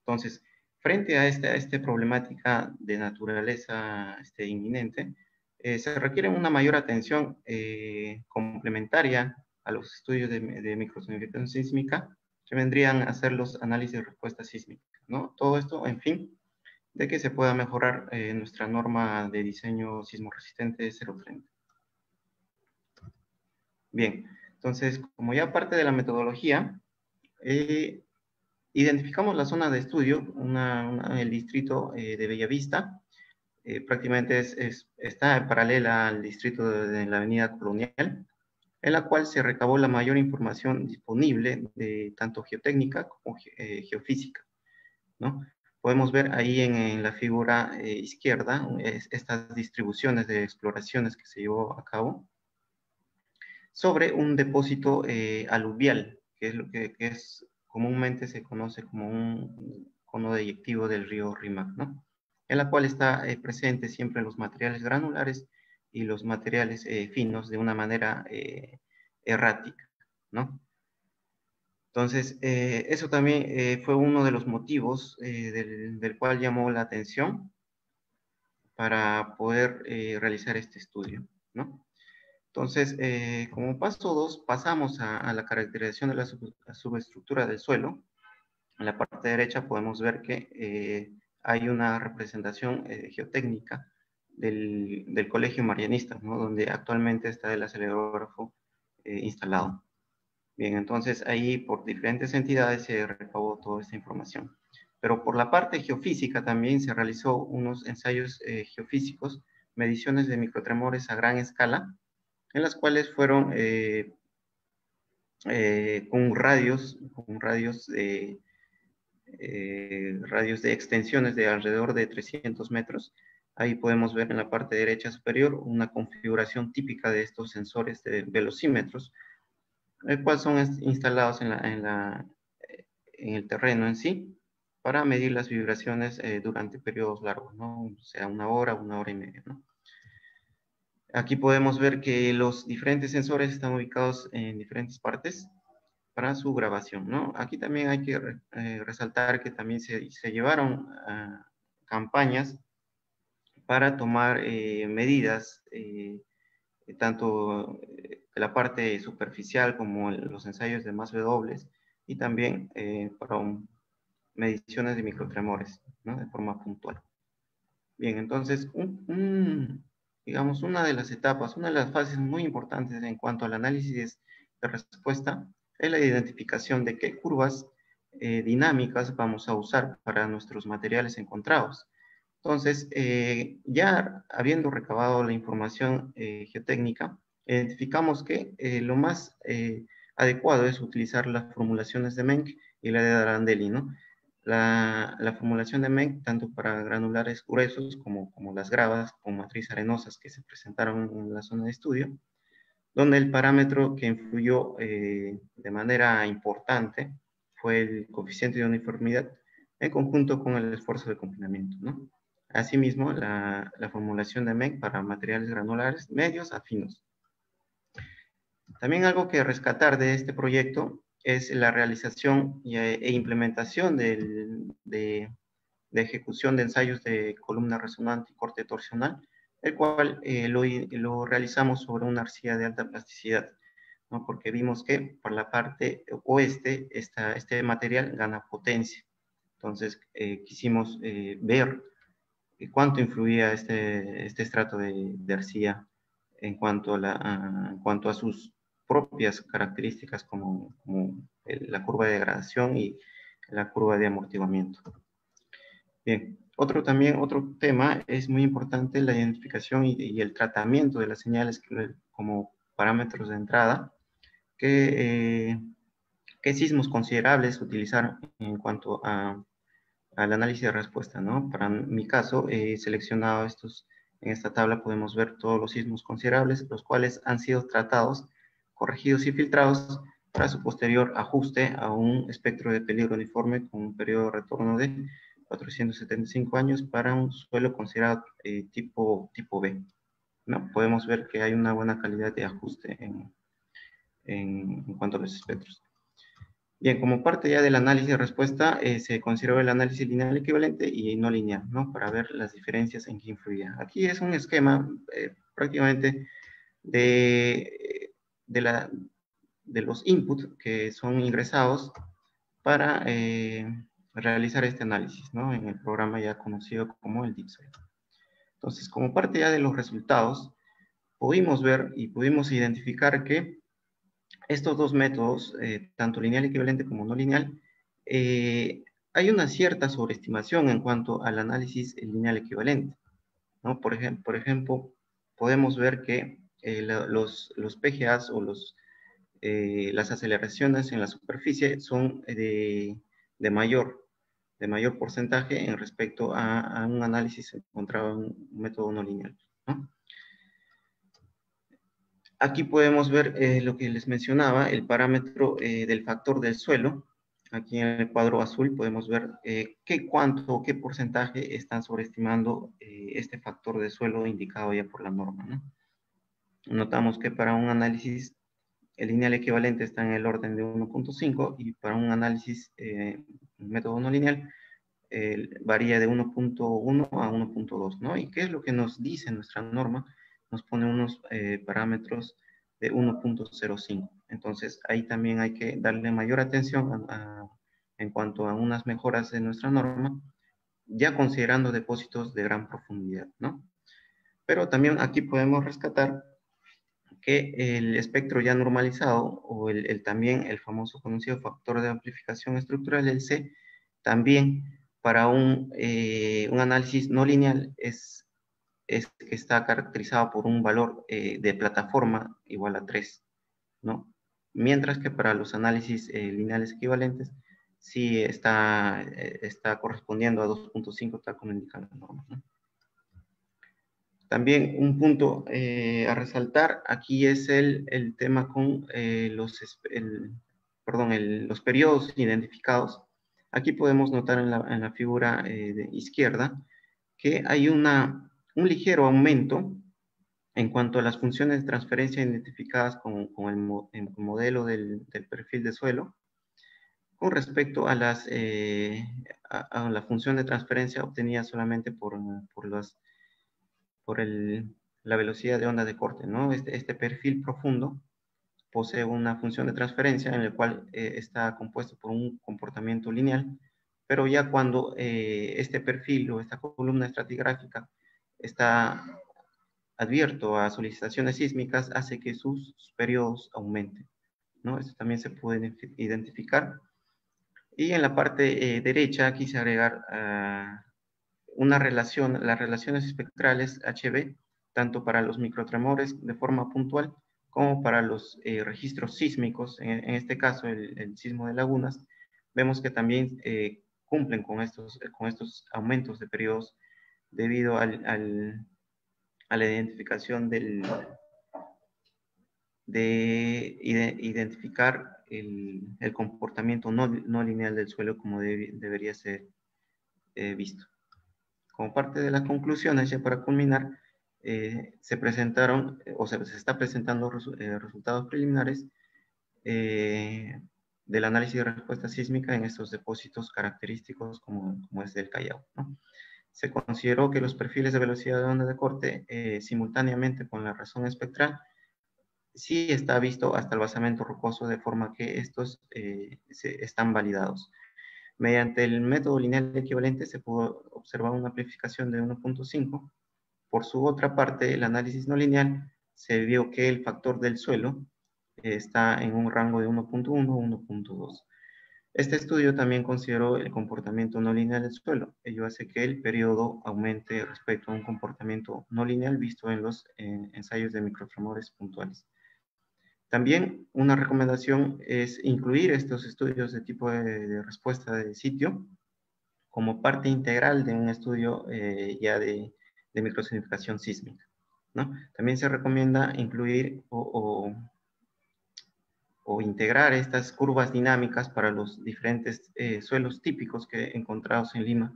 Entonces, frente a esta, esta problemática de naturaleza este, inminente, eh, se requiere una mayor atención eh, complementaria a los estudios de, de microsonificación sísmica, que vendrían a hacer los análisis de respuesta sísmica. ¿no? Todo esto, en fin, de que se pueda mejorar eh, nuestra norma de diseño sismo resistente 030. Bien, Entonces, como ya parte de la metodología, eh, identificamos la zona de estudio, el distrito eh, de Bellavista, eh, prácticamente es, está paralela al distrito de, la Avenida Colonial, en la cual se recabó la mayor información disponible de tanto geotécnica como geofísica. ¿no? Podemos ver ahí en, la figura izquierda estas distribuciones de exploraciones que se llevó a cabo sobre un depósito eh, aluvial, que es lo que, es, comúnmente se conoce como un cono deyectivo del río Rimac, ¿no? En la cual está eh, presente siempre los materiales granulares y los materiales eh, finos de una manera errática, ¿no? Entonces, eso también fue uno de los motivos del, del, cual llamó la atención para poder realizar este estudio, ¿no? Entonces, eh, como paso 2, pasamos a, la caracterización de la, subestructura del suelo. En la parte derecha podemos ver que eh, hay una representación eh, geotécnica del, del, Colegio Marianista, ¿no? donde actualmente está el acelerógrafo instalado. Bien, entonces ahí por diferentes entidades se recabó toda esta información. Pero por la parte geofísica también se realizó unos ensayos geofísicos, mediciones de microtremores a gran escala, en las cuales fueron eh, eh, con radios, con radios eh, radios de extensiones de alrededor de 300 metros. Ahí podemos ver en la parte derecha superior una configuración típica de estos sensores de velocímetros, el cual son instalados en, la, en, el terreno en sí para medir las vibraciones durante periodos largos, ¿no? o sea, una hora, una hora y media. ¿no? Aquí podemos ver que los diferentes sensores están ubicados en diferentes partes para su grabación, ¿no? Aquí también hay que eh, resaltar que también se, llevaron ah, campañas para tomar eh, medidas, eh, tanto de la parte superficial como los ensayos de más W, y también para mediciones de microtremores, ¿no? De forma puntual. Bien, entonces, un digamos, una de las etapas, una de las fases muy importantes en cuanto al análisis de respuesta es la identificación de qué curvas eh, dinámicas vamos a usar para nuestros materiales encontrados. Entonces, eh, ya habiendo recabado la información eh, geotécnica, identificamos que lo más adecuado es utilizar las formulaciones de Menck y la de Arandelli, ¿no? La, formulación de MEC, tanto para granulares gruesos como, como las gravas con matriz arenosas que se presentaron en la zona de estudio, donde el parámetro que influyó eh, de manera importante fue el coeficiente de uniformidad en conjunto con el esfuerzo de confinamiento. ¿no? Asimismo, la, la formulación de MEC para materiales granulares medios a finos. También algo que rescatar de este proyecto es la realización e implementación de, ejecución de ensayos de columna resonante y corte torsional, el cual eh, lo, realizamos sobre una arcilla de alta plasticidad, ¿no? porque vimos que por la parte oeste este material gana potencia. Entonces eh, quisimos eh, ver cuánto influía este, este estrato de, arcilla en cuanto, a en cuanto a sus propias características como, la curva de degradación y la curva de amortiguamiento. Bien, otro también, otro tema es muy importante la identificación y, el tratamiento de las señales como parámetros de entrada, que, eh, qué sismos considerables utilizar en cuanto a, al análisis de respuesta, ¿no? Para mi caso, he seleccionado estos, en esta tabla podemos ver todos los sismos considerables, los cuales han sido tratados corregidos y filtrados para su posterior ajuste a un espectro de peligro uniforme con un periodo de retorno de 475 años para un suelo considerado eh, tipo, tipo B. ¿no? Podemos ver que hay una buena calidad de ajuste en, en, cuanto a los espectros. Bien, como parte ya del análisis de respuesta, eh, se consideró el análisis lineal equivalente y no lineal, ¿no? Para ver las diferencias en que influía. Aquí es un esquema eh, prácticamente de de, la, de los inputs que son ingresados para eh, realizar este análisis, ¿no? En el programa ya conocido como el DeepSoil. Entonces, como parte ya de los resultados, pudimos ver y pudimos identificar que estos dos métodos, eh, tanto lineal equivalente como no lineal, eh, hay una cierta sobreestimación en cuanto al análisis lineal equivalente. ¿no? Por, por ejemplo, podemos ver que eh, los, los PGAs o los, las aceleraciones en la superficie son de, de, mayor, de mayor porcentaje en respecto a, a un análisis encontrado en un método no lineal. ¿no? Aquí podemos ver eh, lo que les mencionaba, el parámetro eh, del factor del suelo. Aquí en el cuadro azul podemos ver eh, qué cuánto qué porcentaje están sobreestimando este factor de suelo indicado ya por la norma. Notamos que para un análisis el lineal equivalente está en el orden de 1.5 y para un análisis método no lineal varía de 1.1 a 1.2, ¿no? ¿Y qué es lo que nos dice nuestra norma? nos pone unos eh, parámetros de 1.05. Entonces, ahí también hay que darle mayor atención en cuanto a unas mejoras de nuestra norma, ya considerando depósitos de gran profundidad, ¿no? Pero también aquí podemos rescatar que el espectro ya normalizado, o el, también el famoso conocido factor de amplificación estructural, el C, también para un, eh, un análisis no lineal es es que está caracterizado por un valor eh, de plataforma igual a 3, ¿no? Mientras que para los análisis eh, lineales equivalentes sí está, está correspondiendo a 2.5 tal como indica la norma. También un punto a resaltar aquí es el, el tema con los, perdón, los periodos identificados. Aquí podemos notar en la, en la figura de izquierda que hay una un ligero aumento en cuanto a las funciones de transferencia identificadas con, el, modelo del, perfil de suelo, con respecto a, las, eh, a, la función de transferencia obtenida solamente por, por, los, por el, la velocidad de onda de corte. ¿no? Este, este, perfil profundo posee una función de transferencia en el cual eh, está compuesto por un comportamiento lineal, pero ya cuando eh, este perfil o esta columna estratigráfica está advierto a solicitaciones sísmicas hace que sus, periodos aumenten. ¿no? Esto también se puede identificar. Y en la parte eh, derecha quise agregar ah, una relación, las relaciones espectrales HB, tanto para los microtremores de forma puntual como para los eh, registros sísmicos, en, este caso el, sismo de lagunas, vemos que también eh, cumplen con estos, con estos aumentos de periodos debido al, a la identificación del, de, identificar el, el comportamiento no, no, lineal del suelo como debería ser eh, visto. Como parte de las conclusiones, ya para culminar, eh, se presentaron, o se, se está presentando eh, resultados preliminares del análisis de respuesta sísmica en estos depósitos característicos como, como es del Callao. ¿no? se consideró que los perfiles de velocidad de onda de corte eh, simultáneamente con la razón espectral sí está visto hasta el basamento rocoso de forma que estos eh, están validados. Mediante el método lineal equivalente se pudo observar una amplificación de 1.5. Por su otra parte, el análisis no lineal se vio que el factor del suelo está en un rango de 1.1 a 1.2. Este estudio también consideró el comportamiento no lineal del suelo. Ello hace que el periodo aumente respecto a un comportamiento no lineal visto en los ensayos de microtremores puntuales. También una recomendación es incluir estos estudios de tipo de, respuesta de sitio como parte integral de un estudio eh, ya de, de microsignificación sísmica. ¿no? También se recomienda incluir o integrar estas curvas dinámicas para los diferentes eh, suelos típicos que encontrados en Lima,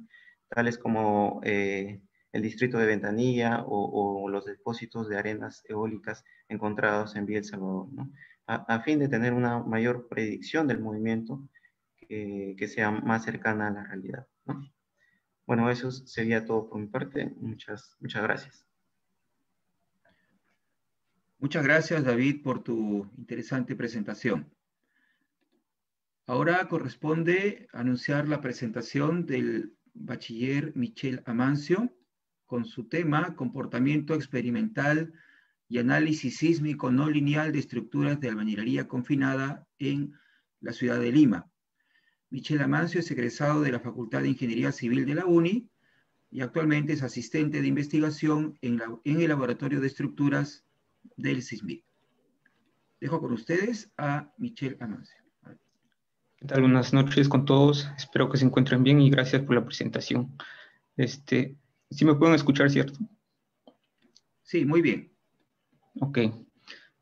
tales como eh, el distrito de Ventanilla o, los depósitos de arenas eólicas encontrados en Villa El Salvador, ¿no? a, fin de tener una mayor predicción del movimiento que sea más cercana a la realidad. ¿no? Bueno, eso sería todo por mi parte. Muchas, muchas gracias. Muchas gracias, David, por tu interesante presentación. Ahora corresponde anunciar la presentación del bachiller Michel Amancio con su tema Comportamiento experimental y análisis sísmico no lineal de estructuras de albañilería confinada en la ciudad de Lima. Michel Amancio es egresado de la Facultad de Ingeniería Civil de la UNI y actualmente es asistente de investigación en, el Laboratorio de Estructuras del CISMIC. Dejo con ustedes a Michel Amancio. ¿Qué tal? Buenas noches con todos. Espero que se encuentren bien y gracias por la presentación. Este, ¿Sí me pueden escuchar, cierto? Sí, muy bien. Ok.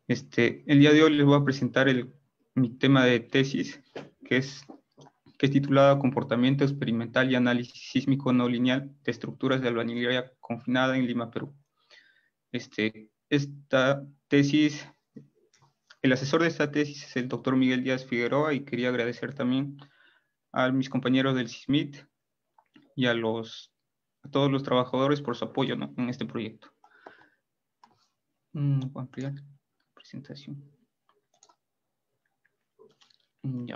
Este, el día de hoy les voy a presentar el, mi tema de tesis, que es que es titulada Comportamiento experimental y análisis sísmico no lineal de estructuras de albañilería confinada en Lima, Perú. Este, esta tesis, el asesor de esta tesis es el doctor Miguel Díaz Figueroa y quería agradecer también a mis compañeros del CISMIT y a, los, a todos los trabajadores por su apoyo en este proyecto. Mm, voy a ampliar presentación. Mm.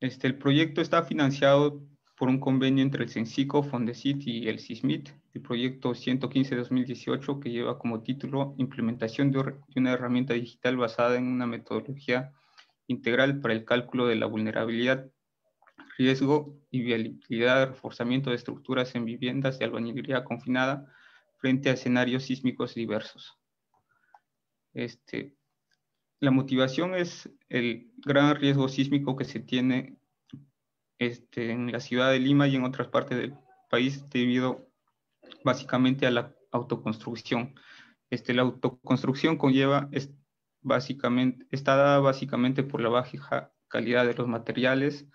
Este, el proyecto está financiado por un convenio entre el CENCICO, Fondesit y el CISMIT, el proyecto 115-2018 que lleva como título Implementación de una herramienta digital basada en una metodología integral para el cálculo de la vulnerabilidad, riesgo y viabilidad de reforzamiento de estructuras en viviendas de albañilería confinada frente a escenarios sísmicos diversos. Este, la motivación es el gran riesgo sísmico que se tiene este, en la ciudad de Lima y en otras partes del país debido básicamente a la autoconstrucción. Este, la autoconstrucción conlleva, es básicamente, está dada básicamente por la baja calidad de los materiales,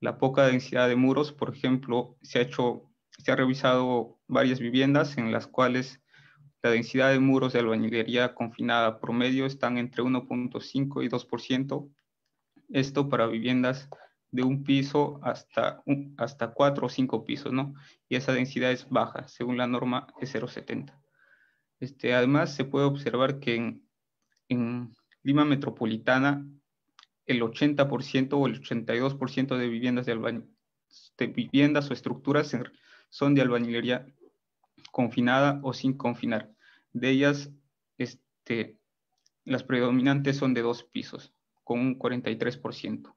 la poca densidad de muros. Por ejemplo, se ha hecho, se ha revisado varias viviendas en las cuales la densidad de muros de albañilería confinada promedio están entre 1.5 y 2%. Esto para viviendas de un piso hasta, hasta cuatro o cinco pisos, ¿no? Y esa densidad es baja, según la norma es 0,70. Este, además, se puede observar que en, en Lima Metropolitana el 80% o el 82% de viviendas, de, de viviendas o estructuras son de albañilería confinada o sin confinar. De ellas, este, las predominantes son de dos pisos, con un 43%.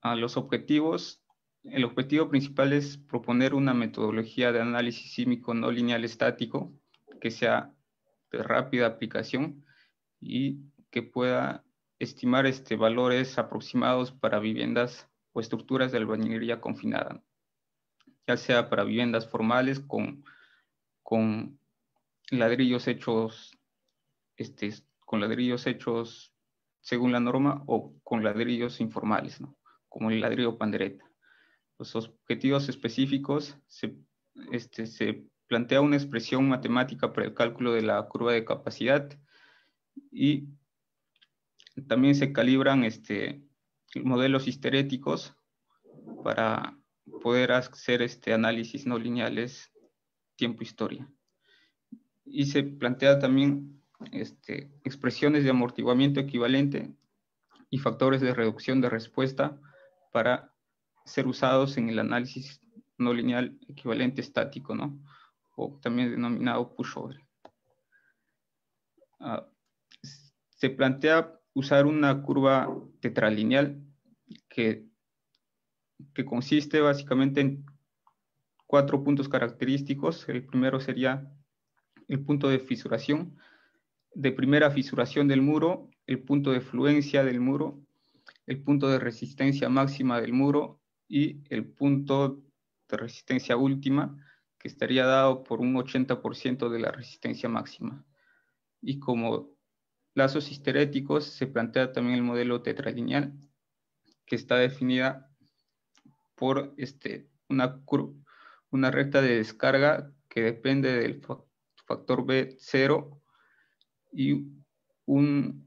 A los objetivos, el objetivo principal es proponer una metodología de análisis sísmico no lineal estático que sea de rápida aplicación y que pueda estimar este, valores aproximados para viviendas o estructuras de albañilería confinada ya sea para viviendas formales con, con ladrillos hechos, este, con ladrillos hechos según la norma o con ladrillos informales, como el ladrillo pandereta. Los objetivos específicos se, este, se plantea una expresión matemática para el cálculo de la curva de capacidad y también se calibran este, modelos histeréticos para poder hacer este análisis no lineales tiempo-historia. Y se plantea también este, expresiones de amortiguamiento equivalente y factores de reducción de respuesta para ser usados en el análisis no lineal equivalente estático, ¿no? O también denominado pushover. Uh, se plantea usar una curva tetralineal que que consiste básicamente en cuatro puntos característicos. El primero sería el punto de fisuración, de primera fisuración del muro, el punto de fluencia del muro, el punto de resistencia máxima del muro y el punto de resistencia última, que estaría dado por un 80% de la resistencia máxima. Y como lazos histeréticos se plantea también el modelo tetralineal, que está definida por este, una, una recta de descarga que depende del factor B0 y un,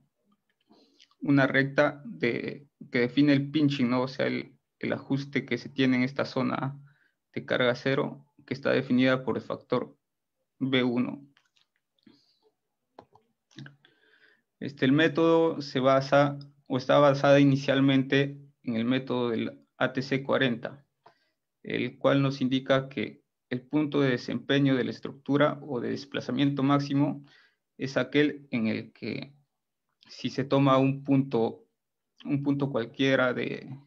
una recta de, que define el pinching, o sea, el, el ajuste que se tiene en esta zona de carga cero, que está definida por el factor B1. Este, el método se basa o está basada inicialmente en el método del ATC 40, el cual nos indica que el punto de desempeño de la estructura o de desplazamiento máximo es aquel en el que si se toma un punto, un punto cualquiera de,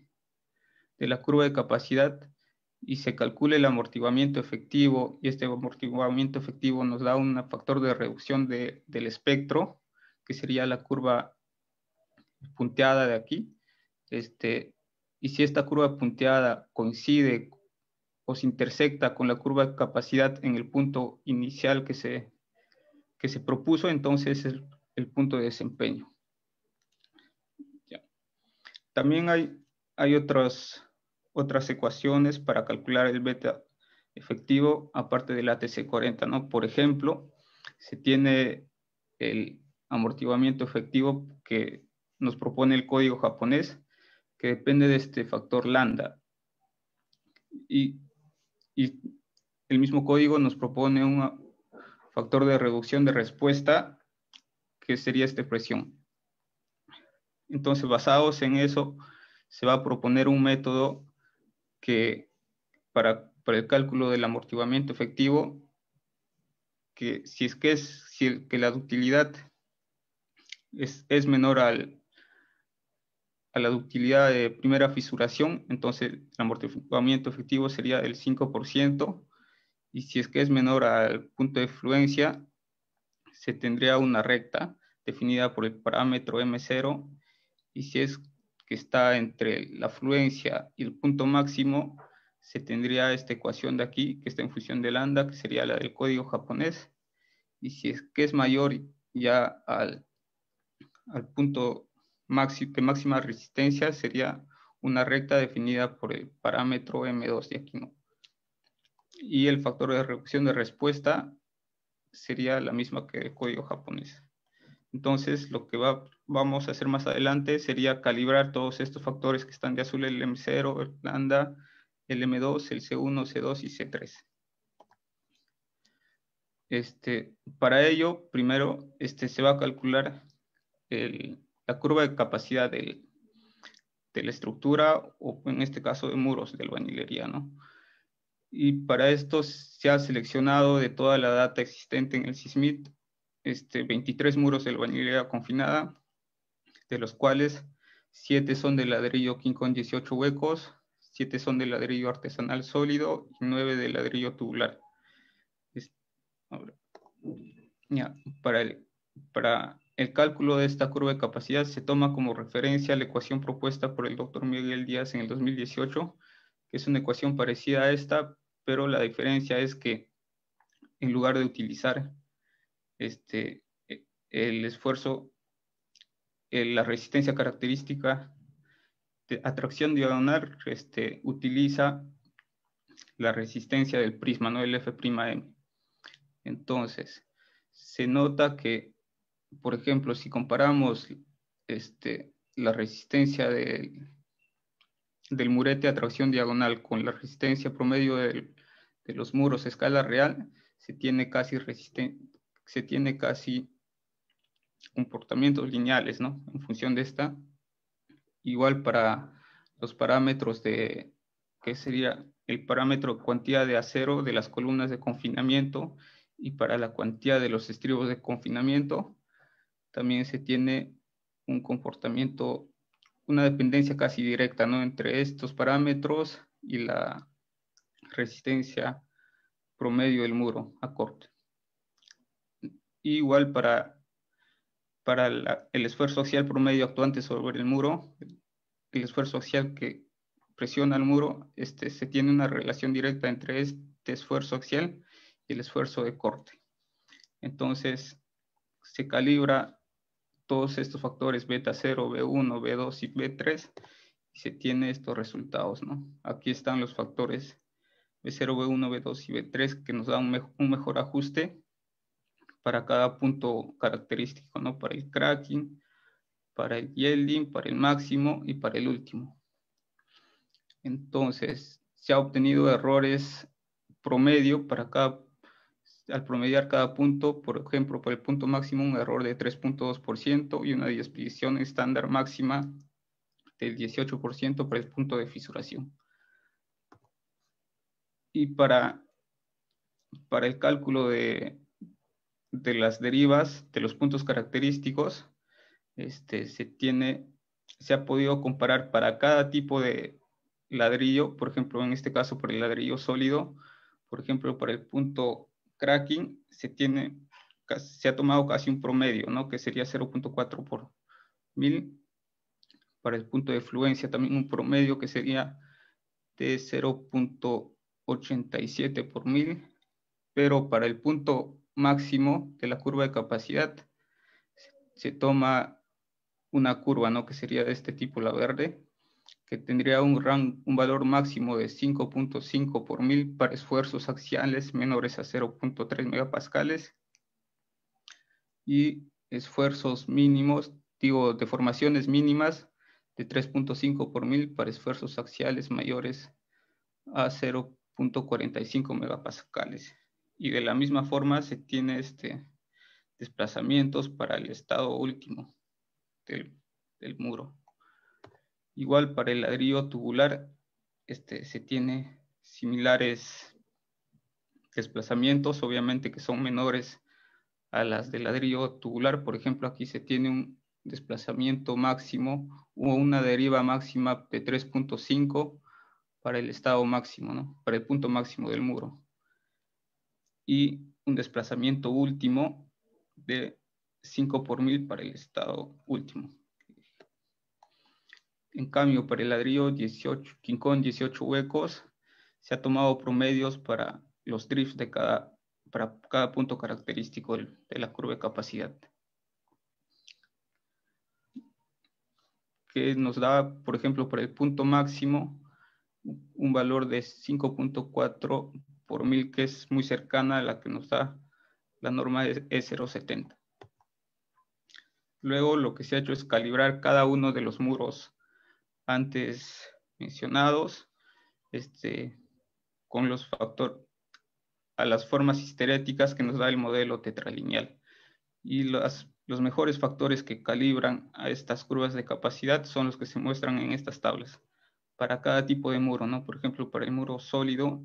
de la curva de capacidad y se calcula el amortiguamiento efectivo y este amortiguamiento efectivo nos da un factor de reducción del espectro, que sería la curva punteada de aquí. Este, y si esta curva punteada coincide o se intersecta con la curva de capacidad en el punto inicial que se, que se propuso, entonces es el, punto de desempeño. También hay, hay otras, otras ecuaciones para calcular el beta efectivo aparte del ATC40, ¿no? Por ejemplo, se tiene el amortiguamiento efectivo que nos propone el código japonés, que depende de este factor lambda. Y, y el mismo código nos propone un factor de reducción de respuesta, que sería esta expresión. Entonces, basados en eso, se va a proponer un método que para, para el cálculo del amortiguamiento efectivo, que si es que, es, que la ductilidad es, es menor al, a la ductilidad de primera fisuración, entonces el amortiguamiento efectivo sería del 5%, y si es que es menor al punto de fluencia, se tendría una recta definida por el parámetro M0, y si es que está entre la fluencia y el punto máximo, se tendría esta ecuación de aquí, que está en función de lambda, que sería la del código japonés, y si es que es mayor ya al, al punto de máxima resistencia sería una recta definida por el parámetro M2 de aquí, ¿no? Y el factor de reducción de respuesta sería la misma que el código japonés. Entonces, lo que va, vamos a hacer más adelante sería calibrar todos estos factores que están de azul, el M0, el lambda, el M2, el C1, C2 y C3. Este, para ello, primero este, se va a calcular el, la curva de capacidad de la estructura o en este caso de muros del bañilería, ¿no? Y para esto se ha seleccionado de toda la data existente en el SISMIT este, 23 muros de albañilería confinada, de los cuales 7 son de ladrillo King con 18 huecos, 7 son de ladrillo artesanal sólido y 9 de ladrillo tubular. ya, para, el, para el cálculo de esta curva de capacidad se toma como referencia la ecuación propuesta por el doctor Miguel Díaz en el 2018, que es una ecuación parecida a esta, pero la diferencia es que en lugar de utilizar este, el esfuerzo, la resistencia característica de atracción diagonal, este, utiliza la resistencia del prisma, no el F'M. Entonces, se nota que por ejemplo, si comparamos este, la resistencia del murete a tracción diagonal con la resistencia promedio de los muros a escala real, se tiene casi se tiene casi comportamientos lineales, ¿no? En función de esta. Igual para los parámetros de, que sería el parámetro cuantía de acero de las columnas de confinamiento y para la cuantía de los estribos de confinamiento, también se tiene un comportamiento, una dependencia casi directa ¿no? entre estos parámetros y la resistencia promedio del muro a corte. Igual para, para el esfuerzo axial promedio actuante sobre el muro, el esfuerzo axial que presiona el muro, este, se tiene una relación directa entre este esfuerzo axial y el esfuerzo de corte. Entonces, se calibra todos estos factores beta 0, B1, B2 y B3 y se tiene estos resultados, ¿no? Aquí están los factores B0, B1, B2 y B3 que nos dan un, mejor ajuste para cada punto característico, ¿no? Para el cracking, para el yielding, para el máximo y para el último. Entonces, se ha obtenido errores promedio para cada al promediar cada punto, por ejemplo, por el punto máximo, un error de 3.2% y una desviación estándar máxima del 18% para el punto de fisuración. Y para para el cálculo de, de las derivas de los puntos característicos, este, se tiene, se ha podido comparar para cada tipo de ladrillo, por ejemplo, en este caso por el ladrillo sólido, por ejemplo, para el punto cracking, se tiene, se ha tomado casi un promedio, ¿no? Que sería 0.4 por mil. Para el punto de fluencia también un promedio que sería de 0.87 por mil. Pero para el punto máximo de la curva de capacidad, se toma una curva, ¿no? Que sería de este tipo, la verde, que tendría un, valor máximo de 5.5 por mil para esfuerzos axiales menores a 0.3 megapascales y esfuerzos mínimos, digo, deformaciones mínimas de 3.5 por mil para esfuerzos axiales mayores a 0.45 megapascales. Y de la misma forma se tiene este desplazamientos para el estado último del muro. Igual para el ladrillo tubular este, se tiene similares desplazamientos, obviamente que son menores a las del ladrillo tubular. Por ejemplo, aquí se tiene un desplazamiento máximo o una deriva máxima de 3.5 para el estado máximo, ¿no? para el punto máximo del muro. Y un desplazamiento último de 5 por mil para el estado último. En cambio, para el ladrillo 18, quincón 18 huecos, se ha tomado promedios para los drifts de cada, para cada punto característico de, la curva de capacidad. Que nos da, por ejemplo, para el punto máximo, un valor de 5.4 por mil, que es muy cercana a la que nos da la norma de E070. Luego lo que se ha hecho es calibrar cada uno de los muros antes mencionados, este, con los factores, a las formas histeréticas que nos da el modelo tetralineal. Y los mejores factores que calibran a estas curvas de capacidad son los que se muestran en estas tablas. Para cada tipo de muro, ¿no? Por ejemplo, para el muro sólido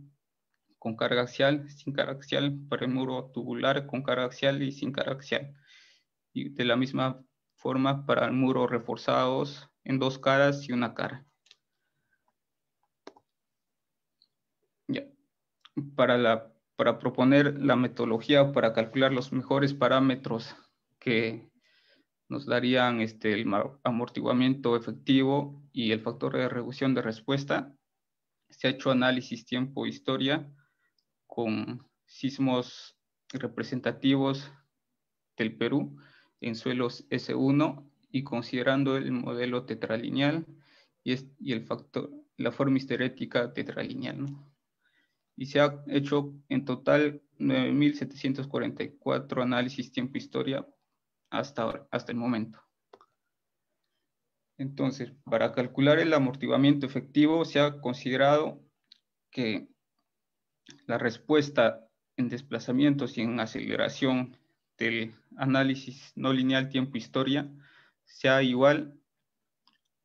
con carga axial, sin carga axial, para el muro tubular con carga axial y sin carga axial. Y de la misma forma para el muro reforzados en dos caras y una cara. Para, proponer la metodología para calcular los mejores parámetros que nos darían este, el amortiguamiento efectivo y el factor de reducción de respuesta, se ha hecho análisis tiempo-historia con sismos representativos del Perú en suelos S1 y considerando el modelo tetralineal y, y el factor, la forma histerética tetralineal. Y se ha hecho en total 9.744 análisis tiempo-historia hasta, hasta el momento. Entonces, para calcular el amortiguamiento efectivo, se ha considerado que la respuesta en desplazamientos y en aceleración del análisis no lineal tiempo-historia sea igual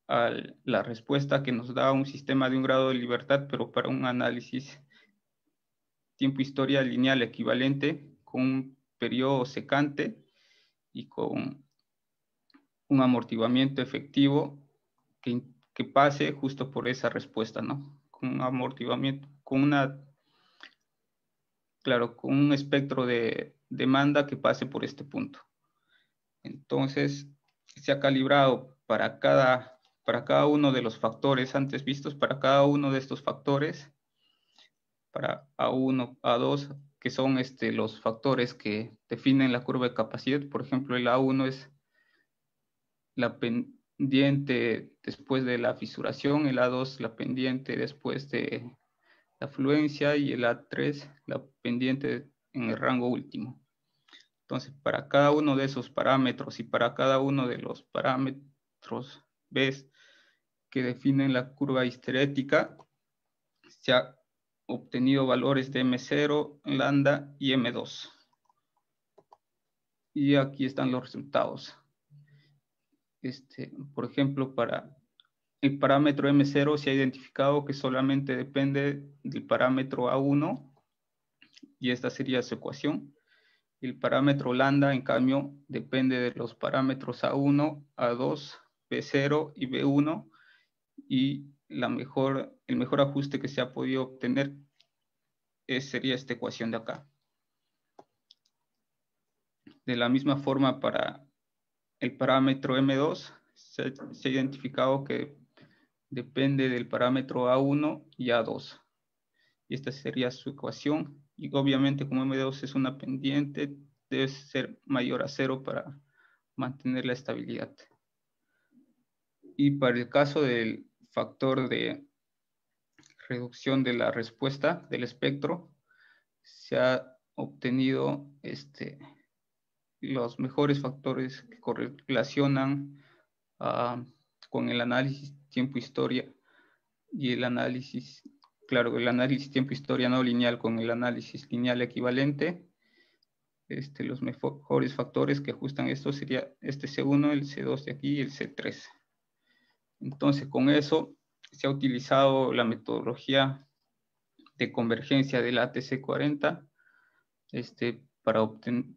a la respuesta que nos da un sistema de un grado de libertad, pero para un análisis tiempo-historia lineal equivalente con un periodo secante y con un amortiguamiento efectivo que, que pase justo por esa respuesta, ¿no? Con un amortiguamiento, con una, claro, con un espectro de demanda que pase por este punto. Entonces, se ha calibrado para cada, para cada uno de los factores antes vistos, para cada uno de estos factores, para A1, A2, que son este, los factores que definen la curva de capacidad. Por ejemplo, el A1 es la pendiente después de la fisuración, el A2 la pendiente después de la fluencia y el A3 la pendiente en el rango último. Entonces, para cada uno de esos parámetros y para cada uno de los parámetros ¿ves? que definen la curva histerética, se ha obtenido valores de M0, lambda y M2. Y aquí están los resultados. Este, por ejemplo, para el parámetro M0 se ha identificado que solamente depende del parámetro A1 y esta sería su ecuación. El parámetro lambda, en cambio, depende de los parámetros A1, A2, B0 y B1 y el mejor ajuste que se ha podido obtener es, sería esta ecuación de acá. De la misma forma para el parámetro M2 se, se ha identificado que depende del parámetro A1 y A2. Y esta sería su ecuación. Y obviamente como M2 es una pendiente, debe ser mayor a cero para mantener la estabilidad. Y para el caso del factor de reducción de la respuesta del espectro, se ha obtenido este, los mejores factores que correlacionan uh, con el análisis tiempo-historia y el análisis, claro, el análisis tiempo-historia no lineal con el análisis lineal equivalente. Este, los mejores factores que ajustan esto sería este C1, el C2 de aquí y el C3. Entonces, con eso se ha utilizado la metodología de convergencia del ATC40 este, para,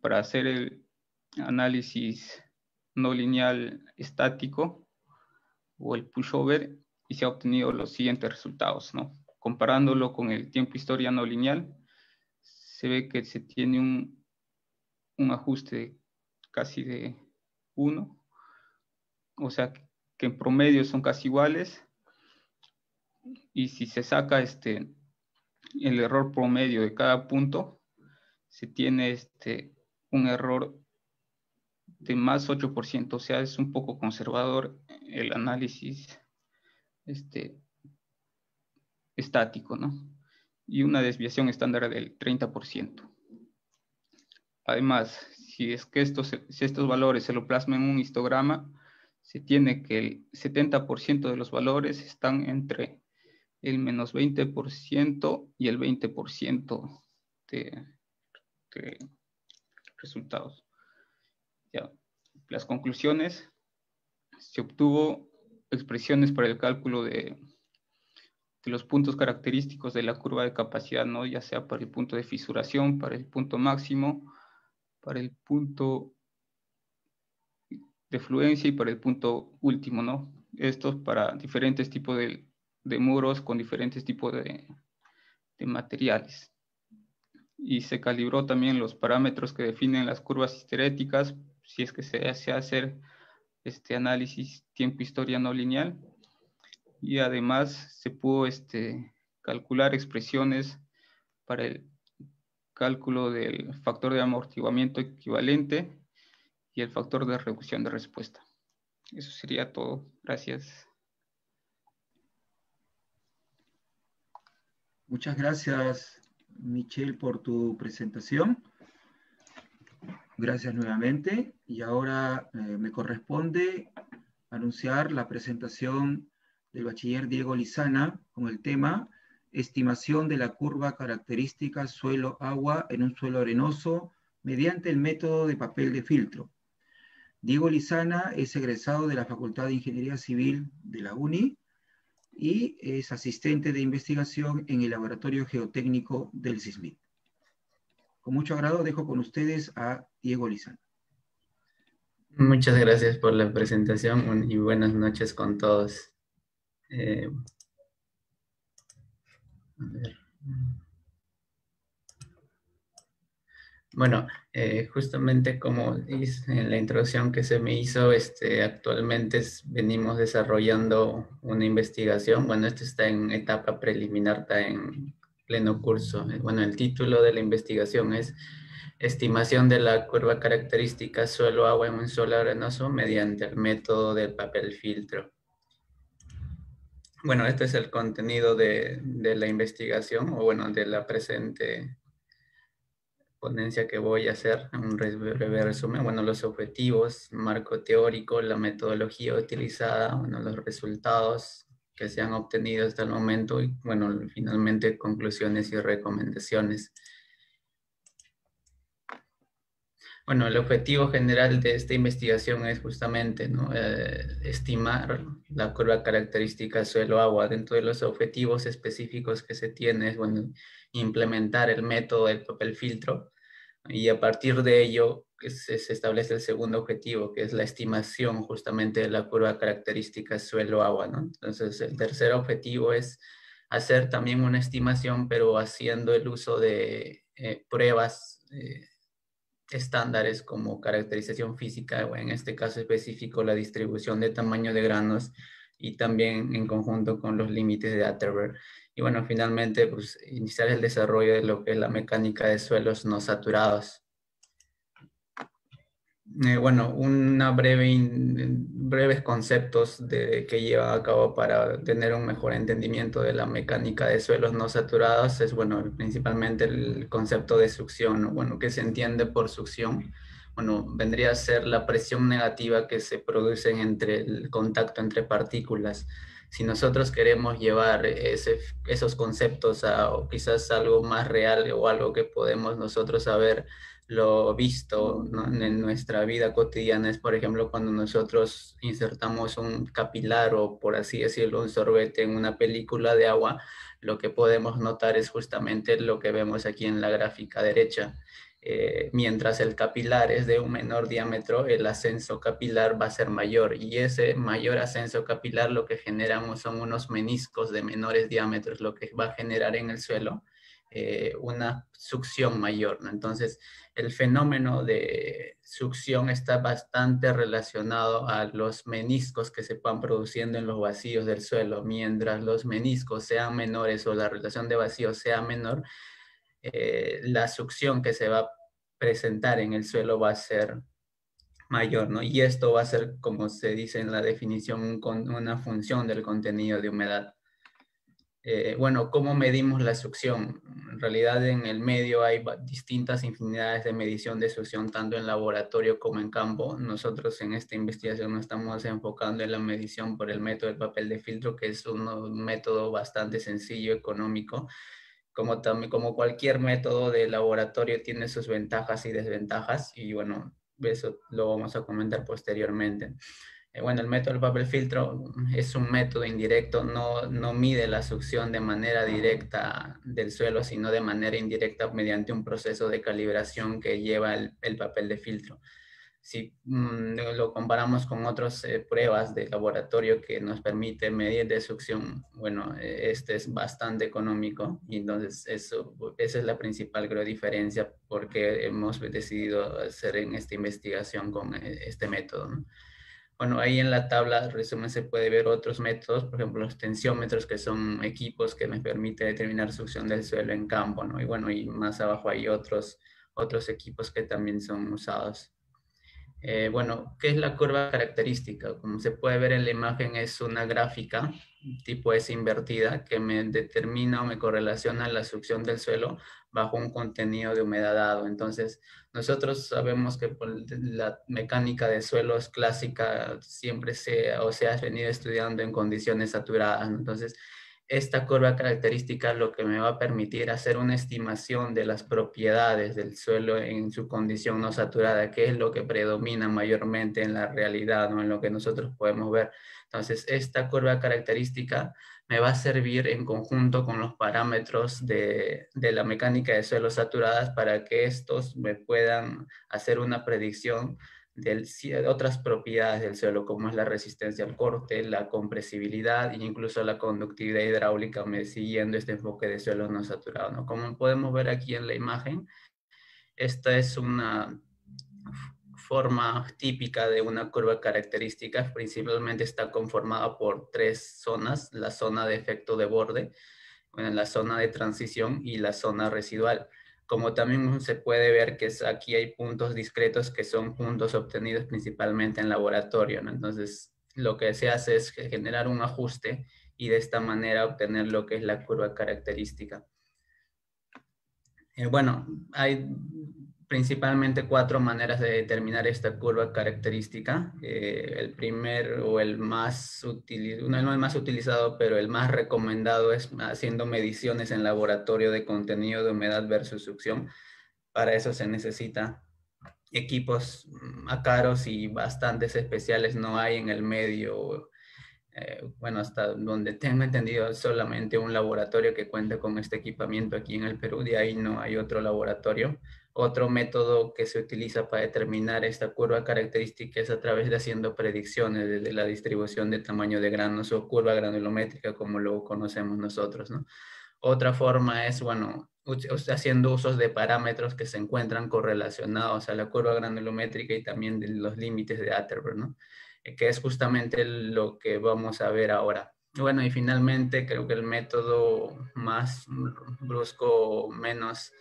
para hacer el análisis no lineal estático o el pushover y se ha obtenido los siguientes resultados, ¿no? Comparándolo con el tiempo historia no lineal, se ve que se tiene un, un ajuste casi de 1, o sea que en promedio son casi iguales, y si se saca este, el error promedio de cada punto, se tiene este, un error de más 8%, o sea, es un poco conservador el análisis este, estático, ¿no? Y una desviación estándar del 30%. Además, si es que estos, si estos valores se lo plasman en un histograma, se tiene que el 70% de los valores están entre el menos 20% y el 20% de, de resultados. Ya. Las conclusiones, se obtuvo expresiones para el cálculo de, de, los puntos característicos de la curva de capacidad, ¿no? ya sea para el punto de fisuración, para el punto máximo, para el punto de fluencia y para el punto último, ¿no? Estos para diferentes tipos de, muros con diferentes tipos de, de materiales y se calibró también los parámetros que definen las curvas histeréticas si es que se hace hacer este análisis tiempo-historia no lineal. Y además se pudo este, calcular expresiones para el cálculo del factor de amortiguamiento equivalente y el factor de reducción de respuesta. Eso sería todo. Gracias. Muchas gracias, Michelle, por tu presentación. Gracias nuevamente. Y ahora eh, me corresponde anunciar la presentación del bachiller Diego Lizana con el tema Estimación de la curva característica suelo-agua en un suelo arenoso mediante el método de papel de filtro. Diego Lizana es egresado de la Facultad de Ingeniería Civil de la UNI y es asistente de investigación en el Laboratorio Geotécnico del CISMIT. Con mucho agrado dejo con ustedes a Diego Lizán. Muchas gracias por la presentación y buenas noches con todos. Eh, bueno, eh, justamente como en la introducción que se me hizo, este, actualmente venimos desarrollando una investigación. Bueno, esto está en etapa preliminar, está en pleno curso. Bueno, el título de la investigación es Estimación de la curva característica suelo-agua en un suelo arenoso mediante el método del papel filtro. Bueno, este es el contenido de, de la investigación, o bueno, de la presente ponencia que voy a hacer, un breve resumen, bueno, los objetivos, marco teórico, la metodología utilizada, bueno, los resultados, que se han obtenido hasta el momento y, bueno, finalmente conclusiones y recomendaciones. Bueno, el objetivo general de esta investigación es justamente ¿no? Eh, estimar la curva característica suelo-agua. Dentro de los objetivos específicos que se tiene, bueno, implementar el método del papel filtro y a partir de ello se, establece el segundo objetivo, que es la estimación justamente de la curva característica suelo-agua. ¿no? Entonces, el tercer objetivo es hacer también una estimación, pero haciendo el uso de eh, pruebas eh, estándares como caracterización física, o en este caso específico la distribución de tamaño de granos y también en conjunto con los límites de Atterberg. Y bueno, finalmente, pues, iniciar el desarrollo de lo que es la mecánica de suelos no saturados. Eh, bueno, una breve, breves conceptos de, que lleva a cabo para tener un mejor entendimiento de la mecánica de suelos no saturados es, bueno, principalmente el concepto de succión, bueno, que se entiende por succión. Bueno, vendría a ser la presión negativa que se produce entre el contacto entre partículas. Si nosotros queremos llevar ese, esos conceptos a o quizás algo más real o algo que podemos nosotros saber lo visto en nuestra vida cotidiana es, por ejemplo, cuando nosotros insertamos un capilar o, por así decirlo, un sorbete en una película de agua, lo que podemos notar es justamente lo que vemos aquí en la gráfica derecha. Eh, mientras el capilar es de un menor diámetro, el ascenso capilar va a ser mayor y ese mayor ascenso capilar lo que generamos son unos meniscos de menores diámetros, lo que va a generar en el suelo eh, una succión mayor. Entonces, el fenómeno de succión está bastante relacionado a los meniscos que se van produciendo en los vacíos del suelo. Mientras los meniscos sean menores o la relación de vacío sea menor, eh, la succión que se va a presentar en el suelo va a ser mayor, ¿no? Y esto va a ser, como se dice en la definición, una función del contenido de humedad. Eh, bueno, ¿cómo medimos la succión? En realidad en el medio hay distintas infinidades de medición de succión, tanto en laboratorio como en campo. Nosotros en esta investigación nos estamos enfocando en la medición por el método del papel de filtro, que es un, método bastante sencillo, económico. Como, también, como cualquier método de laboratorio tiene sus ventajas y desventajas, y bueno, eso lo vamos a comentar posteriormente. Eh, bueno, el método del papel filtro es un método indirecto, no, no mide la succión de manera directa del suelo, sino de manera indirecta mediante un proceso de calibración que lleva el, papel de filtro. Si mm, lo comparamos con otras eh, pruebas de laboratorio que nos permite medir de succión, bueno, eh, este es bastante económico y entonces eso, esa es la principal creo, diferencia porque hemos decidido hacer en esta investigación con este método. ¿no? Bueno, ahí en la tabla resumen se puede ver otros métodos, por ejemplo, los tensiómetros, que son equipos que me permiten determinar succión del suelo en campo, ¿no? Y bueno, y más abajo hay otros, otros equipos que también son usados. Eh, bueno, ¿qué es la curva característica? Como se puede ver en la imagen, es una gráfica tipo S invertida que me determina o me correlaciona la succión del suelo bajo un contenido de humedad dado. Entonces, nosotros sabemos que la mecánica de suelos clásica siempre se, o se ha venido estudiando en condiciones saturadas. Entonces, esta curva característica lo que me va a permitir hacer una estimación de las propiedades del suelo en su condición no saturada, que es lo que predomina mayormente en la realidad, en lo que nosotros podemos ver. Entonces, esta curva característica me va a servir en conjunto con los parámetros de, la mecánica de suelos saturadas para que estos me puedan hacer una predicción de otras propiedades del suelo, como es la resistencia al corte, la compresibilidad e incluso la conductividad hidráulica, siguiendo este enfoque de suelo no saturado. Como podemos ver aquí en la imagen, esta es una forma típica de una curva característica principalmente está conformada por tres zonas, la zona de efecto de borde, la zona de transición y la zona residual. Como también se puede ver que aquí hay puntos discretos que son puntos obtenidos principalmente en laboratorio, Entonces, lo que se hace es generar un ajuste y de esta manera obtener lo que es la curva característica. Eh, bueno, hay principalmente cuatro maneras de determinar esta curva característica. Eh, el primer o el más utilizado, no el más utilizado, pero el más recomendado es haciendo mediciones en laboratorio de contenido de humedad versus succión. Para eso se necesita equipos mm, caros y bastantes especiales no hay en el medio eh, bueno, hasta donde tengo entendido, solamente un laboratorio que cuenta con este equipamiento aquí en el Perú, de ahí no hay otro laboratorio. Otro método que se utiliza para determinar esta curva característica es a través de haciendo predicciones de la distribución de tamaño de granos o curva granulométrica como lo conocemos nosotros, ¿no? Otra forma es, bueno, haciendo usos de parámetros que se encuentran correlacionados a la curva granulométrica y también de los límites de Atterberg, ¿no? Eh, que es justamente lo que vamos a ver ahora. Bueno, y finalmente creo que el método más brusco, menos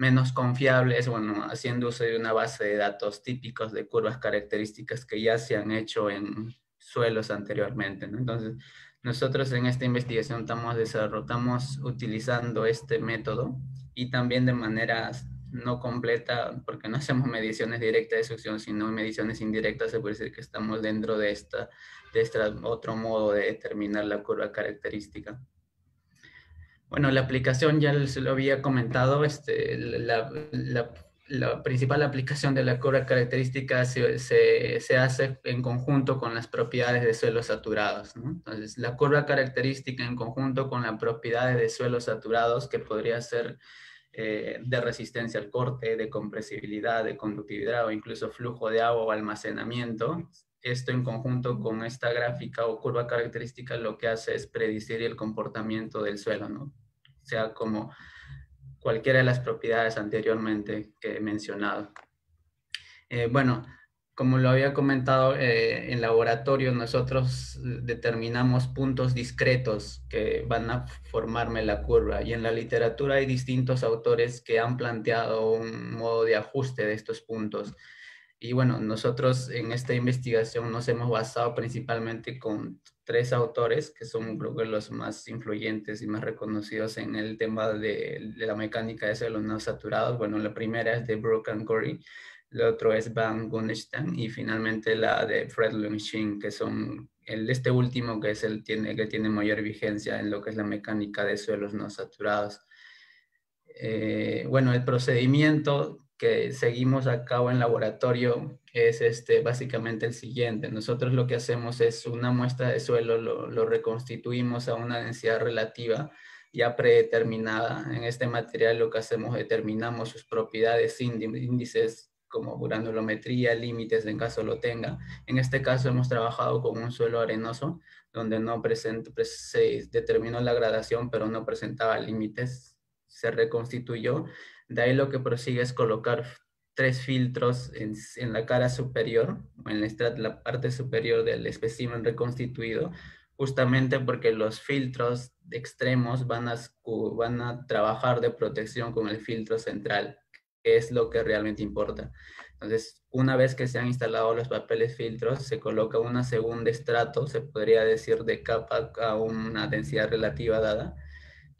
menos confiable es, bueno, de una base de datos típicos de curvas características que ya se han hecho en suelos anteriormente, ¿no? Entonces, nosotros en esta investigación estamos, estamos utilizando este método y también de manera no completa, porque no hacemos mediciones directas de succión, sino mediciones indirectas, se puede decir que estamos dentro de, esta, de este otro modo de determinar la curva característica. Bueno, la aplicación ya se lo había comentado, este, la, principal aplicación de la curva característica se, hace en conjunto con las propiedades de suelos saturados. Entonces, la curva característica en conjunto con las propiedades de suelos saturados, que podría ser eh, de resistencia al corte, de compresibilidad, de conductividad o incluso flujo de agua o almacenamiento, esto en conjunto con esta gráfica o curva característica lo que hace es predecir el comportamiento del suelo, ¿no? sea como cualquiera de las propiedades anteriormente que he mencionado. Eh, bueno, como lo había comentado, eh, en laboratorio nosotros determinamos puntos discretos que van a formarme la curva y en la literatura hay distintos autores que han planteado un modo de ajuste de estos puntos. Y bueno, nosotros en esta investigación nos hemos basado principalmente con tres autores que son los más influyentes y más reconocidos en el tema de, la mecánica de suelos no saturados. Bueno, la primera es de Brooke and Corey, el otro es Van Gunstein y finalmente la de Fred Lungshin, que son el, este último que es el tiene, que tiene mayor vigencia en lo que es la mecánica de suelos no saturados. Eh, bueno, el procedimiento que seguimos a cabo en laboratorio es este, básicamente el siguiente. Nosotros lo que hacemos es una muestra de suelo, lo, reconstituimos a una densidad relativa ya predeterminada. En este material lo que hacemos determinamos sus propiedades índices como granulometría, límites en caso lo tenga. En este caso hemos trabajado con un suelo arenoso donde no presenta, se determinó la gradación pero no presentaba límites. Se reconstituyó de ahí lo que prosigue es colocar tres filtros en, la cara superior, en la, la parte superior del espécimen reconstituido, justamente porque los filtros extremos van a, van a trabajar de protección con el filtro central, que es lo que realmente importa. Entonces, una vez que se han instalado los papeles filtros, se coloca una segunda estrato, se podría decir de capa a una densidad relativa dada,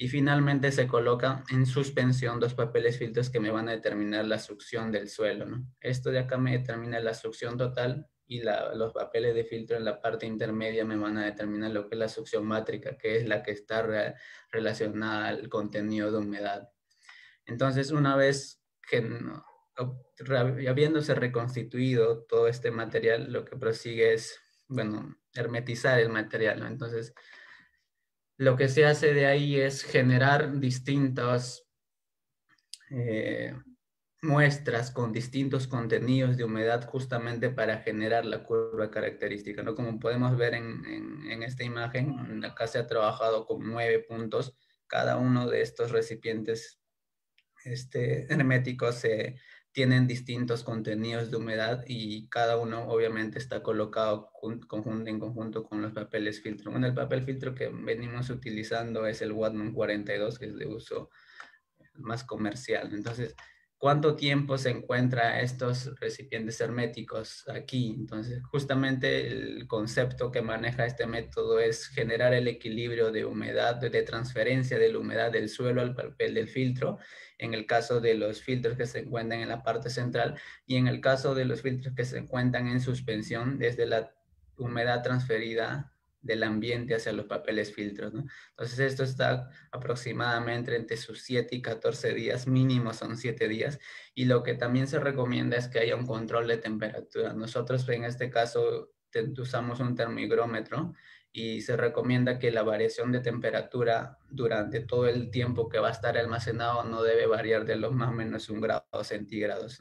y finalmente se coloca en suspensión dos papeles filtros que me van a determinar la succión del suelo. ¿no? Esto de acá me determina la succión total y los papeles de filtro en la parte intermedia me van a determinar lo que es la succión mátrica, que es la que está relacionada al contenido de humedad. Entonces, una vez que habiéndose reconstituido todo este material, lo que prosigue es, bueno, hermetizar el material. Entonces, lo que se hace de ahí es generar distintas eh, muestras con distintos contenidos de humedad justamente para generar la curva característica. ¿no? Como podemos ver en, esta imagen, acá se ha trabajado con nueve puntos. Cada uno de estos recipientes este, herméticos se tienen distintos contenidos de humedad y cada uno obviamente está colocado en conjunto con los papeles filtro. Bueno, el papel filtro que venimos utilizando es el Watman 42, que es de uso más comercial. Entonces, ¿cuánto tiempo se encuentra estos recipientes herméticos aquí? Entonces, justamente el concepto que maneja este método es generar el equilibrio de humedad, de transferencia de la humedad del suelo al papel del filtro en el caso de los filtros que se encuentran en la parte central y en el caso de los filtros que se encuentran en suspensión desde la humedad transferida del ambiente hacia los papeles filtros. Entonces esto está aproximadamente entre sus 7 y 14 días, mínimo son 7 días, y lo que también se recomienda es que haya un control de temperatura. Nosotros en este caso usamos un termigrómetro y se recomienda que la variación de temperatura durante todo el tiempo que va a estar almacenado no debe variar de los más o menos un grado centígrados.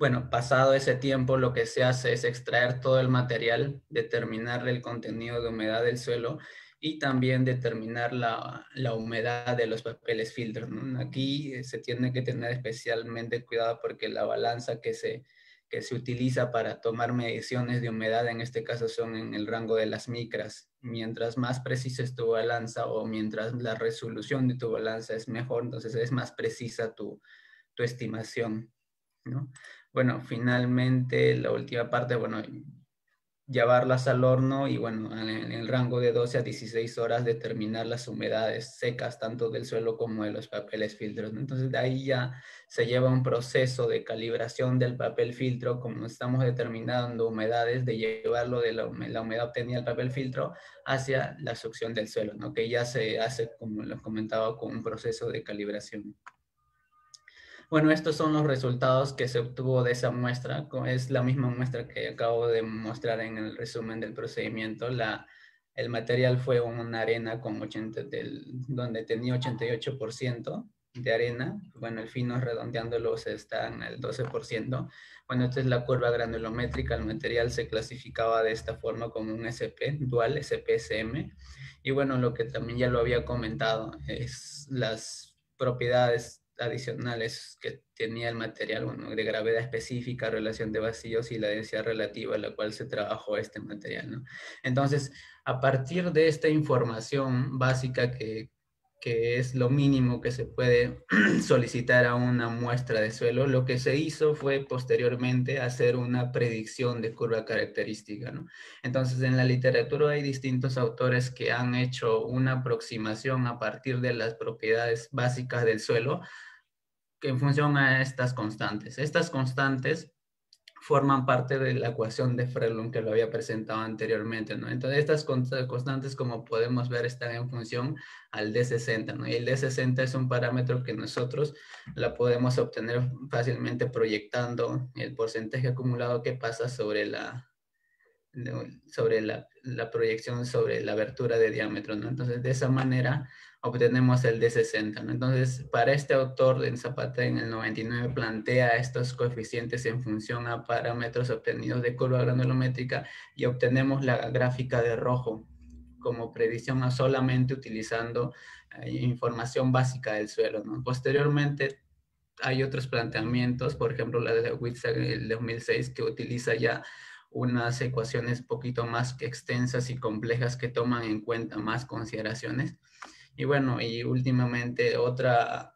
Bueno, pasado ese tiempo lo que se hace es extraer todo el material, determinar el contenido de humedad del suelo y también determinar la, humedad de los papeles filtros. Aquí eh, se tiene que tener especialmente cuidado porque la balanza que se, que se utiliza para tomar mediciones de humedad en este caso son en el rango de las micras. Mientras más precisa es tu balanza o mientras la resolución de tu balanza es mejor, entonces es más precisa tu, tu estimación. ¿no? Bueno, finalmente la última parte, bueno, llevarlas al horno y bueno, en el rango de 12 a 16 horas determinar las humedades secas tanto del suelo como de los papeles filtros. Entonces de ahí ya se lleva un proceso de calibración del papel filtro, como estamos determinando humedades, de llevarlo de la, humedad obtenida del papel filtro hacia la succión del suelo, ¿no? que ya se hace, como lo comentaba, con un proceso de calibración. Bueno, estos son los resultados que se obtuvo de esa muestra. Es la misma muestra que acabo de mostrar en el resumen del procedimiento. La, el material fue una arena con 80 del, donde tenía 88% de arena. Bueno, el fino redondeándolo está en el 12%. Bueno, esta es la curva granulométrica. El material se clasificaba de esta forma como un SP, dual SPSM. Y bueno, lo que también ya lo había comentado es las propiedades adicionales que tenía el material, bueno, de gravedad específica, relación de vacíos y la densidad relativa a la cual se trabajó este material. ¿no? Entonces, a partir de esta información básica que, que es lo mínimo que se puede *clears throat* solicitar a una muestra de suelo, lo que se hizo fue posteriormente hacer una predicción de curva característica. ¿no? Entonces, en la literatura hay distintos autores que han hecho una aproximación a partir de las propiedades básicas del suelo en función a estas constantes. Estas constantes forman parte de la ecuación de Frelund que lo había presentado anteriormente, ¿no? Entonces, estas constantes, como podemos ver, están en función al D60, ¿no? Y el D60 es un parámetro que nosotros la podemos obtener fácilmente proyectando el porcentaje acumulado que pasa sobre la, sobre la, la proyección sobre la abertura de diámetro, ¿no? Entonces, de esa manera obtenemos el D60. ¿no? Entonces, para este autor en Zapata en el 99 plantea estos coeficientes en función a parámetros obtenidos de curva granulométrica y obtenemos la gráfica de rojo como predicción solamente utilizando eh, información básica del suelo. Posteriormente, hay otros planteamientos, por ejemplo, la de Witzig el 2006, que utiliza ya unas ecuaciones poquito más extensas y complejas que toman en cuenta más consideraciones. Y bueno, y últimamente otra,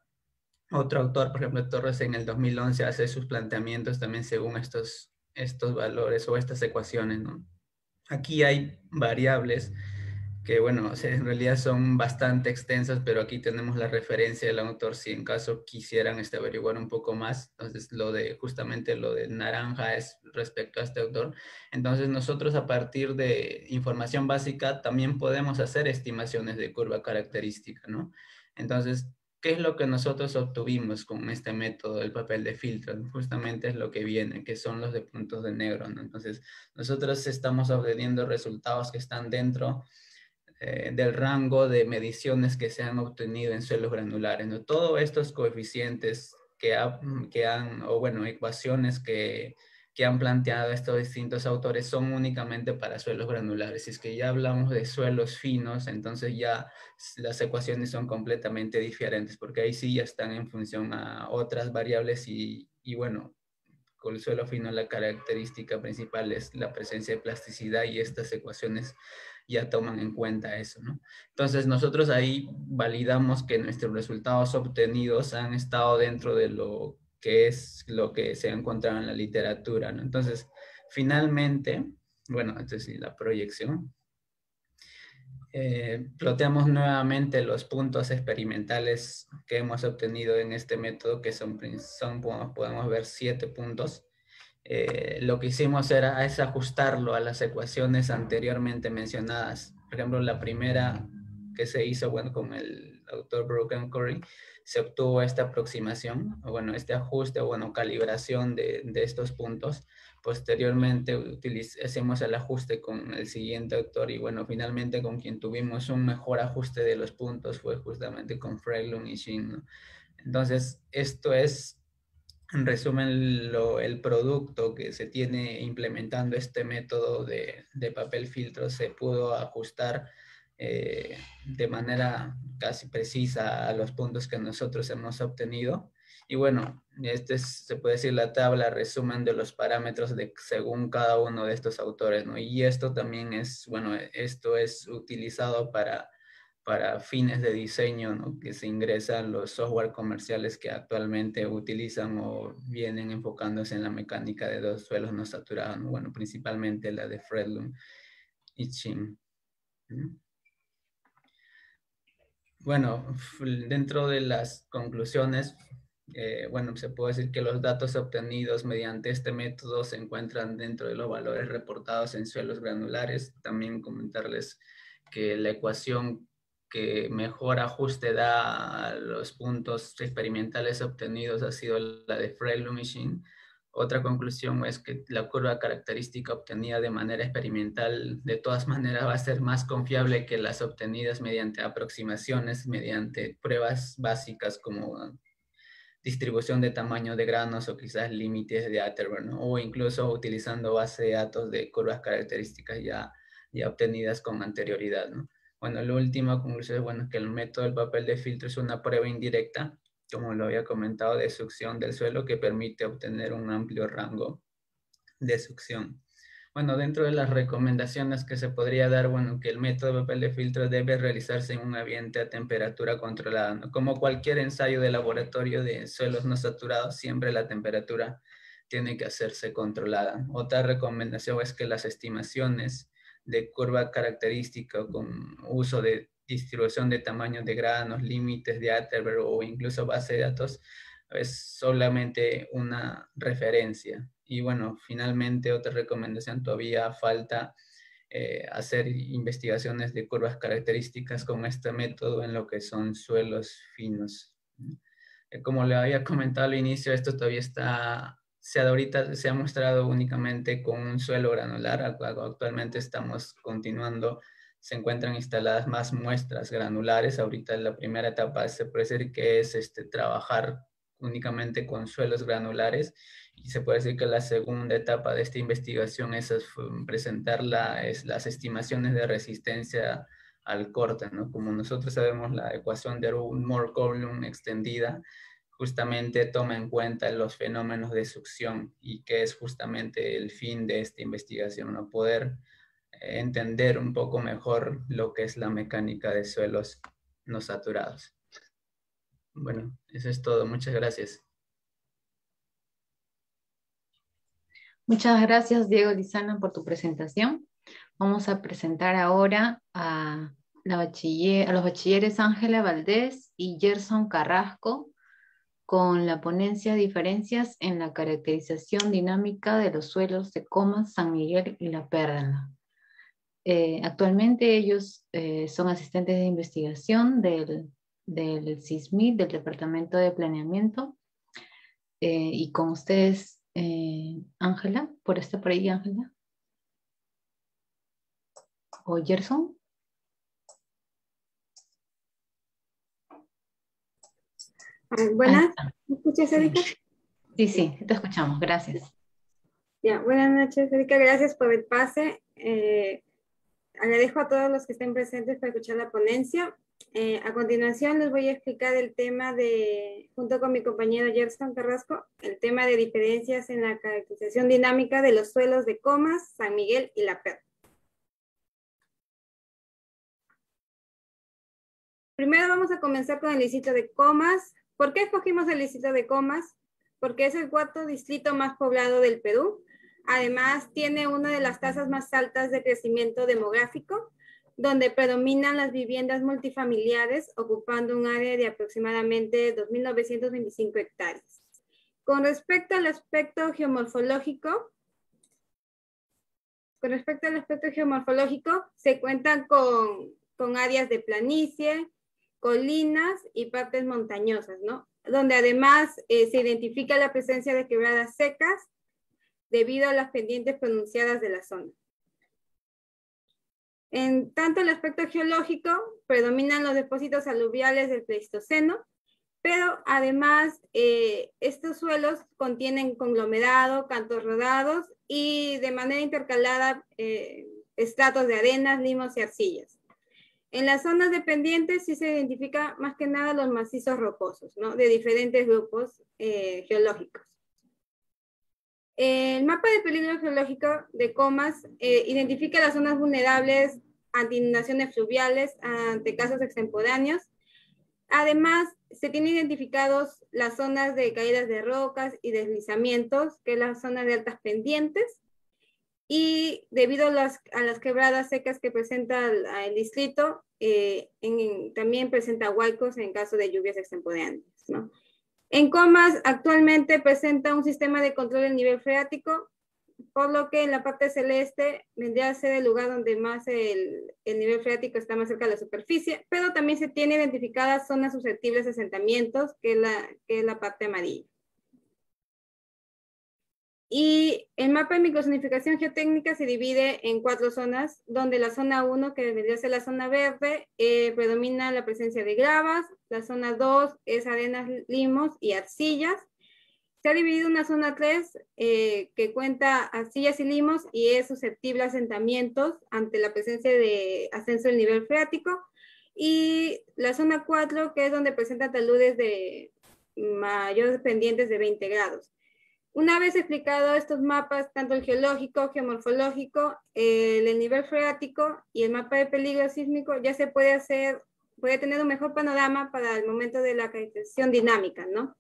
otro autor, por ejemplo, Torres en el 2011 hace sus planteamientos también según estos, estos valores o estas ecuaciones. Aquí hay variables que bueno, *laughs* en realidad son bastante extensas, pero aquí tenemos la referencia del autor si en caso quisieran este, averiguar un poco más. Entonces, lo de justamente lo de naranja es respecto a este autor. Entonces, nosotros a partir de información básica también podemos hacer estimaciones de curva característica, ¿no? Entonces, ¿qué es lo que nosotros obtuvimos con este método del papel de filtro? Justamente es lo que viene, que son los de puntos de negro, ¿no? Entonces, nosotros estamos obteniendo resultados que están dentro eh, del rango de mediciones que se han obtenido en suelos granulares. ¿no? Todos estos coeficientes que, que han, o bueno, ecuaciones que, que han planteado estos distintos autores son únicamente para suelos granulares. Si es que ya hablamos de suelos finos, entonces ya las ecuaciones son completamente diferentes, porque ahí sí ya están en función a otras variables y, y bueno, con el suelo fino la característica principal es la presencia de plasticidad y estas ecuaciones ya toman en cuenta eso, ¿no? Entonces nosotros ahí validamos que nuestros resultados obtenidos han estado dentro de lo que es lo que se ha encontrado en la literatura, ¿no? Entonces, finalmente, bueno, esta es la proyección. Eh, ploteamos nuevamente los puntos experimentales que hemos obtenido en este método, que son, son podemos ver siete puntos. Eh, lo que hicimos era es ajustarlo a las ecuaciones anteriormente mencionadas. Por ejemplo, la primera que se hizo, bueno, con el doctor Broken Curry, se obtuvo esta aproximación, bueno, este ajuste, o bueno, calibración de, de estos puntos. Posteriormente hacemos el ajuste con el siguiente autor y bueno, finalmente con quien tuvimos un mejor ajuste de los puntos fue justamente con Freilung y Shin. Entonces, esto es en resumen, el producto que se tiene implementando este método de, papel filtro se pudo ajustar eh, de manera casi precisa a los puntos que nosotros hemos obtenido. Y bueno, este se puede decir la tabla resumen de los parámetros de según cada uno de estos autores, ¿no? Y esto también es, bueno, esto es utilizado para para fines de diseño que se ingresan los software comerciales que actualmente utilizan o vienen enfocándose en la mecánica de dos suelos no saturados, bueno, principalmente la de Fredlund y Chim. Bueno, dentro de las conclusiones, eh, bueno, se puede decir que los datos obtenidos mediante este método se encuentran dentro de los valores reportados en suelos granulares. También comentarles que la ecuación que mejor ajuste da a los puntos experimentales obtenidos ha sido la de Frello Machine. Otra conclusión es que la curva característica obtenida de manera experimental de todas *laughs* maneras va a ser más confiable que las obtenidas mediante aproximaciones, mediante pruebas básicas como distribución de tamaño de granos o quizás límites de Atterburn, o incluso utilizando base de datos de curvas características ya, ya obtenidas con anterioridad. Bueno, la última conclusión es bueno, que el método del papel de filtro es una prueba indirecta, como lo había comentado, de succión del suelo que permite obtener un amplio rango de succión. Bueno, dentro de las recomendaciones que se podría dar, bueno, que el método de papel de filtro debe realizarse en un ambiente a temperatura controlada. Como cualquier ensayo de laboratorio de suelos no saturados, siempre la temperatura tiene que hacerse controlada. Otra recomendación es que las estimaciones de curva característica con uso de distribución de tamaños de granos, límites de Atterberg o incluso base de datos, es solamente una referencia. Y bueno, finalmente otra recomendación, todavía falta eh, hacer investigaciones de curvas características con este método en lo que son suelos finos. Eh, como le había comentado al inicio, esto todavía está se ahorita se ha mostrado únicamente con un suelo granular. Actualmente estamos continuando, se encuentran instaladas más muestras granulares. Ahorita la primera etapa se puede decir que es este, trabajar únicamente con suelos granulares y se puede decir que la segunda etapa de esta investigación es presentar es, las estimaciones de resistencia al corte, ¿no? Como nosotros sabemos, la ecuación de Moore-Coulomb extendida justamente toma en cuenta los fenómenos de succión y que es justamente el fin de esta investigación, ¿no? poder entender un poco mejor lo que es la mecánica de suelos no saturados. Bueno, eso es todo. Muchas gracias. Muchas gracias, Diego Lizana, por tu presentación. Vamos a presentar ahora a, a los bachilleres Ángela Valdés y Gerson Carrasco con la ponencia Diferencias en la caracterización dinámica de los suelos de Comas, San Miguel y La Pérdana. Eh, actualmente ellos eh, son asistentes de investigación del, del CISMIT, del Departamento de Planeamiento. Eh, y con ustedes, Ángela, ¿por estar por ahí, Ángela? ¿O Gerson? Buenas, ¿me escuchas, Erika? Sí, sí, te escuchamos, gracias. Ya, buenas noches, Erika, gracias por el pase. Eh, agradezco a todos los que estén presentes para escuchar la ponencia. Eh, a continuación les voy a explicar el tema de, junto con mi compañero Gerson Carrasco, el tema de diferencias en la caracterización dinámica de los suelos de Comas, San Miguel y La Perla. Primero vamos a comenzar con el distrito de Comas. ¿Por qué escogimos el distrito de Comas? Porque es el cuarto distrito más poblado del Perú. Además, tiene una de las tasas más altas de crecimiento demográfico, donde predominan las viviendas multifamiliares, ocupando un área de aproximadamente 2.925 hectáreas. Con respecto al aspecto geomorfológico, con respecto al aspecto geomorfológico, se cuentan con, con áreas de planicie, colinas y partes montañosas, ¿no? Donde además eh, se identifica la presencia de quebradas secas debido a las pendientes pronunciadas de la zona. En tanto el aspecto geológico, predominan los depósitos aluviales del Pleistoceno, pero además eh, estos suelos contienen conglomerado, cantos rodados y de manera intercalada eh, estratos de arenas, limos y arcillas. En las zonas dependientes sí se identifica más que nada los macizos rocosos, ¿no? De diferentes grupos eh, geológicos. El mapa de peligro geológico de Comas identifica las zonas vulnerables ante inundaciones fluviales, ante casos extemporáneos. Además, se tienen identificados las zonas de caídas de rocas y deslizamientos, que es la zona de altas pendientes, y debido a las, quebradas secas que presenta el, distrito, eh, también presenta huaicos en caso de lluvias extemporáneas. En Comas actualmente presenta un sistema de control del nivel freático por lo que en la parte celeste vendría a ser el lugar donde más el, nivel freático está más cerca de la superficie, pero también se tiene identificadas zonas susceptibles de asentamientos, que la, que es la parte amarilla. Y el mapa de microzonificación geotécnica se divide en cuatro zonas, donde la zona 1, que debería ser la zona verde, eh, predomina la presencia de gravas, la zona 2 es arenas, limos y arcillas, se ha dividido una zona 3 eh, que cuenta arcillas y limos y es susceptible a asentamientos ante la presencia de ascenso del nivel freático. Y la zona 4, que es donde presenta taludes de mayores pendientes de 20 grados. Una vez explicado estos mapas, tanto el geológico, geomorfológico, el nivel freático y el mapa de peligro sísmico, ya se puede hacer, puede tener un mejor panorama para el momento de la caracterización dinámica, ¿no?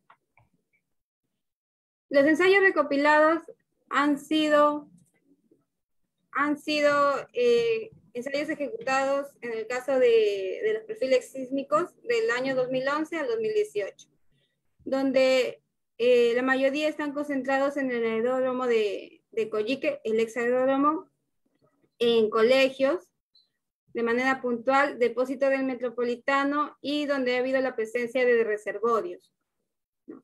Los ensayos recopilados han sido, han sido eh, ensayos ejecutados en el caso de, los perfiles sísmicos del año 2011 al 2018, donde eh, la mayoría están concentrados en el aeródromo de, de Coyique, el ex aeródromo, en colegios, de manera puntual, depósito del metropolitano y donde ha habido la presencia de reservorios.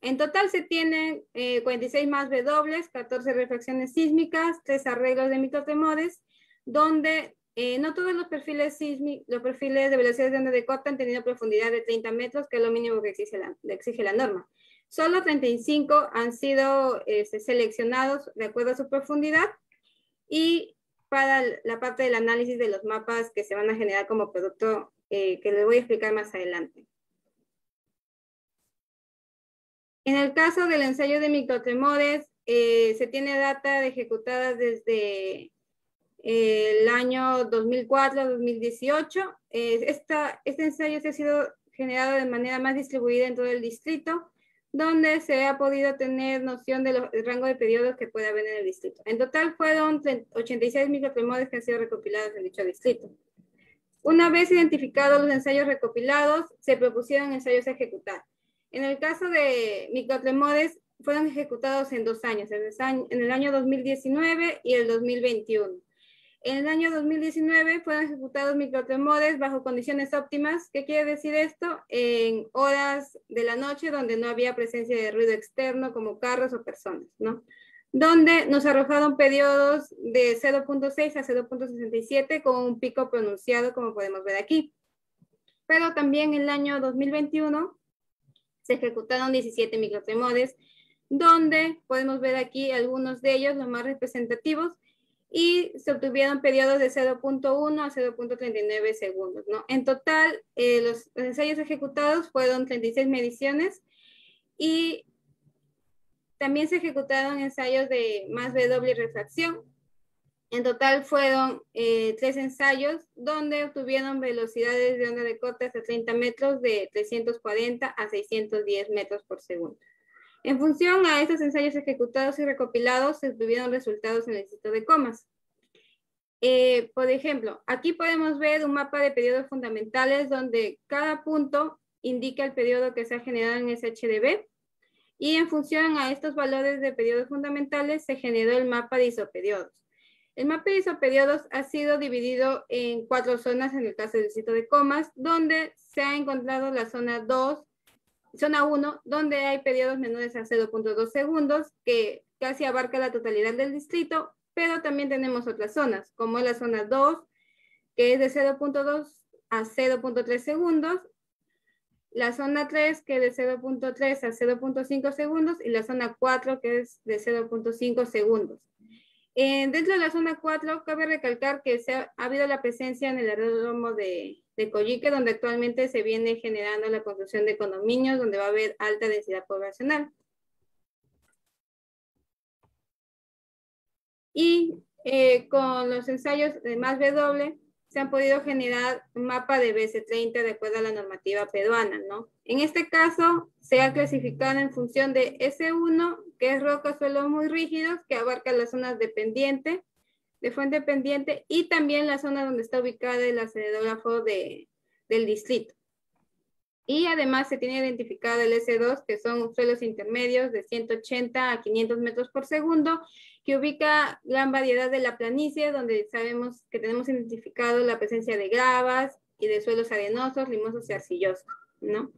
En total se tienen 46 eh, más W, 14 reflexiones sísmicas, 3 arreglos de microtemores, donde eh, no todos los perfiles sísmicos, los perfiles de velocidades de onda de corta han tenido profundidad de 30 metros, que es lo mínimo que exige la norma. Solo 35 han sido este, seleccionados de acuerdo a su profundidad y para la parte del análisis de los mapas que se van a generar como producto, eh, que les voy a explicar más adelante. En el caso del ensayo de microtremores, eh, se tiene data de desde eh, el año 2004-2018. Eh, este ensayo se ha sido generado de manera más distribuida en todo el distrito, donde se ha podido tener noción del rango de periodos que puede haber en el distrito. En total fueron 86 microtremores que han sido recopilados en dicho distrito. Una vez identificados los ensayos recopilados, se propusieron ensayos a ejecutar. En el caso de microtremores, fueron ejecutados en dos años, en el año 2019 y el 2021. En el año 2019 fueron ejecutados microtremores bajo condiciones óptimas. ¿Qué quiere decir esto? En horas de la noche donde no había presencia de ruido externo como carros o personas, ¿no? Donde nos arrojaron periodos de 0.6 a 0.67 con un pico pronunciado como podemos ver aquí. Pero también en el año 2021 se ejecutaron 17 microtremores, donde podemos ver aquí algunos de ellos, los más representativos, y se obtuvieron periodos de 0.1 a 0.39 segundos. ¿no? En total, eh, los ensayos ejecutados fueron 36 mediciones y también se ejecutaron ensayos de más de doble refracción, en total fueron eh, tres ensayos donde obtuvieron velocidades de onda de corte de 30 metros de 340 a 610 metros por segundo. En función a estos ensayos ejecutados y recopilados, se obtuvieron resultados en el sitio de comas. Eh, por ejemplo, aquí podemos ver un mapa de periodos fundamentales donde cada punto indica el periodo que se ha generado en ese HDB y en función a estos valores de periodos fundamentales se generó el mapa de isoperiodos. El mapa de isoperiodos ha sido dividido en cuatro zonas en el caso del distrito de Comas, donde se ha encontrado la zona 2, zona 1, donde hay periodos menores a 0.2 segundos, que casi abarca la totalidad del distrito, pero también tenemos otras zonas, como la zona 2, que es de 0.2 a 0.3 segundos, la zona 3, que es de 0.3 a 0.5 segundos, y la zona 4, que es de 0.5 segundos. Eh, dentro de la zona 4, cabe recalcar que se ha, habido la presencia en el aeródromo de, de Coyique, donde actualmente se viene generando la construcción de condominios, donde va a haber alta densidad poblacional. Y eh, con los ensayos de más W, se han podido generar un mapa de BC30 de acuerdo a la normativa peruana, ¿no? En este caso, se ha clasificado en función de S1, que es roca suelos muy rígidos, que abarca las zonas dependiente, de fuente pendiente, y también la zona donde está ubicada el acelerógrafo de, del distrito. Y además se tiene identificado el S2, que son suelos intermedios de 180 a 500 metros por segundo, que ubica gran variedad de la planicie, donde sabemos que tenemos identificado la presencia de gravas y de suelos arenosos, limosos y arcillosos, ¿no?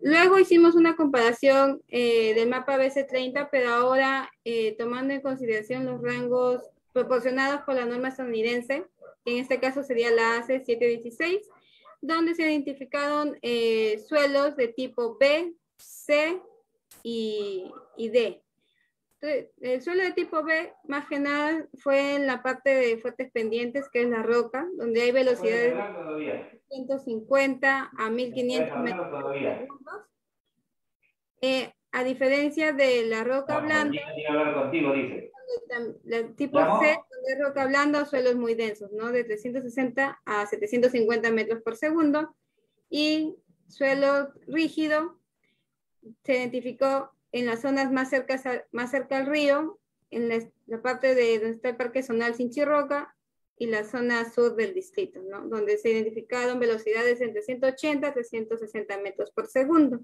Luego hicimos una comparación eh, del mapa BC30, pero ahora eh, tomando en consideración los rangos proporcionados por la norma estadounidense, que en este caso sería la AC 716, donde se identificaron eh, suelos de tipo B, C, y, D. el suelo de tipo B, más que nada, fue en la parte de fuertes pendientes, que es la roca, donde hay velocidades de 150 a 1500 metros por segundo. Eh, a diferencia de la roca blanda, el tipo C, donde es roca blanda, suelos muy densos, ¿no? De 360 a 750 metros por segundo. Y suelo rígido, se identificó en las zonas más, cerca, más cerca al río, en la, parte de donde está el Parque Zonal Sinchirroca y la zona sur del distrito, ¿no? donde se identificaron velocidades entre 180 a 360 metros por segundo.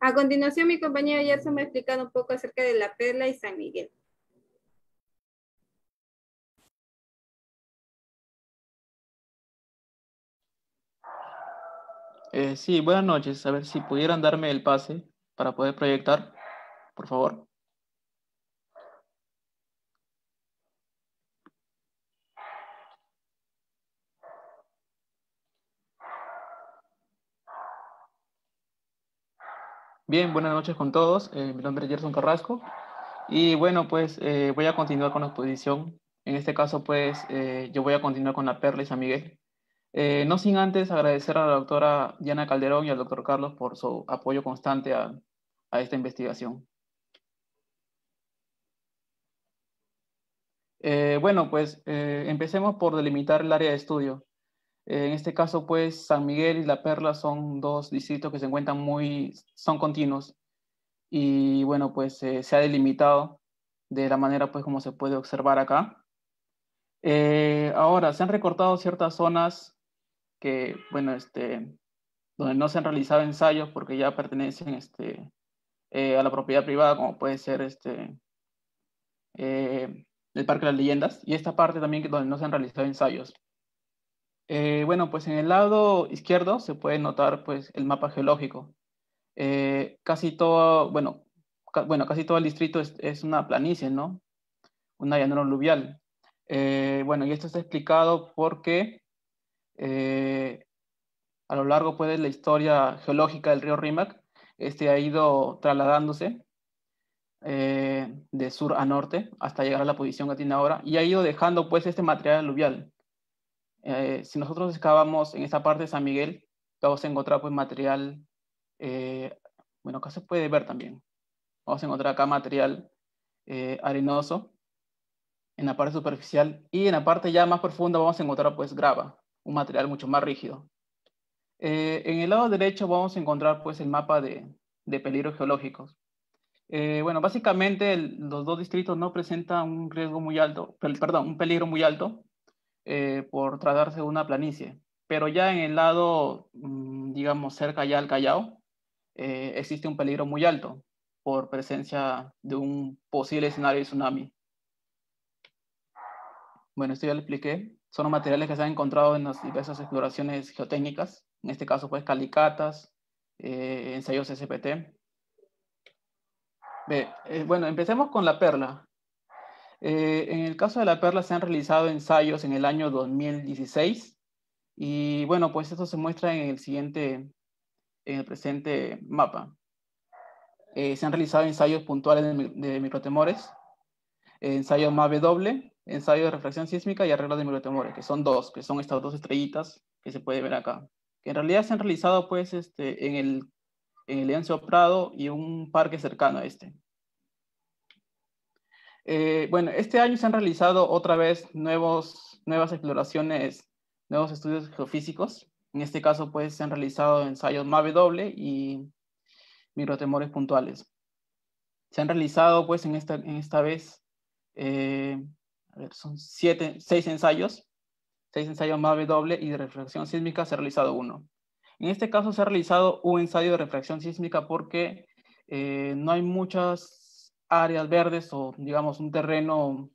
A continuación, mi compañero Gerson me ha explicado un poco acerca de la Perla y San Miguel. Eh, sí, buenas noches. A ver si pudieran darme el pase para poder proyectar, por favor. Bien, buenas noches con todos. Eh, mi nombre es Gerson Carrasco. Y bueno, pues eh, voy a continuar con la exposición. En este caso, pues yo voy a continuar con la Perla y San Miguel. Eh, no sin antes agradecer a la doctora Diana Calderón y al doctor Carlos por su apoyo constante a, esta investigación. Eh, bueno, pues eh, empecemos por delimitar el área de estudio. en este caso, pues San Miguel y La Perla son dos distritos que se encuentran muy, son continuos. Y bueno, pues se ha delimitado de la manera pues como se puede observar acá. ahora, se han recortado ciertas zonas que, bueno, este, donde no se han realizado ensayos porque ya pertenecen este, eh, a la propiedad privada, como puede ser este, eh, el Parque de las Leyendas, y esta parte también donde no se han realizado ensayos. Eh, bueno, pues en el lado izquierdo se puede notar pues, el mapa geológico. casi todo, bueno, bueno, casi todo el distrito es, es, una planicie, ¿no? Una llanura aluvial. bueno, y esto está explicado porque eh, a lo largo pues, de la historia geológica del río Rímac, este ha ido trasladándose eh, de sur a norte hasta llegar a la posición que tiene ahora y ha ido dejando pues este material aluvial. Eh, si nosotros excavamos en esta parte de San Miguel, vamos a encontrar pues material, bueno, acá se puede ver también. Vamos a encontrar acá material arenoso en la parte superficial y en la parte ya más profunda vamos a encontrar pues grava un material mucho más rígido. Eh, en el lado derecho vamos a encontrar pues el mapa de, peligros geológicos. Eh, bueno, básicamente los dos distritos no presentan un riesgo muy alto, perdón, un peligro muy alto eh, por tratarse de una planicie. Pero ya en el lado, mm, digamos, cerca ya al Callao, existe un peligro muy alto por presencia de un posible escenario de tsunami. Bueno, esto ya lo expliqué. Son los materiales que se han encontrado en las diversas exploraciones geotécnicas, en este caso pues calicatas, eh, ensayos SPT. Eh, bueno, empecemos con la perla. Eh, en el caso de la perla se han realizado ensayos en el año 2016 y bueno, pues esto se muestra en el siguiente, en el presente mapa. se han realizado ensayos puntuales de, microtemores, ensayo MAVE ensayo de refracción sísmica y arreglo de microtemores, que son dos, que son estas dos estrellitas que se puede ver acá que en realidad se han realizado pues este, en el, en el Leoncio Prado y un parque cercano a este. Eh, bueno, este año se han realizado otra vez nuevos, nuevas exploraciones, nuevos estudios geofísicos. En este caso, pues, se han realizado ensayos MAVE doble y microtemores puntuales. Se han realizado, pues, en esta, en esta vez, eh, son siete, seis ensayos seis ensayos MAVE doble y de refracción sísmica se ha realizado uno. En este caso se ha realizado un ensayo de refracción sísmica porque eh, no hay muchas áreas verdes o digamos un terreno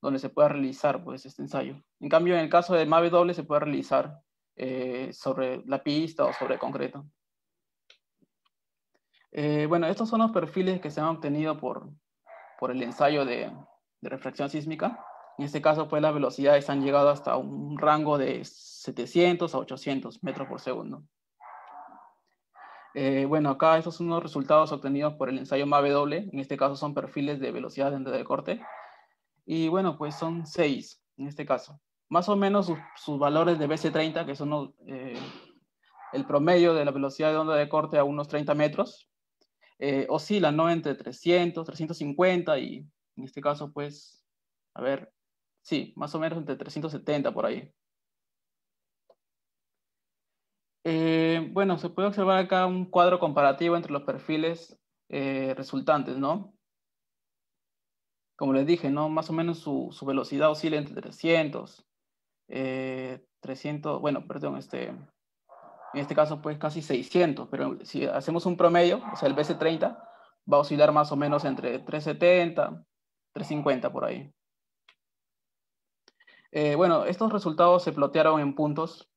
donde se pueda realizar pues, este ensayo. En cambio, en el caso de MAVE doble se puede realizar eh, sobre la pista o sobre concreto. Eh, bueno, estos son los perfiles que se han obtenido por, por el ensayo de, de refracción sísmica. En este caso, pues las velocidades han llegado hasta un rango de 700 a 800 metros por segundo. Eh, bueno, acá estos son los resultados obtenidos por el ensayo MAVE En este caso son perfiles de velocidad dentro del corte. Y bueno, pues son seis en este caso. Más o menos sus, valores de BC30, que son eh, el promedio de la velocidad de onda de corte a unos 30 metros, eh, oscilan ¿no? entre 300, 350 y en este caso, pues, a ver, Sí, más o menos entre 370 por ahí. Eh, bueno, se puede observar acá un cuadro comparativo entre los perfiles eh, resultantes, ¿no? Como les dije, ¿no? Más o menos su, velocidad oscila entre 300, 300, eh, bueno, perdón, este, en este caso pues casi 600, pero si hacemos un promedio, o sea, el BC30 va a oscilar más o menos entre 370, 350 por ahí. Eh, bueno, estos resultados se plotearon en puntos.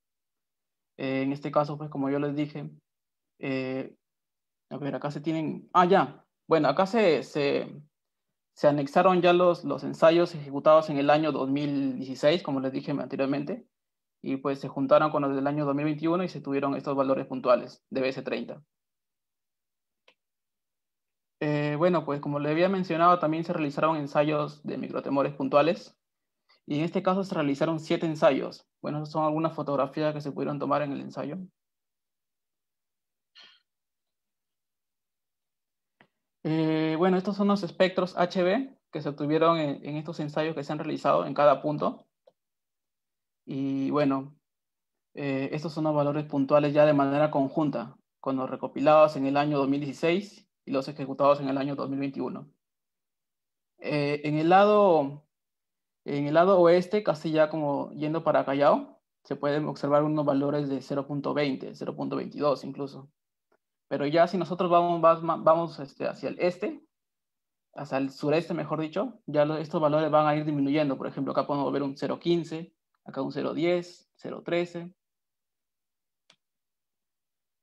Eh, en este caso, pues como yo les dije, eh, a ver, acá se tienen, ah, ya, bueno, acá se, se, se anexaron ya los, los ensayos ejecutados en el año 2016, como les dije anteriormente, y pues se juntaron con los del año 2021 y se tuvieron estos valores puntuales de BS30. Bueno, pues como le había mencionado, también se realizaron ensayos de microtemores puntuales y en este caso se realizaron siete ensayos. Bueno, son algunas fotografías que se pudieron tomar en el ensayo. Eh, bueno, estos son los espectros HB que se obtuvieron en, estos ensayos que se han realizado en cada punto. Y bueno, eh, estos son los valores puntuales ya de manera conjunta, con los recopilados en el año 2016 y los ejecutados en el año 2021. Eh, en el lado en el lado oeste, casi ya como yendo para Callao, se pueden observar unos valores de 0.20, 0.22 incluso. Pero ya si nosotros vamos, vamos este, hacia el este, hacia el sureste, mejor dicho, ya estos valores van a ir disminuyendo. Por ejemplo, acá podemos ver un 0.15, acá un 0.10, 0.13.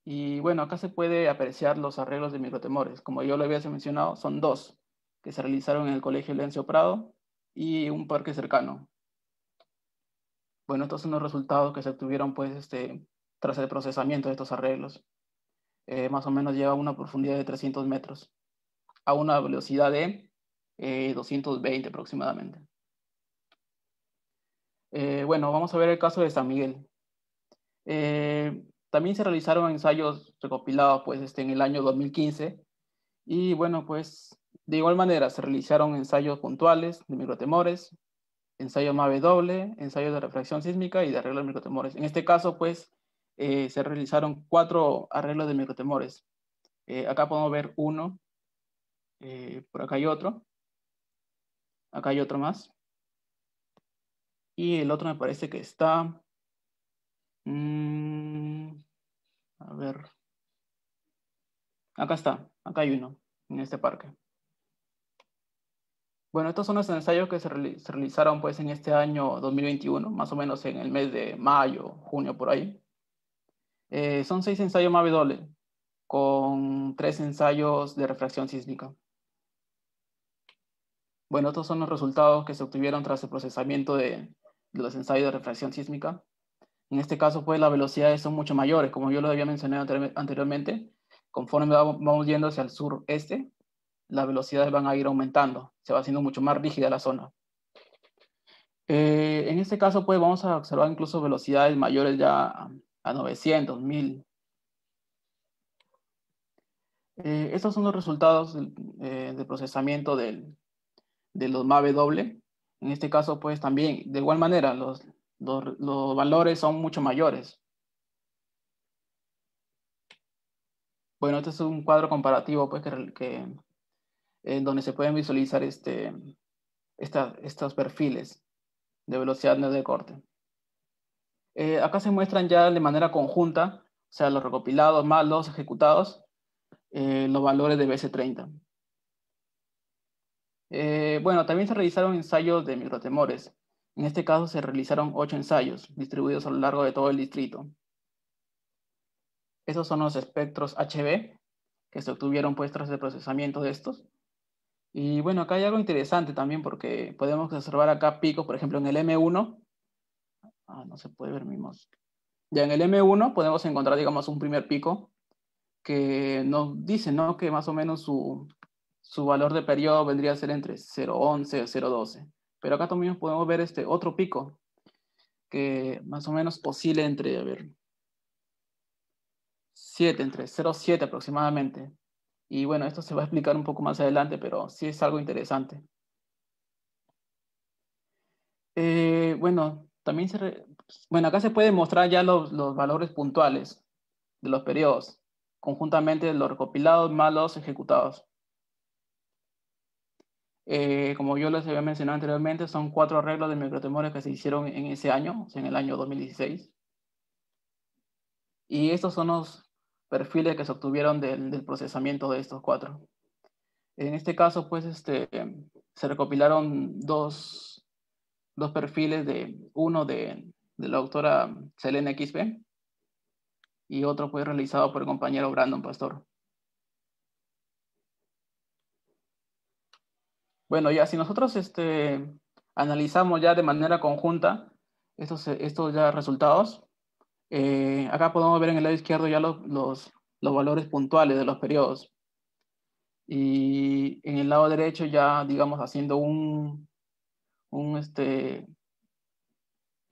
Y bueno, acá se puede apreciar los arreglos de microtemores. Como yo lo había mencionado, son dos que se realizaron en el Colegio Lencio Prado y un parque cercano. Bueno, estos son los resultados que se obtuvieron pues, este, tras el procesamiento de estos arreglos. Eh, más o menos llega a una profundidad de 300 metros, a una velocidad de 220 eh, aproximadamente. Eh, bueno, vamos a ver el caso de San Miguel. También se realizaron ensayos recopilados pues, este, en el año 2015 y bueno, pues de igual manera, se realizaron ensayos puntuales de microtemores, ensayo MAVE doble, ensayo de refracción sísmica y de arreglo de microtemores. En este caso, pues, eh, se realizaron cuatro arreglos de microtemores. Eh, acá podemos ver uno, eh, por acá hay otro, acá hay otro más. Y el otro me parece que está... Mm, a ver, Acá está, acá hay uno, en este parque. Bueno, estos son los ensayos que se, realizaron pues en este año 2021, más o menos en el mes de mayo, junio, por ahí. Eh, son seis ensayos MAVE con tres ensayos de refracción sísmica. Bueno, estos son los resultados que se obtuvieron tras el procesamiento de, los ensayos de refracción sísmica. En este caso, pues las velocidades son mucho mayores, como yo lo había mencionado anteriormente. Conforme vamos yendo hacia el sureste, las velocidades van a ir aumentando, se va haciendo mucho más rígida la zona. Eh, en este caso, pues vamos a observar incluso velocidades mayores ya a, 900, 1000. Eh, estos son los resultados del, eh, procesamiento del, de los MAVE doble. En este caso, pues también, de igual manera, los, los, valores son mucho mayores. Bueno, este es un cuadro comparativo, pues, que, en donde se pueden visualizar este, estos perfiles de velocidad de corte. Eh, acá se muestran ya de manera conjunta, o sea, los recopilados más los ejecutados, eh, los valores de BC30. Eh, bueno, también se realizaron ensayos de microtemores. En este caso se realizaron ocho ensayos distribuidos a lo largo de todo el distrito. Esos son los espectros HB que se obtuvieron pues tras el procesamiento de estos. Y bueno, acá hay algo interesante también porque podemos observar acá picos, por ejemplo, en el M1. Ah, no se puede ver mi. Ya en el M1 podemos encontrar, digamos, un primer pico que nos dice, ¿no? Que más o menos su, su valor de periodo vendría a ser entre 0.11 o 0.12. Pero acá también podemos ver este otro pico que más o menos oscila entre, ver, 7, entre 0.7 aproximadamente. Y bueno, esto se va a explicar un poco más adelante, pero sí es algo interesante. Eh, bueno, también se bueno, acá se puede mostrar ya los, valores puntuales de los periodos, conjuntamente los recopilados más los ejecutados. Eh, como yo les había mencionado anteriormente, son cuatro arreglos de microtemores que se hicieron en ese año, en el año 2016. Y estos son los perfiles que se obtuvieron del, procesamiento de estos cuatro. En este caso, pues, este, se recopilaron dos, dos perfiles de uno de, de la doctora Selena XB y otro fue realizado por el compañero Brandon Pastor. Bueno, ya si nosotros este, analizamos ya de manera conjunta estos, estos ya resultados, eh, acá podemos ver en el lado izquierdo ya los, los, los, valores puntuales de los periodos. Y en el lado derecho ya, digamos, haciendo un, un este,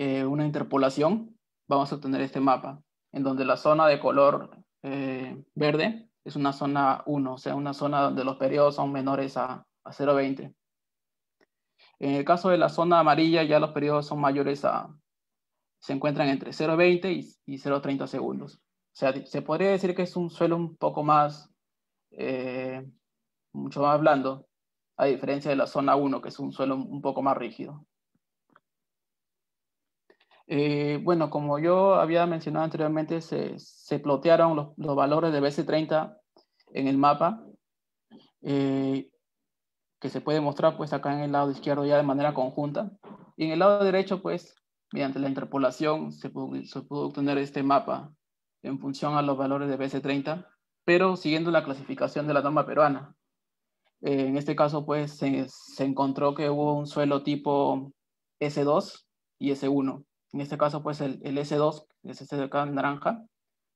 eh, una interpolación, vamos a obtener este mapa, en donde la zona de color eh, verde es una zona 1, o sea, una zona donde los periodos son menores a, a 0,20. En el caso de la zona amarilla, ya los periodos son mayores a, se encuentran entre 0,20 y, 0,30 segundos. O sea, se podría decir que es un suelo un poco más, eh, mucho más blando, a diferencia de la zona 1, que es un suelo un poco más rígido. Eh, bueno, como yo había mencionado anteriormente, se, se plotearon los, los, valores de BC30 en el mapa, eh, que se puede mostrar pues acá en el lado izquierdo ya de manera conjunta. Y en el lado derecho, pues, Mediante la interpolación se pudo, obtener este mapa en función a los valores de BC30, pero siguiendo la clasificación de la norma peruana. Eh, en este caso, pues, se, encontró que hubo un suelo tipo S2 y S1. En este caso, pues, el, S2, que es este de acá en naranja,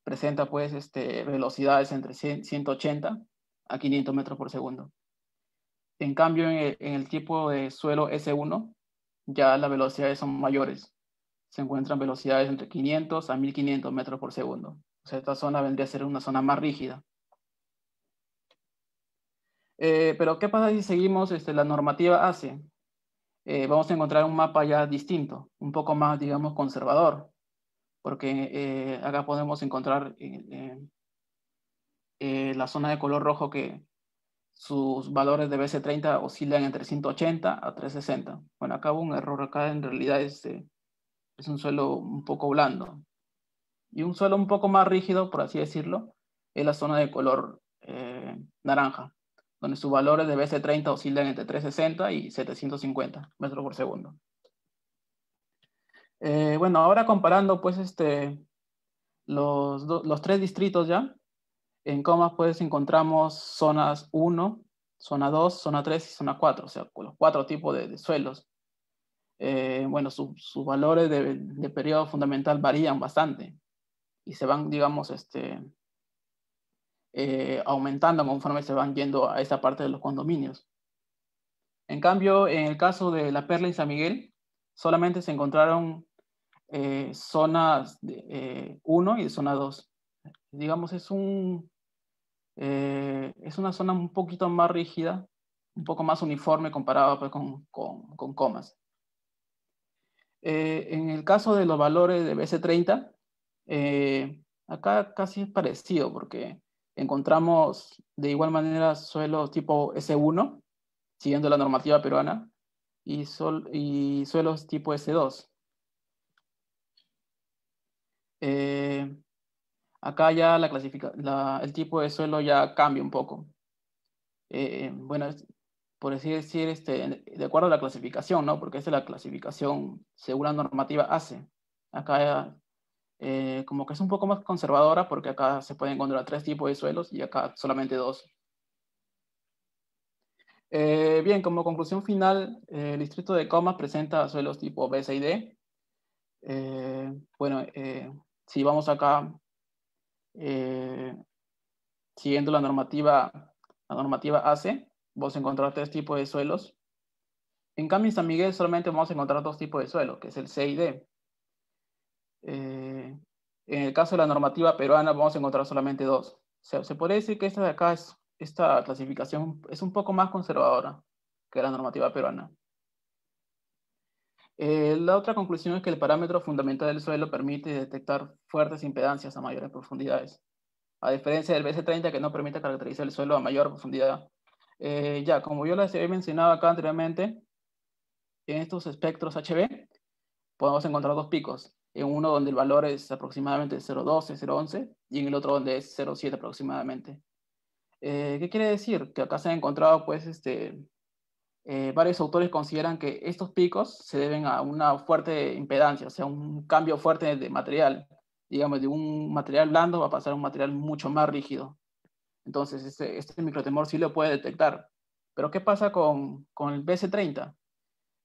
presenta, pues, este, velocidades entre 180 a 500 metros por segundo. En cambio, en el tipo de suelo S1, ya las velocidades son mayores, se encuentran velocidades entre 500 a 1500 metros por segundo. O sea, esta zona vendría a ser una zona más rígida. Eh, pero, ¿qué pasa si seguimos este, la normativa ACE? Eh, vamos a encontrar un mapa ya distinto, un poco más, digamos, conservador, porque eh, acá podemos encontrar la zona de color rojo que sus valores de BC30 oscilan entre 180 a 360. Bueno, acá hubo un error, acá en realidad este, es un suelo un poco blando. Y un suelo un poco más rígido, por así decirlo, es la zona de color este, naranja, donde sus valores de BC30 oscilan entre 360 y 750 metros por segundo. Eh, bueno, ahora comparando pues este, los, los tres distritos ya, en comas pues encontramos zonas 1, zona 2, zona 3 y zona 4, o sea, los cuatro tipos de, suelos. Eh, bueno, sus valores de, de, periodo fundamental varían bastante y se van, digamos, este, eh, aumentando conforme se van yendo a esa parte de los condominios. En cambio, en el caso de La Perla y San Miguel, solamente se encontraron eh, zonas 1 y de zona 2. Digamos, es un, eh, es una zona un poquito más rígida, un poco más uniforme comparado pues, con, con, comas. Eh, en el caso de los valores de BC30, eh, acá casi es parecido porque encontramos de igual manera suelos tipo S1, siguiendo la normativa peruana, y, sol, y suelos tipo S2. Eh, Acá ya la clasifica, el tipo de suelo ya cambia un poco. Eh, bueno, por así decir, este, de acuerdo a la clasificación, ¿no? Porque es la clasificación según la normativa ACE. Acá eh, como que es un poco más conservadora porque acá se pueden encontrar tres tipos de suelos y acá solamente dos. Eh, bien, como conclusión final, el distrito de Comas presenta suelos tipo B, C y D. bueno, si vamos acá eh, siguiendo la normativa, la normativa ACE, vamos a encontrar tres tipos de suelos. En cambio, en San Miguel solamente vamos a encontrar dos tipos de suelo, que es el C y D. Eh, en el caso de la normativa peruana vamos a encontrar solamente dos. Se, se puede decir que esta de acá es, esta clasificación es un poco más conservadora que la normativa peruana. Eh, la otra conclusión es que el parámetro fundamental del suelo permite detectar fuertes impedancias a mayores profundidades, a diferencia del BC30 que no permite caracterizar el suelo a mayor profundidad. Eh, ya, como yo les he mencionado acá anteriormente, en estos espectros HB podemos encontrar dos picos, en uno donde el valor es aproximadamente 0,12, 0,11 y en el otro donde es 0,7 aproximadamente. Eh, ¿Qué quiere decir? Que acá se han encontrado pues, este, eh, varios autores consideran que estos picos se deben a una fuerte impedancia, o sea, un cambio fuerte de material. Digamos, de un material blando va a pasar a un material mucho más rígido. Entonces, este, este microtemor sí lo puede detectar. Pero, ¿qué pasa con, con el BC30?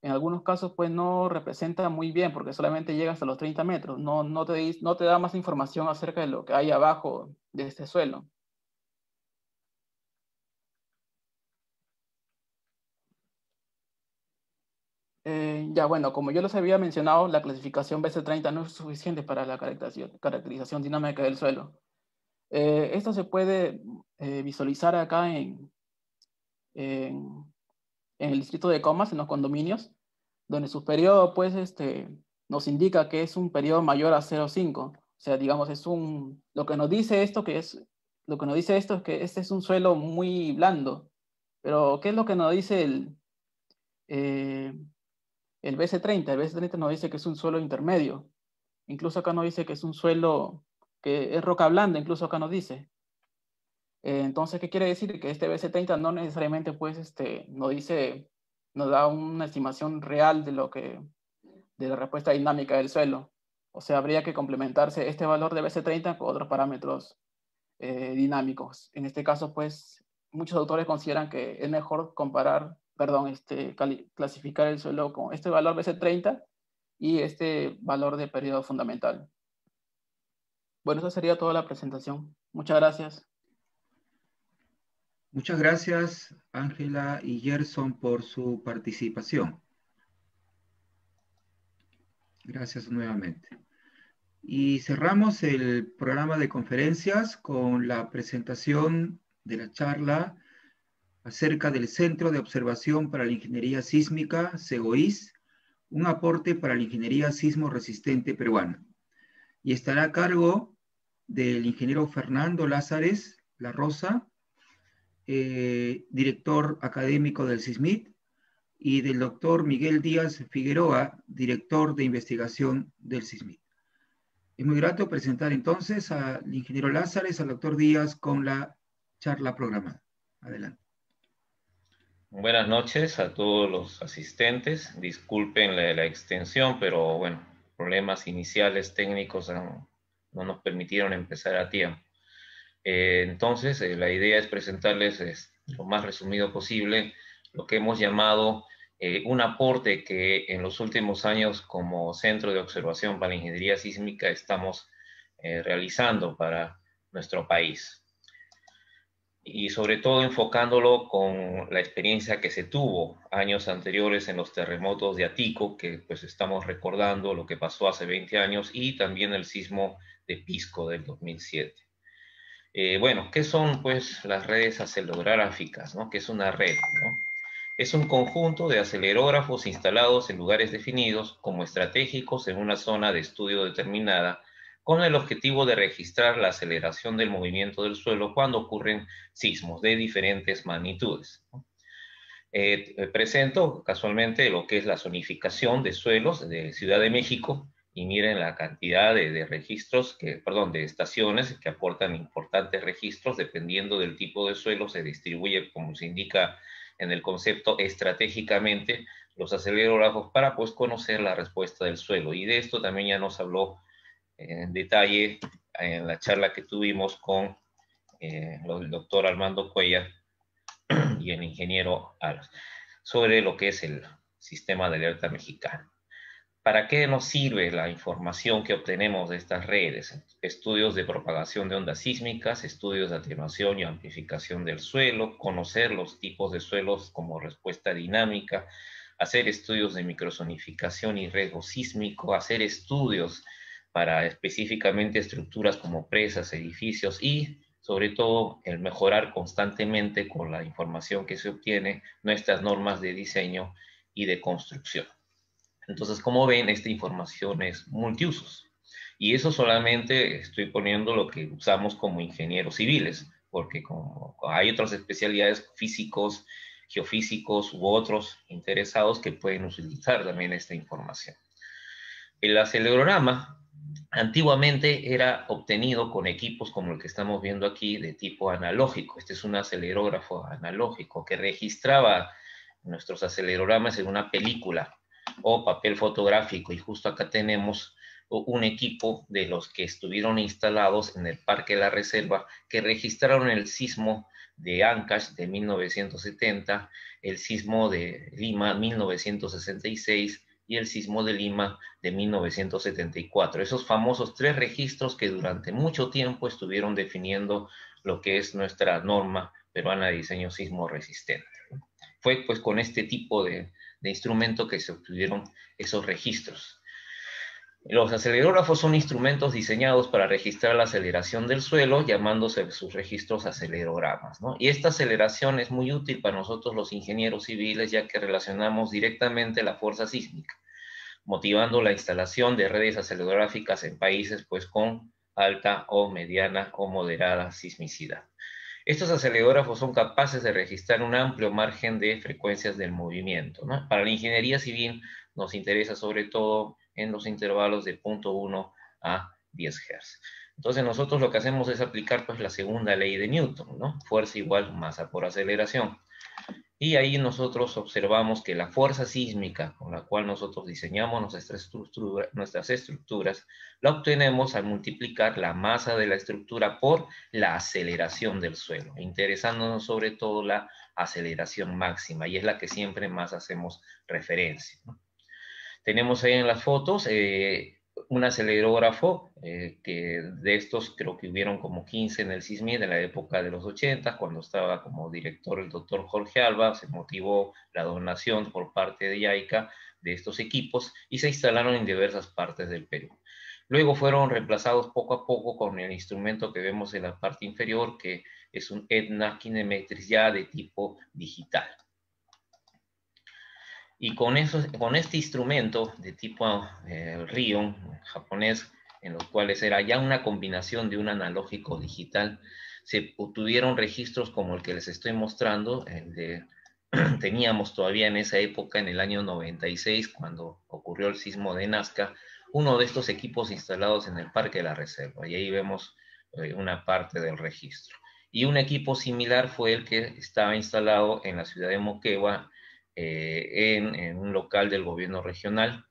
En algunos casos, pues no representa muy bien porque solamente llega hasta los 30 metros. No, te, no te da más información acerca de lo que hay abajo de este suelo. Eh, ya, bueno, como yo les había mencionado, la clasificación BC30 no es suficiente para la caracterización, dinámica del suelo. Eh, esto se puede eh, visualizar acá en, en, el distrito de Comas, en los condominios, donde su periodo pues, este, nos indica que es un periodo mayor a 0,5. O sea, digamos, es un, lo que nos dice esto que es, lo que nos dice esto es que este es un suelo muy blando. Pero, ¿qué es lo que nos dice el, el BC30. El BC30 nos dice que es un suelo intermedio. Incluso acá nos dice que es un suelo que es roca blanda, incluso acá nos dice. Eh, entonces, ¿qué quiere decir? Que este BC30 no necesariamente pues, este, nos dice, nos da una estimación real de lo que, de la respuesta dinámica del suelo. O sea, habría que complementarse este valor de BC30 con otros parámetros eh, dinámicos. En este caso, pues, muchos autores consideran que es mejor comparar perdón, este, clasificar el suelo con este valor BC30 y este valor de periodo fundamental. Bueno, eso sería toda la presentación. Muchas gracias. Muchas gracias, Ángela y Gerson, por su participación. Gracias nuevamente. Y cerramos el programa de conferencias con la presentación de la charla acerca del Centro de Observación para la Ingeniería Sísmica, CEGOIS, un aporte para la ingeniería sismo resistente peruana. Y estará a cargo del ingeniero Fernando Lázares La Rosa, eh, director académico del CISMIT, y del doctor Miguel Díaz Figueroa, director de investigación del CISMIT. Es muy grato presentar entonces al ingeniero Lázares, al doctor Díaz, con la charla programada. Adelante. Buenas noches a todos los asistentes. Disculpen la, extensión, pero bueno, problemas iniciales técnicos no nos permitieron empezar a tiempo. Eh, entonces, eh, la idea es presentarles lo más resumido posible lo que hemos llamado eh, un aporte que en los últimos años como Centro de Observación para la Ingeniería Sísmica estamos eh, realizando para nuestro país. Y sobre todo enfocándolo con la experiencia que se tuvo años anteriores en los terremotos de Atico, que pues estamos recordando lo que pasó hace 20 años, y también el sismo de Pisco del 2007. Eh, bueno, ¿qué son pues las redes acelerográficas? ¿no? ¿Qué es una red? ¿no? es un conjunto de acelerógrafos instalados en lugares definidos como estratégicos en una zona de estudio determinada con el objetivo de registrar la aceleración del movimiento del suelo cuando ocurren sismos de diferentes magnitudes. Eh, presento casualmente lo que es la zonificación de suelos de Ciudad de México y miren la cantidad de, de, registros, que, perdón, de estaciones que aportan importantes registros dependiendo del tipo de suelo, se distribuye como se indica en el concepto estratégicamente los acelerógrafos para pues conocer la respuesta del suelo. Y de esto también ya nos habló en detalle en la charla que tuvimos con eh, el doctor Armando Cuellar *clears throat* y el ingeniero Alas sobre lo que es el sistema de alerta mexicano. ¿Para qué nos sirve la información que obtenemos de estas redes? Estudios de propagación de ondas sísmicas, estudios de atenuación y amplificación del suelo, conocer los tipos de suelos como respuesta dinámica, hacer estudios de microsonificación y riesgo sísmico, hacer estudios para específicamente estructuras como presas, edificios y sobre todo el mejorar constantemente con la información que se obtiene nuestras normas de diseño y de construcción. Entonces, como ven, esta información es multiusos. Y eso solamente estoy poniendo lo que usamos como ingenieros civiles, porque como hay otras especialidades físicos, geofísicos u otros interesados que pueden utilizar también esta información. El acelerograma antiguamente era obtenido con equipos como el que estamos viendo aquí de tipo analógico. Este es un acelerógrafo analógico que registraba nuestros acelerogramas en una película o papel fotográfico. Y justo acá tenemos un equipo de los que estuvieron instalados en el Parque de la Reserva que registraron el sismo de Ancash de 1970, el sismo de Lima 1966 y el sismo de Lima de 1974. Esos famosos tres registros que durante mucho tiempo estuvieron definiendo lo que es nuestra norma peruana de diseño sismo resistente. Fue pues con este tipo de, de instrumento que se obtuvieron esos registros. Los acelerógrafos son instrumentos diseñados para registrar la aceleración del suelo, llamándose sus registros acelerogramas. Y esta aceleración es muy útil para nosotros los ingenieros civiles, ya que relacionamos directamente la fuerza sísmica, motivando la instalación de redes acelerográficas en países pues, con alta o mediana o moderada sismicidad. Estos acelerógrafos son capaces de registrar un amplio margen de frecuencias del movimiento. Para la ingeniería civil nos interesa sobre todo en los intervalos de 0.1 a 10 Hz. Entonces nosotros lo que hacemos es aplicar pues la segunda ley de Newton, ¿no? Fuerza igual masa por aceleración. Y ahí nosotros observamos que la fuerza sísmica con la cual nosotros diseñamos nuestras, estructuras, la obtenemos al multiplicar la masa de la estructura por la aceleración del suelo, interesándonos sobre todo la aceleración máxima, y es la que siempre más hacemos referencia. Tenemos ahí en las fotos eh, un acelerógrafo, eh, que de estos creo que hubieron como 15 en el CISMI de la época de los 80, cuando estaba como director el doctor Jorge Alba, se motivó la donación por parte de YAICA de estos equipos y se instalaron en diversas partes del Perú. Luego fueron reemplazados poco a poco con el instrumento que vemos en la parte inferior, que es un Etna Kinemetrics ya de tipo digital. Y con, eso, con este instrumento de tipo eh, Rion japonés, en los cuales era ya una combinación de un analógico digital, se obtuvieron registros como el que les estoy mostrando, *clears throat* teníamos todavía en esa época, en el año 96, cuando ocurrió el sismo de Nazca, uno de estos equipos instalados en el Parque de la Reserva, y ahí vemos eh, una parte del registro. Y un equipo similar fue el que estaba instalado en la ciudad de Moquegua, eh, en, un local del gobierno regional,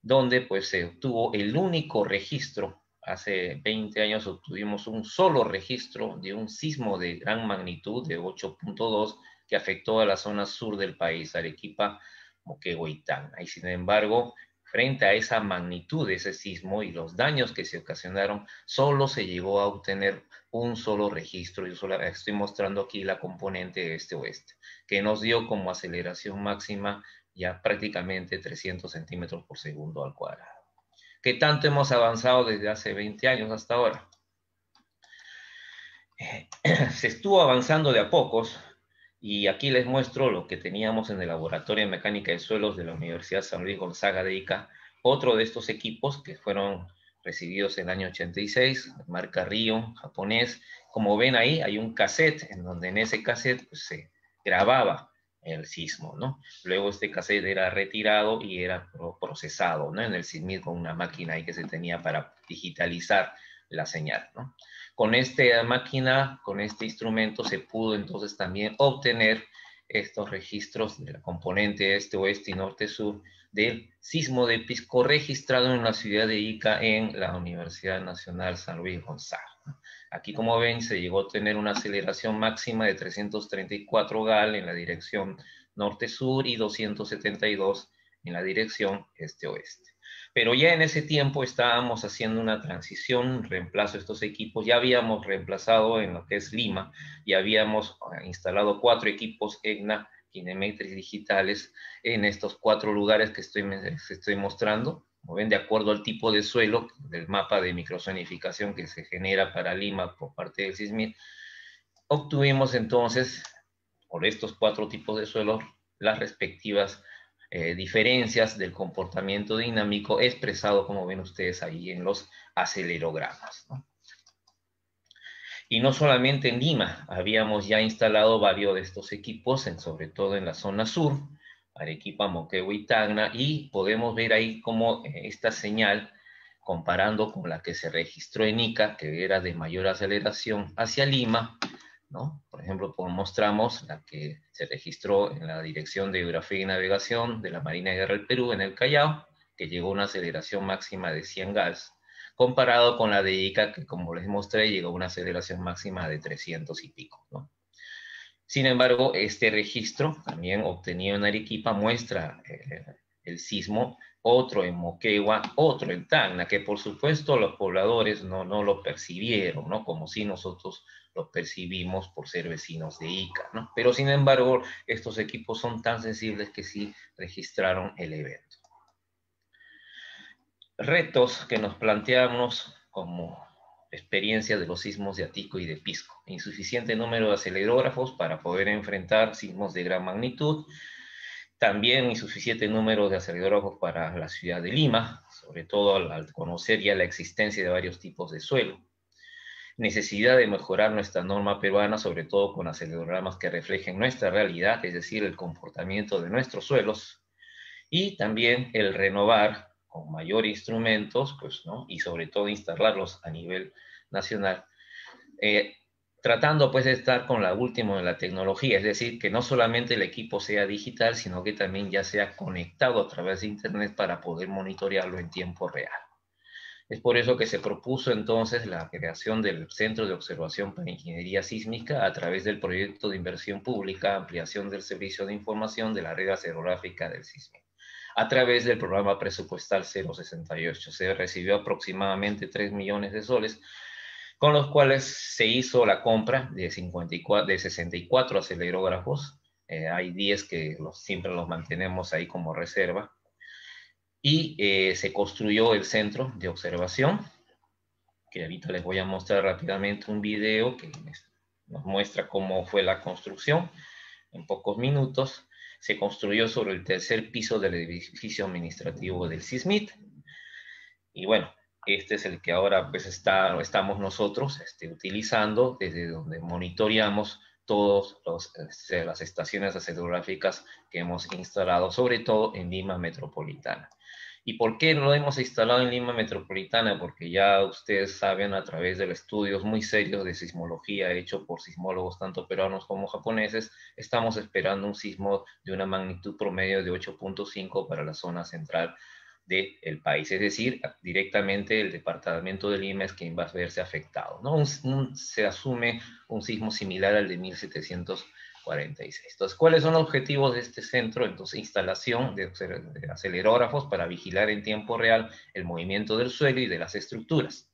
donde pues se obtuvo el único registro, hace 20 años obtuvimos un solo registro de un sismo de gran magnitud de 8.2 que afectó a la zona sur del país, Arequipa, Tacna. Y sin embargo, frente a esa magnitud de ese sismo y los daños que se ocasionaron, solo se llegó a obtener un solo registro. Yo solo estoy mostrando aquí la componente este-oeste, que nos dio como aceleración máxima ya prácticamente 300 centímetros por segundo al cuadrado. ¿Qué tanto hemos avanzado desde hace 20 años hasta ahora? *clears throat* se estuvo avanzando de a pocos, y aquí les muestro lo que teníamos en el Laboratorio de Mecánica de Suelos de la Universidad San Luis Gonzaga de Ica, otro de estos equipos que fueron recibidos en el año 86, marca Río, japonés. Como ven ahí, hay un cassette, en donde en ese cassette pues, se grababa el sismo, ¿no? Luego este cassette era retirado y era procesado, ¿no? En el sismo con una máquina ahí que se tenía para digitalizar la señal, ¿no? Con esta máquina, con este instrumento, se pudo entonces también obtener estos registros de la componente este, oeste y norte, sur del sismo de Pisco registrado en la ciudad de Ica en la Universidad Nacional San Luis Gonzaga. Aquí, como ven, se llegó a tener una aceleración máxima de 334 GAL en la dirección norte-sur y 272 en la dirección este-oeste. Pero ya en ese tiempo estábamos haciendo una transición, reemplazo de estos equipos. Ya habíamos reemplazado en lo que es Lima y habíamos ah, instalado cuatro equipos EGNA Kinemetrics digitales en estos cuatro lugares que estoy, estoy mostrando. Como ven, de acuerdo al tipo de suelo del mapa de microzonificación que se genera para Lima por parte del SISMIT, obtuvimos entonces, por estos cuatro tipos de suelos, las respectivas eh, diferencias del comportamiento dinámico expresado, como ven ustedes ahí en los acelerogramas. Y no solamente en Lima, habíamos ya instalado varios de estos equipos, en, sobre todo en la zona sur, Arequipa, Moquegua y Tacna, y podemos ver ahí cómo eh, esta señal, comparando con la que se registró en Ica, que era de mayor aceleración hacia Lima, por ejemplo, mostramos la que se registró en la Dirección de Geografía y Navegación de la Marina de Guerra del Perú en el Callao, que llegó a una aceleración máxima de 100 gals, comparado con la de ICA, que como les mostré, llegó a una aceleración máxima de 300 y pico, Sin embargo, este registro, también obtenido en Arequipa, muestra eh, el sismo, otro en Moquegua, otro en Tacna, que por supuesto los pobladores no, no lo percibieron, ¿no? Como si nosotros lo percibimos por ser vecinos de Ica, ¿no? Pero sin embargo, estos equipos son tan sensibles que sí registraron el evento. Retos que nos planteamos como experiencia de los sismos de Atico y de Pisco. Insuficiente número de acelerógrafos para poder enfrentar sismos de gran magnitud. También insuficiente número de acelerógrafos para la ciudad de Lima, sobre todo al conocer ya la existencia de varios tipos de suelo necesidad de mejorar nuestra norma peruana, sobre todo con acelerogramas que reflejen nuestra realidad, es decir, el comportamiento de nuestros suelos, y también el renovar con mayor instrumentos, pues, ¿no? Y sobre todo instalarlos a nivel nacional, eh, tratando pues de estar con la última de la tecnología, es decir, que no solamente el equipo sea digital, sino que también ya sea conectado a través de Internet para poder monitorearlo en tiempo real. Es por eso que se propuso entonces la creación del Centro de Observación para Ingeniería Sísmica a través del proyecto de inversión pública, ampliación del servicio de información de la red acerográfica del SISMI. A través del programa presupuestal 068 se recibió aproximadamente 3 millones de soles, con los cuales se hizo la compra de, 54, de 64 acelerógrafos. Eh, hay 10 que siempre los mantenemos ahí como reserva y eh, se construyó el centro de observación, que ahorita les voy a mostrar rápidamente un video que nos muestra cómo fue la construcción en pocos minutos. Se construyó sobre el tercer piso del edificio administrativo del CISMIT. Y bueno, este es el que ahora pues está, estamos nosotros este, utilizando, desde donde monitoreamos todas este, las estaciones acelerógrafas que hemos instalado, sobre todo en Lima Metropolitana. ¿Y por qué no lo hemos instalado en Lima Metropolitana? Porque ya ustedes saben a través de estudios muy serios de sismología hecho por sismólogos tanto peruanos como japoneses, estamos esperando un sismo de una magnitud promedio de 8.5 para la zona central del país. Es decir, directamente el departamento de Lima es quien va a verse afectado. ¿no? se asume un sismo similar al de 1700 46. Entonces, ¿cuáles son los objetivos de este centro? Entonces, instalación de, acelerógrafos para vigilar en tiempo real el movimiento del suelo y de las estructuras.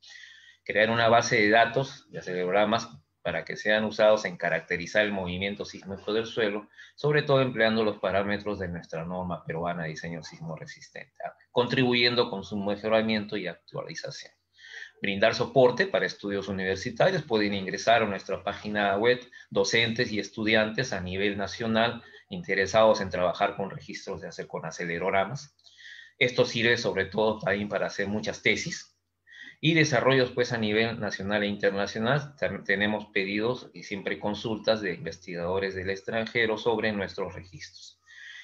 Crear una base de datos de acelerogramas para que sean usados en caracterizar el movimiento sísmico del suelo, sobre todo empleando los parámetros de nuestra norma peruana de diseño sismo resistente, contribuyendo con su mejoramiento y actualización brindar soporte para estudios universitarios. Pueden ingresar a nuestra página web docentes y estudiantes a nivel nacional interesados en trabajar con registros de hacer con acelerogramas. Esto sirve sobre todo también para hacer muchas tesis y desarrollos pues a nivel nacional e internacional. También tenemos pedidos y siempre consultas de investigadores del extranjero sobre nuestros registros.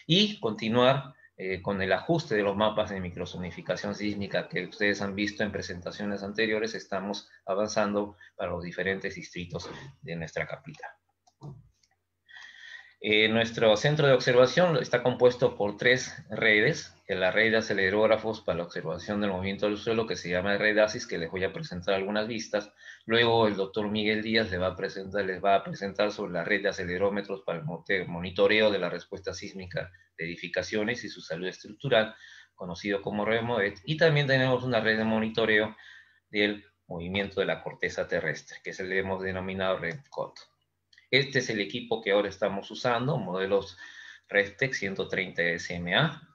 Y continuar eh, con el ajuste de los mapas de microsonificación sísmica que ustedes han visto en presentaciones anteriores, estamos avanzando para los diferentes distritos de nuestra capital. Eh, nuestro centro de observación está compuesto por tres redes, la red de acelerógrafos para la observación del movimiento del suelo, que se llama red ASIS, que les voy a presentar algunas vistas. Luego el doctor Miguel Díaz les va a presentar, sobre la red de acelerómetros para el monitoreo de la respuesta sísmica de edificaciones y su salud estructural, conocido como REMODET. Y también tenemos una red de monitoreo del movimiento de la corteza terrestre, que se le hemos denominado REDCOT. Este es el equipo que ahora estamos usando, modelos RESTEC 130 SMA,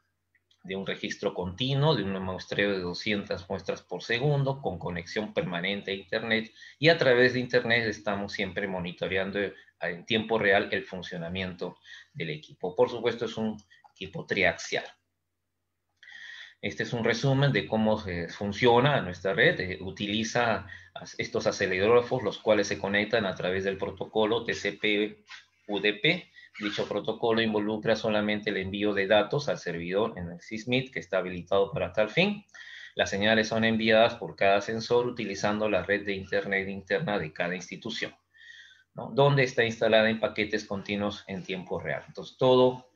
de un registro continuo, de un muestreo de 200 muestras por segundo, con conexión permanente a Internet, y a través de Internet estamos siempre monitoreando en tiempo real el funcionamiento del equipo. Por supuesto, es un equipo triaxial. Este es un resumen de cómo funciona nuestra red. Eh, utiliza estos acelerógrafos, los cuales se conectan a través del protocolo TCP-UDP. Dicho protocolo involucra solamente el envío de datos al servidor en el SysMIT, que está habilitado para tal fin. Las señales son enviadas por cada sensor utilizando la red de Internet interna de cada institución, donde está instalada en paquetes continuos en tiempo real. Entonces, todo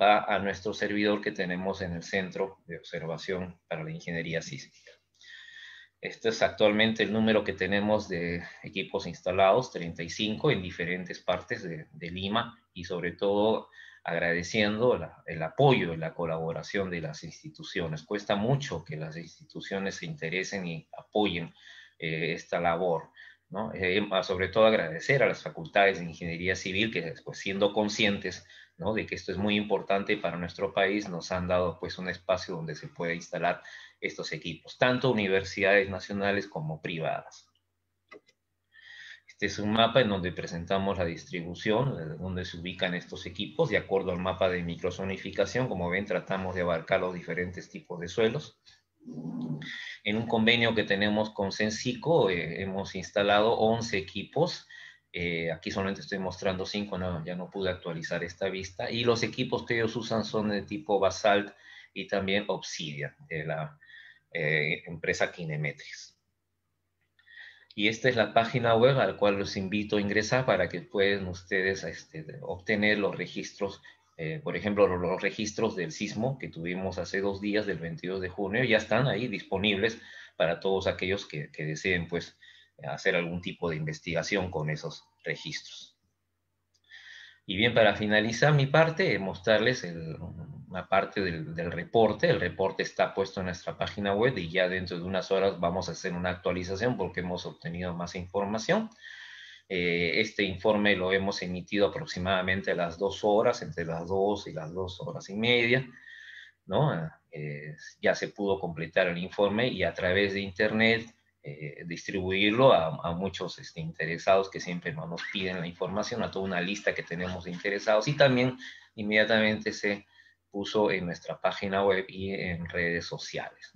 va a nuestro servidor que tenemos en el Centro de Observación para la Ingeniería Sísmica. Este es actualmente el número que tenemos de equipos instalados, 35 en diferentes partes de, Lima y sobre todo agradeciendo el apoyo y la colaboración de las instituciones. Cuesta mucho que las instituciones se interesen y apoyen eh, esta labor. ¿no? Eh, sobre todo agradecer a las facultades de ingeniería civil que después siendo conscientes de que esto es muy importante para nuestro país, nos han dado pues un espacio donde se puede instalar estos equipos, tanto universidades nacionales como privadas. Este es un mapa en donde presentamos la distribución, de donde se ubican estos equipos, de acuerdo al mapa de microzonificación. Como ven, tratamos de abarcar los diferentes tipos de suelos. En un convenio que tenemos con Sensico, eh, hemos instalado 11 equipos eh, aquí solamente estoy mostrando cinco, no, ya no pude actualizar esta vista. Y los equipos que ellos usan son de tipo Basalt y también Obsidian, de la eh, empresa Kinemetrics. Y esta es la página web al cual los invito a ingresar para que puedan ustedes este, obtener los registros, eh, por ejemplo, los, registros del sismo que tuvimos hace dos días, del 22 de junio, ya están ahí disponibles para todos aquellos que, que deseen, pues, hacer algún tipo de investigación con esos registros. Y bien, para finalizar mi parte, mostrarles una parte del, reporte. El reporte está puesto en nuestra página web y ya dentro de unas horas vamos a hacer una actualización porque hemos obtenido más información. Eh, este informe lo hemos emitido aproximadamente a las dos horas, entre las dos y las dos horas y media. ¿no? Eh, ya se pudo completar el informe y a través de internet eh, distribuirlo a, muchos este, interesados que siempre nos piden la información, a toda una lista que tenemos de interesados y también inmediatamente se puso en nuestra página web y en redes sociales.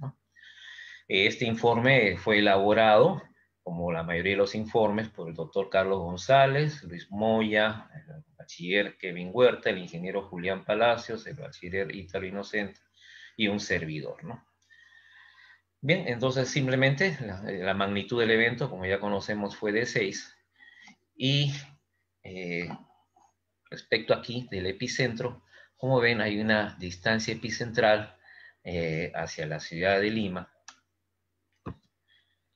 Este informe fue elaborado, como la mayoría de los informes, por el doctor Carlos González, Luis Moya, el bachiller Kevin Huerta, el ingeniero Julián Palacios, el bachiller Italo Inocente y un servidor. ¿no? Bien, entonces simplemente la, magnitud del evento, como ya conocemos, fue de 6. Y eh, respecto aquí del epicentro, como ven, hay una distancia epicentral eh, hacia la ciudad de Lima,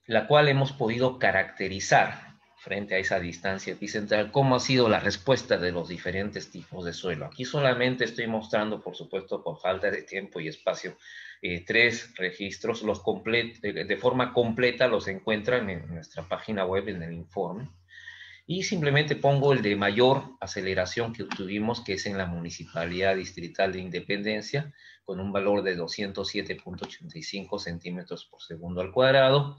la cual hemos podido caracterizar frente a esa distancia epicentral, cómo ha sido la respuesta de los diferentes tipos de suelo. Aquí solamente estoy mostrando, por supuesto, por falta de tiempo y espacio, eh, tres registros, los de forma completa los encuentran en nuestra página web en el informe. Y simplemente pongo el de mayor aceleración que obtuvimos, que es en la Municipalidad Distrital de Independencia, con un valor de 207.85 centímetros por segundo al cuadrado.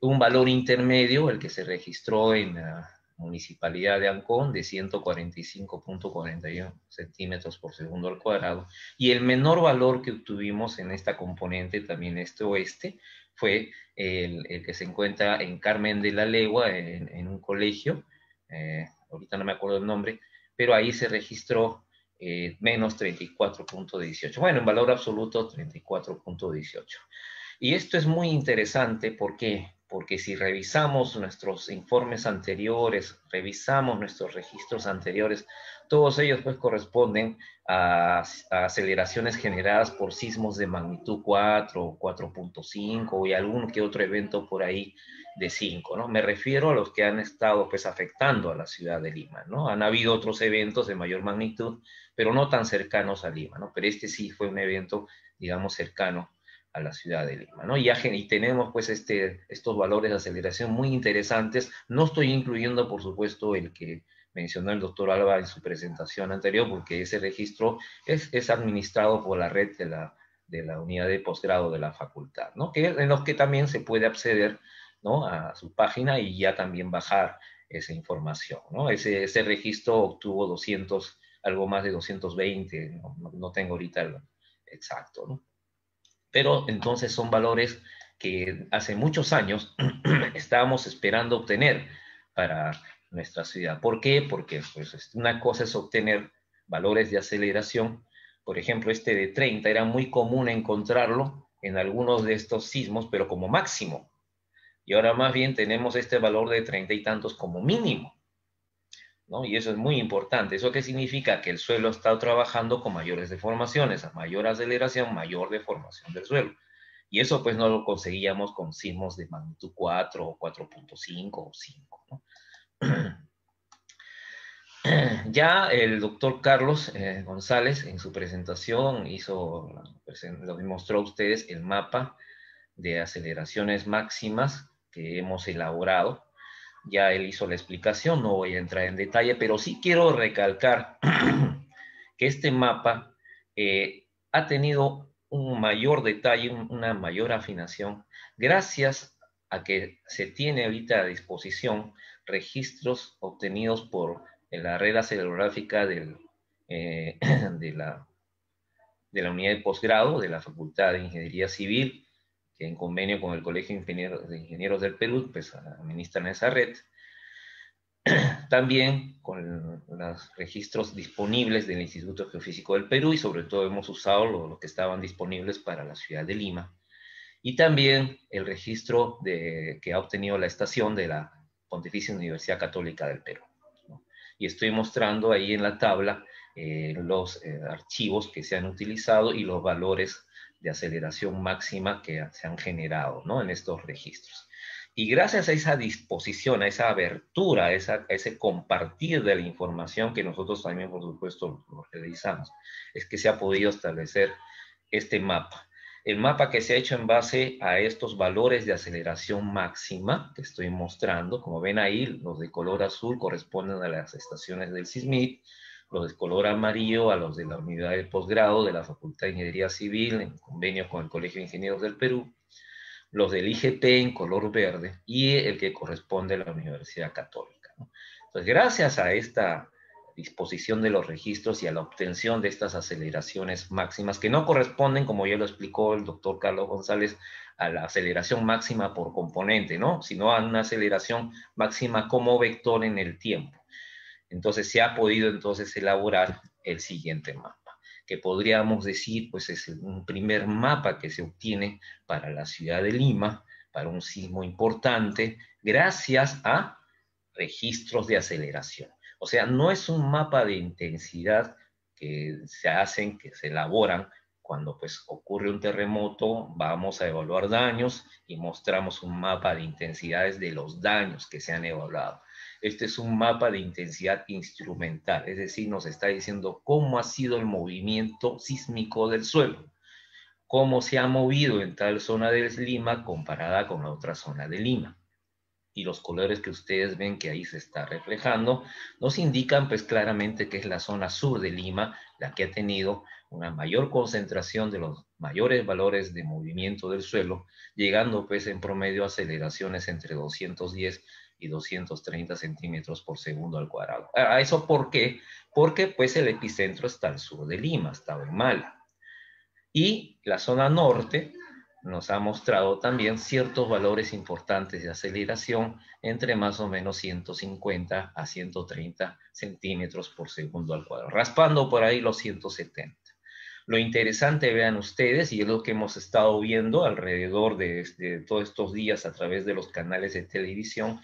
Un valor intermedio, el que se registró en la Municipalidad de Ancón, de 145.41 centímetros por segundo al cuadrado. Y el menor valor que obtuvimos en esta componente, también este oeste, fue el, que se encuentra en Carmen de la Legua, en un colegio, eh, ahorita no me acuerdo el nombre, pero ahí se registró eh, menos 34.18. Bueno, en valor absoluto 34.18. Y esto es muy interesante, ¿por qué? Porque si revisamos nuestros informes anteriores, revisamos nuestros registros anteriores, todos ellos pues corresponden a, aceleraciones generadas por sismos de magnitud 4, 4.5 y algún que otro evento por ahí de 5, ¿no? Me refiero a los que han estado pues afectando a la ciudad de Lima, ¿no? Han habido otros eventos de mayor magnitud, pero no tan cercanos a Lima, ¿no? Pero este sí fue un evento, digamos, cercano a la ciudad de Lima, ¿no? Y, y tenemos pues este, estos valores de aceleración muy interesantes. No estoy incluyendo, por supuesto, el que mencionó el doctor Alba en su presentación anterior, porque ese registro es, es administrado por la red de la, de la unidad de posgrado de la facultad, ¿no? Que, en los que también se puede acceder ¿no? a su página y ya también bajar esa información. ¿no? Ese, ese registro obtuvo 200, algo más de 220, no, no tengo ahorita el exacto. ¿no? Pero entonces son valores que hace muchos años *clears throat* estábamos esperando obtener para nuestra ciudad. ¿Por qué? Porque pues, una cosa es obtener valores de aceleración. Por ejemplo, este de 30 era muy común encontrarlo en algunos de estos sismos, pero como máximo. Y ahora más bien tenemos este valor de 30 y tantos como mínimo. Y eso es muy importante. ¿Eso qué significa? Que el suelo está trabajando con mayores deformaciones, a mayor aceleración, mayor deformación del suelo. Y eso pues no lo conseguíamos con sismos de magnitud 4 o 4.5 o 5. ¿no? *clears throat* Ya el doctor Carlos eh, González en su presentación hizo, lo demostró a ustedes el mapa de aceleraciones máximas que hemos elaborado. Ya él hizo la explicación, no voy a entrar en detalle, pero sí quiero recalcar *clears throat* que este mapa eh, ha tenido un mayor detalle, una mayor afinación, gracias a que se tiene ahorita a disposición registros obtenidos por la red acelerográfica del, eh, *clears throat* de, la, de la unidad de posgrado de la Facultad de Ingeniería Civil, en convenio con el Colegio de Ingenieros, del Perú, pues administran esa red. *clears throat* También con los registros disponibles del Instituto Geofísico del Perú y sobre todo hemos usado los que estaban disponibles para la ciudad de Lima. Y también el registro que ha obtenido la estación de la Pontificia Universidad Católica del Perú. Y estoy mostrando ahí en la tabla eh, los eh, archivos que se han utilizado y los valores de aceleración máxima que se han generado ¿no? en estos registros. Y gracias a esa disposición, a esa abertura, a, ese compartir de la información que nosotros también, por supuesto, realizamos, es que se ha podido establecer este mapa. El mapa que se ha hecho en base a estos valores de aceleración máxima que estoy mostrando, como ven ahí, los de color azul corresponden a las estaciones del SISMIT, los de color amarillo a los de la unidad de posgrado de la Facultad de Ingeniería Civil en convenio con el Colegio de Ingenieros del Perú, los del IGP en color verde y el que corresponde a la Universidad Católica. Entonces, gracias a esta disposición de los registros y a la obtención de estas aceleraciones máximas que no corresponden, como ya lo explicó el doctor Carlos González, a la aceleración máxima por componente, ¿no? Sino a una aceleración máxima como vector en el tiempo. Entonces se ha podido entonces elaborar el siguiente mapa. que podríamos decir, pues es un primer mapa que se obtiene para la ciudad de Lima, para un sismo importante, gracias a registros de aceleración. O sea, no es un mapa de intensidad que se hacen, que se elaboran cuando pues ocurre un terremoto, vamos a evaluar daños y mostramos un mapa de intensidades de los daños que se han evaluado. Este es un mapa de intensidad instrumental, es decir, nos está diciendo cómo ha sido el movimiento sísmico del suelo, cómo se ha movido en tal zona de Lima comparada con la otra zona de Lima. Y los colores que ustedes ven que ahí se está reflejando nos indican pues claramente que es la zona sur de Lima la que ha tenido una mayor concentración de los mayores valores de movimiento del suelo, llegando pues en promedio a aceleraciones entre 210 y 230 centímetros por segundo al cuadrado. ¿A eso por qué? Porque pues el epicentro está al sur de Lima, estaba en Mala. Y la zona norte nos ha mostrado también ciertos valores importantes de aceleración entre más o menos 150 a 130 centímetros por segundo al cuadrado, raspando por ahí los 170. Lo interesante, vean ustedes, y es lo que hemos estado viendo alrededor de, de, todos estos días a través de los canales de televisión,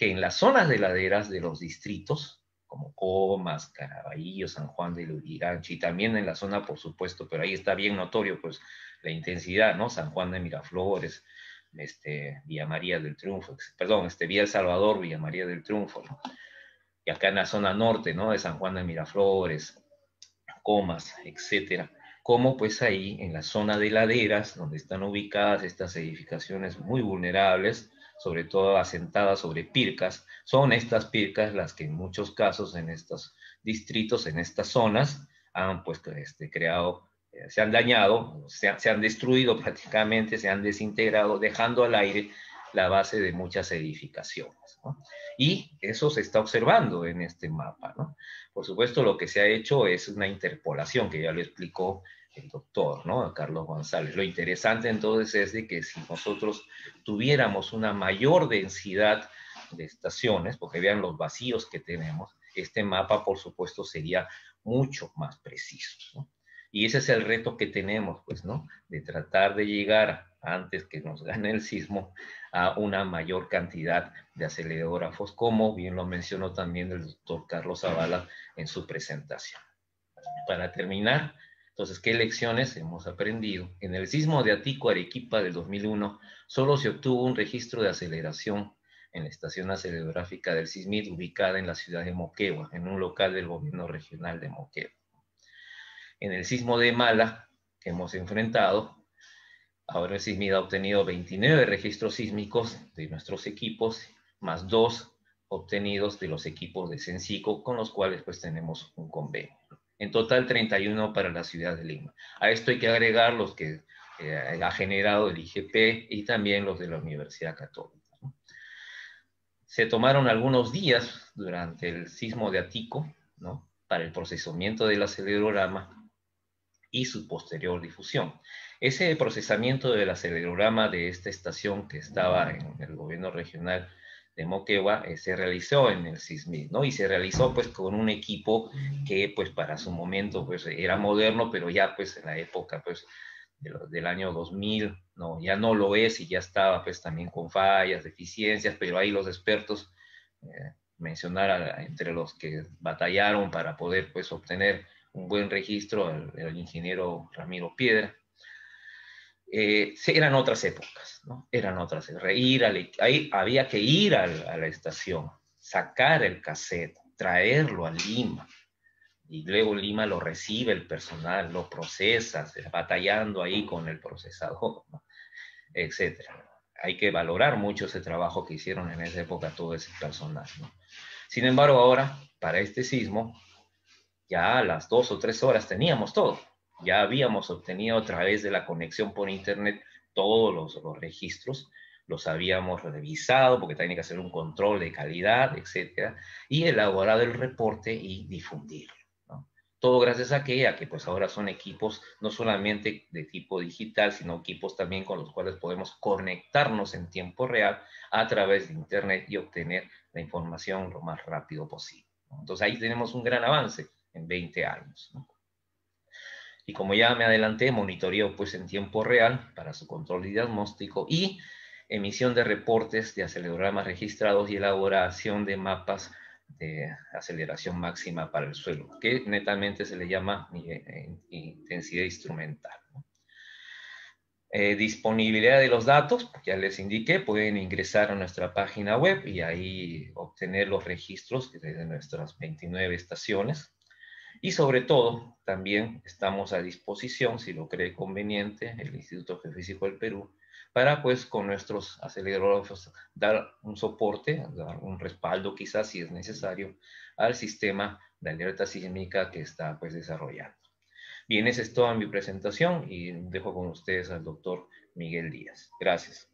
que en las zonas de laderas de los distritos, como Comas, Caraballo, San Juan de Lurigancho, y también en la zona, por supuesto, pero ahí está bien notorio, pues, la intensidad, ¿no? San Juan de Miraflores, este, Villa María del Triunfo, perdón, este, Villa El Salvador, Villa María del Triunfo, ¿no? Y acá en la zona norte, ¿no? De San Juan de Miraflores, Comas, etcétera como pues ahí en la zona de laderas, donde están ubicadas estas edificaciones muy vulnerables, sobre todo asentadas sobre pircas, son estas pircas las que en muchos casos en estos distritos, en estas zonas, han pues este, creado, eh, se han dañado, se, han destruido *laughs* prácticamente, se han desintegrado, dejando al aire la base de muchas edificaciones. Y eso se está observando en este mapa. ¿no? Por supuesto, lo que se ha hecho es una interpolación, que ya lo explicó el doctor, ¿no? Carlos González. Lo interesante entonces es de que si nosotros tuviéramos una mayor densidad de estaciones, porque vean los vacíos que tenemos, este mapa, por supuesto, sería mucho más preciso, ¿no? Y ese es el reto que tenemos, pues, ¿no? De tratar de llegar, antes que nos gane el sismo, a una mayor cantidad de acelerógrafos, como bien lo mencionó también el doctor Carlos Zavala en su presentación. Para terminar, entonces, ¿qué lecciones hemos aprendido? En el sismo de Atico, Arequipa del 2001, solo se obtuvo un registro de aceleración en la estación acelerográfica del SISMIT ubicada en la ciudad de Moquegua, en un local del gobierno regional de Moquegua. En el sismo de Mala, que hemos enfrentado, ahora el SISMIT ha obtenido 29 registros sísmicos de nuestros equipos, más dos obtenidos de los equipos de Sensico, con los cuales pues tenemos un convenio. En total 31 para la ciudad de Lima. A esto hay que agregar los que eh, ha generado el IGP y también los de la Universidad Católica. Se tomaron algunos días durante el sismo de Atico ¿no? para el procesamiento del acelerograma y su posterior difusión. Ese procesamiento del acelerograma de esta estación que estaba en el gobierno regional de Moquegua eh, se realizó en el SISMIT, ¿no? Y se realizó pues con un equipo que pues para su momento pues era moderno, pero ya pues en la época pues del año 2000, ¿no? Ya no lo es y ya estaba pues también con fallas, deficiencias, pero ahí los expertos, eh, mencionar entre los que batallaron para poder pues obtener un buen registro, el, ingeniero Ramiro Piedra. Eh, eran otras épocas. Eran otras. Ir ahí había que ir a, la estación, sacar el cassette, traerlo a Lima, y luego Lima lo recibe el personal, lo procesa, batallando ahí con el procesador, ¿no? etcétera. Hay que valorar mucho ese trabajo que hicieron en esa época todo ese personal. Sin embargo, ahora, para este sismo, ya a las dos o tres horas teníamos todo. Ya habíamos obtenido a través de la conexión por internet todos los, los registros, los habíamos revisado porque tenía que hacer un control de calidad, etcétera, y elaborado el reporte y difundirlo. Todo gracias a que, a que pues ahora son equipos no solamente de tipo digital, sino equipos también con los cuales podemos conectarnos en tiempo real a través de Internet y obtener la información lo más rápido posible. Entonces ahí tenemos un gran avance en 20 años. Y como ya me adelanté, monitoreo pues en tiempo real para su control y diagnóstico y emisión de reportes de acelerogramas registrados y elaboración de mapas de aceleración máxima para el suelo, que netamente se le llama eh, intensidad instrumental. Eh, disponibilidad de los datos, ya les indiqué, pueden ingresar a nuestra página web y ahí obtener los registros de nuestras 29 estaciones. Y sobre todo, también estamos a disposición, si lo cree conveniente, el Instituto Geofísico del Perú, para pues con nuestros acelerógrafos dar un soporte, dar un respaldo quizás si es necesario al sistema de alerta sísmica que está pues desarrollando. Bien, esa es toda mi presentación y dejo con ustedes al doctor Miguel Díaz. Gracias.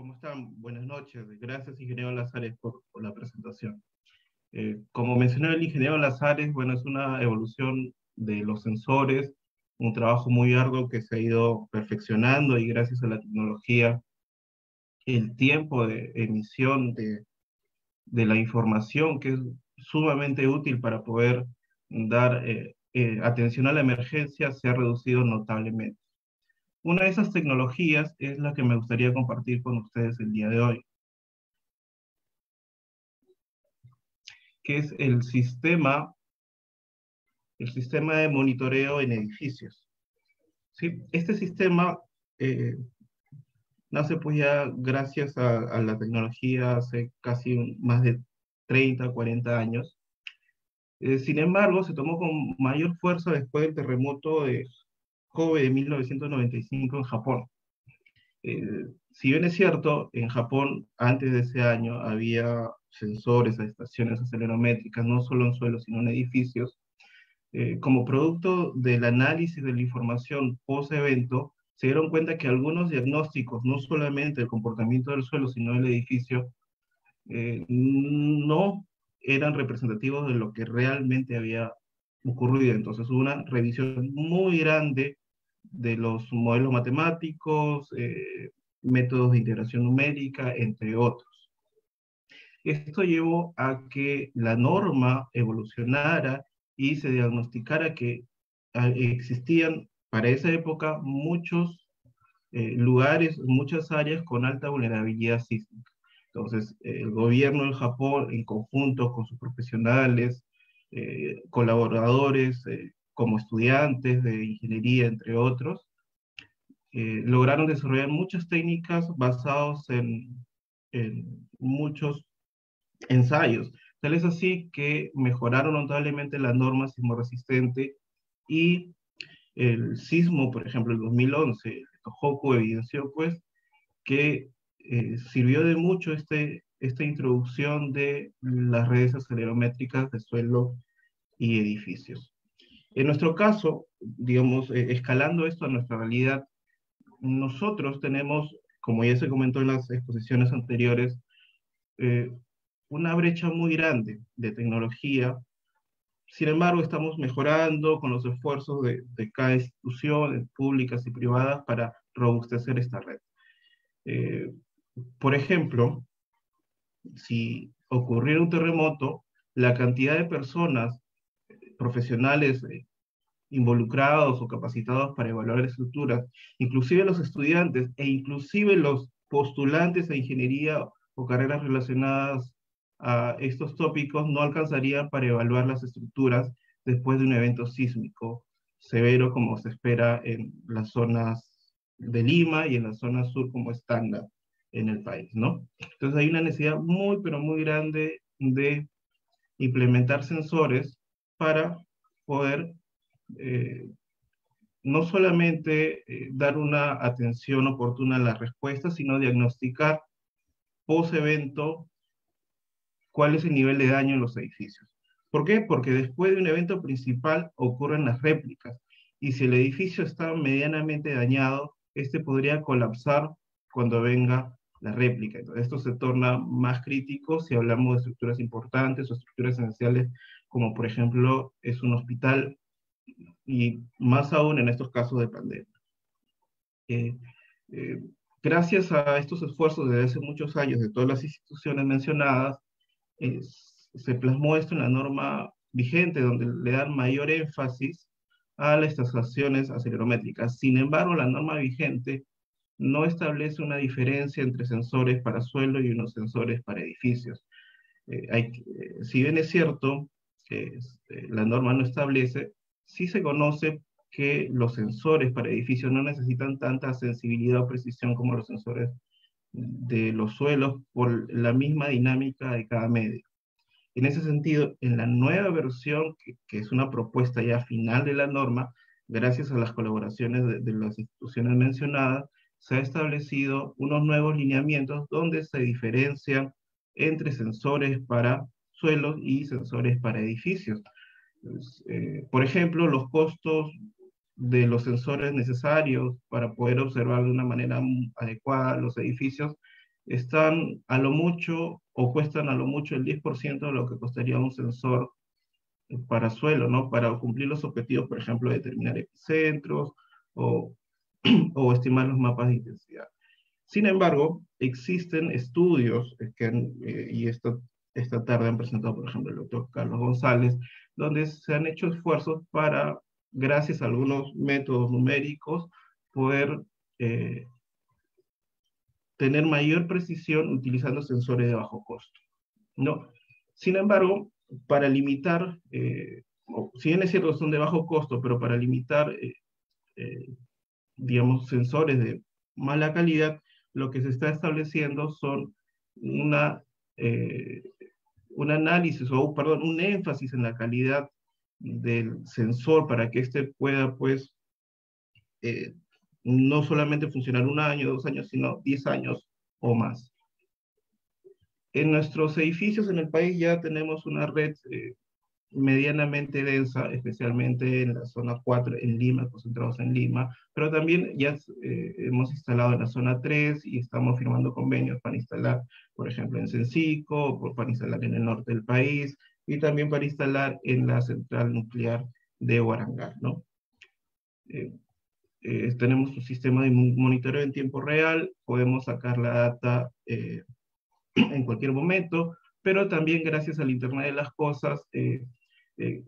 ¿Cómo están? Buenas noches. Gracias, ingeniero Lazares, por, la presentación. Eh, como mencionó el ingeniero Lazares, bueno, es una evolución de los sensores, un trabajo muy arduo que se ha ido perfeccionando y gracias a la tecnología, el tiempo de emisión de, la información, que es sumamente útil para poder dar eh, eh, atención a la emergencia, se ha reducido notablemente. Una de esas tecnologías es la que me gustaría compartir con ustedes el día de hoy, que es el sistema, el sistema de monitoreo en edificios. ¿Sí? Este sistema eh, nace pues ya gracias a, la tecnología hace casi más de 30, 40 años. Eh, sin embargo, se tomó con mayor fuerza después del terremoto de Kobe de 1995 en Japón. Eh, si bien es cierto, en Japón antes de ese año había sensores a estaciones acelerométricas, no solo en suelos, sino en edificios, eh, como producto del análisis de la información post-evento, se dieron cuenta que algunos diagnósticos, no solamente del comportamiento del suelo, sino del edificio, eh, no eran representativos de lo que realmente había ocurrido. Entonces hubo una revisión muy grande de los modelos matemáticos, eh, métodos de integración numérica, entre otros. Esto llevó a que la norma evolucionara y se diagnosticara que ah, existían para esa época muchos eh, lugares, muchas áreas con alta vulnerabilidad sísmica. Entonces, el gobierno de Japón, en conjunto con sus profesionales, eh, colaboradores, como estudiantes de ingeniería, entre otros, eh, lograron desarrollar muchas técnicas basadas en, muchos ensayos. Tal es así que mejoraron notablemente la norma sismoresistente y el sismo, por ejemplo, el 2011, el Tohoku evidenció pues que eh, sirvió de mucho este, esta introducción de las redes acelerométricas de suelo y edificios. En nuestro caso, digamos, eh, escalando esto a nuestra realidad, nosotros tenemos, como ya se comentó en las exposiciones anteriores, eh, una brecha muy grande de tecnología. Sin embargo, estamos mejorando con los esfuerzos de, cada institución, públicas y privadas, para robustecer esta red. Eh, por ejemplo, si ocurriera un terremoto, la cantidad de personas profesionales eh, involucrados o capacitados para evaluar estructuras, inclusive los estudiantes e inclusive los postulantes a ingeniería o carreras relacionadas a estos tópicos no alcanzarían para evaluar las estructuras después de un evento sísmico severo como se espera en las zonas de Lima y en la zona sur como estándar en el país, ¿no? Entonces hay una necesidad muy, pero muy grande de implementar sensores para poder eh, no solamente eh, dar una atención oportuna a la respuesta, sino diagnosticar post-evento cuál es el nivel de daño en los edificios. ¿Por qué? Porque después de un evento principal ocurren las réplicas y si el edificio está medianamente dañado, este podría colapsar cuando venga la réplica. Entonces, esto se torna más crítico si hablamos de estructuras importantes o estructuras esenciales como por ejemplo es un hospital y más aún en estos casos de pandemia. gracias a estos esfuerzos desde hace muchos años de todas las instituciones mencionadas, se plasmó esto en la norma vigente, donde le dan mayor énfasis a las estaciones acelerométricas. Sin embargo, la norma vigente no establece una diferencia entre sensores para suelo y unos sensores para edificios. Eh, hay, eh, si bien es cierto este, la norma no establece, sí se conoce que los sensores para edificios no necesitan tanta sensibilidad o precisión como los sensores de los suelos por la misma dinámica de cada medio. En ese sentido, en la nueva versión, que, es una propuesta ya final de la norma, gracias a las colaboraciones de, de las instituciones mencionadas, se ha establecido unos nuevos lineamientos donde se diferencian entre sensores para suelos y sensores para edificios. Pues, eh, por ejemplo, los costos de los sensores necesarios para poder observar de una manera adecuada los edificios están a lo mucho o cuestan a lo mucho el 10% de lo que costaría un sensor para suelo, ¿no? Para cumplir los objetivos, por ejemplo, de determinar epicentros o, *clears throat* o estimar los mapas de intensidad. Sin embargo, existen estudios que, eh, y esto, esta tarde han presentado, por ejemplo, el doctor Carlos González, donde se han hecho esfuerzos para, gracias a algunos métodos numéricos, poder eh, tener mayor precisión utilizando sensores de bajo costo. ¿no? Sin embargo, para limitar, eh, si bien es cierto son de bajo costo, pero para limitar, eh, digamos, sensores de mala calidad, lo que se está estableciendo son una, un análisis, o perdón, un énfasis en la calidad del sensor para que éste pueda, pues, no solamente funcionar un año, dos años, sino diez años o más. En nuestros edificios en el país ya tenemos una red eh, medianamente densa, especialmente en la zona 4, en Lima, concentrados en Lima, pero también ya eh, hemos instalado en la zona 3 y estamos firmando convenios para instalar, por ejemplo, en Sencico, para instalar en el norte del país y también para instalar en la central nuclear de Huarangal, ¿no? Eh, eh, tenemos un sistema de monitoreo en tiempo real, podemos sacar la data eh, *clears throat* en cualquier momento, pero también gracias al Internet de las Cosas, eh,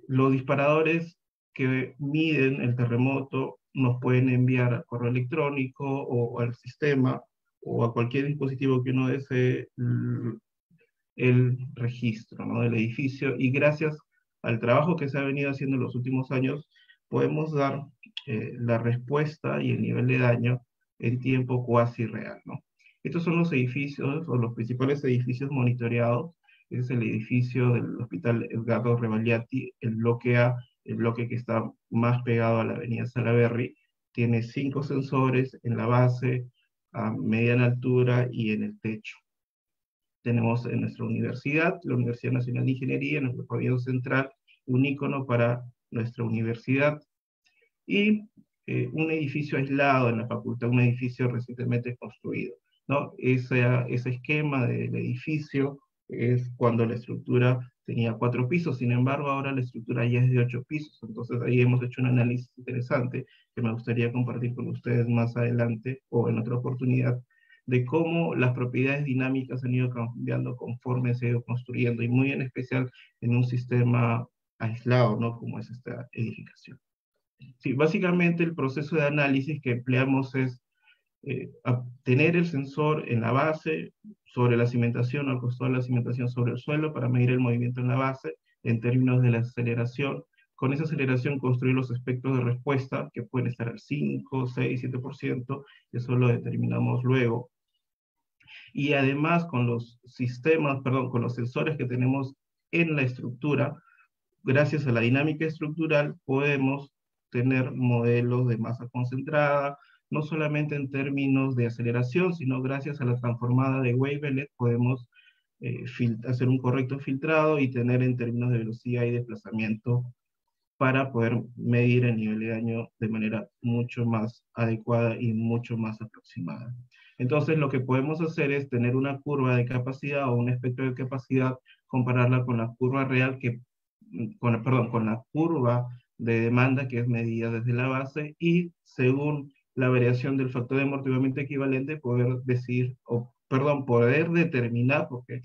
los disparadores que miden el terremoto nos pueden enviar a correo electrónico o, al sistema o a cualquier dispositivo que uno desee el registro ¿no? del edificio y gracias al trabajo que se ha venido haciendo en los últimos años podemos dar eh, la respuesta y el nivel de daño en tiempo cuasi real. ¿no? Estos son los edificios o los principales edificios monitoreados. Es el edificio del Hospital Edgardo Rebagliati, el bloque A, el bloque que está más pegado a la avenida Salaberry. Tiene cinco sensores en la base, a mediana altura y en el techo. Tenemos en nuestra universidad, la Universidad Nacional de Ingeniería, en nuestro pabellón central, un icono para nuestra universidad, y eh, un edificio aislado en la facultad, un edificio recientemente construido. ¿no? Ese, ese esquema del edificio es cuando la estructura tenía cuatro pisos, sin embargo ahora la estructura ya es de ocho pisos, entonces ahí hemos hecho un análisis interesante que me gustaría compartir con ustedes más adelante o en otra oportunidad, de cómo las propiedades dinámicas han ido cambiando conforme se ha ido construyendo y muy en especial en un sistema aislado, ¿no? Como es esta edificación. Sí, básicamente el proceso de análisis que empleamos es eh, tener el sensor en la base sobre la cimentación, al costado de la cimentación sobre el suelo para medir el movimiento en la base en términos de la aceleración. Con esa aceleración construir los espectros de respuesta que pueden estar al 5, 6, 7%, eso lo determinamos luego. Y además con los sistemas, perdón, con los sensores que tenemos en la estructura, gracias a la dinámica estructural podemos tener modelos de masa concentrada, no solamente en términos de aceleración, sino gracias a la transformada de Wavelet podemos eh, hacer un correcto filtrado y tener en términos de velocidad y desplazamiento para poder medir el nivel de daño de manera mucho más adecuada y mucho más aproximada. Entonces, lo que podemos hacer es tener una curva de capacidad o un espectro de capacidad, compararla con la curva real que, con, perdón, con la curva de demanda que es medida desde la base y según la variación del factor de amortiguamiento equivalente poder decir, o perdón, poder determinar, porque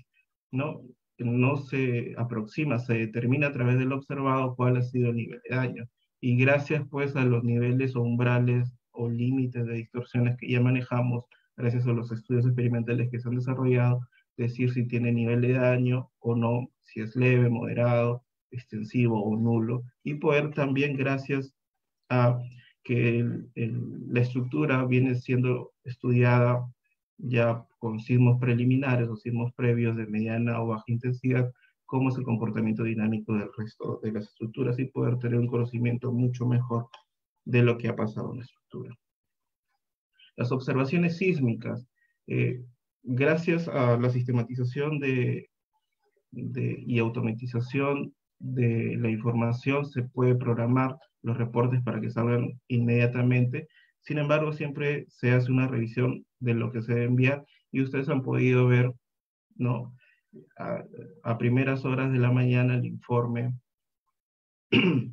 no, no se aproxima, se determina a través del observado cuál ha sido el nivel de daño. Y gracias pues a los niveles o umbrales o límites de distorsiones que ya manejamos, gracias a los estudios experimentales que se han desarrollado, decir si tiene nivel de daño o no, si es leve, moderado, extensivo o nulo, y poder también, gracias a que la estructura viene siendo estudiada ya con sismos preliminares o sismos previos de mediana o baja intensidad, cómo es el comportamiento dinámico del resto de las estructuras y poder tener un conocimiento mucho mejor de lo que ha pasado en la estructura. Las observaciones sísmicas, eh, gracias a la sistematización de, y automatización de la información, se puede programar los reportes para que salgan inmediatamente. Sin embargo, siempre se hace una revisión de lo que se debe enviar y ustedes han podido ver, ¿no? A, primeras horas de la mañana el informe, *clears throat* el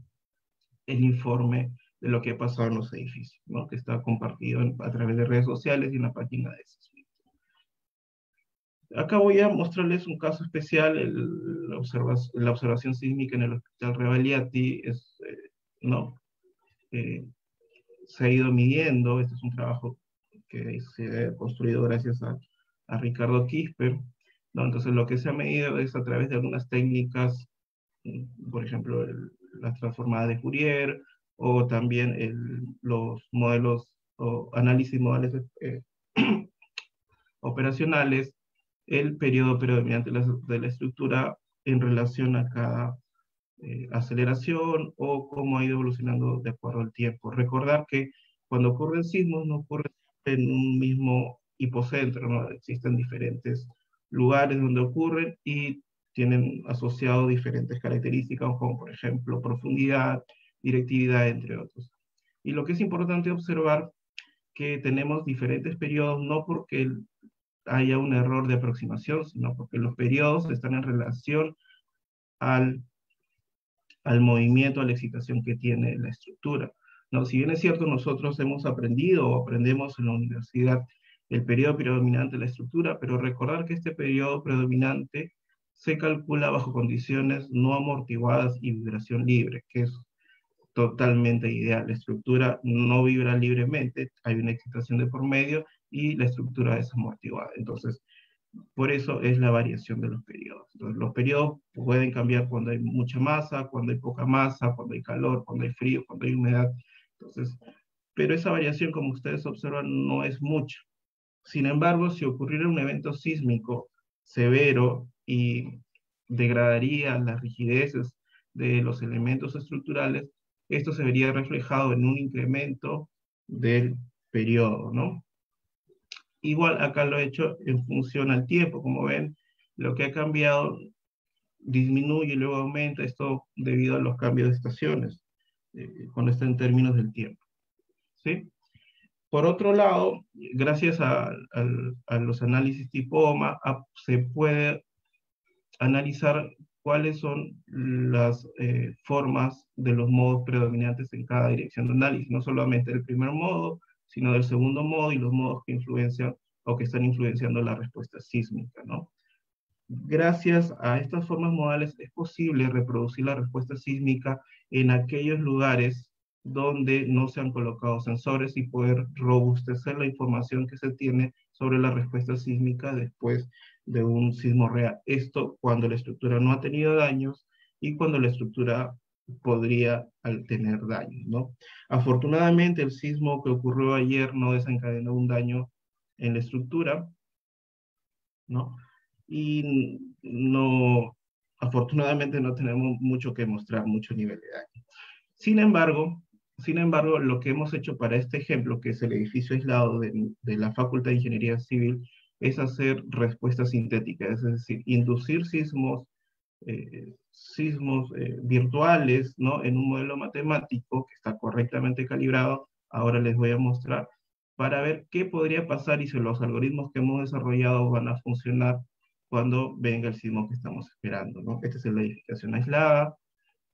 informe de lo que ha pasado en los edificios, ¿no? Que está compartido a través de redes sociales y en la página de SISMIT. Acá voy a mostrarles un caso especial, la, observación, sísmica en el Hospital Revaliati, es, eh, ¿no? Eh, se ha ido midiendo, este es un trabajo que se ha construido gracias a, a Ricardo Quisper. ¿no? Entonces, lo que se ha medido es a través de algunas técnicas, mm, por ejemplo, las transformadas de Fourier, o también el, los modelos o análisis modales eh, *clears throat* operacionales, el periodo predominante de la, estructura en relación a cada eh, aceleración o cómo ha ido evolucionando de acuerdo al tiempo. Recordar que cuando ocurren sismos no ocurre en un mismo hipocentro, ¿no? existen diferentes lugares donde ocurren y tienen asociado diferentes características, como por ejemplo profundidad, directividad, entre otros. Y lo que es importante observar que tenemos diferentes periodos, no porque haya un error de aproximación, sino porque los periodos están en relación al, al movimiento, a la excitación que tiene la estructura. No, si bien es cierto, nosotros hemos aprendido o aprendemos en la universidad el periodo predominante de la estructura, pero recordar que este periodo predominante se calcula bajo condiciones no amortiguadas y vibración libre, que es totalmente ideal. La estructura no vibra libremente, hay una excitación de por medio y la estructura es amortiguada. Entonces, por eso es la variación de los periodos. Los periodos pueden cambiar cuando hay mucha masa, cuando hay poca masa, cuando hay calor, cuando hay frío, cuando hay humedad. Entonces, pero esa variación, como ustedes observan, no es mucha. Sin embargo, si ocurriera un evento sísmico severo y degradaría las rigideces de los elementos estructurales, esto se vería reflejado en un incremento del periodo, ¿no? Igual acá lo he hecho en función al tiempo, como ven, lo que ha cambiado disminuye y luego aumenta esto debido a los cambios de estaciones, eh, cuando está en términos del tiempo. ¿Sí? Por otro lado, gracias a, los análisis tipo OMA, se puede analizar cuáles son las eh, formas de los modos predominantes en cada dirección de análisis, no solamente del primer modo, sino del segundo modo y los modos que influencian o que están influenciando la respuesta sísmica, ¿no? Gracias a estas formas modales es posible reproducir la respuesta sísmica en aquellos lugares donde no se han colocado sensores y poder robustecer la información que se tiene sobre la respuesta sísmica después de un sismo real. Esto cuando la estructura no ha tenido daños y cuando la estructura podría tener daños, ¿no? Afortunadamente el sismo que ocurrió ayer no desencadenó un daño en la estructura, ¿no? Y no, afortunadamente no tenemos mucho que mostrar, mucho nivel de daño. Sin embargo, sin embargo, lo que hemos hecho para este ejemplo, que es el edificio aislado de, la Facultad de Ingeniería Civil, es hacer respuestas sintéticas, es decir, inducir sismos, eh, sismos eh, virtuales ¿no? en un modelo matemático que está correctamente calibrado. Ahora les voy a mostrar para ver qué podría pasar y si los algoritmos que hemos desarrollado van a funcionar cuando venga el sismo que estamos esperando. ¿no? Esta es la edificación aislada.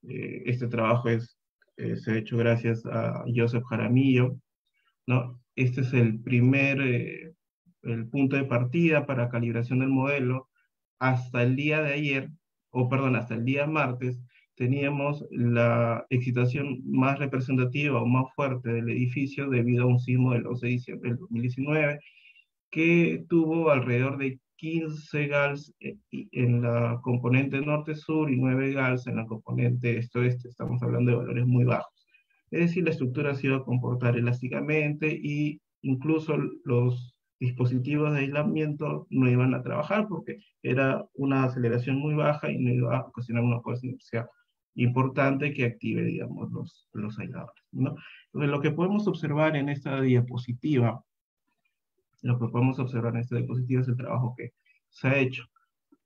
Eh, este trabajo es eh, se ha hecho gracias a Joseph Jaramillo, ¿no? Este es el primer, eh, el punto de partida para calibración del modelo. Hasta el día de ayer, o perdón, hasta el día martes, teníamos la excitación más representativa o más fuerte del edificio debido a un sismo del 11 de diciembre del 2019 que tuvo alrededor de 15 GALs eh, en la componente norte-sur y 9 GALs en la componente este-oeste. Estamos hablando de valores muy bajos. Es decir, la estructura se iba a comportar elásticamente y incluso los dispositivos de aislamiento no iban a trabajar porque era una aceleración muy baja y no iba a ocasionar una fuerza inercial importante que active, digamos, los, los aisladores. ¿no? Lo que podemos observar en esta diapositiva, lo que podemos observar en esta diapositiva es el trabajo que se ha hecho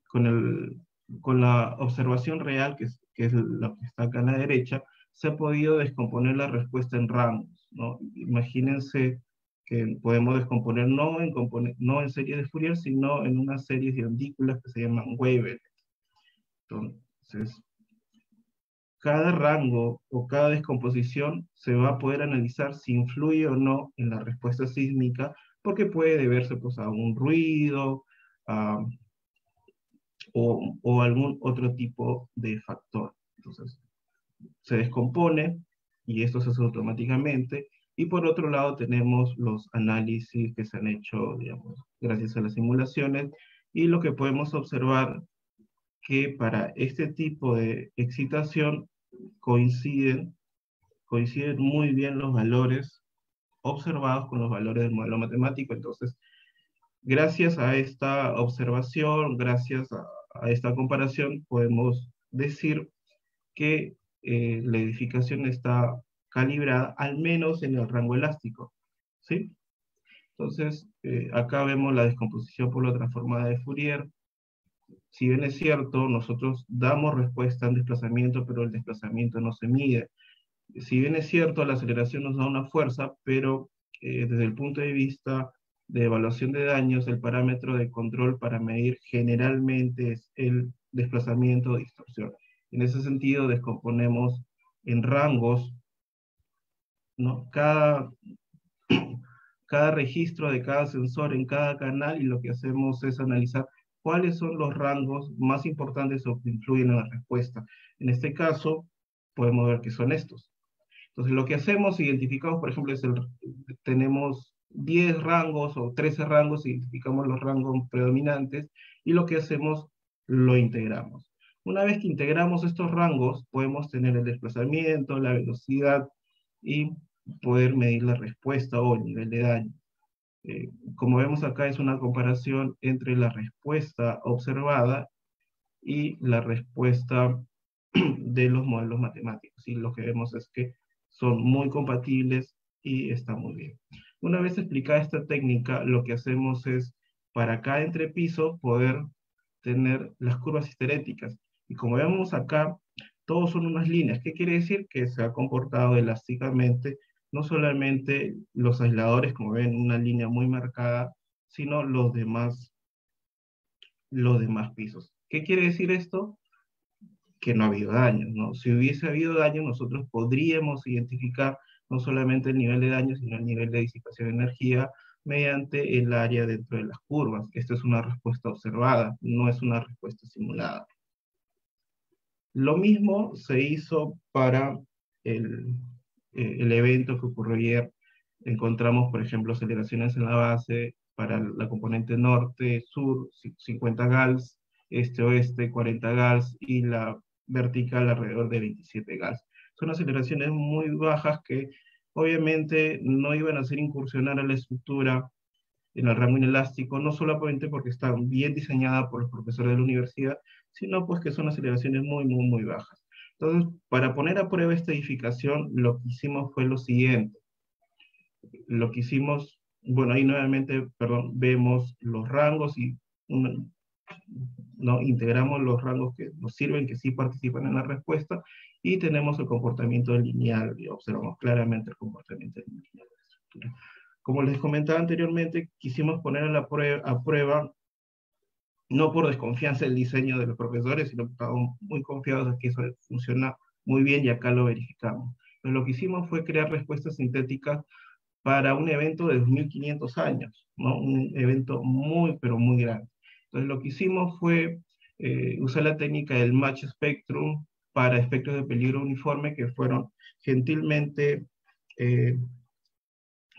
con, el, con la observación real, que es, que es lo que está acá a la derecha, se ha podido descomponer la respuesta en rangos. ¿no? Imagínense que podemos descomponer no en, no en series de Fourier, sino en una serie de ondículas que se llaman wavelet. Entonces, cada rango o cada descomposición se va a poder analizar si influye o no en la respuesta sísmica, porque puede deberse pues, a un ruido o, o, algún otro tipo de factor. Entonces, se descompone y esto se hace automáticamente. Y por otro lado tenemos los análisis que se han hecho, digamos, gracias a las simulaciones y lo que podemos observar que para este tipo de excitación coinciden, coinciden muy bien los valores observados con los valores del modelo matemático. Entonces, gracias a esta observación, gracias a, esta comparación, podemos decir que eh, la edificación está calibrada al menos en el rango elástico. ¿sí? Entonces, eh, acá vemos la descomposición por la transformada de Fourier. Si bien es cierto, nosotros damos respuesta en desplazamiento, pero el desplazamiento no se mide. Si bien es cierto, la aceleración nos da una fuerza, pero eh, desde el punto de vista de evaluación de daños, el parámetro de control para medir generalmente es el desplazamiento o distorsión. En ese sentido, descomponemos en rangos, ¿no? Cada, *clears throat* cada registro de cada sensor en cada canal y lo que hacemos es analizar cuáles son los rangos más importantes o que influyen en la respuesta. En este caso, podemos ver que son estos. Entonces, lo que hacemos, identificamos, por ejemplo, es el, tenemos 10 rangos o 13 rangos, identificamos los rangos predominantes y lo que hacemos, lo integramos. Una vez que integramos estos rangos, podemos tener el desplazamiento, la velocidad y poder medir la respuesta o el nivel de daño. Eh, como vemos acá es una comparación entre la respuesta observada y la respuesta *clears throat* de los modelos matemáticos. Y lo que vemos es que son muy compatibles y está muy bien. Una vez explicada esta técnica, lo que hacemos es, para cada entrepiso, poder tener las curvas histeréticas. Y como vemos acá, todos son unas líneas. ¿Qué quiere decir? Que se ha comportado elásticamente, no solamente los aisladores, como ven, una línea muy marcada, sino los demás, los demás pisos. ¿Qué quiere decir esto? Que no ha habido daño, ¿no? Si hubiese habido daño, nosotros podríamos identificar no solamente el nivel de daño, sino el nivel de disipación de energía mediante el área dentro de las curvas. Esta es una respuesta observada, no es una respuesta simulada. Lo mismo se hizo para el, eh, el evento que ocurrió ayer. Encontramos, por ejemplo, aceleraciones en la base para la componente norte, sur, 50 GALS, este-oeste, 40 GALS, y la vertical alrededor de 27 GALS. Son aceleraciones muy bajas que obviamente no iban a hacer incursionar a la estructura en el ramo inelástico, no solamente porque están bien diseñadas por los profesores de la universidad, sino pues que son aceleraciones muy, muy, muy bajas. Entonces, para poner a prueba esta edificación, lo que hicimos fue lo siguiente. Lo que hicimos, bueno, ahí nuevamente, perdón, vemos los rangos y no integramos los rangos que nos sirven, que sí participan en la respuesta, y tenemos el comportamiento lineal, y observamos claramente el comportamiento lineal de la estructura. Como les comentaba anteriormente, quisimos poner a, la a prueba no por desconfianza del diseño de los profesores, sino que estamos muy confiados de que eso funciona muy bien y acá lo verificamos. Entonces lo que hicimos fue crear respuestas sintéticas para un evento de 2.500 años, ¿no? un evento muy, pero muy grande. Entonces lo que hicimos fue eh, usar la técnica del match spectrum para espectros de peligro uniforme que fueron gentilmente eh,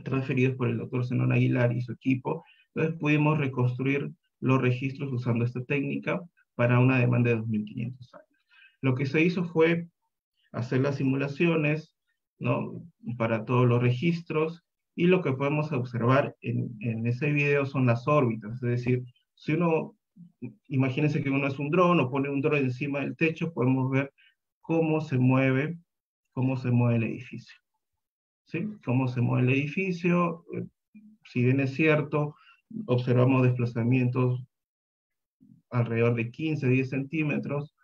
transferidos por el doctor Zenón Aguilar y su equipo. Entonces pudimos reconstruir los registros usando esta técnica para una demanda de 2.500 años. Lo que se hizo fue hacer las simulaciones ¿no? para todos los registros y lo que podemos observar en, en ese video son las órbitas, es decir, si uno, imagínense que uno es un dron o pone un dron encima del techo, podemos ver cómo se mueve, cómo se mueve el edificio. ¿Sí? Cómo se mueve el edificio, eh, si bien es cierto, observamos desplazamientos alrededor de 15, 10 centímetros,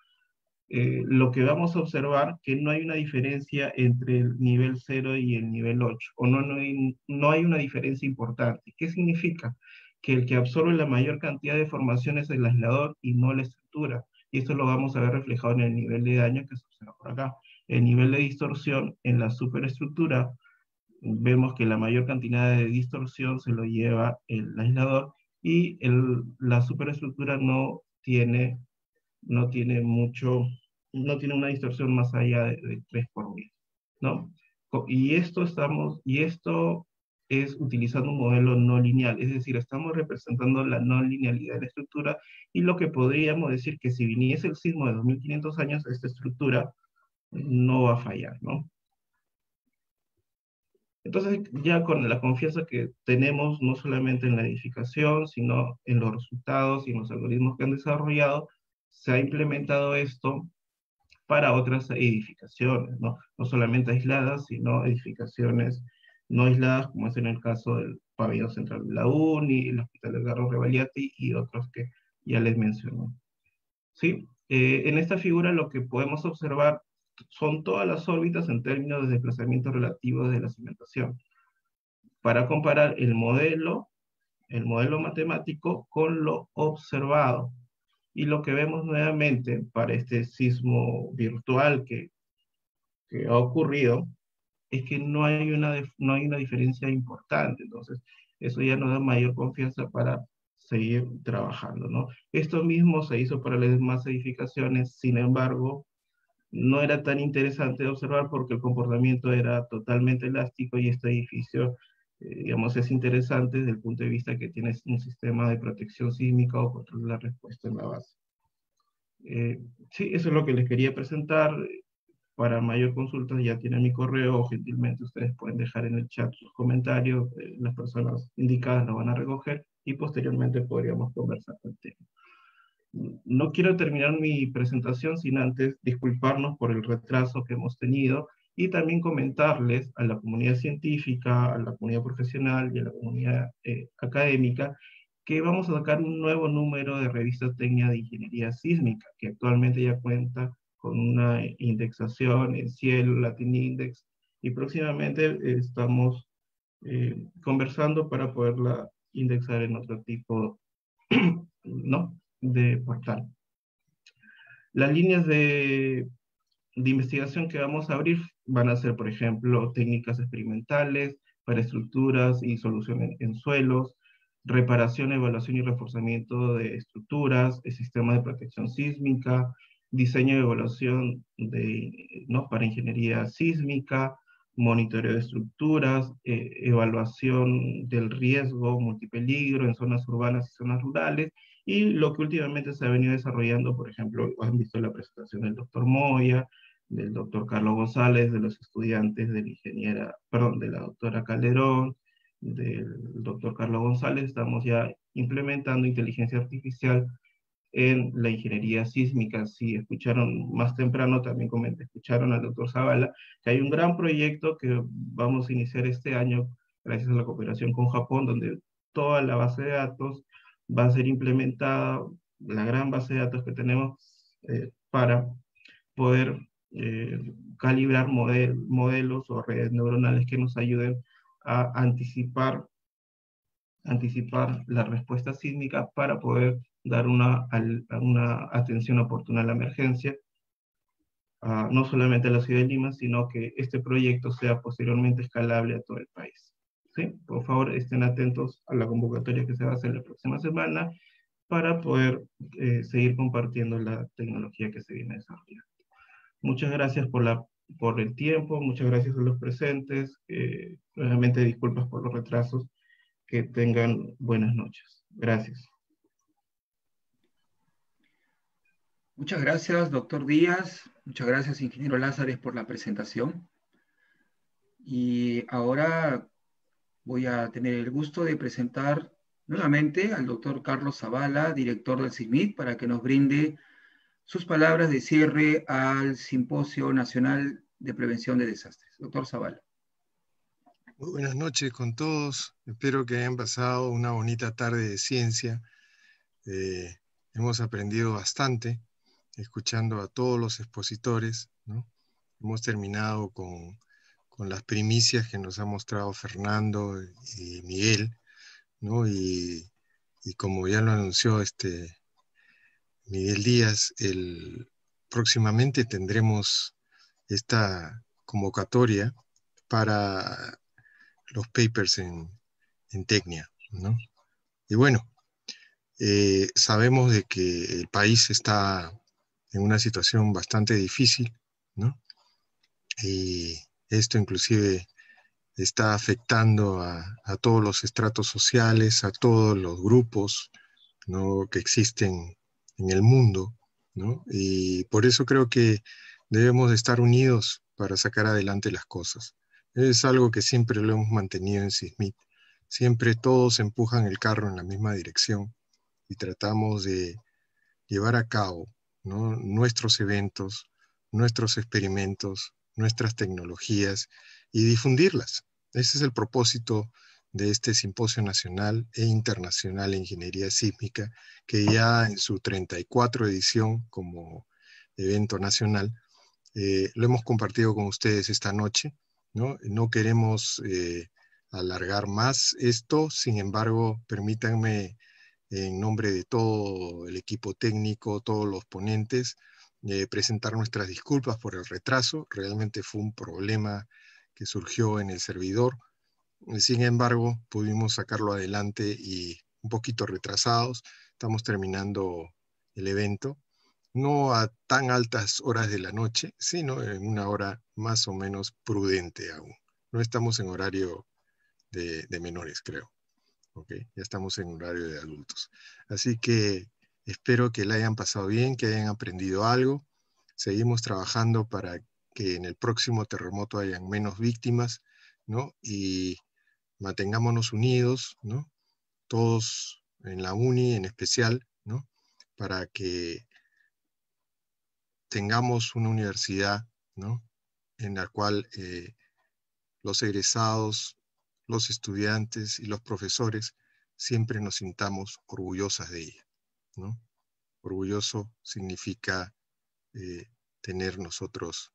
eh, lo que vamos a observar que no hay una diferencia entre el nivel 0 y el nivel 8, o no, no, hay, no hay una diferencia importante. ¿Qué significa? Que el que absorbe la mayor cantidad de formación es el aislador y no la estructura. Y esto lo vamos a ver reflejado en el nivel de daño que se observa por acá. El nivel de distorsión en la superestructura, vemos que la mayor cantidad de distorsión se lo lleva el aislador y el, la superestructura no tiene, no tiene mucho, no tiene una distorsión más allá de, 3 por 10, ¿no? Y esto estamos, y esto es utilizando un modelo no lineal, es decir, estamos representando la no linealidad de la estructura y lo que podríamos decir que si viniese el sismo de 2500 años, esta estructura no va a fallar, ¿no? Entonces, ya con la confianza que tenemos, no solamente en la edificación, sino en los resultados y en los algoritmos que han desarrollado, se ha implementado esto para otras edificaciones, ¿no? No solamente aisladas, sino edificaciones no aisladas, como es en el caso del pabellón central de la UNI, el Hospital de Garro Revaliati y otros que ya les mencioné. ¿Sí? Eh, en esta figura lo que podemos observar son todas las órbitas en términos de desplazamiento relativo de la cimentación, para comparar el modelo, el modelo matemático con lo observado. Y lo que vemos nuevamente para este sismo virtual que, que ha ocurrido es que no hay, una, no hay una diferencia importante. Entonces, eso ya nos da mayor confianza para seguir trabajando, ¿no? Esto mismo se hizo para las demás edificaciones, sin embargo, no era tan interesante observar porque el comportamiento era totalmente elástico y este edificio, eh, digamos, es interesante desde el punto de vista que tiene un sistema de protección sísmica o control de la respuesta en la base. Eh, sí, eso es lo que les quería presentar. Para mayor consulta ya tienen mi correo o gentilmente ustedes pueden dejar en el chat sus comentarios. Eh, las personas indicadas lo van a recoger y posteriormente podríamos conversar el tema no quiero terminar mi presentación sin antes disculparnos por el retraso que hemos tenido y también comentarles a la comunidad científica, a la comunidad profesional y a la comunidad eh, académica que vamos a sacar un nuevo número de revista técnica de ingeniería sísmica, que actualmente ya cuenta con una indexación en Cielo, Latin Index, y próximamente estamos eh, conversando para poderla indexar en otro tipo, *clears throat* ¿no? De portal. Las líneas de, de investigación que vamos a abrir van a ser, por ejemplo, técnicas experimentales para estructuras y soluciones en suelos, reparación, evaluación y reforzamiento de estructuras, el sistema de protección sísmica, diseño y evaluación de, ¿no? para ingeniería sísmica, monitoreo de estructuras, eh, evaluación del riesgo multipeligro en zonas urbanas y zonas rurales, y lo que últimamente se ha venido desarrollando, por ejemplo, han visto la presentación del doctor Moya, del doctor Carlos González, de los estudiantes de la ingeniera, perdón, de la doctora Calderón, del doctor Carlos González, estamos ya implementando inteligencia artificial en la ingeniería sísmica. Si escucharon más temprano, también comenté, escucharon al doctor Zavala, que hay un gran proyecto que vamos a iniciar este año gracias a la cooperación con Japón, donde toda la base de datos va a ser implementada la gran base de datos que tenemos eh, para poder eh, calibrar modelos o redes neuronales que nos ayuden a anticipar, anticipar la respuesta sísmica para poder dar una, una atención oportuna a la emergencia no solamente a la ciudad de Lima, sino que este proyecto sea posteriormente escalable a todo el país. ¿Sí? Por favor, estén atentos a la convocatoria que se va a hacer la próxima semana para poder eh, seguir compartiendo la tecnología que se viene desarrollando. Muchas gracias por, la, por el tiempo, muchas gracias a los presentes, eh, nuevamente disculpas por los retrasos, que tengan buenas noches. Gracias. Muchas gracias, doctor Díaz. Muchas gracias, ingeniero Lázares, por la presentación. Y ahora voy a tener el gusto de presentar nuevamente al doctor Carlos Zavala, director del CIMIT, para que nos brinde sus palabras de cierre al Simposio Nacional de Prevención de Desastres. Doctor Zavala. Muy buenas noches con todos. Espero que hayan pasado una bonita tarde de ciencia. Eh, hemos aprendido bastante escuchando a todos los expositores. Hemos terminado con con las primicias que nos ha mostrado Fernando y Miguel, ¿no? Y, como ya lo anunció este Miguel Díaz, el, próximamente tendremos esta convocatoria para los papers en, en Tecnia, ¿no? Y bueno, eh, sabemos de que el país está en una situación bastante difícil, ¿no? Y esto inclusive está afectando a, todos los estratos sociales, a todos los grupos que existen en el mundo. Y por eso creo que debemos estar unidos para sacar adelante las cosas. Es algo que siempre lo hemos mantenido en SISMIT. Siempre todos empujan el carro en la misma dirección y tratamos de llevar a cabo nuestros eventos, nuestros experimentos, nuestras tecnologías y difundirlas. Ese es el propósito de este Simposio Nacional e Internacional de Ingeniería Sísmica, que ya en su 34 edición como evento nacional, eh, lo hemos compartido con ustedes esta noche. No, no queremos eh, alargar más esto, sin embargo, permítanme en nombre de todo el equipo técnico, todos los ponentes, eh, presentar nuestras disculpas por el retraso. Realmente fue un problema que surgió en el servidor. Sin embargo, pudimos sacarlo adelante y un poquito retrasados. Estamos terminando el evento, no a tan altas horas de la noche, sino en una hora más o menos prudente aún. No estamos en horario de, menores, creo. Okay, ya estamos en horario de adultos. Así que Espero que la hayan pasado bien, que hayan aprendido algo. Seguimos trabajando para que en el próximo terremoto hayan menos víctimas, ¿no? Y mantengámonos unidos, ¿no? Todos en la UNI en especial, ¿no? Para que tengamos una universidad, ¿no? En la cual eh, los egresados, los estudiantes y los profesores siempre nos sintamos orgullosas de ella. Orgulloso significa eh, tener nosotros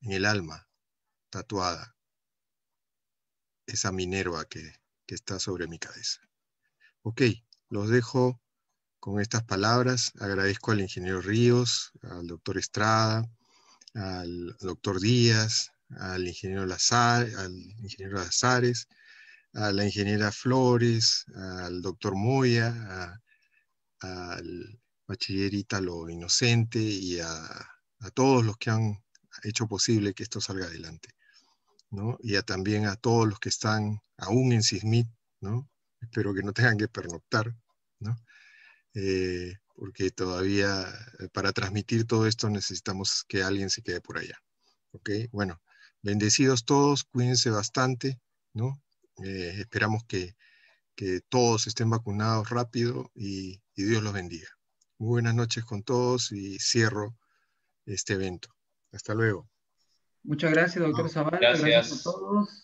en el alma tatuada esa Minerva que, que está sobre mi cabeza. Ok, los dejo con estas palabras. Agradezco al ingeniero Ríos, al doctor Estrada, al doctor Díaz, al ingeniero Lazar, al ingeniero Lazares, a la ingeniera Flores, al doctor Moya, a al bachiller Ítalo Inocente y a, todos los que han hecho posible que esto salga adelante. ¿no? Y a, también a todos los que están aún en CISMIT, ¿no? espero que no tengan que pernoctar, ¿no? Eh, porque todavía eh, para transmitir todo esto necesitamos que alguien se quede por allá. ¿ok? Bueno, bendecidos todos, cuídense bastante, ¿no? Eh, esperamos que, que todos estén vacunados rápido y y Dios los bendiga. Muy buenas noches con todos y cierro este evento. Hasta luego. Muchas gracias, doctor Zavala. Gracias. a todos.